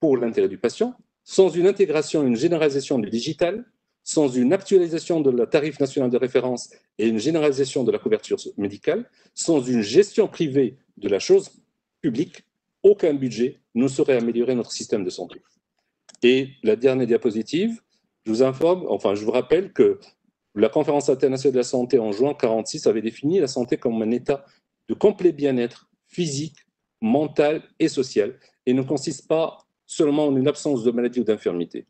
pour l'intérêt du patient, sans une intégration une généralisation du digital, sans une actualisation de la tarif national de référence et une généralisation de la couverture médicale, sans une gestion privée de la chose publique, aucun budget ne saurait améliorer notre système de santé. Et la dernière diapositive, je vous informe, enfin je vous rappelle que la conférence internationale de la santé en juin 1946 avait défini la santé comme un état de complet bien-être physique, mental et social et ne consiste pas seulement en une absence de maladie ou d'infirmité.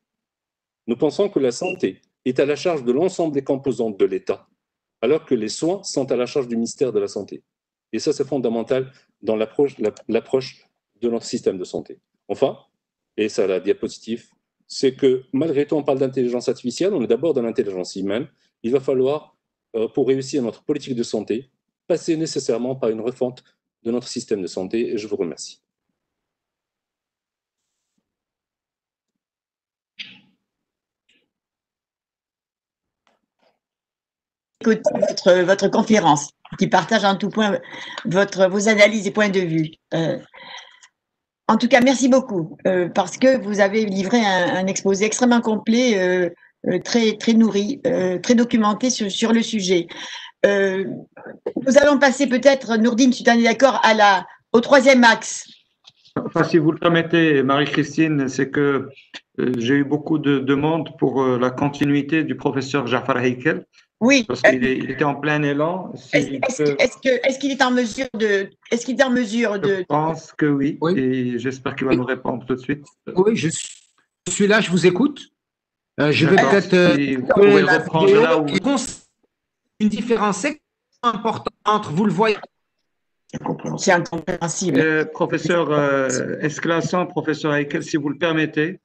Nous pensons que la santé est à la charge de l'ensemble des composantes de l'État, alors que les soins sont à la charge du ministère de la Santé. Et ça, c'est fondamental dans l'approche de notre système de santé. Enfin, et ça la diapositive, c'est que malgré tout, on parle d'intelligence artificielle, on est d'abord dans l'intelligence humaine. Il va falloir, euh, pour réussir notre politique de santé, passer nécessairement par une refonte de notre système de santé. Et je vous remercie. Votre, votre conférence qui partage en tout point votre, vos analyses et points de vue. Euh, en tout cas, merci beaucoup euh, parce que vous avez livré un, exposé extrêmement complet, euh, très, très nourri, très documenté sur, sur le sujet. Nous allons passer peut-être, Nourdine, si tu es d'accord, au troisième axe. Si vous le permettez, Marie-Christine, c'est que j'ai eu beaucoup de demandes pour la continuité du professeur Jafar Heikel. Oui. Parce qu'il il était en plein élan. Est-ce est qu'il est, est, en mesure de. Est-ce qu'il est en mesure de. Je pense que oui. oui. Et j'espère qu'il va oui. nous répondre tout de suite. Oui, je suis là, je vous écoute. Euh, je vais peut-être. Si vous pouvez reprendre là où. Une différence importante entre, vous le voyez. C'est incompréhensible. Euh, professeur euh, Esclasson, professeur Heikel, si vous le permettez.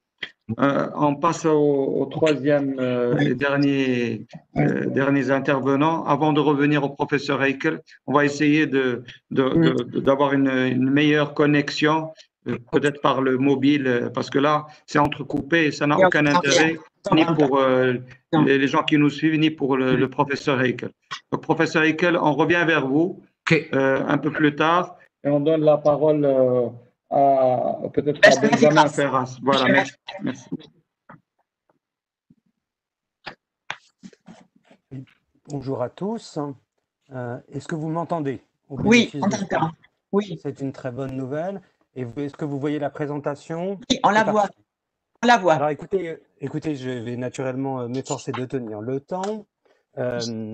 Euh, on passe au, au troisième euh, et dernier, euh, derniers intervenants. Avant de revenir au professeur Heikel, on va essayer de, d'avoir une, une, meilleure connexion, peut-être par le mobile, parce que là, c'est entrecoupé et ça n'a aucun intérêt ni pour euh, les, gens qui nous suivent, ni pour le, professeur Heikel. Donc, professeur Heikel, on revient vers vous euh, un peu plus tard et on donne la parole euh, à peut-être à Benjamin Ferras. Voilà, merci. merci. Bonjour à tous. Est-ce que vous m'entendez Oui, on t'entend. Oui. C'est une très bonne nouvelle. Et est-ce que vous voyez la présentation Oui, on la voit. On la voit. Alors écoutez, écoutez, je vais naturellement euh, m'efforcer de tenir le temps. Euh,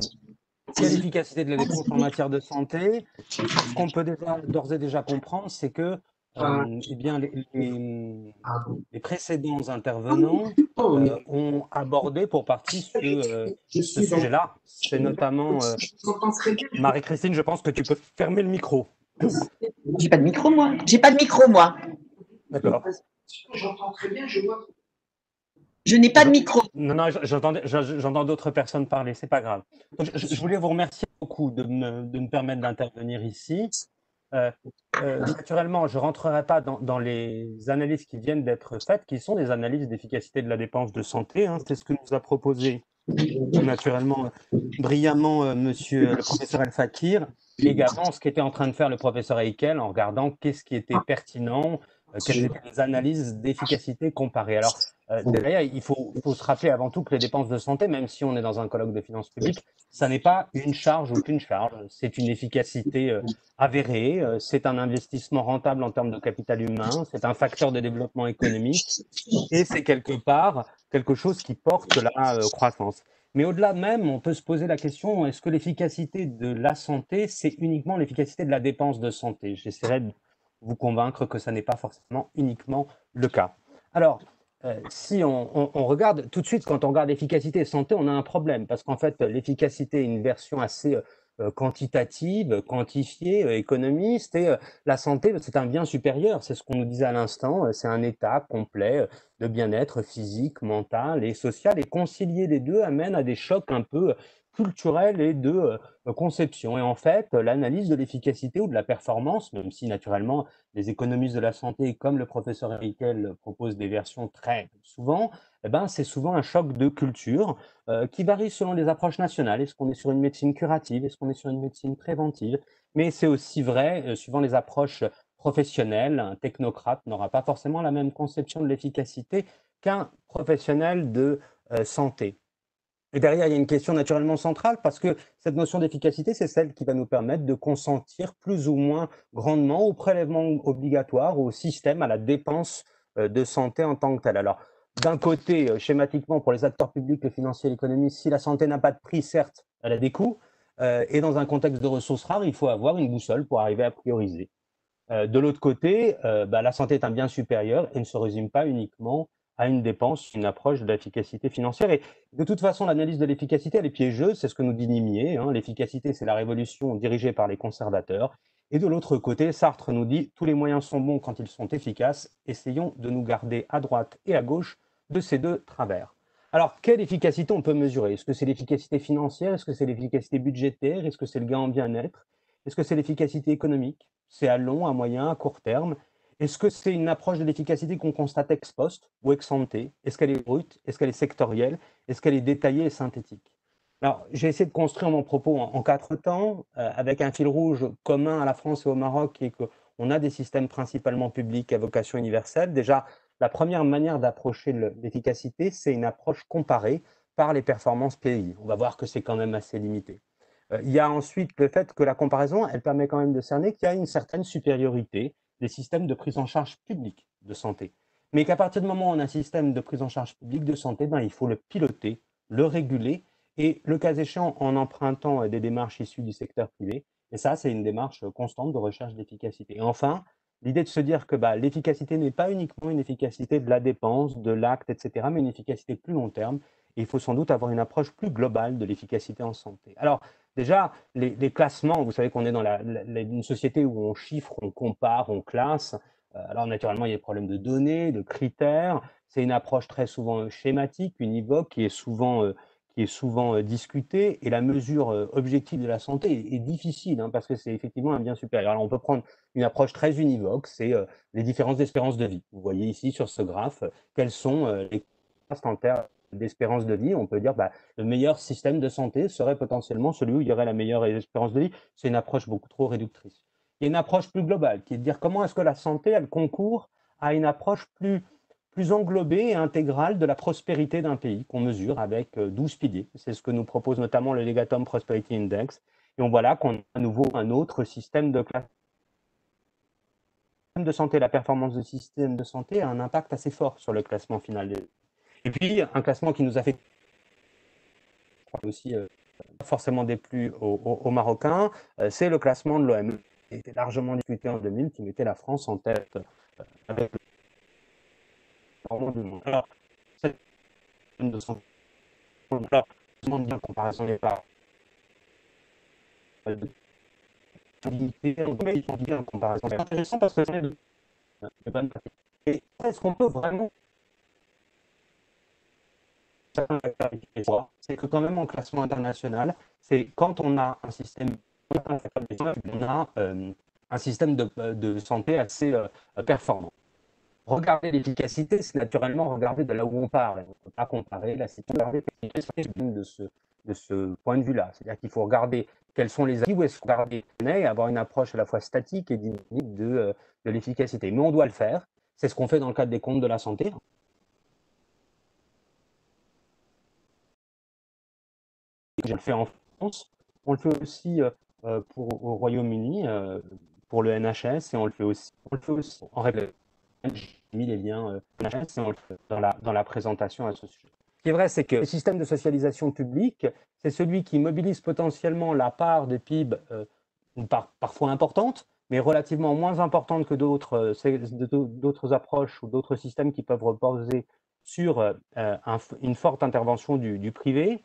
l'efficacité de la dépense en matière de santé, ce qu'on peut d'ores et déjà comprendre, c'est que euh, eh bien, les, les, précédents intervenants euh, ont abordé pour partie ce, ce sujet-là. C'est notamment Marie-Christine, je pense que tu peux fermer le micro. J'ai pas de micro, moi. J'ai pas de micro, moi. D'accord. J'entends très bien, je vois. Je n'ai pas de micro. Non, non, j'entends d'autres personnes parler, c'est pas grave. je, voulais vous remercier beaucoup de me, de me permettre d'intervenir ici. Euh, euh, naturellement, je ne rentrerai pas dans, dans, les analyses qui viennent d'être faites, qui sont des analyses d'efficacité de la dépense de santé. Hein. C'est ce que nous a proposé naturellement brillamment euh, monsieur le professeur El Fakir, également ce qu'était en train de faire le professeur Eikel en regardant qu'est-ce qui était pertinent, quelles étaient les analyses d'efficacité comparées. Alors, euh, derrière, il faut, faut, se rappeler avant tout que les dépenses de santé, même si on est dans un colloque de finances publiques, ça n'est pas une charge ou qu'une charge, c'est une efficacité euh, avérée, c'est un investissement rentable en termes de capital humain, c'est un facteur de développement économique et c'est quelque part quelque chose qui porte la croissance. Mais au-delà même, on peut se poser la question, est-ce que l'efficacité de la santé, c'est uniquement l'efficacité de la dépense de santé? J'essaierai de vous convaincre que ça n'est pas forcément uniquement le cas. Alors, euh, si on, regarde tout de suite, quand on regarde efficacité et santé, on a un problème. Parce qu'en fait, l'efficacité est une version assez euh, euh, quantitative, quantifiée, économiste, et la santé, c'est un bien supérieur, c'est ce qu'on nous disait à l'instant, c'est un état complet de bien-être physique, mental et social, et concilier les deux amène à des chocs un peu culturelle et de euh, conception. Et en fait, l'analyse de l'efficacité ou de la performance, même si naturellement les économistes de la santé, comme le professeur Erikel, proposent des versions très souvent, eh ben, c'est souvent un choc de culture euh, qui varie selon les approches nationales. Est-ce qu'on est sur une médecine curative? Est-ce qu'on est sur une médecine préventive? Mais c'est aussi vrai, euh, suivant les approches professionnelles, un technocrate n'aura pas forcément la même conception de l'efficacité qu'un professionnel de santé. Et derrière, il y a une question naturellement centrale parce que cette notion d'efficacité, c'est celle qui va nous permettre de consentir plus ou moins grandement au prélèvement obligatoire, au système, à la dépense euh, de santé en tant que telle. Alors, d'un côté, euh, schématiquement, pour les acteurs publics, le financier, l'économie, si la santé n'a pas de prix, certes, elle a des coûts. Euh, et dans un contexte de ressources rares, il faut avoir une boussole pour arriver à prioriser. de l'autre côté, bah, la santé est un bien supérieur et ne se résume pas uniquement à une dépense, une approche de l'efficacité financière. Et de toute façon, l'analyse de l'efficacité, elle est piégeuse, c'est ce que nous dit Nimier. Hein. L'efficacité, c'est la révolution dirigée par les conservateurs. Et de l'autre côté, Sartre nous dit tous les moyens sont bons quand ils sont efficaces. Essayons de nous garder à droite et à gauche de ces deux travers. Alors, quelle efficacité on peut mesurer? Est-ce que c'est l'efficacité financière? Est-ce que c'est l'efficacité budgétaire? Est-ce que c'est le gain en bien-être? Est-ce que c'est l'efficacité économique? C'est à long, à moyen, à court terme est-ce que c'est une approche de l'efficacité qu'on constate ex post ou ex ante? Est-ce qu'elle est brute? Est-ce qu'elle est sectorielle? Est-ce qu'elle est détaillée et synthétique? Alors, j'ai essayé de construire mon propos en, quatre temps, euh, avec un fil rouge commun à la France et au Maroc, qui est qu'on a des systèmes principalement publics à vocation universelle. Déjà, la première manière d'approcher l'efficacité, c'est une approche comparée par les performances pays. On va voir que c'est quand même assez limité. Euh, il y a ensuite le fait que la comparaison, elle permet quand même de cerner qu'il y a une certaine supériorité des systèmes de prise en charge publique de santé. Mais qu'à partir du moment où on a un système de prise en charge publique de santé, ben, il faut le piloter, le réguler, et le cas échéant, en empruntant des démarches issues du secteur privé. Et ça, c'est une démarche constante de recherche d'efficacité. Et enfin, l'idée de se dire que bah, l'efficacité n'est pas uniquement une efficacité de la dépense, de l'acte, etc., mais une efficacité plus long terme. Et il faut sans doute avoir une approche plus globale de l'efficacité en santé. Alors, Déjà, les, classements, vous savez qu'on est dans une société où on chiffre, on compare, on classe. Euh, alors naturellement, il y a des problèmes de données, de critères. C'est une approche très souvent schématique, univoque, qui est souvent, euh, qui est souvent euh, discutée. Et la mesure objective de la santé est, difficile, hein, parce que c'est effectivement un bien supérieur. Alors on peut prendre une approche très univoque, c'est les différences d'espérance de vie. Vous voyez ici sur ce graphe quelles sont les en termes d'espérance de vie, on peut dire bah, le meilleur système de santé serait potentiellement celui où il y aurait la meilleure espérance de vie. C'est une approche beaucoup trop réductrice. Il y a une approche plus globale qui est de dire comment est-ce que la santé, elle concourt à une approche plus, plus englobée et intégrale de la prospérité d'un pays qu'on mesure avec 12 euh, piliers. C'est ce que nous propose notamment le Legatum Prosperity Index. Et on voit là qu'on a à nouveau un autre système de classe de santé, la performance du système de santé a un impact assez fort sur le classement final. Et puis, un classement qui nous a fait aussi euh, forcément des plus aux, Marocains, euh, c'est le classement de l'OME, qui était largement discuté en 2000, qui mettait la France en tête euh, avec le du monde. Alors, cette de santé, alors, en comparaison des parts en comparaison. C'est intéressant parce que c'est de Et est-ce qu'on peut vraiment c'est que quand même en classement international, c'est quand on a un système, on a euh, un système de, de, santé assez euh, performant. Regarder l'efficacité, c'est naturellement regarder de là où on parle. On ne peut pas comparer la situation de ce, de ce point de vue-là. C'est-à-dire qu'il faut regarder quels sont les acquis, où est-ce qu'on regarder et avoir une approche à la fois statique et dynamique de, euh, de l'efficacité. Mais on doit le faire. C'est ce qu'on fait dans le cadre des comptes de la santé. Je le fais en France. On le fait aussi euh, euh, pour, au Royaume-Uni, pour le NHS, et on le fait aussi, on fait en règle. J'ai mis les liens on fait dans la, dans la présentation à ce sujet. Ce qui est vrai, c'est que le système de socialisation publique, c'est celui qui mobilise potentiellement la part de PIB, euh, parfois importante, mais relativement moins importante que d'autres euh, approches ou d'autres systèmes qui peuvent reposer sur euh, une forte intervention du, privé,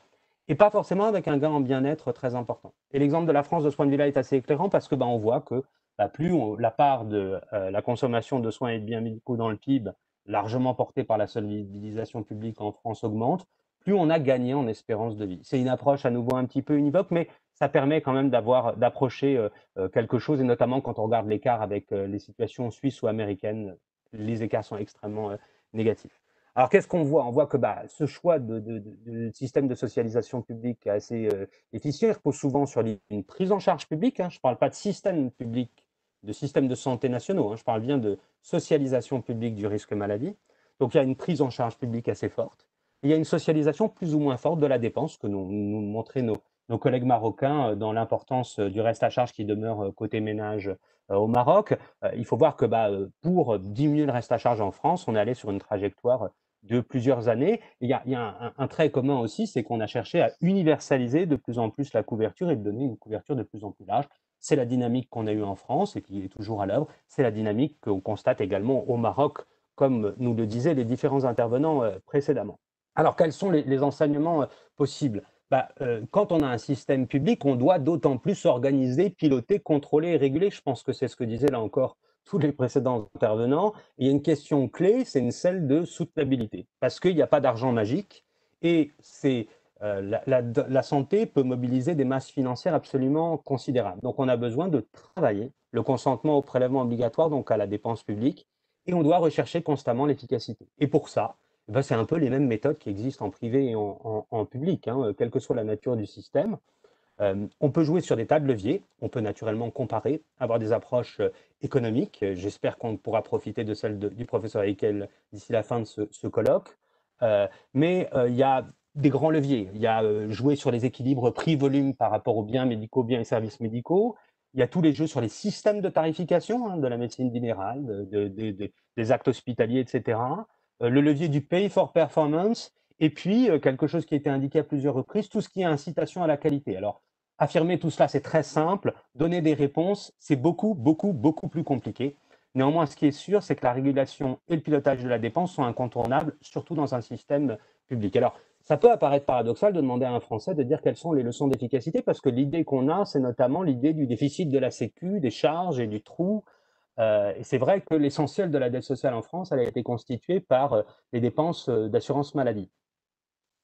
et pas forcément avec un gain en bien-être très important. Et l'exemple de la France de ce point de vue-là est assez éclairant parce que ben, on voit que bah, plus la part de la consommation de soins et de biens médicaux dans le PIB largement porté par la solidisation publique en France augmente, plus on a gagné en espérance de vie. C'est une approche à nouveau un petit peu univoque, mais ça permet quand même d'avoir d'approcher euh, euh, quelque chose, et notamment quand on regarde l'écart avec euh, les situations suisses ou américaines, les écarts sont extrêmement négatifs. Alors qu'est-ce qu'on voit? On voit que bah, ce choix de, système de socialisation publique est assez efficient. Il repose souvent sur une prise en charge publique. Hein. Je ne parle pas de système public de systèmes de santé nationaux, hein. je parle bien de socialisation publique du risque maladie. Donc il y a une prise en charge publique assez forte. Il y a une socialisation plus ou moins forte de la dépense que nous, nous montraient nos, nos, collègues marocains euh, dans l'importance euh, du reste à charge qui demeure euh, côté ménage au Maroc. Il faut voir que bah, pour diminuer le reste à charge en France, on est allé sur une trajectoire de plusieurs années. Il y a, un, trait commun aussi, c'est qu'on a cherché à universaliser de plus en plus la couverture et de donner une couverture de plus en plus large. C'est la dynamique qu'on a eue en France et qui est toujours à l'œuvre. C'est la dynamique qu'on constate également au Maroc, comme nous le disaient les différents intervenants euh, précédemment. Alors, quels sont les, enseignements euh, possibles? Bah, euh, Quand on a un système public, on doit d'autant plus s'organiser, piloter, contrôler et réguler. Je pense que c'est ce que disaient là encore tous les précédents intervenants. il y a une question clé, c'est celle de soutenabilité, parce qu'il n'y a pas d'argent magique et euh, la, santé peut mobiliser des masses financières absolument considérables. Donc on a besoin de travailler le consentement au prélèvement obligatoire, donc à la dépense publique, et on doit rechercher constamment l'efficacité. Et pour ça, eh ben, c'est un peu les mêmes méthodes qui existent en privé et en, public, hein, quelle que soit la nature du système. Euh, on peut jouer sur des tas de leviers, on peut naturellement comparer, avoir des approches euh, économiques. J'espère qu'on pourra profiter de celle du professeur Heikel d'ici la fin de ce, colloque. mais il y a des grands leviers. Il y a euh, jouer sur les équilibres prix-volume par rapport aux biens médicaux, biens et services médicaux. Il y a tous les jeux sur les systèmes de tarification hein, de la médecine générale, des actes hospitaliers, etc. Euh, le levier du pay for performance. Et puis, euh, quelque chose qui a été indiqué à plusieurs reprises, tout ce qui est incitation à la qualité. Alors, affirmer tout cela, c'est très simple. Donner des réponses, c'est beaucoup, beaucoup, beaucoup plus compliqué. Néanmoins, ce qui est sûr, c'est que la régulation et le pilotage de la dépense sont incontournables, surtout dans un système public. Alors, ça peut apparaître paradoxal de demander à un Français de dire quelles sont les leçons d'efficacité, parce que l'idée qu'on a, c'est notamment l'idée du déficit de la Sécu, des charges et du trou. Euh, et c'est vrai que l'essentiel de la dette sociale en France, elle a été constituée par euh, les dépenses d'assurance maladie.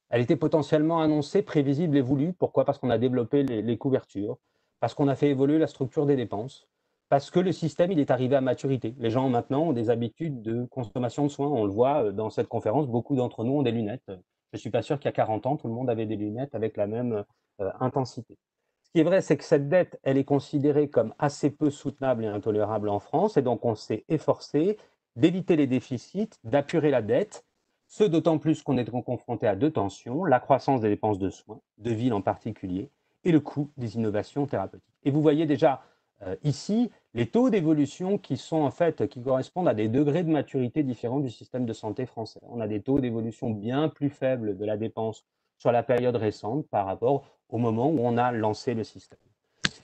Elle était potentiellement annoncée, prévisible et voulue. Pourquoi? Parce qu'on a développé les, couvertures, parce qu'on a fait évoluer la structure des dépenses, parce que le système il est arrivé à maturité. Les gens maintenant ont des habitudes de consommation de soins. On le voit dans cette conférence, beaucoup d'entre nous ont des lunettes Je ne suis pas sûr qu'il y a 40 ans, tout le monde avait des lunettes avec la même euh, intensité. Ce qui est vrai, c'est que cette dette, elle est considérée comme assez peu soutenable et intolérable en France, et donc on s'est efforcé d'éviter les déficits, d'apurer la dette, ce d'autant plus qu'on est confronté à deux tensions, la croissance des dépenses de soins, de ville en particulier, et le coût des innovations thérapeutiques. Et vous voyez déjà euh, ici les taux d'évolution qui sont en fait, qui correspondent à des degrés de maturité différents du système de santé français. On a des taux d'évolution bien plus faibles de la dépense sur la période récente par rapport au moment où on a lancé le système.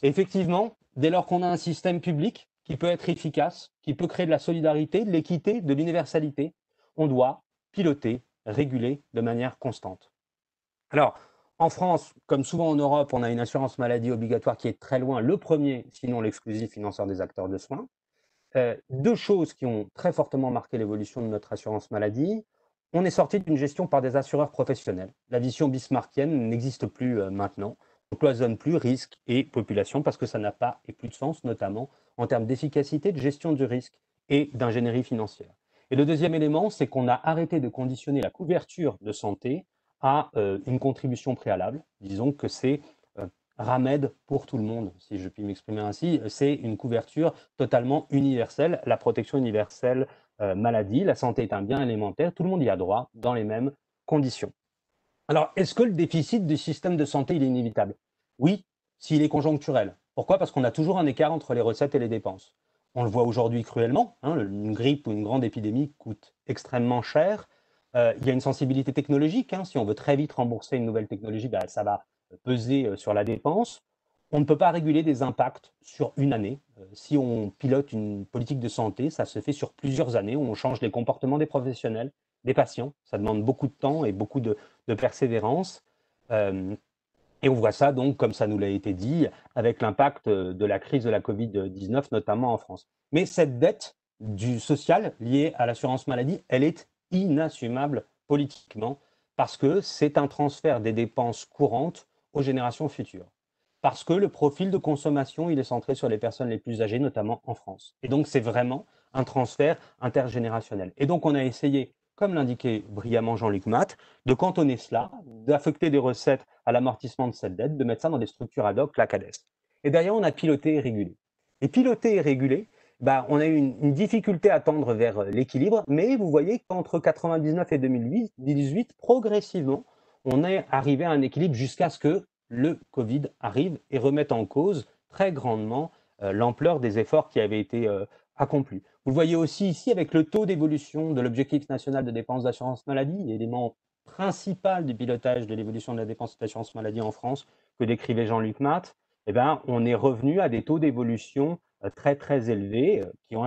effectivement, dès lors qu'on a un système public qui peut être efficace, qui peut créer de la solidarité, de l'équité, de l'universalité, on doit piloter, réguler de manière constante. Alors, en France, comme souvent en Europe, on a une assurance maladie obligatoire qui est très loin le premier, sinon l'exclusif financeur des acteurs de soins. Euh, deux choses qui ont très fortement marqué l'évolution de notre assurance maladie. On est sorti d'une gestion par des assureurs professionnels. La vision bismarckienne n'existe plus euh, maintenant. On ne cloisonne plus risque et population parce que ça n'a pas et plus de sens, notamment en termes d'efficacité, de gestion du risque et d'ingénierie financière. Et le deuxième élément, c'est qu'on a arrêté de conditionner la couverture de santé à euh, une contribution préalable. Disons que c'est euh, ramède pour tout le monde, si je puis m'exprimer ainsi. C'est une couverture totalement universelle, la protection universelle euh, maladie. La santé est un bien élémentaire, tout le monde y a droit dans les mêmes conditions. Alors, est-ce que le déficit du système de santé est inévitable? Oui, s'il est conjoncturel. Pourquoi? Parce qu'on a toujours un écart entre les recettes et les dépenses. On le voit aujourd'hui cruellement, hein, une grippe ou une grande épidémie coûte extrêmement cher. Euh, il y a une sensibilité technologique. Hein. Si on veut très vite rembourser une nouvelle technologie, bah, ça va peser euh, sur la dépense. On ne peut pas réguler des impacts sur une année. Euh, si on pilote une politique de santé, ça se fait sur plusieurs années. On change les comportements des professionnels, des patients. Ça demande beaucoup de temps et beaucoup de, persévérance. Et on voit ça donc, comme ça nous l'a été dit, avec l'impact de la crise de la Covid-19, notamment en France. Mais cette dette du social liée à l'assurance maladie, elle est inassumable politiquement parce que c'est un transfert des dépenses courantes aux générations futures. Parce que le profil de consommation, il est centré sur les personnes les plus âgées, notamment en France. Et donc, c'est vraiment un transfert intergénérationnel. Et donc, on a essayé, comme l'indiquait brillamment Jean-Luc Matt, de cantonner cela, d'affecter des recettes à l'amortissement de cette dette, de mettre ça dans des structures ad hoc, la CADES. Et derrière, on a piloté et régulé. Et piloter et réguler, bah, on a eu une, difficulté à tendre vers euh, l'équilibre, mais vous voyez qu'entre 99 et 2018, progressivement, on est arrivé à un équilibre jusqu'à ce que le Covid arrive et remette en cause très grandement euh, l'ampleur des efforts qui avaient été euh, accomplis. Vous le voyez aussi ici avec le taux d'évolution de l'objectif national de dépenses d'assurance maladie, l'élément principal du pilotage de l'évolution de la dépense d'assurance maladie en France que décrivait Jean-Luc Matt, eh ben, on est revenu à des taux d'évolution euh, très très élevés euh, qui ont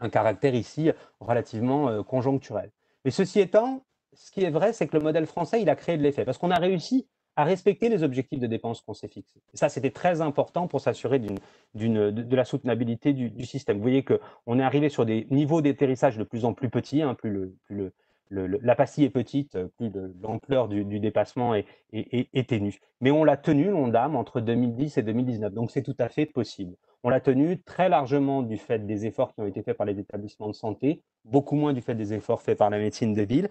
un caractère ici relativement euh, conjoncturel. Mais ceci étant, ce qui est vrai, c'est que le modèle français, il a créé de l'effet parce qu'on a réussi à respecter les objectifs de dépenses qu'on s'est fixés. Ça, c'était très important pour s'assurer de, de, la soutenabilité du, système. Vous voyez qu'on est arrivé sur des niveaux d'atterrissage de plus en plus petits, hein, plus, la pastille est petite, plus l'ampleur du, dépassement est, est, ténue. Mais on l'a tenu, l'ONDAM, entre 2010 et 2019. Donc c'est tout à fait possible. On l'a tenu très largement du fait des efforts qui ont été faits par les établissements de santé, beaucoup moins du fait des efforts faits par la médecine de ville,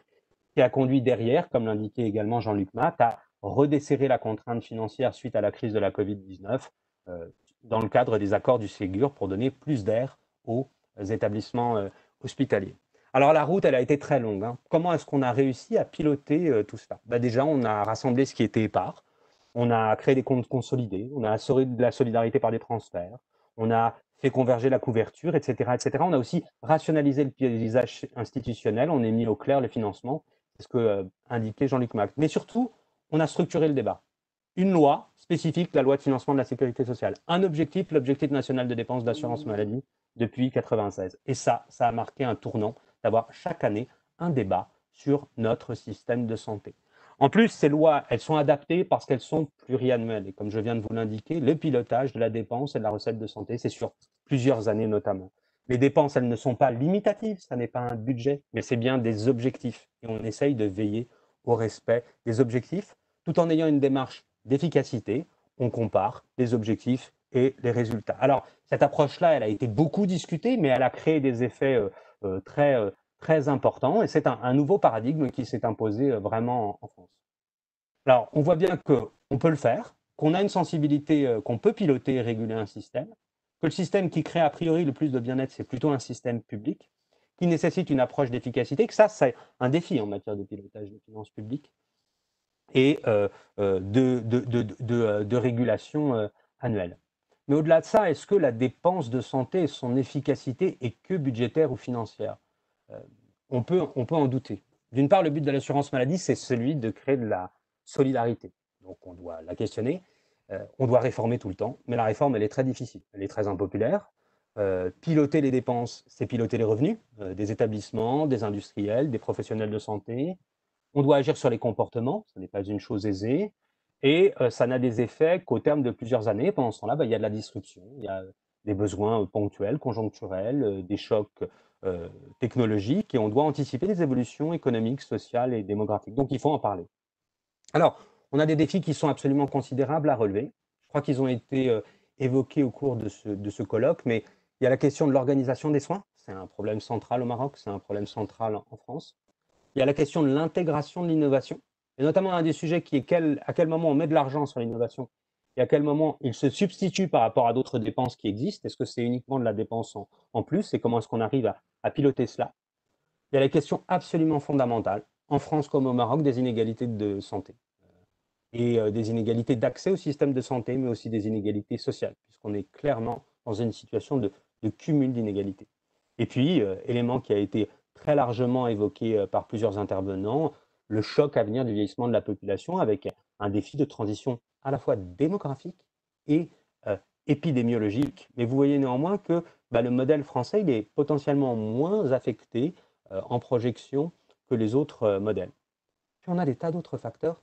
qui a conduit derrière, comme l'indiquait également Jean-Luc Matt, à redesserrer la contrainte financière suite à la crise de la Covid-19 euh, dans le cadre des accords du Ségur pour donner plus d'air aux établissements euh, hospitaliers. Alors la route, elle a été très longue. Hein. Comment est-ce qu'on a réussi à piloter euh, tout ça bah, Déjà, on a rassemblé ce qui était épars, on a créé des comptes consolidés, on a assuré de la solidarité par des transferts, on a fait converger la couverture, etc., etc. On a aussi rationalisé le paysage institutionnel, on a mis au clair le financement, c'est ce que indiquait Jean-Luc Mac. Mais surtout, on a structuré le débat. Une loi spécifique, la loi de financement de la sécurité sociale. Un objectif, l'objectif national de dépenses d'assurance maladie depuis 1996. Et ça, ça a marqué un tournant d'avoir chaque année un débat sur notre système de santé. En plus, ces lois, elles sont adaptées parce qu'elles sont pluriannuelles. Et comme je viens de vous l'indiquer, le pilotage de la dépense et de la recette de santé, c'est sur plusieurs années notamment. Les dépenses, elles ne sont pas limitatives, ça n'est pas un budget, mais c'est bien des objectifs. Et on essaye de veiller au respect des objectifs, tout en ayant une démarche d'efficacité. On compare les objectifs et les résultats. Alors, cette approche-là, elle a été beaucoup discutée, mais elle a créé des effets euh, euh, très, euh, très important et c'est un, nouveau paradigme qui s'est imposé vraiment en, France. Alors, on voit bien qu'on peut le faire, qu'on a une sensibilité, qu'on peut piloter et réguler un système, que le système qui crée a priori le plus de bien-être, c'est plutôt un système public, qui nécessite une approche d'efficacité, que ça, c'est un défi en matière de pilotage des finances publiques et de, de, régulation annuelle. Mais au-delà de ça, est-ce que la dépense de santé, son efficacité est que budgétaire ou financière? On, peut, en douter. D'une part, le but de l'assurance maladie, c'est celui de créer de la solidarité. Donc on doit la questionner. Euh, on doit réformer tout le temps, mais la réforme, elle est très difficile, elle est très impopulaire. Euh, piloter les dépenses, c'est piloter les revenus euh, des établissements, des industriels, des professionnels de santé. On doit agir sur les comportements, ce n'est pas une chose aisée, et ça n'a des effets qu'au terme de plusieurs années. Pendant ce temps-là, bah, il y a de la disruption, il y a des besoins ponctuels, conjoncturels, des chocs technologiques, et on doit anticiper les évolutions économiques, sociales et démographiques. Donc il faut en parler. Alors, on a des défis qui sont absolument considérables à relever. Je crois qu'ils ont été euh, évoqués au cours de ce, colloque, mais il y a la question de l'organisation des soins. C'est un problème central au Maroc, c'est un problème central en France. Il y a la question de l'intégration de l'innovation, et notamment un des sujets qui est à quel moment on met de l'argent sur l'innovation et à quel moment il se substitue par rapport à d'autres dépenses qui existent. Est-ce que c'est uniquement de la dépense en, plus et comment est-ce qu'on arrive à piloter cela? Il y a la question absolument fondamentale, en France comme au Maroc, des inégalités de santé et euh, des inégalités d'accès au système de santé, mais aussi des inégalités sociales, puisqu'on est clairement dans une situation de, cumul d'inégalités. Et puis, euh, élément qui a été très largement évoqué euh, par plusieurs intervenants, le choc à venir du vieillissement de la population avec un défi de transition à la fois démographique et épidémiologique. Mais vous voyez néanmoins que bah, le modèle français il est potentiellement moins affecté en projection que les autres modèles. Puis on a des tas d'autres facteurs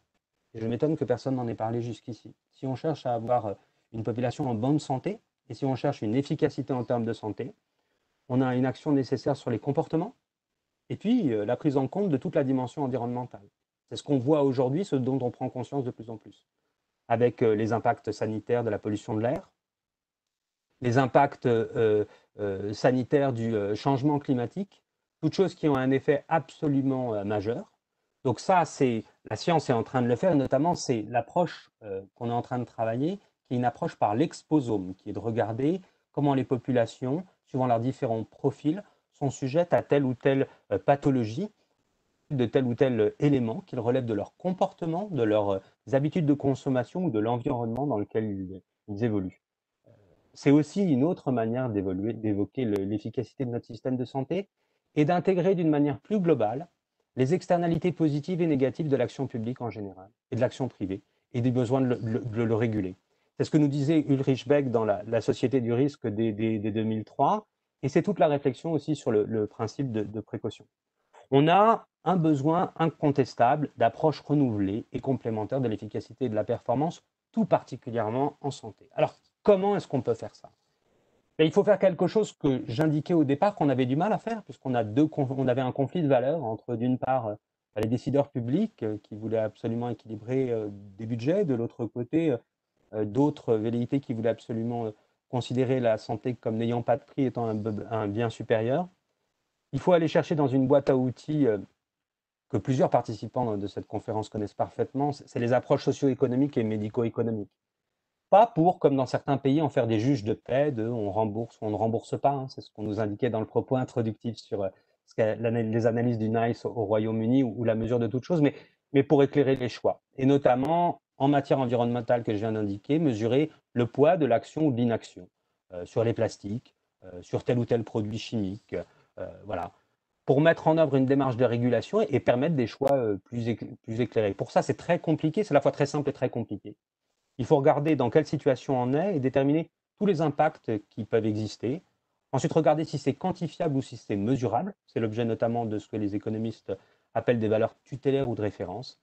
je m'étonne que personne n'en ait parlé jusqu'ici. Si on cherche à avoir euh, une population en bonne santé, et si on cherche une efficacité en termes de santé, on a une action nécessaire sur les comportements, et puis euh, la prise en compte de toute la dimension environnementale. C'est ce qu'on voit aujourd'hui, ce dont on prend conscience de plus en plus, avec euh, les impacts sanitaires de la pollution de l'air, les impacts sanitaires du changement climatique, toutes choses qui ont un effet absolument majeur. Donc ça, c'est la science est en train de le faire, notamment c'est l'approche euh, qu'on est en train de travailler, qui est une approche par l'exposome, qui est de regarder comment les populations, suivant leurs différents profils, sont sujettes à telle ou telle euh, pathologie, de tel ou tel élément, qu'ils relèvent de leur comportement, de leurs euh, habitudes de consommation ou de l'environnement dans lequel ils, évoluent. C'est aussi une autre manière d'évoquer l'efficacité de notre système de santé et d'intégrer d'une manière plus globale les externalités positives et négatives de l'action publique en général et de l'action privée et des besoins de le, réguler. C'est ce que nous disait Ulrich Beck dans la, Société du risque des, 2003 et c'est toute la réflexion aussi sur le, principe de, précaution. On a un besoin incontestable d'approche renouvelée et complémentaire de l'efficacité et de la performance, tout particulièrement en santé. Alors, comment est-ce qu'on peut faire ça? Il faut faire quelque chose que j'indiquais au départ qu'on avait du mal à faire, puisqu'on a deux, on avait un conflit de valeurs entre, d'une part, euh, les décideurs publics euh, qui voulaient absolument équilibrer euh, des budgets, de l'autre côté, d'autres velléités qui voulaient absolument considérer la santé comme n'ayant pas de prix étant un, bien supérieur. Il faut aller chercher dans une boîte à outils que plusieurs participants de cette conférence connaissent parfaitement, c'est les approches socio-économiques et médico-économiques pas pour, comme dans certains pays, en faire des juges de paix, de on rembourse ou on ne rembourse pas. Hein. c'est ce qu'on nous indiquait dans le propos introductif sur euh, les analyses du NICE au Royaume-Uni ou, la mesure de toute chose, mais, mais pour éclairer les choix. Et notamment, en matière environnementale que je viens d'indiquer, mesurer le poids de l'action ou de l'inaction euh, sur les plastiques, euh, sur tel ou tel produit chimique, voilà, pour mettre en œuvre une démarche de régulation et, permettre des choix plus, plus éclairés. Pour ça, c'est très compliqué, c'est à la fois très simple et très compliqué. Il faut regarder dans quelle situation on est et déterminer tous les impacts qui peuvent exister. Ensuite, regarder si c'est quantifiable ou si c'est mesurable. C'est l'objet notamment de ce que les économistes appellent des valeurs tutélaires ou de référence.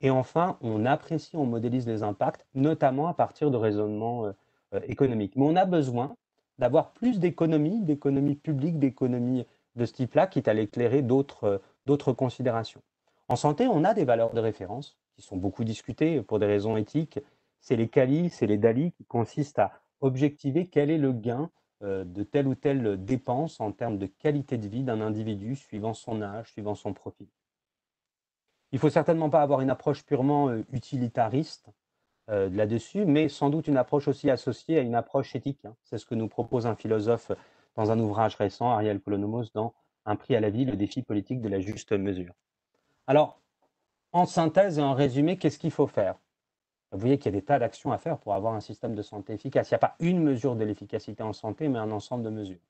Et enfin, on apprécie, on modélise les impacts, notamment à partir de raisonnements euh, euh, économiques. Mais on a besoin d'avoir plus d'économies, d'économies publiques, d'économies de ce type-là, quitte à l'éclairer euh, d'autres considérations. En santé, on a des valeurs de référence qui sont beaucoup discutées pour des raisons éthiques c'est les CALI, c'est les DALI qui consistent à objectiver quel est le gain de telle ou telle dépense en termes de qualité de vie d'un individu suivant son âge, suivant son profil. Il ne faut certainement pas avoir une approche purement euh, utilitariste euh, là-dessus, mais sans doute une approche aussi associée à une approche éthique. Hein. C'est ce que nous propose un philosophe dans un ouvrage récent, Ariel Polonomos, dans Un prix à la vie, le défi politique de la juste mesure. Alors, en synthèse et en résumé, qu'est-ce qu'il faut faire? Vous voyez qu'il y a des tas d'actions à faire pour avoir un système de santé efficace. Il n'y a pas une mesure de l'efficacité en santé, mais un ensemble de mesures.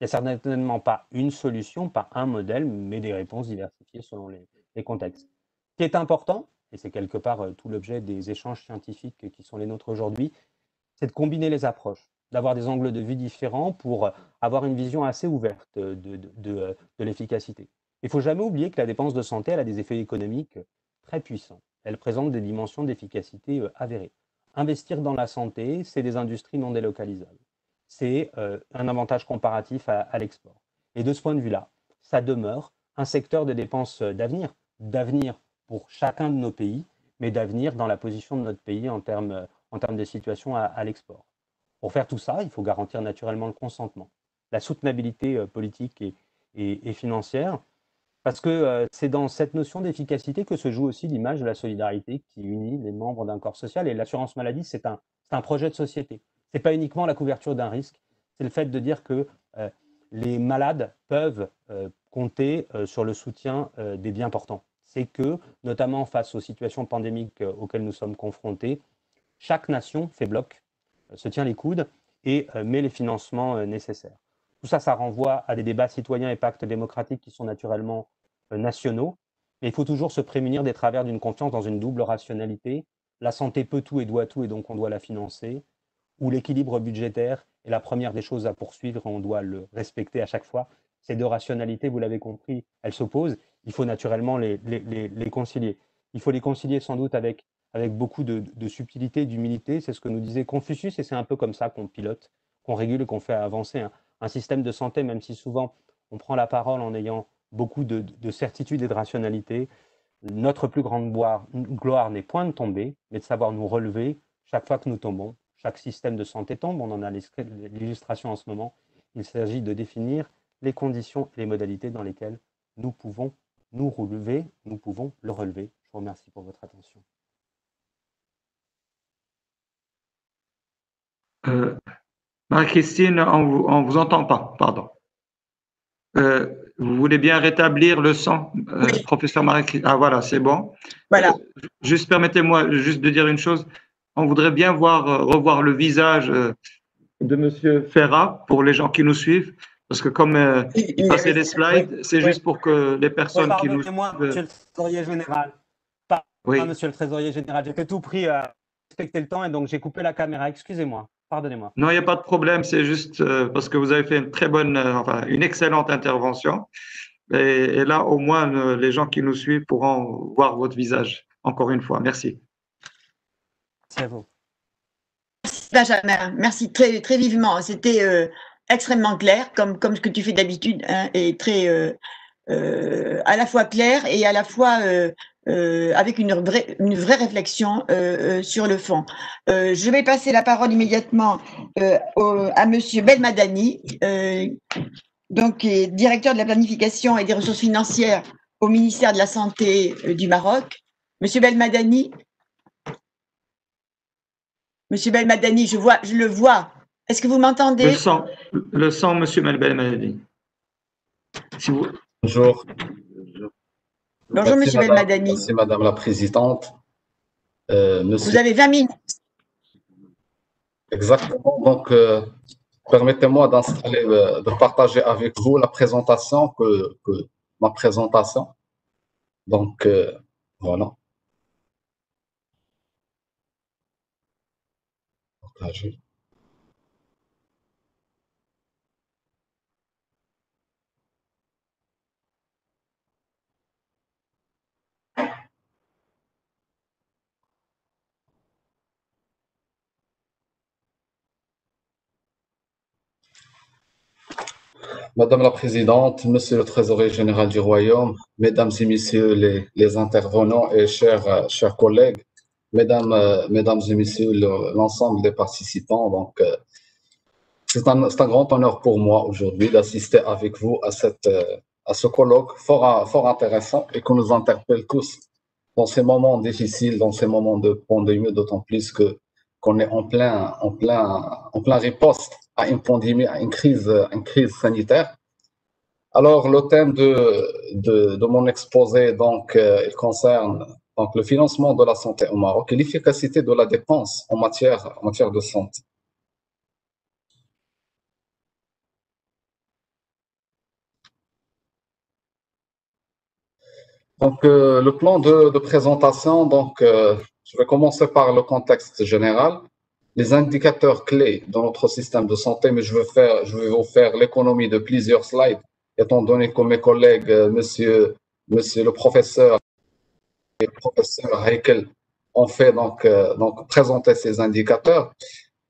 Il n'y a certainement pas une solution, pas un modèle, mais des réponses diversifiées selon les, contextes. Qui est important, et c'est quelque part euh, tout l'objet des échanges scientifiques qui sont les nôtres aujourd'hui, c'est de combiner les approches, d'avoir des angles de vue différents pour avoir une vision assez ouverte de, de l'efficacité. Il ne faut jamais oublier que la dépense de santé elle a des effets économiques très puissants elle présente des dimensions d'efficacité euh, avérées. Investir dans la santé, c'est des industries non délocalisables. C'est euh, un avantage comparatif à, l'export. Et de ce point de vue-là, ça demeure un secteur de dépenses euh, d'avenir, d'avenir pour chacun de nos pays, mais d'avenir dans la position de notre pays en termes, en termes de situation à, l'export. Pour faire tout ça, il faut garantir naturellement le consentement, la soutenabilité politique et financière, parce que euh, c'est dans cette notion d'efficacité que se joue aussi l'image de la solidarité qui unit les membres d'un corps social. Et l'assurance maladie, c'est un, un, projet de société. Ce n'est pas uniquement la couverture d'un risque, c'est le fait de dire que euh, les malades peuvent euh, compter sur le soutien des bien portants. C'est que, notamment face aux situations pandémiques auxquelles nous sommes confrontés, chaque nation fait bloc, se tient les coudes et met les financements nécessaires. Tout ça, ça renvoie à des débats citoyens et pactes démocratiques qui sont naturellement euh, nationaux. Mais il faut toujours se prémunir des travers d'une confiance dans une double rationalité. La santé peut tout et doit tout, et donc on doit la financer. Ou l'équilibre budgétaire est la première des choses à poursuivre, et on doit le respecter à chaque fois. Ces deux rationalités, vous l'avez compris, elles s'opposent. Il faut naturellement les, les, concilier. Il faut les concilier sans doute avec, avec beaucoup de, subtilité, d'humilité. C'est ce que nous disait Confucius, et c'est un peu comme ça qu'on pilote, qu'on régule qu'on fait avancer un, système de santé, même si souvent on prend la parole en ayant beaucoup de, certitude et de rationalité. Notre plus grande gloire, n'est point de tomber, mais de savoir nous relever chaque fois que nous tombons. Chaque système de santé tombe, on en a l'illustration en ce moment. Il s'agit de définir les conditions et les modalités dans lesquelles nous pouvons nous relever, nous pouvons le relever. Je vous remercie pour votre attention. Euh, Marie-Christine, on ne vous, entend pas, pardon. Euh, vous voulez bien rétablir le son, euh, professeur Marie Ah voilà, c'est bon. Voilà. Juste permettez-moi juste de dire une chose. On voudrait bien voir revoir le visage de Monsieur Ferrat pour les gens qui nous suivent, parce que comme il passait les slides, c'est juste pour que les personnes qui nous suivent. Monsieur le trésorier général. Pas, oui. Monsieur le trésorier général. J'ai tout pris à respecter le temps et donc j'ai coupé la caméra. Excusez-moi. Pardonnez-moi. Non, il n'y a pas de problème. C'est juste euh, parce que vous avez fait une très bonne, euh, enfin, une excellente intervention. Et, là, au moins, euh, les gens qui nous suivent pourront voir votre visage. Encore une fois, merci. Merci à vous. Merci Benjamin. Merci très, très vivement. C'était extrêmement clair, comme, comme ce que tu fais d'habitude, hein, et très à la fois clair et à la fois euh, avec une vraie, une vraie réflexion euh, euh, sur le fond. je vais passer la parole immédiatement à Monsieur Belmadani, donc directeur de la planification et des ressources financières au ministère de la Santé du Maroc. Monsieur Belmadani. Monsieur Belmadani, je vois, je le vois. Est-ce que vous m'entendez? Le sang, le sang, Monsieur Belmadani. Si vous... Bonjour. Bonjour, merci, Monsieur Belmadani. Merci, Madame la Présidente. Euh, Vous avez 20 minutes. Exactement. Donc, euh, permettez-moi d'installer, euh, de partager avec vous la présentation, que, ma présentation. Donc, voilà. Partager. Madame la Présidente, Monsieur le Trésorier général du Royaume, Mesdames et Messieurs les, intervenants et chers, euh, collègues, Mesdames, euh, mesdames et Messieurs l'ensemble des participants, donc, euh, c'est un, grand honneur pour moi aujourd'hui d'assister avec vous à, à ce colloque fort, intéressant et qui nous interpelle tous dans ces moments difficiles, dans ces moments de pandémie, d'autant plus que qu'on est en plein, en plein, en plein riposte à une pandémie, à une crise, sanitaire. Alors, le thème de, mon exposé, euh, concerne donc, le financement de la santé au Maroc et l'efficacité de la dépense en matière, de santé. Donc, euh, le plan de, présentation, euh, je vais commencer par le contexte général. Les indicateurs clés dans notre système de santé, mais je vais, faire, je vais vous faire l'économie de plusieurs slides, étant donné que mes collègues, euh, monsieur, monsieur le professeur et le professeur Heikel, ont fait donc, euh, donc présenter ces indicateurs.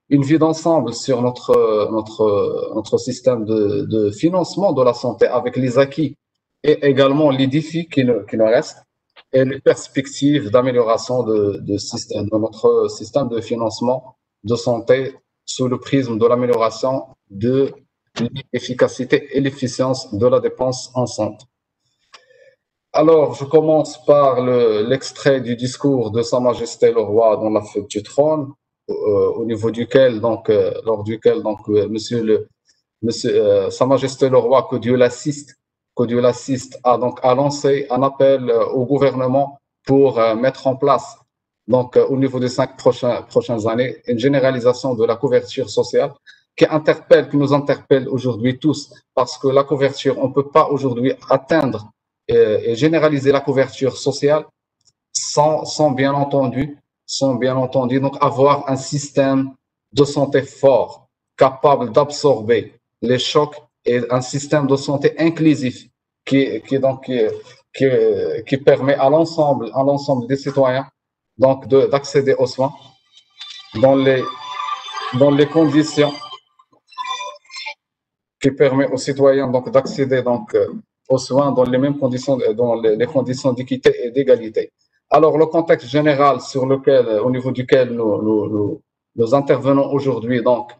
Une vue d'ensemble sur notre, notre, notre système de, de financement de la santé avec les acquis et également les défis qui nous, qui nous restent et les perspectives d'amélioration de, de, de notre système de financement de santé sous le prisme de l'amélioration de l'efficacité et l'efficience de la dépense en santé. Alors, je commence par l'extrait le, du discours de Sa Majesté le Roi dans la fête du trône, euh, au niveau duquel, donc, euh, lors duquel, donc, euh, Monsieur le, Monsieur, Sa Majesté le Roi, que Dieu l'assiste, que Dieu l'assiste, a donc a lancé un appel au gouvernement pour mettre en place, donc euh, au niveau des cinq prochains, prochaines années, une généralisation de la couverture sociale qui interpelle, qui nous interpelle aujourd'hui tous, parce que la couverture, on ne peut pas aujourd'hui atteindre et, et, généraliser la couverture sociale sans, sans bien entendu, sans bien entendu, donc avoir un système de santé fort, capable d'absorber les chocs et un système de santé inclusif qui, qui, donc, qui, qui permet à l'ensemble, à l'ensemble des citoyens donc d'accéder aux soins dans les, dans les conditions qui permet aux citoyens donc d'accéder donc euh, aux soins dans les mêmes conditions, dans les, conditions d'équité et d'égalité. Alors le contexte général sur lequel, au niveau duquel nous, nous, nous, nous intervenons aujourd'hui, donc,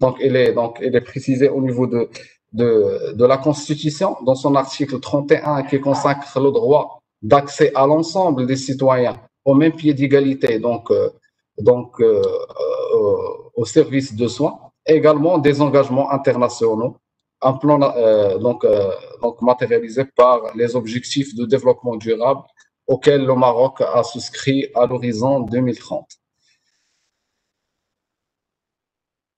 donc il est donc il est précisé au niveau de de, de la Constitution, dans son article 31, qui consacre le droit d'accès à l'ensemble des citoyens au même pied d'égalité, donc, euh, donc euh, euh, au service de soins, également des engagements internationaux, un plan donc, donc matérialisé par les objectifs de développement durable auxquels le Maroc a souscrit à l'horizon 2030.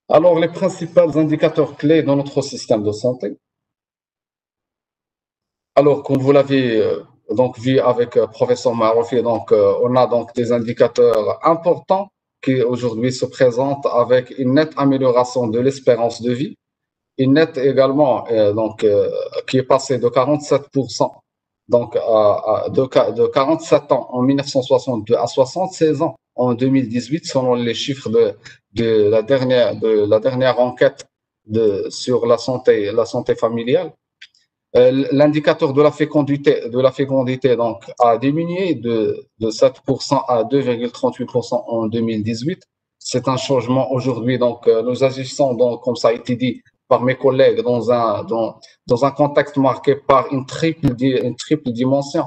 Alors, les principaux indicateurs clés dans notre système de santé. Alors, comme vous l'avez donc vu avec euh, professeur Marofi, donc euh, on a donc des indicateurs importants qui aujourd'hui se présentent avec une nette amélioration de l'espérance de vie, une nette également donc qui est passée de 47% donc de, de 47 ans en 1962 à 76 ans en 2018 selon les chiffres de de la dernière, de la dernière enquête de, sur la santé, la santé familiale, euh, l'indicateur de la fécondité, de la fécondité donc, a diminué de, de 7% à 2,38% en 2018. C'est un changement aujourd'hui. Donc, euh, nous agissons, donc, comme ça a été dit par mes collègues, dans un, dans, dans un contexte marqué par une triple, une triple dimension,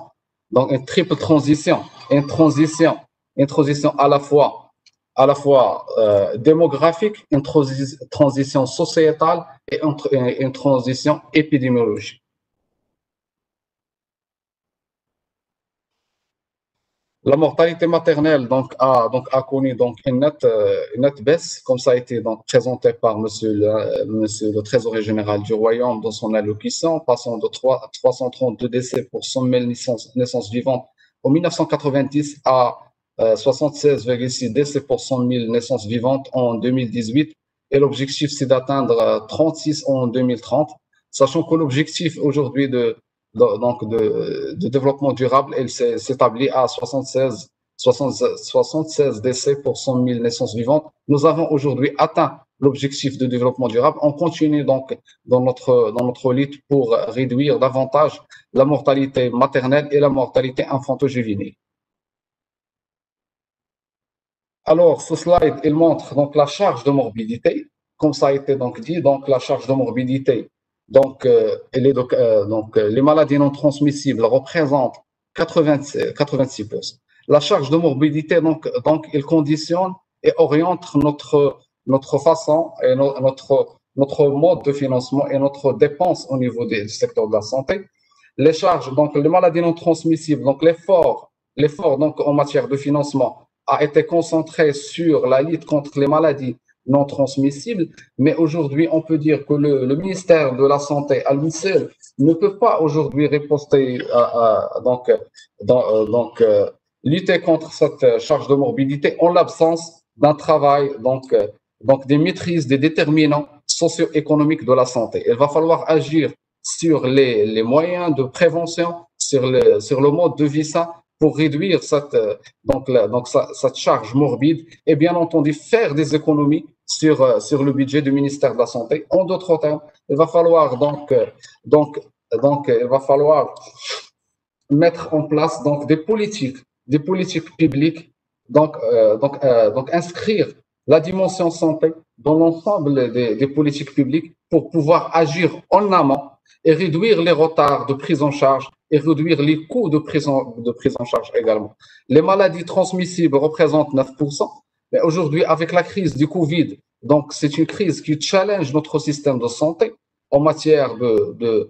donc une triple transition, une transition, une transition à la fois à la fois euh, démographique, une transi transition sociétale et une transition épidémiologique. La mortalité maternelle donc, a, donc, a connu donc, une, nette, euh, une nette baisse, comme ça a été donc, présenté par monsieur le, monsieur le Trésorier général du Royaume dans son allocution, passant de 3, 332 décès pour 100 000 naissances, naissances vivantes en 1990 à 76,6 euh, décès pour 100 000 naissances vivantes en 2018 et l'objectif c'est d'atteindre 36 euh, en 2030, sachant que l'objectif aujourd'hui de, donc de, développement durable il s'établit à 76, 76, 76 décès pour 100 000 naissances vivantes. Nous avons aujourd'hui atteint l'objectif de développement durable. On continue donc dans notre, dans notre lutte pour réduire davantage la mortalité maternelle et la mortalité infanto-juvénile. Alors, ce slide, il montre donc la charge de morbidité. comme ça a été donc dit, donc la charge de morbidité. Donc, euh, les, euh, donc les maladies non transmissibles représentent 86%. 86%. La charge de morbidité, donc, donc, il conditionne et oriente notre, notre façon et notre, notre mode de financement et notre dépense au niveau du secteur de la santé. Les charges, donc les maladies non transmissibles, donc l'effort, en matière de financement a été concentré sur la lutte contre les maladies non transmissibles, mais aujourd'hui, on peut dire que le, ministère de la Santé à lui seul ne peut pas aujourd'hui riposter, à, donc, dans, euh, donc euh, lutter contre cette charge de morbidité en l'absence d'un travail, donc, euh, donc des maîtrises des déterminants socio-économiques de la santé. Il va falloir agir sur les, les moyens de prévention, sur le, sur le mode de vie sain pour réduire cette, donc, la, donc, cette charge morbide et bien entendu faire des économies sur, sur le budget du ministère de la Santé. En d'autres termes, il va falloir donc, donc, donc il va falloir mettre en place donc des politiques, des politiques publiques, donc, euh, donc, euh, donc inscrire la dimension santé dans l'ensemble des politiques publiques pour pouvoir agir en amont et réduire les retards de prise en charge et réduire les coûts de prise en, de prise en charge également. Les maladies transmissibles représentent 9%, mais aujourd'hui, avec la crise du Covid, donc c'est une crise qui challenge notre système de santé en matière de,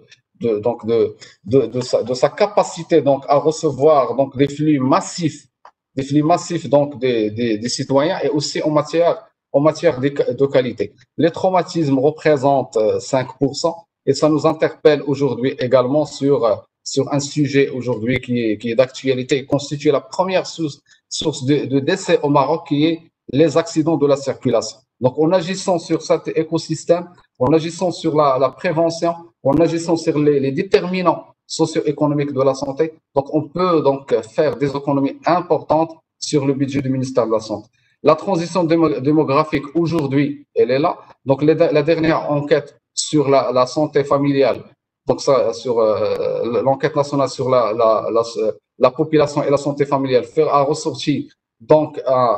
donc de, de, sa, capacité donc à recevoir donc des flux massifs, des flux massifs donc des, des, citoyens et aussi en matière en matière de, de qualité. Les traumatismes représentent 5%, et ça nous interpelle aujourd'hui également sur, euh, sur un sujet aujourd'hui qui est, qui est d'actualité et constitue la première source, source de, de, décès au Maroc, qui est les accidents de la circulation. Donc, en agissant sur cet écosystème, en agissant sur la, la prévention, en agissant sur les, les déterminants socio-économiques de la santé, donc on peut donc faire des économies importantes sur le budget du ministère de la Santé. La transition démographique aujourd'hui, elle est là. Donc, la dernière enquête sur la, santé familiale, donc ça, sur euh, l'enquête nationale sur la, la, la, la, population et la santé familiale, a ressorti donc, un,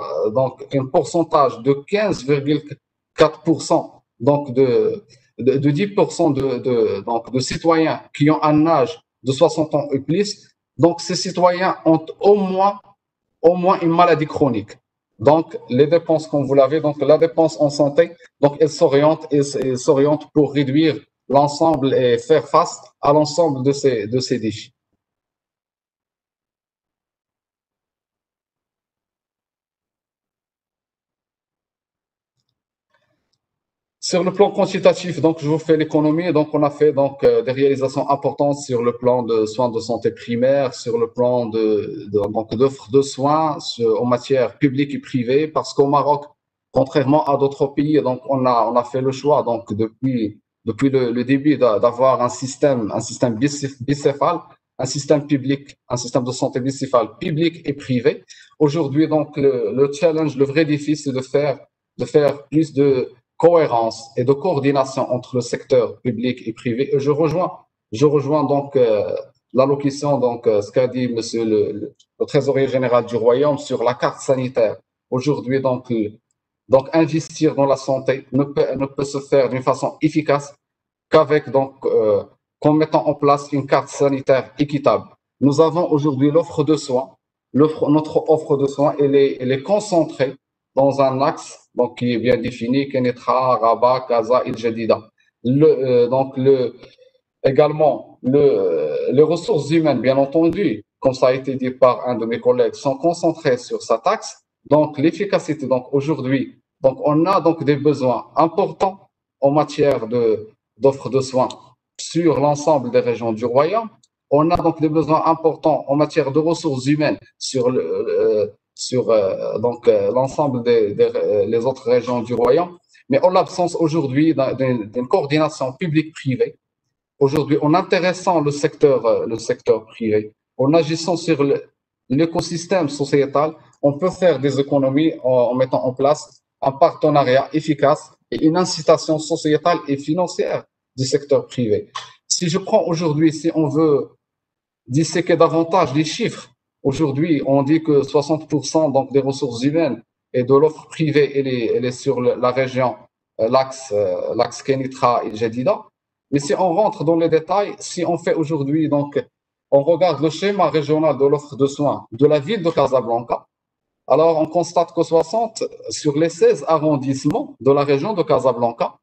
pourcentage de 15,4% donc de, de, de 10% de, de, donc de citoyens qui ont un âge de 60 ans et plus. Donc, ces citoyens ont au moins, au moins une maladie chronique. Donc, les dépenses, comme vous l'avez, donc la dépense en santé, donc elle s'oriente et, s'oriente pour réduire l'ensemble et faire face à l'ensemble de ces, de ces défis. Sur le plan quantitatif, donc je vous fais l'économie. Donc on a fait donc euh, des réalisations importantes sur le plan de soins de santé primaire, sur le plan de, donc d'offres de soins en matière publique et privée, parce qu'au Maroc, contrairement à d'autres pays, donc on a on a fait le choix donc depuis depuis le, le début d'avoir un système un système bicéphale, un système public, un système de santé bicéphale public et privé. Aujourd'hui donc le, le challenge, le vrai défi, c'est de faire de faire plus de cohérence et de coordination entre le secteur public et privé. Et je rejoins, je rejoins donc euh, l'allocution, donc euh, ce qu'a dit Monsieur le, trésorier général du royaume sur la carte sanitaire. Aujourd'hui, donc, euh, donc investir dans la santé ne peut, ne peut se faire d'une façon efficace qu'avec donc euh, qu'en mettant en place une carte sanitaire équitable. Nous avons aujourd'hui l'offre de soins. Notre offre de soins, est, est concentrée dans un axe donc qui est bien défini, Kenetra, Rabat, Kaza, Il Jadida. Euh, donc le, également, le, les ressources humaines, bien entendu, comme ça a été dit par un de mes collègues, sont concentrées sur sa taxe. Donc l'efficacité, donc aujourd'hui, donc on a donc des besoins importants en matière de d'offres de soins sur l'ensemble des régions du royaume. On a donc des besoins importants en matière de ressources humaines sur le, sur euh, donc euh, l'ensemble des, des euh, les autres régions du royaume, mais en l'absence aujourd'hui d'une coordination publique-privée, aujourd'hui en intéressant le secteur le secteur privé, en agissant sur l'écosystème sociétal, on peut faire des économies en, mettant en place un partenariat efficace et une incitation sociétale et financière du secteur privé. Si je prends aujourd'hui, si on veut disséquer davantage les chiffres, Aujourd'hui, on dit que 60% donc des ressources humaines et de l'offre privée, est, sur la région l'axe l'axe Kenitra et Jadida. Mais si on rentre dans les détails, si on fait aujourd'hui, donc, on regarde le schéma régional de l'offre de soins de la ville de Casablanca, alors on constate que 60 sur les 16 arrondissements de la région de Casablanca,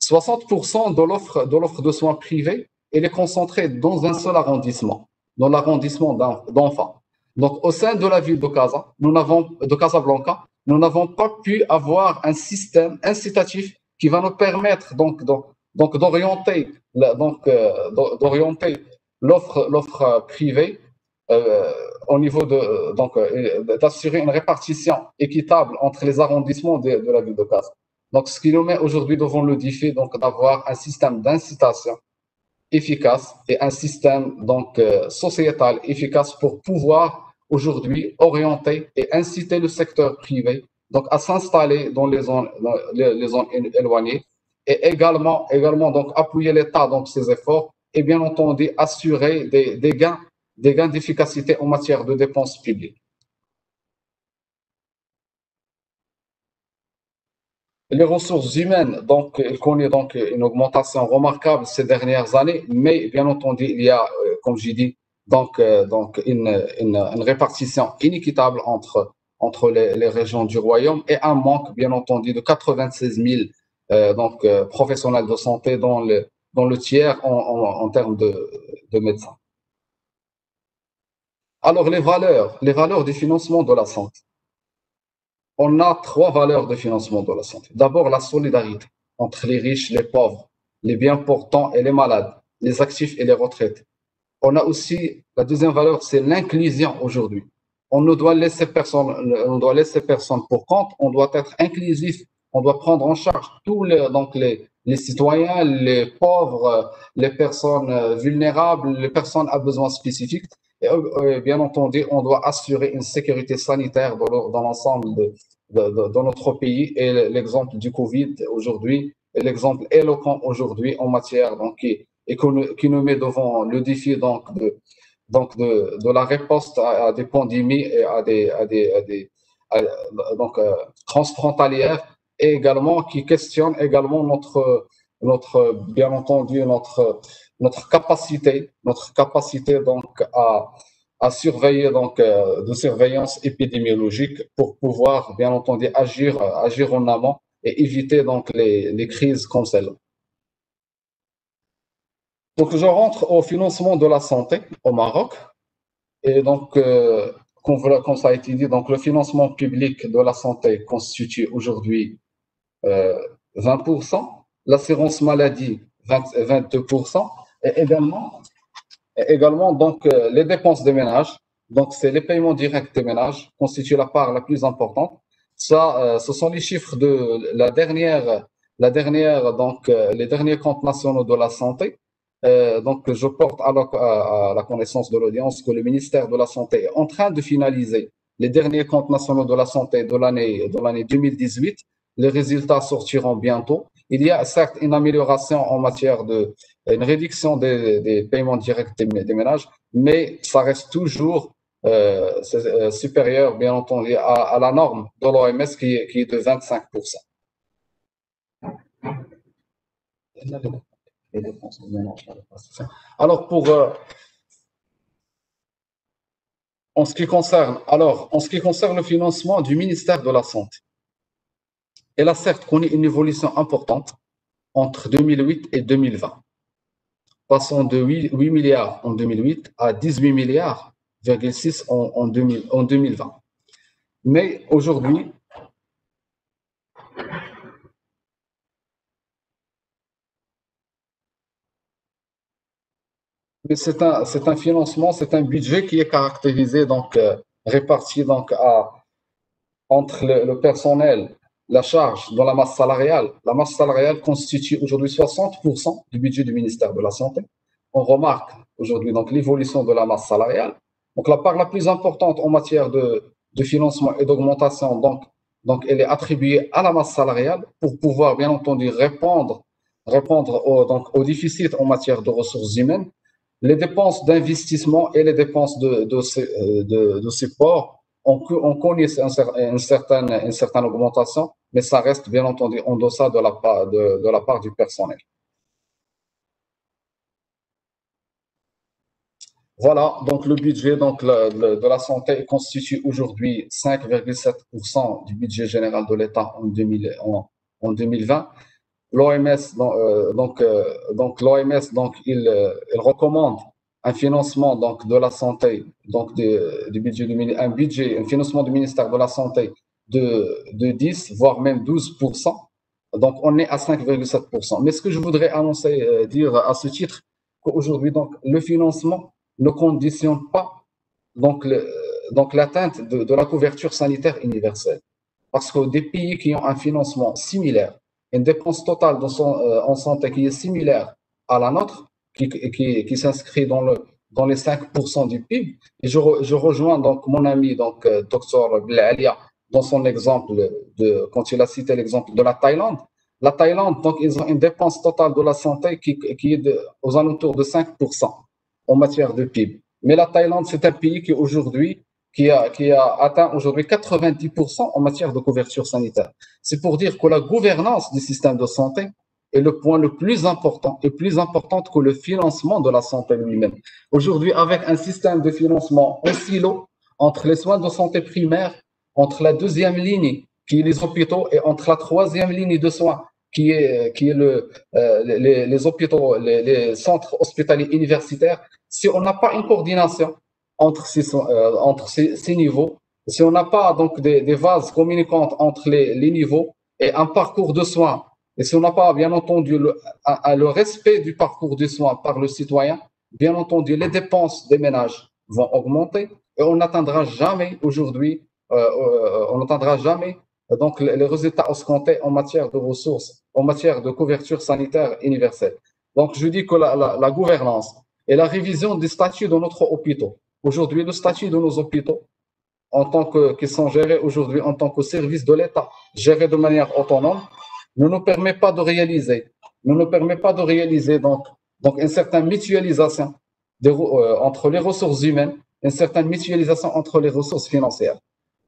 60% de l'offre de soins privés, elle est concentrée dans un seul arrondissement, dans l'arrondissement d'enfants. Donc, au sein de la ville de Casa, nous n'avons de Casablanca, nous n'avons pas pu avoir un système incitatif qui va nous permettre donc donc d'orienter donc euh, d'orienter l'offre l'offre privée euh, au niveau de donc euh, d'assurer une répartition équitable entre les arrondissements de, de la ville de Casa. Donc, ce qui nous met aujourd'hui devant le défi donc d'avoir un système d'incitation efficace et un système donc sociétal efficace pour pouvoir aujourd'hui orienter et inciter le secteur privé donc à s'installer dans les zones, éloignées et également, également donc appuyer l'État dans ses efforts et bien entendu assurer des, gains, des gains d'efficacité en matière de dépenses publiques. Les ressources humaines, donc, il connaît donc une augmentation remarquable ces dernières années, mais bien entendu, il y a, euh, comme j'ai dit, donc, euh, donc une, une, répartition inéquitable entre, entre les, régions du royaume et un manque, bien entendu, de 96 000 euh, donc, euh, professionnels de santé dans le, dans le tiers en termes de, de, médecins. Alors, les valeurs, les valeurs du financement de la santé. On a trois valeurs de financement de la santé. D'abord, la solidarité entre les riches, les pauvres, les bien portants et les malades, les actifs et les retraités on a aussi la deuxième valeur, c'est l'inclusion aujourd'hui. On ne doit laisser personne, on doit laisser personne pour compte. On doit être inclusif. On doit prendre en charge tous les, donc les, les citoyens, les pauvres, les personnes vulnérables, les personnes à besoins spécifiques. Et euh, bien entendu, on doit assurer une sécurité sanitaire dans l'ensemble de, notre pays. Et l'exemple du Covid aujourd'hui, l'exemple éloquent aujourd'hui en matière donc, et qui nous met devant le défi donc de, donc de, de la réponse à, des pandémies et à des, à des, à des donc euh, transfrontalières et également qui questionne également notre notre bien entendu notre notre capacité notre capacité donc à à surveiller donc euh, de surveillance épidémiologique pour pouvoir bien entendu agir agir en amont et éviter donc les, les crises comme celle-là. Donc, je rentre au financement de la santé au Maroc. Et donc, euh, comme, ça a été dit, donc le financement public de la santé constitue aujourd'hui euh, 20%, l'assurance maladie 22%, et également, également donc, euh, les dépenses des ménages, donc c'est les paiements directs des ménages, constituent la part la plus importante. Ça, euh, ce sont les chiffres de la dernière, la dernière donc, les derniers comptes nationaux de la santé euh, donc, je porte à la, connaissance de l'audience que le ministère de la Santé est en train de finaliser les derniers comptes nationaux de la santé de l'année de l'année 2018. Les résultats sortiront bientôt. Il y a certes une amélioration en matière de une réduction des, paiements directs des, ménages, mais ça reste toujours euh, euh, supérieur, bien entendu, à, la norme de l'OMS qui est de 25 alors, pour, euh, en, ce qui concerne, alors, en ce qui concerne le financement du ministère de la Santé, elle a certes connu une évolution importante entre 2008 et 2020, passant de 8, milliards en 2008 à 18 milliards, en, en, 2000, en 2020. Mais aujourd'hui, c'est un, c'est un financement, c'est un budget qui est caractérisé, donc euh, réparti donc à, entre le, personnel, la charge dans la masse salariale. La masse salariale constitue aujourd'hui 60% du budget du ministère de la Santé. On remarque aujourd'hui donc l'évolution de la masse salariale. Donc la part la plus importante en matière de, de financement et d'augmentation, donc, donc elle est attribuée à la masse salariale pour pouvoir bien entendu répondre, répondre donc, au déficit en matière de ressources humaines les dépenses d'investissement et les dépenses de, de, de, de support, on, on une certaine, une certaine augmentation, mais ça reste bien entendu en deçà de la part, de la part du personnel. Voilà, donc le budget donc, de la santé constitue aujourd'hui 5,7% du budget général de l'État en, en, 2020. L'OMS donc, euh, donc il, euh, il, recommande un financement de la santé donc un budget un financement du ministère de la santé de, de 10 voire même 12%. Donc on est à 5,7%. Mais ce que je voudrais annoncer euh, dire à ce titre qu'aujourd'hui donc le financement ne conditionne pas l'atteinte de, la couverture sanitaire universelle. Parce que des pays qui ont un financement similaire, une dépense totale de euh, en santé qui est similaire à la nôtre, qui, qui, s'inscrit dans, le, dans les 5% du PIB, et je, rejoins donc mon ami, donc, euh, Blalia, dans son exemple, de, quand il a cité l'exemple de la Thaïlande. La Thaïlande, donc, ils ont une dépense totale de la santé qui, qui est aux alentours de 5% en matière de PIB. Mais la Thaïlande, c'est un pays qui aujourd'hui qui a, qui a atteint aujourd'hui 90% en matière de couverture sanitaire. C'est pour dire que la gouvernance du système de santé est le point le plus important et plus important que le financement de la santé lui-même. Aujourd'hui, avec un système de financement en silo entre les soins de santé primaire, entre la deuxième ligne, qui est les hôpitaux, et entre la troisième ligne de soins, qui est, qui est le, euh, les, les, hôpitaux, les, les centres hospitaliers universitaires, si on n'a pas une coordination entre ces, euh, entre ces, ces, niveaux, si on n'a pas donc des, des, vases communicantes entre les, les, niveaux et un parcours de soins, et si on n'a pas bien entendu le, le respect du parcours de soins par le citoyen, bien entendu les dépenses des ménages vont augmenter et on n'atteindra jamais aujourd'hui, euh, euh on n'atteindra jamais donc les résultats escomptés en matière de ressources, en matière de couverture sanitaire universelle. Donc je dis que la, la, la gouvernance et la révision des statuts de notre hôpitaux, Aujourd'hui, le statut de nos hôpitaux, en tant que, qui sont gérés aujourd'hui en tant que service de l'État, gérés de manière autonome, ne nous permet pas de réaliser, ne nous permet pas de réaliser donc, donc une certaine mutualisation euh, entre les ressources humaines, une certaine mutualisation entre les ressources financières.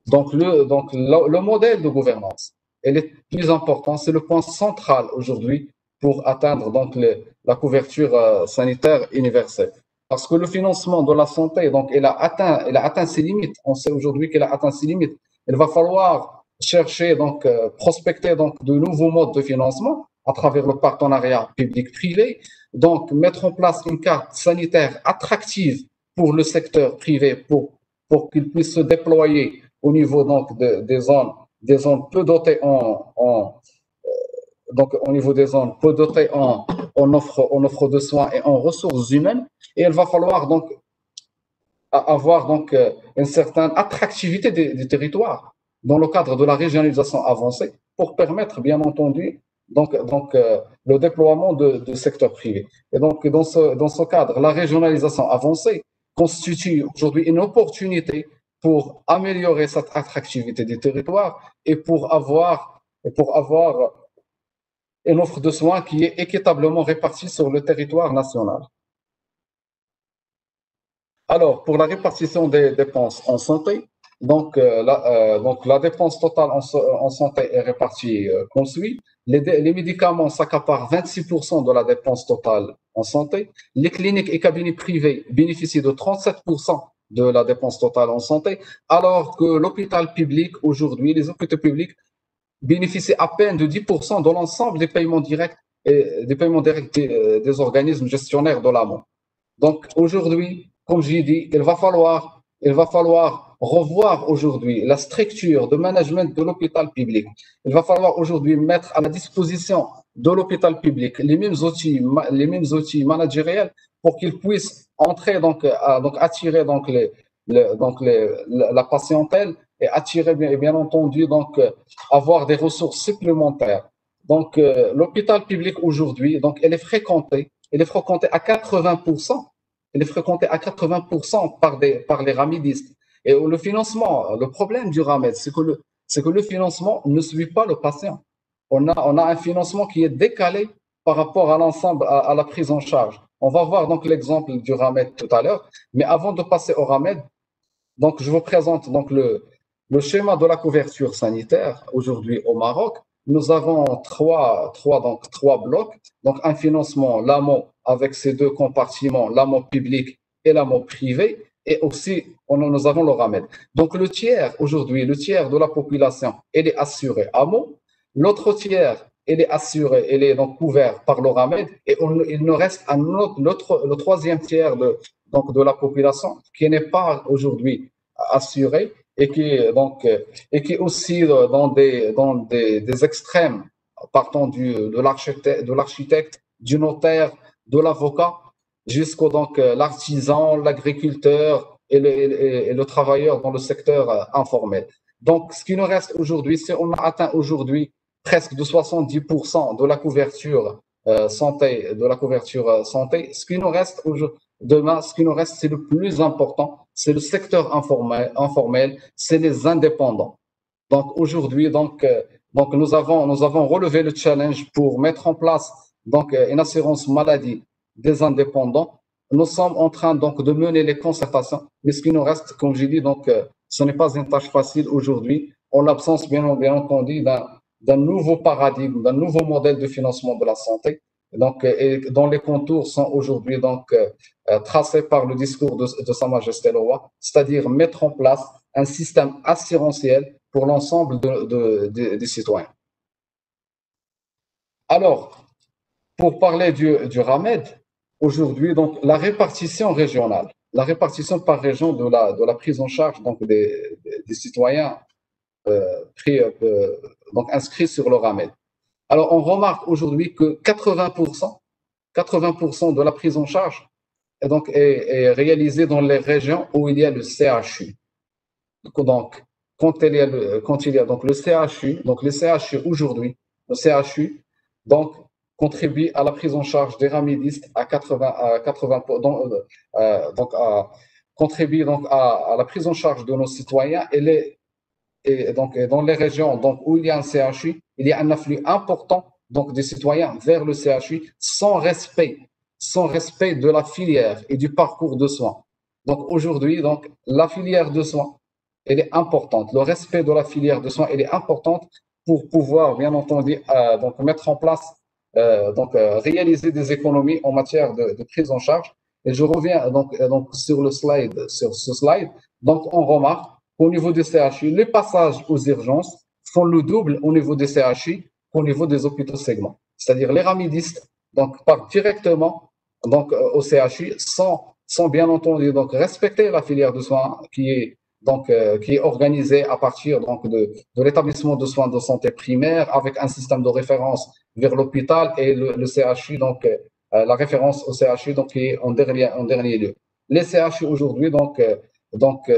Donc, le, donc le, le modèle de gouvernance, elle est plus important, c'est le point central aujourd'hui pour atteindre donc la couverture euh, sanitaire universelle. Parce que le financement de la santé, donc, elle a atteint, elle a atteint ses limites. On sait aujourd'hui qu'elle a atteint ses limites. Il va falloir chercher, donc, euh, prospecter, donc, de nouveaux modes de financement à travers le partenariat public-privé. Donc, mettre en place une carte sanitaire attractive pour le secteur privé pour, pour qu'il puisse se déployer au niveau, donc, de, des zones, des zones peu dotées en, donc, au niveau des zones peu dotées en, en offre, en offre de soins et en ressources humaines et il va falloir donc avoir donc euh, une certaine attractivité des, territoires dans le cadre de la régionalisation avancée pour permettre bien entendu donc, donc euh, le déploiement de, de secteur privé. Et donc dans ce, dans ce cadre, la régionalisation avancée constitue aujourd'hui une opportunité pour améliorer cette attractivité des territoires et pour avoir, et pour avoir une offre de soins qui est équitablement répartie sur le territoire national. Alors, pour la répartition des dépenses en santé, donc, euh, la, euh, la dépense totale en, santé est répartie euh, comme suit. Les médicaments s'accaparent 26% de la dépense totale en santé. Les cliniques et cabinets privés bénéficient de 37% de la dépense totale en santé, alors que l'hôpital public, aujourd'hui, les hôpitaux publics bénéficient à peine de 10% de l'ensemble des paiements directs et des paiements directs des, euh, organismes gestionnaires de l'amont. Donc, aujourd'hui, comme j'ai dit, il va falloir, il va falloir revoir aujourd'hui la structure de management de l'hôpital public. Il va falloir aujourd'hui mettre à la disposition de l'hôpital public les mêmes outils, les mêmes outils managériels pour qu'ils puissent entrer donc, à, donc attirer donc les, donc les, la patientèle et attirer bien, bien entendu donc avoir des ressources supplémentaires. Donc euh, l'hôpital public aujourd'hui donc elle est fréquentée, elle est fréquentée à 80 il est fréquenté à 80% par, des, par les ramidistes. Et le financement, le problème du RAMED, c'est que, le, que le financement ne suit pas le patient. On a, on a un financement qui est décalé par rapport à l'ensemble, à, à, la prise en charge. On va voir donc l'exemple du RAMED tout à l'heure, mais avant de passer au RAMED, donc je vous présente donc le, le schéma de la couverture sanitaire aujourd'hui au Maroc, nous avons trois, donc, trois blocs. Donc, un financement, l'AMO, avec ces deux compartiments, l'AMO public et l'AMO privé. Et aussi, nous avons le RAMED. Donc, le tiers, aujourd'hui, le tiers de la population, elle est assurée AMO. L'autre tiers, elle est assurée, elle est donc couverte par le RAMED. Et il nous reste un autre, le troisième tiers de, donc, de la population qui n'est pas aujourd'hui assuré et qui, donc, et qui aussi dans des, dans des, des extrêmes, partant du, de l'architecte, du notaire, de l'avocat, jusqu'au donc l'artisan, l'agriculteur et le, travailleur dans le secteur informel. Donc, ce qui nous reste aujourd'hui, c'est on a atteint aujourd'hui presque de 70% de la couverture euh, santé, de la couverture euh, santé. Ce qui nous reste Demain, ce qui nous reste, c'est le plus important, c'est le secteur informel, c'est les indépendants. Donc aujourd'hui, donc, euh, donc nous avons nous avons relevé le challenge pour mettre en place donc euh, une assurance maladie des indépendants. Nous sommes en train donc de mener les concertations, mais ce qui nous reste, comme j'ai dit, donc euh, ce n'est pas une tâche facile aujourd'hui, en l'absence bien, bien entendu d'un nouveau paradigme, d'un nouveau modèle de financement de la santé donc, et dont les contours sont aujourd'hui donc euh, euh, tracés par le discours de, Sa Majesté le Roi, c'est-à-dire mettre en place un système assurantiel pour l'ensemble de, de, des citoyens. Alors, pour parler du, du RAMED, aujourd'hui, donc la répartition régionale, la répartition par région de la, de la prise en charge donc des, des citoyens euh, donc inscrits sur le RAMED. Alors, on remarque aujourd'hui que 80%, 80% de la prise en charge est, donc, réalisée dans les régions où il y a le CHU. Donc, quand il y a le, quand donc le CHU, donc le CHU aujourd'hui, le CHU, donc, contribue à la prise en charge des ramidistes à 80, à 80 donc, euh, contribue donc à, à, la prise en charge de nos citoyens et les, et donc dans les régions donc, où il y a un CHU, il y a un afflux important donc, des citoyens vers le CHU sans respect, sans respect de la filière et du parcours de soins. Donc aujourd'hui, donc, la filière de soins, elle est importante. Le respect de la filière de soins, elle est importante pour pouvoir, bien entendu, euh, donc, mettre en place, euh, donc, euh, réaliser des économies en matière de, prise en charge. Et je reviens donc, sur le slide, sur ce slide. Donc, on remarque au niveau des CHU, les passages aux urgences font le double au niveau des CHU qu'au niveau des hôpitaux segments. C'est-à-dire les ramidistes donc, partent directement donc, euh, au CHU sans, sans bien entendu donc, respecter la filière de soins qui est, donc, euh, qui est organisée à partir donc, de, de l'établissement de soins de santé primaire avec un système de référence vers l'hôpital et le, le, CHU, donc euh, la référence au CHU donc, qui est en dernier, en dernier lieu. Les CHU aujourd'hui, donc, euh, donc,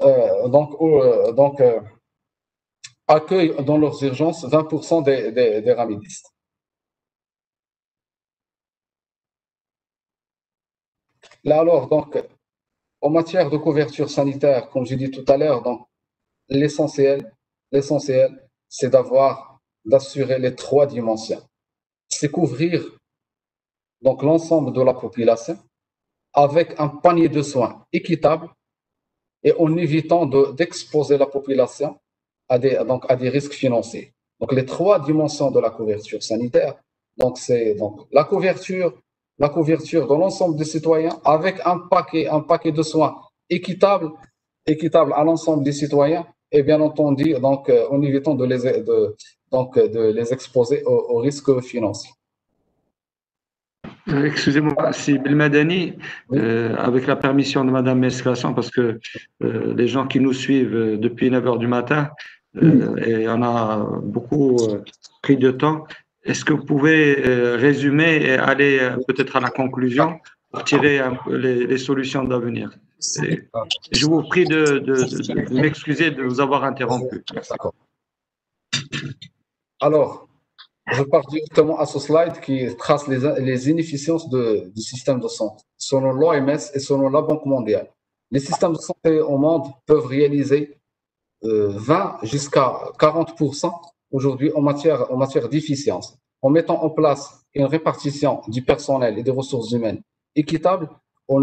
euh, donc, euh, donc euh, accueillent dans leurs urgences 20% des, des, ramidistes. Là alors, donc, en matière de couverture sanitaire, comme j'ai dit tout à l'heure, donc l'essentiel, l'essentiel, c'est d'avoir, d'assurer les trois dimensions. C'est couvrir donc l'ensemble de la population avec un panier de soins équitable et en évitant d'exposer la population à des, donc, à des risques financiers. Donc, les trois dimensions de la couverture sanitaire, donc c'est donc la couverture, la couverture de l'ensemble des citoyens avec un paquet, un paquet de soins équitable, équitable à l'ensemble des citoyens et bien entendu donc euh, en évitant de les, de, donc, de les exposer aux, aux risques financiers. Euh, excusez-moi, c'est Belmadani, euh, avec la permission de Madame Mesclasson, parce que euh, les gens qui nous suivent depuis 9 heures du matin, et on a beaucoup pris de temps, est-ce que vous pouvez résumer et aller peut-être à la conclusion pour tirer les, solutions d'avenir? Je vous prie de, m'excuser de vous avoir interrompu. Alors, je pars directement à ce slide qui trace les, les inefficiences du système de santé, selon l'OMS et selon la Banque mondiale. Les systèmes de santé au monde peuvent réaliser euh, 20 jusqu'à 40% aujourd'hui en matière, en matière d'efficience. En mettant en place une répartition du personnel et des ressources humaines équitable, en,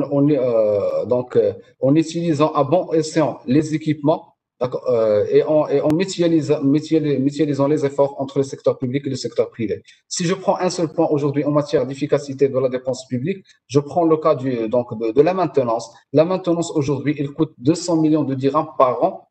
donc, en utilisant à bon escient les équipements euh, et en, et en mutualisant, mutualisant, les efforts entre le secteur public et le secteur privé. Si je prends un seul point aujourd'hui en matière d'efficacité de la dépense publique, je prends le cas du, donc de, la maintenance. La maintenance aujourd'hui, il coûte 200 millions de dirhams par an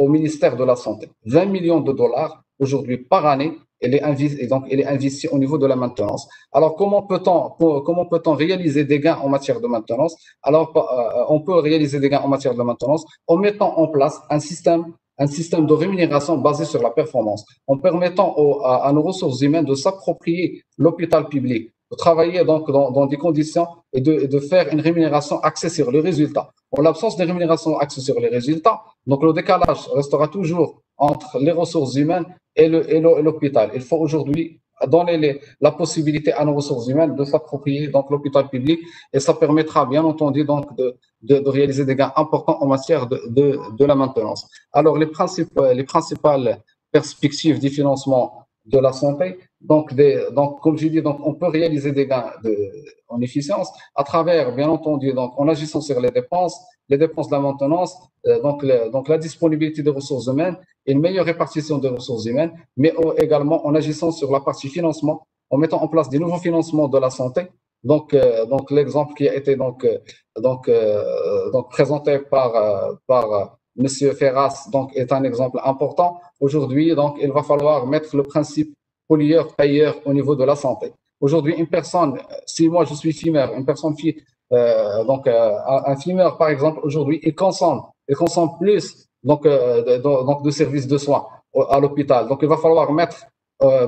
au ministère de la Santé. 20 millions de dollars aujourd'hui par année elle est investie, donc elle est investie au niveau de la maintenance. Alors comment peut-on comment peut-on réaliser des gains en matière de maintenance? Alors euh, on peut réaliser des gains en matière de maintenance en mettant en place un système un système de rémunération basé sur la performance, en permettant à, à, nos ressources humaines de s'approprier l'hôpital public, de travailler donc dans, dans des conditions et de, de, faire une rémunération axée sur le résultat. En l'absence de rémunération axée sur les résultats, donc le décalage restera toujours entre les ressources humaines et l'hôpital. Il faut aujourd'hui donner la possibilité à nos ressources humaines de s'approprier donc l'hôpital public et ça permettra bien entendu donc de, de, réaliser des gains importants en matière de, de, la maintenance. Alors les, principes, les principales perspectives du financement de la santé, donc, des, donc comme je dis, donc on peut réaliser des gains de, en efficience à travers bien entendu donc en agissant sur les dépenses les dépenses de la maintenance, euh, donc, donc la disponibilité des ressources humaines et une meilleure répartition des ressources humaines, mais également en agissant sur la partie financement, en mettant en place des nouveaux financements de la santé. Donc, euh, donc l'exemple qui a été donc, euh, donc, donc présenté par, par Monsieur Ferras donc, est un exemple important. Aujourd'hui, donc, il va falloir mettre le principe pollueur-payeur au niveau de la santé. Aujourd'hui, une personne, si moi je suis fumeur, une personne euh, donc, euh, un fumeur, par exemple, aujourd'hui, il consomme, il consomme plus donc, euh, donc de services de soins à l'hôpital. Donc, il va falloir mettre,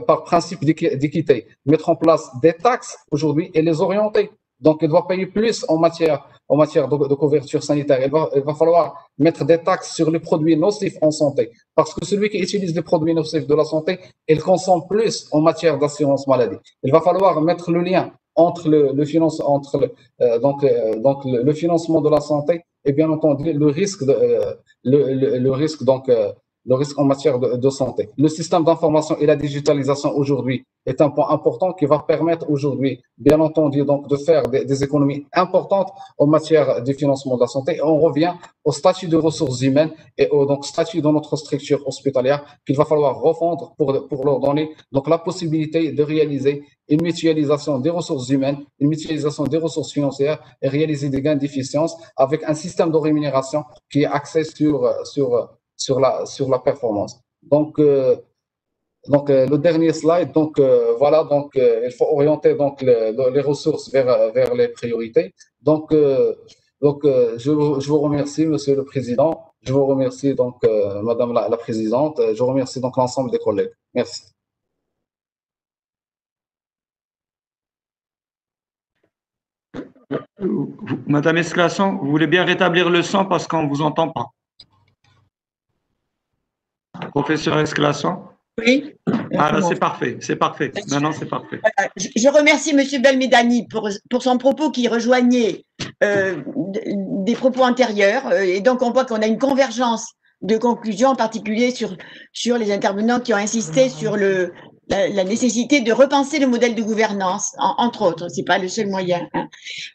par principe d'équité, mettre en place des taxes aujourd'hui et les orienter. Donc, il doit payer plus en matière, en matière de, couverture sanitaire. Il va, il va, falloir mettre des taxes sur les produits nocifs en santé. Parce que celui qui utilise les produits nocifs de la santé, il consomme plus en matière d'assurance maladie. Il va falloir mettre le lien entre le, le finance, entre le, euh, donc, euh, donc le, financement de la santé et bien entendu le risque de, euh, le, risque donc le risque en matière de, santé. Le système d'information et la digitalisation aujourd'hui est un point important qui va permettre aujourd'hui, bien entendu, donc de faire des, économies importantes en matière de financement de la santé. Et on revient au statut de ressources humaines et au donc statut de notre structure hospitalière qu'il va falloir refondre pour, pour leur donner donc la possibilité de réaliser une mutualisation des ressources humaines, une mutualisation des ressources financières et réaliser des gains d'efficience avec un système de rémunération qui est axé sur sur sur la sur la performance. Donc euh, donc, euh, le dernier slide, donc euh, voilà, donc il faut orienter donc les ressources vers, vers les priorités. Donc, donc je, je, vous remercie, Monsieur le Président. Je vous remercie donc Madame la, la, Présidente. Je remercie donc l'ensemble des collègues. Merci. Madame Esclasson, vous voulez bien rétablir le son parce qu'on ne vous entend pas. Professeur Esclasson oui. Ah, c'est parfait, c'est parfait. Maintenant, c'est parfait. Je remercie M. Belmédani pour, pour son propos qui rejoignait euh, des propos antérieurs. Euh, et donc, on voit qu'on a une convergence de conclusions, en particulier sur, sur les intervenants qui ont insisté sur le, la, nécessité de repenser le modèle de gouvernance, entre autres. C'est pas le seul moyen. Hein.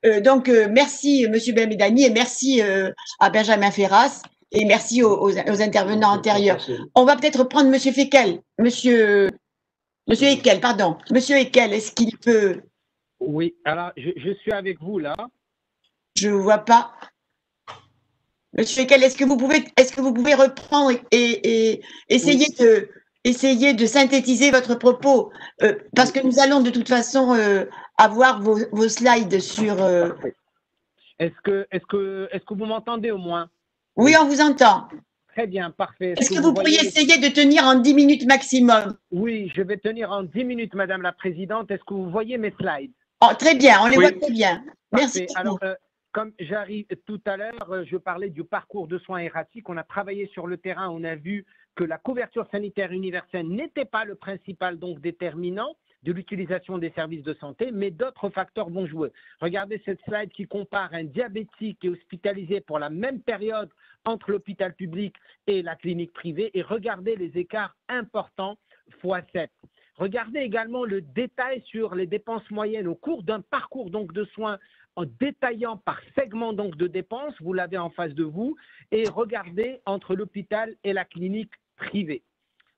Euh, donc, euh, merci M. Belmédani et merci euh, à Benjamin Ferras et merci aux, intervenants antérieurs. On va peut-être prendre Monsieur Fekel. Monsieur, Monsieur Ekel, pardon. Monsieur Ekel, est-ce qu'il peut? Oui, alors je, suis avec vous là. Je ne vois pas. Monsieur Ekel, est-ce que vous pouvez, est-ce que vous pouvez reprendre et, essayer de essayer de synthétiser votre propos? Euh, parce que nous allons de toute façon euh, avoir vos, vos, slides sur. Euh, est-ce que, est-ce que, est-ce que vous m'entendez au moins? Oui, on vous entend. Très bien, parfait. Est-ce que, vous, pourriez essayer de tenir en 10 minutes maximum? Oui, je vais tenir en 10 minutes, Madame la Présidente. Est-ce que vous voyez mes slides? Oh, Très bien, on les voit très bien. Merci. Alors, euh, comme j'arrive tout à l'heure, euh, je parlais du parcours de soins erratiques. On a travaillé sur le terrain, on a vu que la couverture sanitaire universelle n'était pas le principal donc déterminant de l'utilisation des services de santé, mais d'autres facteurs vont jouer. Regardez cette slide qui compare un diabétique qui hospitalisé pour la même période entre l'hôpital public et la clinique privée et regardez les écarts importants x 7. Regardez également le détail sur les dépenses moyennes au cours d'un parcours de soins en détaillant par segment de dépenses, vous l'avez en face de vous, et regardez entre l'hôpital et la clinique privée.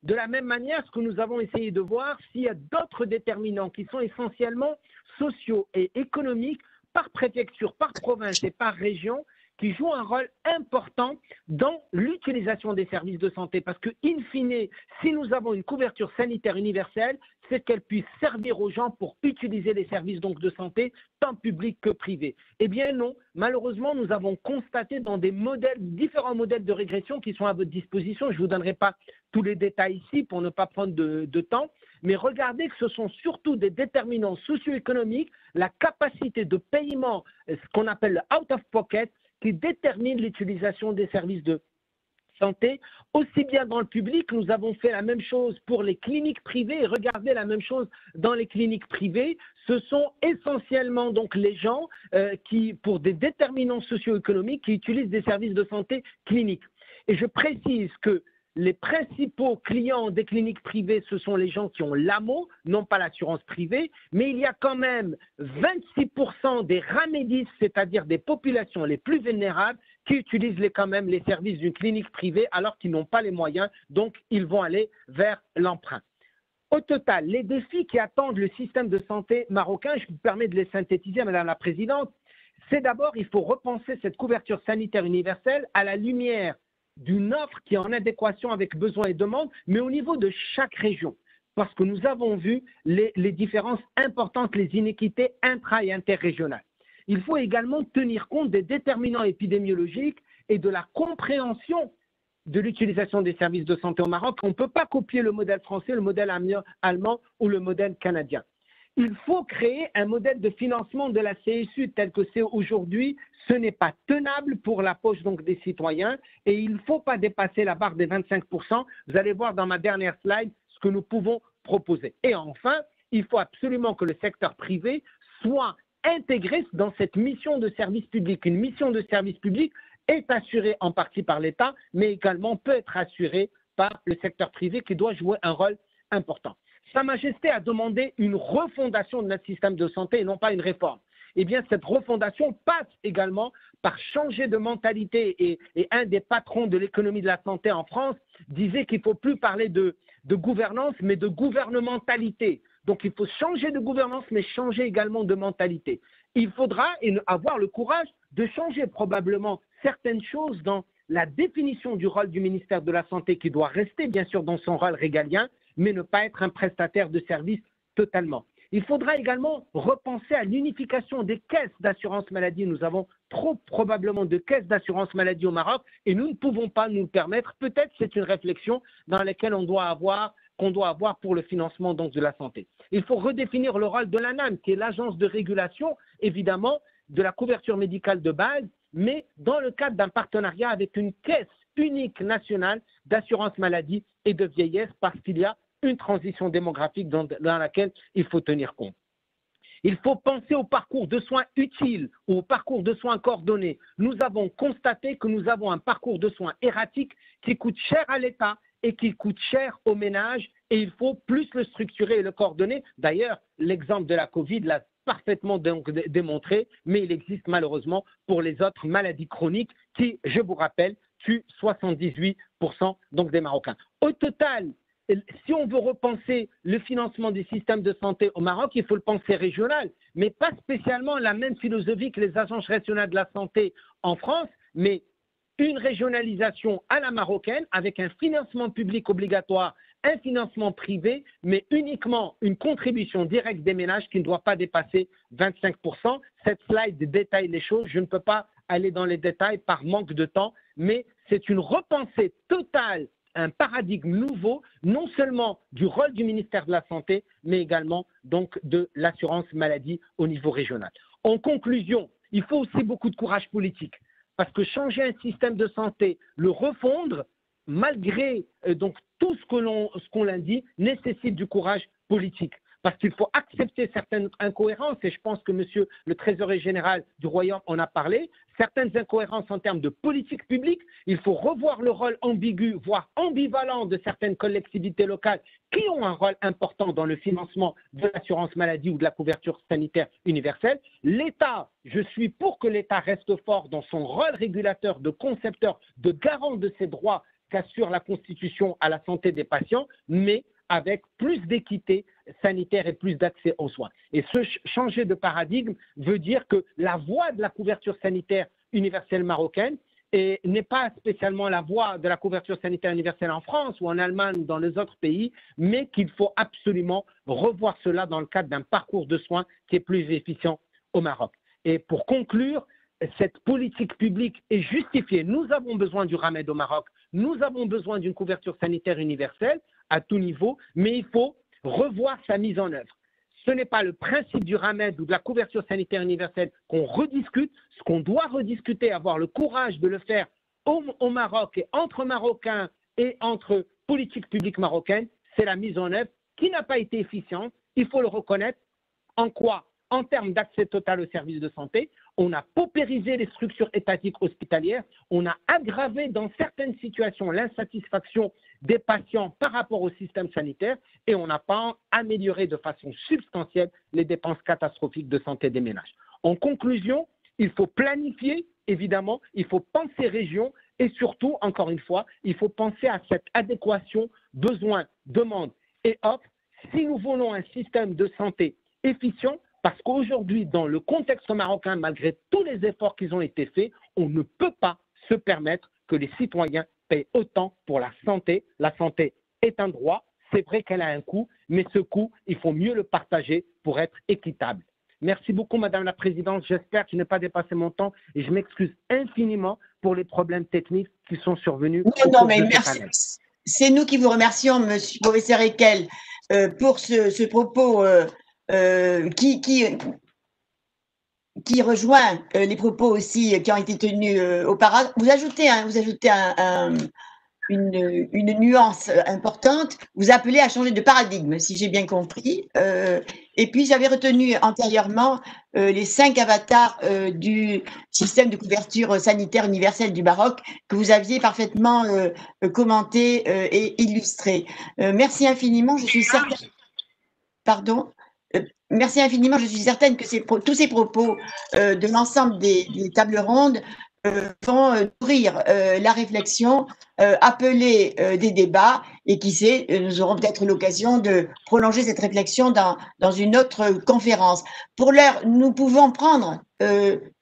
De la même manière, ce que nous avons essayé de voir, s'il y a d'autres déterminants qui sont essentiellement sociaux et économiques par préfecture, par province et par région, qui jouent un rôle important dans l'utilisation des services de santé. Parce que, in fine, si nous avons une couverture sanitaire universelle, c'est qu'elle puisse servir aux gens pour utiliser les services donc de santé, tant publics que privés. Eh bien non, malheureusement, nous avons constaté dans des modèles, différents modèles de régression qui sont à votre disposition, je ne vous donnerai pas tous les détails ici pour ne pas prendre de, de temps, mais regardez que ce sont surtout des déterminants socio-économiques, la capacité de paiement, ce qu'on appelle le out of pocket, qui détermine l'utilisation des services de santé. Aussi bien dans le public, nous avons fait la même chose pour les cliniques privées et regardez la même chose dans les cliniques privées. Ce sont essentiellement donc les gens euh, qui, pour des déterminants socio-économiques, utilisent des services de santé cliniques. Et je précise que les principaux clients des cliniques privées, ce sont les gens qui ont l'AMO, non pas l'assurance privée, mais il y a quand même 26% des ramédis, c'est-à-dire des populations les plus vulnérables, qui utilisent quand même les services d'une clinique privée alors qu'ils n'ont pas les moyens, donc ils vont aller vers l'emprunt. Au total, les défis qui attendent le système de santé marocain, je vous permets de les synthétiser, Madame la Présidente, c'est d'abord, il faut repenser cette couverture sanitaire universelle à la lumière d'une offre qui est en adéquation avec besoins et demandes, mais au niveau de chaque région. Parce que nous avons vu les, les différences importantes, les inéquités intra- et interrégionales. Il faut également tenir compte des déterminants épidémiologiques et de la compréhension de l'utilisation des services de santé au Maroc. On ne peut pas copier le modèle français, le modèle allemand ou le modèle canadien. Il faut créer un modèle de financement de la CSU tel que c'est aujourd'hui. Ce n'est pas tenable pour la poche des citoyens et il ne faut pas dépasser la barre des 25%. Vous allez voir dans ma dernière slide ce que nous pouvons proposer. Et enfin, il faut absolument que le secteur privé soit intégré dans cette mission de service public. Une mission de service public est assurée en partie par l'État, mais également peut être assurée par le secteur privé qui doit jouer un rôle important. Sa Majesté a demandé une refondation de notre système de santé et non pas une réforme. Eh bien, cette refondation passe également par changer de mentalité. Et, un des patrons de l'économie de la santé en France disait qu'il ne faut plus parler de, de gouvernance, mais de gouvernementalité. Donc, il faut changer de gouvernance, mais changer également de mentalité. Il faudra avoir le courage de changer probablement certaines choses dans la définition du rôle du ministère de la Santé, qui doit rester bien sûr dans son rôle régalien, mais ne pas être un prestataire de service totalement. Il faudra également repenser à l'unification des caisses d'assurance maladie. Nous avons trop probablement de caisses d'assurance maladie au Maroc et nous ne pouvons pas nous le permettre. Peut-être c'est une réflexion dans laquelle on doit avoir qu'on doit avoir pour le financement donc de la santé. Il faut redéfinir le rôle de l'ANAM, qui est l'agence de régulation, évidemment, de la couverture médicale de base, mais dans le cadre d'un partenariat avec une caisse unique nationale d'assurance maladie et de vieillesse, parce qu'il y a une transition démographique dans, laquelle il faut tenir compte. Il faut penser au parcours de soins utile ou au parcours de soins coordonnés. Nous avons constaté que nous avons un parcours de soins erratique qui coûte cher à l'État et qui coûte cher aux ménages et il faut plus le structurer et le coordonner. D'ailleurs, l'exemple de la Covid l'a parfaitement démontré, mais il existe malheureusement pour les autres maladies chroniques qui, je vous rappelle, tuent 78% donc des Marocains. Au total, si on veut repenser le financement des systèmes de santé au Maroc, il faut le penser régional, mais pas spécialement la même philosophie que les agences régionales de la santé en France, mais une régionalisation à la marocaine avec un financement public obligatoire, un financement privé, mais uniquement une contribution directe des ménages qui ne doit pas dépasser 25%. Cette slide détaille les choses. Je ne peux pas aller dans les détails par manque de temps, mais c'est une repensée totale un paradigme nouveau, non seulement du rôle du ministère de la Santé, mais également donc de l'assurance maladie au niveau régional. En conclusion, il faut aussi beaucoup de courage politique, parce que changer un système de santé, le refondre, malgré euh, tout ce que l'on qu'on dit, nécessite du courage politique. Parce qu'il faut accepter certaines incohérences, et je pense que monsieur le trésorier général du Royaume en a parlé, certaines incohérences en termes de politique publique. Il faut revoir le rôle ambigu, voire ambivalent de certaines collectivités locales qui ont un rôle important dans le financement de l'assurance maladie ou de la couverture sanitaire universelle. L'État, je suis pour que l'État reste fort dans son rôle régulateur, de concepteur, de garant de ses droits qu'assure la Constitution à la santé des patients, mais avec plus d'équité sanitaire et plus d'accès aux soins. Et ce changer de paradigme veut dire que la voie de la couverture sanitaire universelle marocaine n'est pas spécialement la voie de la couverture sanitaire universelle en France ou en Allemagne ou dans les autres pays, mais qu'il faut absolument revoir cela dans le cadre d'un parcours de soins qui est plus efficient au Maroc. Et pour conclure, cette politique publique est justifiée. Nous avons besoin du RAMED au Maroc. Nous avons besoin d'une couverture sanitaire universelle à tout niveau, mais il faut revoir sa mise en œuvre. Ce n'est pas le principe du RAMED ou de la couverture sanitaire universelle qu'on rediscute. Ce qu'on doit rediscuter, avoir le courage de le faire au, au Maroc et entre Marocains et entre politiques publiques marocaines, c'est la mise en œuvre qui n'a pas été efficiente. Il faut le reconnaître. En quoi? En termes d'accès total aux services de santé, on a paupérisé les structures étatiques hospitalières, on a aggravé dans certaines situations l'insatisfaction des patients par rapport au système sanitaire et on n'a pas amélioré de façon substantielle les dépenses catastrophiques de santé des ménages. En conclusion, il faut planifier, évidemment, il faut penser région et surtout, encore une fois, il faut penser à cette adéquation besoin, demande et offre si nous voulons un système de santé efficient parce qu'aujourd'hui, dans le contexte marocain, malgré tous les efforts qui ont été faits, on ne peut pas se permettre que les citoyens payent autant pour la santé. La santé est un droit, c'est vrai qu'elle a un coût, mais ce coût, il faut mieux le partager pour être équitable. Merci beaucoup, Madame la Présidente. J'espère que je n'ai pas dépassé mon temps et je m'excuse infiniment pour les problèmes techniques qui sont survenus. Non, non, mais merci. C'est nous qui vous remercions, Monsieur Professeur Ekel, euh, pour ce, propos euh, euh, qui, qui, qui rejoint euh, les propos aussi qui ont été tenus euh, auparavant. Vous ajoutez, vous ajoutez une, une, nuance importante. Vous appelez à changer de paradigme, si j'ai bien compris. et puis, j'avais retenu antérieurement les cinq avatars du système de couverture sanitaire universelle du Maroc que vous aviez parfaitement commenté et illustré. merci infiniment. Je suis certaine. Pardon? Merci infiniment. Je suis certaine que tous ces propos euh, de l'ensemble des, tables rondes euh, vont euh, nourrir la réflexion, appeler des débats et qui sait, nous aurons peut-être l'occasion de prolonger cette réflexion dans, dans une autre conférence. Pour l'heure, nous pouvons prendre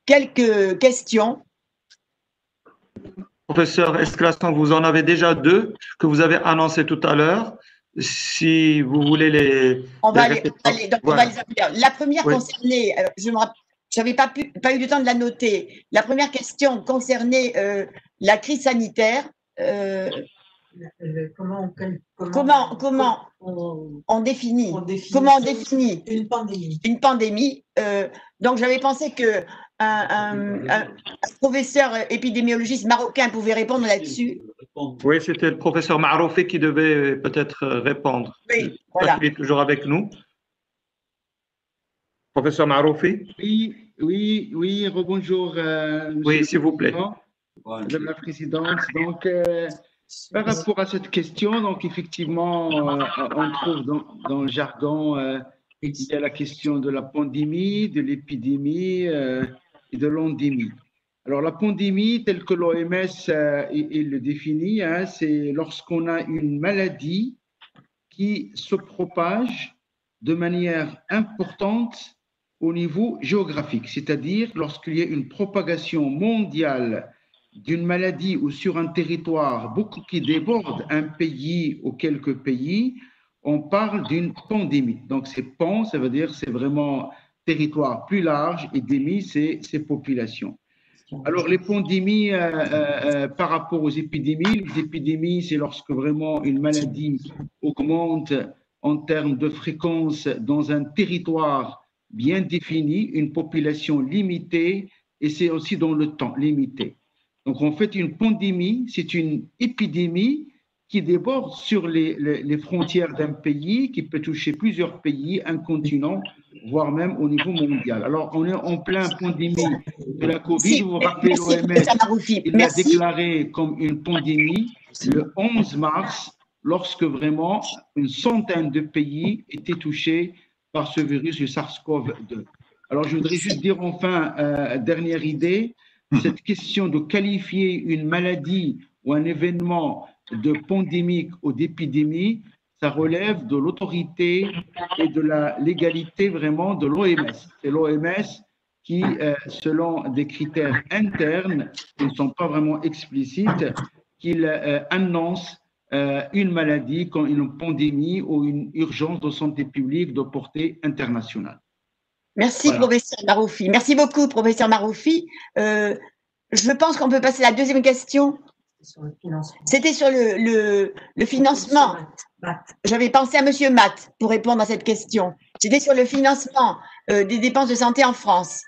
quelques questions. Professeur Esclasson, vous en avez déjà deux que vous avez annoncées tout à l'heure si vous voulez les. On va, les, on va les La première concernait, je n'avais pas, pas eu le temps de la noter. La première question concernait euh, la crise sanitaire. Euh, comment, comment, comment, on, définit, comment on définit une pandémie. Une pandémie. Euh, donc j'avais pensé que un, professeur épidémiologiste marocain pouvait répondre là-dessus. Oui, c'était le professeur Maroufi qui devait peut-être répondre. Oui, voilà. Il est toujours avec nous. Professeur Maroufi Oui, oui, oui, rebonjour. Euh, oui, s'il vous plaît. Madame la Présidente, donc euh, par rapport à cette question, donc effectivement, euh, on trouve dans, dans le jargon, il y a la question de la pandémie, de l'épidémie de l'endémie. Alors la pandémie, telle que l'OMS euh, le définit, hein, c'est lorsqu'on a une maladie qui se propage de manière importante au niveau géographique, c'est-à-dire lorsqu'il y a une propagation mondiale d'une maladie ou sur un territoire beaucoup qui déborde un pays ou quelques pays, on parle d'une pandémie. Donc c'est pan, ça veut dire c'est vraiment territoire plus large et démis, c'est ces populations. Alors, les pandémies euh, euh, euh, par rapport aux épidémies, les épidémies, c'est lorsque vraiment une maladie augmente en termes de fréquence dans un territoire bien défini, une population limitée, et c'est aussi dans le temps limité. Donc, en fait, une pandémie, c'est une épidémie qui déborde sur les, les, les frontières d'un pays, qui peut toucher plusieurs pays, un continent, voire même au niveau mondial. Alors, on est en plein pandémie de la Covid. Vous vous rappelez, l'OMS, l'a déclaré comme une pandémie le 11 mars, lorsque vraiment une centaine de pays étaient touchés par ce virus du SARS-CoV-2. Alors, je voudrais juste dire enfin, euh, dernière idée, cette question de qualifier une maladie ou un événement de pandémique ou d'épidémie, ça relève de l'autorité et de la légalité vraiment de l'OMS. C'est l'OMS qui, euh, selon des critères internes qui ne sont pas vraiment explicites, qu'il euh, annonce euh, une maladie comme une pandémie ou une urgence de santé publique de portée internationale. Merci, Voilà. professeur Maroufi. Merci beaucoup, professeur Maroufi. Euh, je pense qu'on peut passer à la deuxième question. C'était sur le, le, le financement. J'avais pensé à Monsieur Matt pour répondre à cette question. C'était sur le financement euh, des dépenses de santé en France.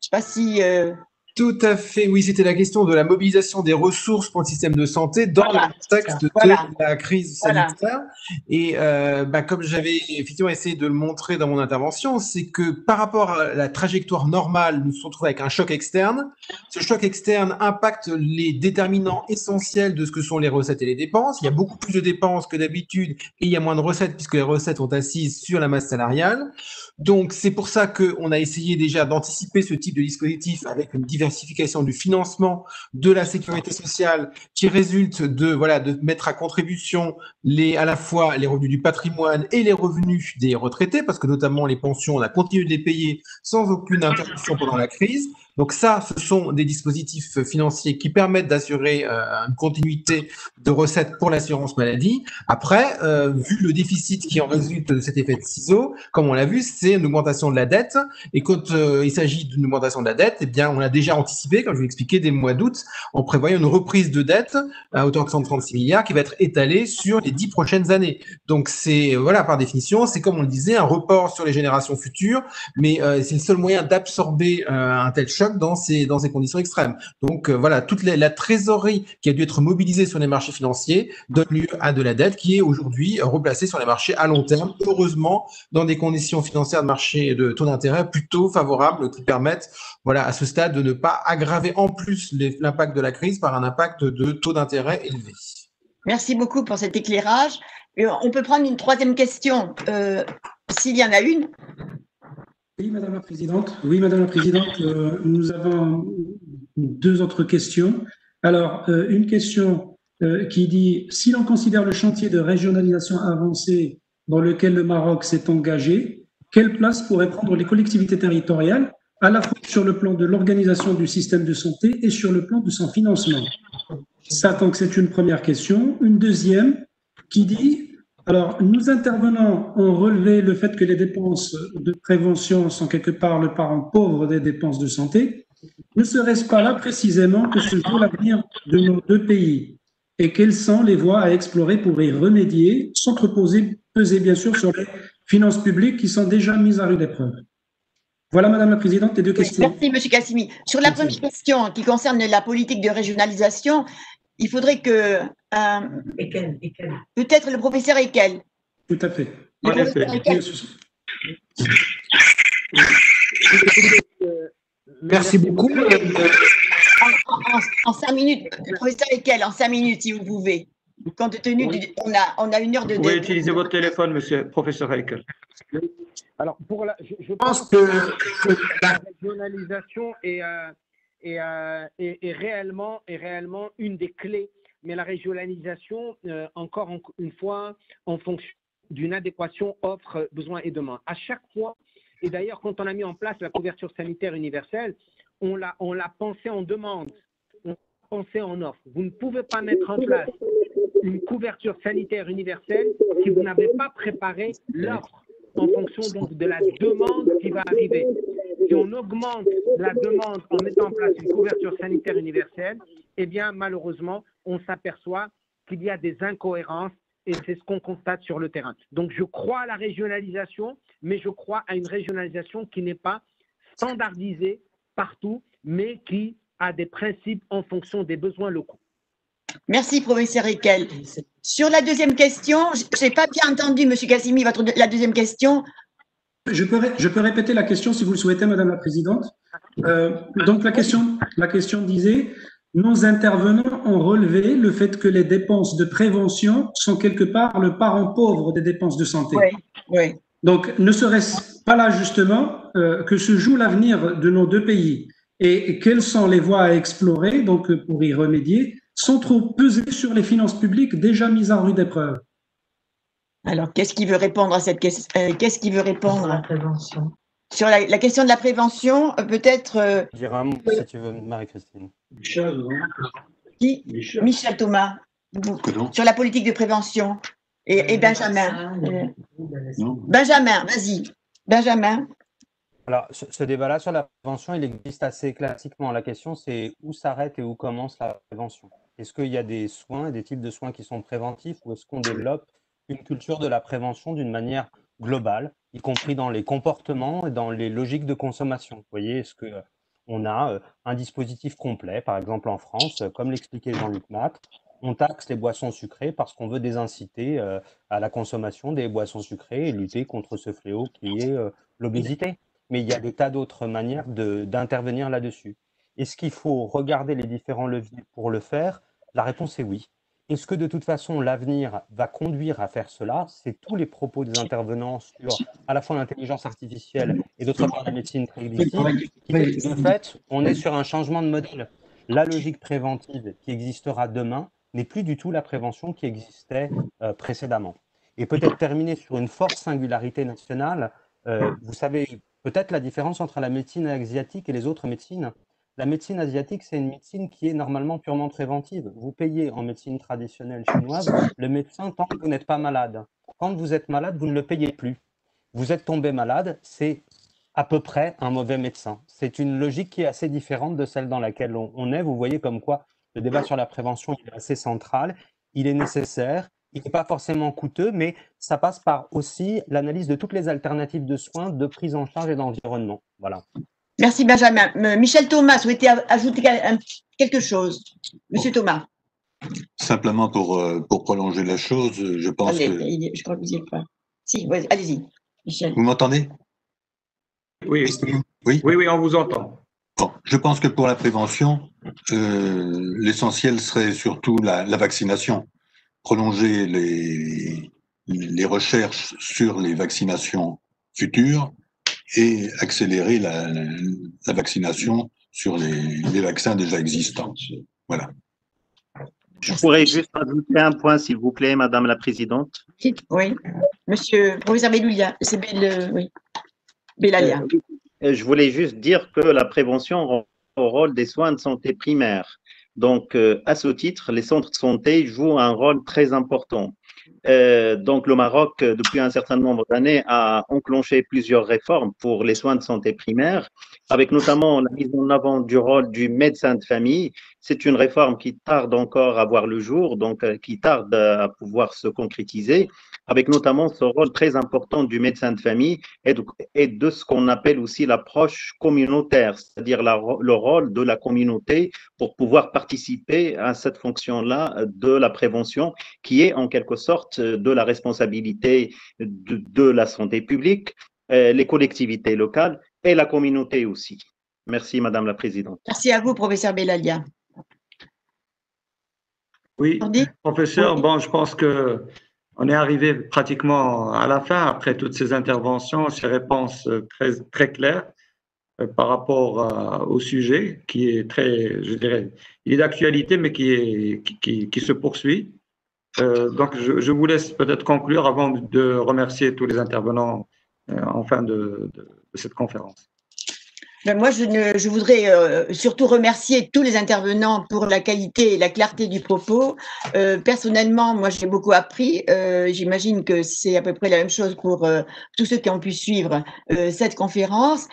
Je sais pas si. euh, Tout à fait, oui, c'était la question de la mobilisation des ressources pour le système de santé dans Voilà, le contexte de voilà. la crise Voilà. sanitaire. Et euh, bah, comme j'avais effectivement essayé de le montrer dans mon intervention, c'est que par rapport à la trajectoire normale, nous nous sommes retrouvés avec un choc externe. Ce choc externe impacte les déterminants essentiels de ce que sont les recettes et les dépenses. Il y a beaucoup plus de dépenses que d'habitude et il y a moins de recettes puisque les recettes sont assises sur la masse salariale. Donc, c'est pour ça qu'on a essayé déjà d'anticiper ce type de dispositif avec une diversification du financement de la sécurité sociale qui résulte de, voilà, de mettre à contribution les, à la fois les revenus du patrimoine et les revenus des retraités, parce que notamment les pensions, on a continué de les payer sans aucune interruption pendant la crise. Donc ça, ce sont des dispositifs financiers qui permettent d'assurer euh, une continuité de recettes pour l'assurance maladie. Après, euh, vu le déficit qui en résulte de cet effet de ciseau, comme on l'a vu, c'est une augmentation de la dette. Et quand euh, il s'agit d'une augmentation de la dette, eh bien, on l'a déjà anticipé, comme je vous l'ai expliqué, dès le mois d'août, en prévoyant une reprise de dette à hauteur de 136 milliards qui va être étalée sur les dix prochaines années. Donc c'est, voilà, par définition, c'est comme on le disait, un report sur les générations futures, mais c'est le seul moyen d'absorber un tel choc dans ces, dans ces conditions extrêmes. Donc euh, voilà, toute la, trésorerie qui a dû être mobilisée sur les marchés financiers donne lieu à de la dette qui est aujourd'hui replacée sur les marchés à long terme, heureusement dans des conditions financières de marché de taux d'intérêt plutôt favorables qui permettent, voilà, à ce stade de ne pas aggraver en plus l'impact de la crise par un impact de taux d'intérêt élevé. Merci beaucoup pour cet éclairage. Euh, On peut prendre une troisième question, euh, s'il y en a une. Oui, Madame la Présidente. Oui, Madame la Présidente, euh, nous avons deux autres questions. Alors, euh, une question euh, qui dit, si l'on considère le chantier de régionalisation avancée dans lequel le Maroc s'est engagé, quelle place pourraient prendre les collectivités territoriales, à la fois sur le plan de l'organisation du système de santé et sur le plan de son financement? Ça, donc, c'est une première question. Une deuxième qui dit, alors, nous intervenants ont relevé le fait que les dépenses de prévention sont quelque part le parent pauvre des dépenses de santé. Ne serait-ce pas là précisément que se joue l'avenir de nos deux pays et quelles sont les voies à explorer pour y remédier sans trop poser, peser bien sûr sur les finances publiques qui sont déjà mises à rude épreuve Voilà, Madame la Présidente, les deux questions. Merci, Monsieur Cassimi. Sur la première question qui concerne la politique de régionalisation, il faudrait que euh, peut-être le professeur Ekel. Tout à fait. Le Ekel. Merci beaucoup. En, en- en cinq minutes, le professeur Ekel, en cinq minutes, si vous pouvez. Compte tenu du, on a, on a une heure de Vous pouvez débat. utiliser votre téléphone, monsieur professeur Heikel. Alors, pour la, je, je pense pense que, que la régionalisation est, euh, est, euh, est- réellement, une des clés. Mais la régionalisation, euh, encore en- une fois, en fonction d'une adéquation offre, besoin et demande. À chaque fois, et d'ailleurs, quand on a mis en place la couverture sanitaire universelle, on l'a on pensé en demande, on l'a pensé en offre. Vous ne pouvez pas mettre en place une couverture sanitaire universelle si vous n'avez pas préparé l'offre en fonction donc de la demande qui va arriver. Si on augmente la demande en mettant en place une couverture sanitaire universelle, eh bien malheureusement, on s'aperçoit qu'il y a des incohérences et c'est ce qu'on constate sur le terrain. Donc je crois à la régionalisation, mais je crois à une régionalisation qui n'est pas standardisée partout, mais qui a des principes en fonction des besoins locaux. Merci, professeur Ekel. Sur la deuxième question, je n'ai pas bien entendu, Monsieur Cassimi, votre, la deuxième question. Je peux, je peux répéter la question si vous le souhaitez, Madame la Présidente. Euh, donc la question, la question disait, nos intervenants ont relevé le fait que les dépenses de prévention sont quelque part le parent pauvre des dépenses de santé. Oui, oui. Donc, ne serait-ce pas là justement euh, que se joue l'avenir de nos deux pays et quelles sont les voies à explorer donc pour y remédier sans trop peser sur les finances publiques déjà mises en rude épreuve? Alors, qu'est-ce qui veut répondre à cette question euh, Qu'est-ce qui veut répondre? La prévention. Sur la, la question de la prévention, euh, peut-être. Euh, Dire un mot, si tu veux, Marie-Christine. Qui? Michel, Thomas. sur la politique de prévention. Et, et Benjamin. Benjamin, vas-y. Benjamin. Alors, ce, ce débat-là sur la prévention, il existe assez classiquement. La question, c'est où s'arrête et où commence la prévention? Est-ce qu'il y a des soins, des types de soins qui sont préventifs ou est-ce qu'on développe une culture de la prévention d'une manière globale, y compris dans les comportements et dans les logiques de consommation Vous voyez, est-ce que on a euh, un dispositif complet, par exemple en France, euh, comme l'expliquait Jean-Luc Matt, on taxe les boissons sucrées parce qu'on veut désinciter euh, à la consommation des boissons sucrées et lutter contre ce fléau qui est euh, l'obésité. Mais il y a des tas d'autres manières d'intervenir là-dessus. Est-ce qu'il faut regarder les différents leviers pour le faire? La réponse est oui. Est-ce que de toute façon l'avenir va conduire à faire cela? C'est tous les propos des intervenants sur à la fois l'intelligence artificielle et d'autre part la médecine prédictive de fait, on est sur un changement de modèle. La logique préventive qui existera demain n'est plus du tout la prévention qui existait euh, précédemment. Et peut-être terminer sur une forte singularité nationale. euh, vous savez peut-être la différence entre la médecine asiatique et les autres médecines? La médecine asiatique, c'est une médecine qui est normalement purement préventive. Vous payez en médecine traditionnelle chinoise le médecin tant que vous n'êtes pas malade. Quand vous êtes malade, vous ne le payez plus. Vous êtes tombé malade, c'est à peu près un mauvais médecin. C'est une logique qui est assez différente de celle dans laquelle on, est. Vous voyez comme quoi le débat sur la prévention est assez central. Il est nécessaire. Il n'est pas forcément coûteux, mais ça passe par aussi l'analyse de toutes les alternatives de soins, de prise en charge et d'environnement. Voilà. Merci Benjamin. Euh, Michel Thomas souhaitait ajouter quelque chose? Monsieur Thomas. Simplement pour, euh, pour prolonger la chose, je pense Allez, que... je crois que vous y êtes pas. Si, allez-y, Michel. Vous m'entendez? Oui, oui, oui, on vous entend. Bon, je pense que pour la prévention, euh, l'essentiel serait surtout la, la vaccination. Prolonger les, les recherches sur les vaccinations futures et accélérer la, vaccination sur les, les vaccins déjà existants. Voilà. Je pourrais juste ajouter un point, s'il vous plaît, Madame la Présidente. Oui, monsieur professeur Beloulia, c'est Bel, euh, oui. Belalia. Euh, Je voulais juste dire que la prévention rend au rôle des soins de santé primaires. Donc, euh, à ce titre, les centres de santé jouent un rôle très important. Euh, donc, le Maroc, euh, depuis un certain nombre d'années, a enclenché plusieurs réformes pour les soins de santé primaires, avec notamment la mise en avant du rôle du médecin de famille. C'est une réforme qui tarde encore à voir le jour, donc euh, qui tarde à pouvoir se concrétiser, avec notamment ce rôle très important du médecin de famille et de, ce qu'on appelle aussi l'approche communautaire, c'est-à-dire le rôle de la communauté pour pouvoir participer à cette fonction-là de la prévention, qui est en quelque sorte de la responsabilité de, de la santé publique, euh, les collectivités locales et la communauté aussi. Merci, Madame la Présidente. Merci à vous, professeur Belalia. Oui, professeur, bon, je pense que on est arrivé pratiquement à la fin après toutes ces interventions, ces réponses euh, très, très claires euh, par rapport à- au sujet qui est très, je dirais, il est d'actualité, mais qui, est, qui, qui, qui se poursuit. Euh, donc, je, je vous laisse peut-être conclure avant de remercier tous les intervenants euh, en fin de, de- cette conférence. Ben, moi, je, voudrais euh, surtout remercier tous les intervenants pour la qualité et la clarté du propos. Euh, personnellement, moi, j'ai beaucoup appris. Euh, J'imagine que c'est à peu près la même chose pour tous ceux qui ont pu suivre cette conférence,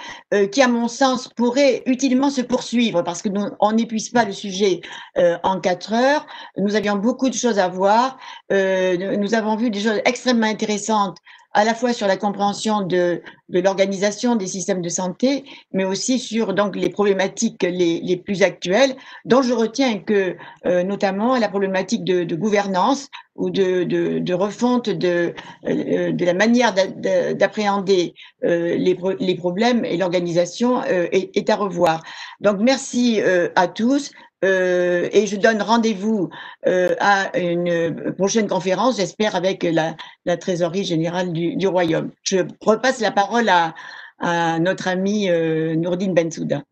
qui, à mon sens, pourrait utilement se poursuivre parce que nous, on n'épuise pas le sujet en quatre heures. Nous avions beaucoup de choses à voir. Nous avons vu des choses extrêmement intéressantes à la fois sur la compréhension de, de l'organisation des systèmes de santé, mais aussi sur donc les problématiques les, les plus actuelles, dont je retiens que euh, notamment la problématique de, de gouvernance ou de, de, de refonte de, euh, de la manière d'appréhender euh, les, les problèmes et l'organisation euh, est, à revoir. Donc merci à tous. Euh, et je donne rendez-vous euh, à une prochaine conférence, j'espère avec la, trésorerie générale du, Royaume. Je repasse la parole à, à notre ami euh, Nourdine Bensouda.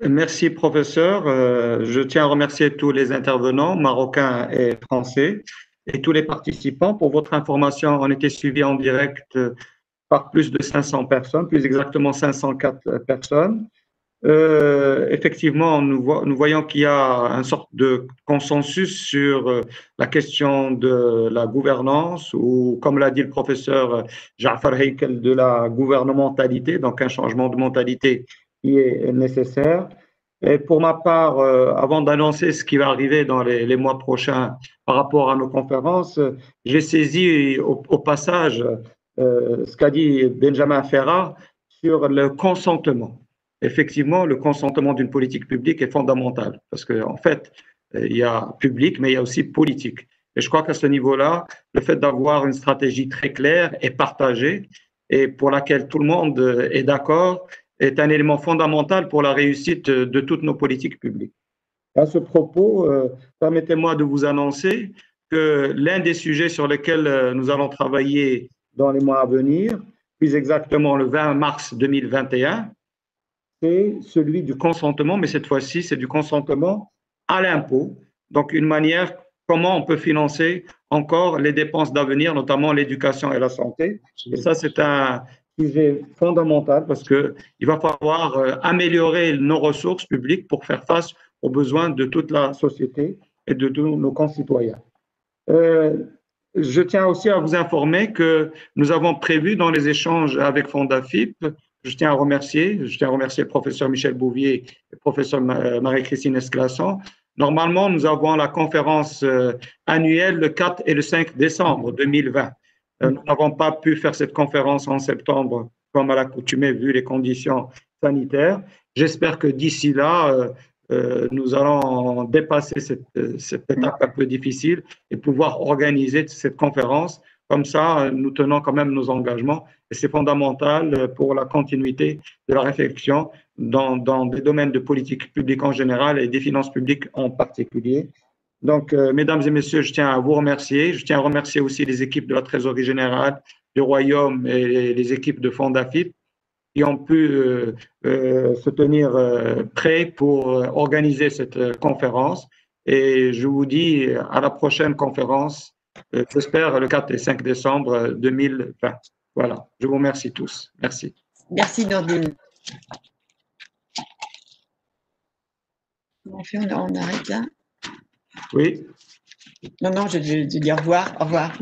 Merci, professeur. Euh, je tiens à remercier tous les intervenants, marocains et français, et tous les participants. Pour votre information, on était suivi en direct par plus de 500 personnes, plus exactement 504 personnes. Euh, effectivement, nous, vo nous voyons qu'il y a une sorte de consensus sur euh, la question de la gouvernance ou, comme l'a dit le professeur Jafar Heikel, de la gouvernementalité, donc un changement de mentalité qui est nécessaire. Et pour ma part, euh, avant d'annoncer ce qui va arriver dans les, mois prochains par rapport à nos conférences, j'ai saisi au, au passage euh, ce qu'a dit Benjamin Ferrat sur le consentement effectivement, le consentement d'une politique publique est fondamental parce qu'en en fait, il y a public, mais il y a aussi politique. Et je crois qu'à ce niveau-là, le fait d'avoir une stratégie très claire et partagée et pour laquelle tout le monde est d'accord est un élément fondamental pour la réussite de toutes nos politiques publiques. À ce propos, euh, permettez-moi de vous annoncer que l'un des sujets sur lesquels euh, nous allons travailler dans les mois à venir, plus exactement le 20 mars 2021, c'est celui du consentement, mais cette fois-ci, c'est du consentement à l'impôt. Donc, une manière comment on peut financer encore les dépenses d'avenir, notamment l'éducation et la santé. Et ça, c'est un sujet fondamental parce qu'il va falloir euh, améliorer nos ressources publiques pour faire face aux besoins de toute la société et de tous nos concitoyens. Euh, je tiens aussi à vous informer que nous avons prévu dans les échanges avec Fondafip je tiens à remercier, je tiens à remercier le professeur Michel Bouvier et le professeur Marie-Christine Esclasson. Normalement, nous avons la conférence euh, annuelle le 4 et le 5 décembre 2020. Euh, nous n'avons pas pu faire cette conférence en septembre, comme à l'accoutumée, vu les conditions sanitaires. J'espère que d'ici là, euh, nous allons dépasser cette, cette étape un peu difficile et pouvoir organiser cette conférence comme ça, nous tenons quand même nos engagements et c'est fondamental pour la continuité de la réflexion dans, dans, des domaines de politique publique en général et des finances publiques en particulier. Donc, euh, mesdames et messieurs, je tiens à vous remercier. Je tiens à remercier aussi les équipes de la Trésorerie générale du Royaume et les équipes de Fondafip qui ont pu euh, euh, se tenir euh, prêts pour organiser cette conférence. Et je vous dis à la prochaine conférence euh, j'espère le 4 et 5 décembre 2020. Voilà, je vous remercie tous. Merci. Merci Nordine. On, fait, on, arrête là Oui. Non, non, je vais dire au revoir. Au revoir.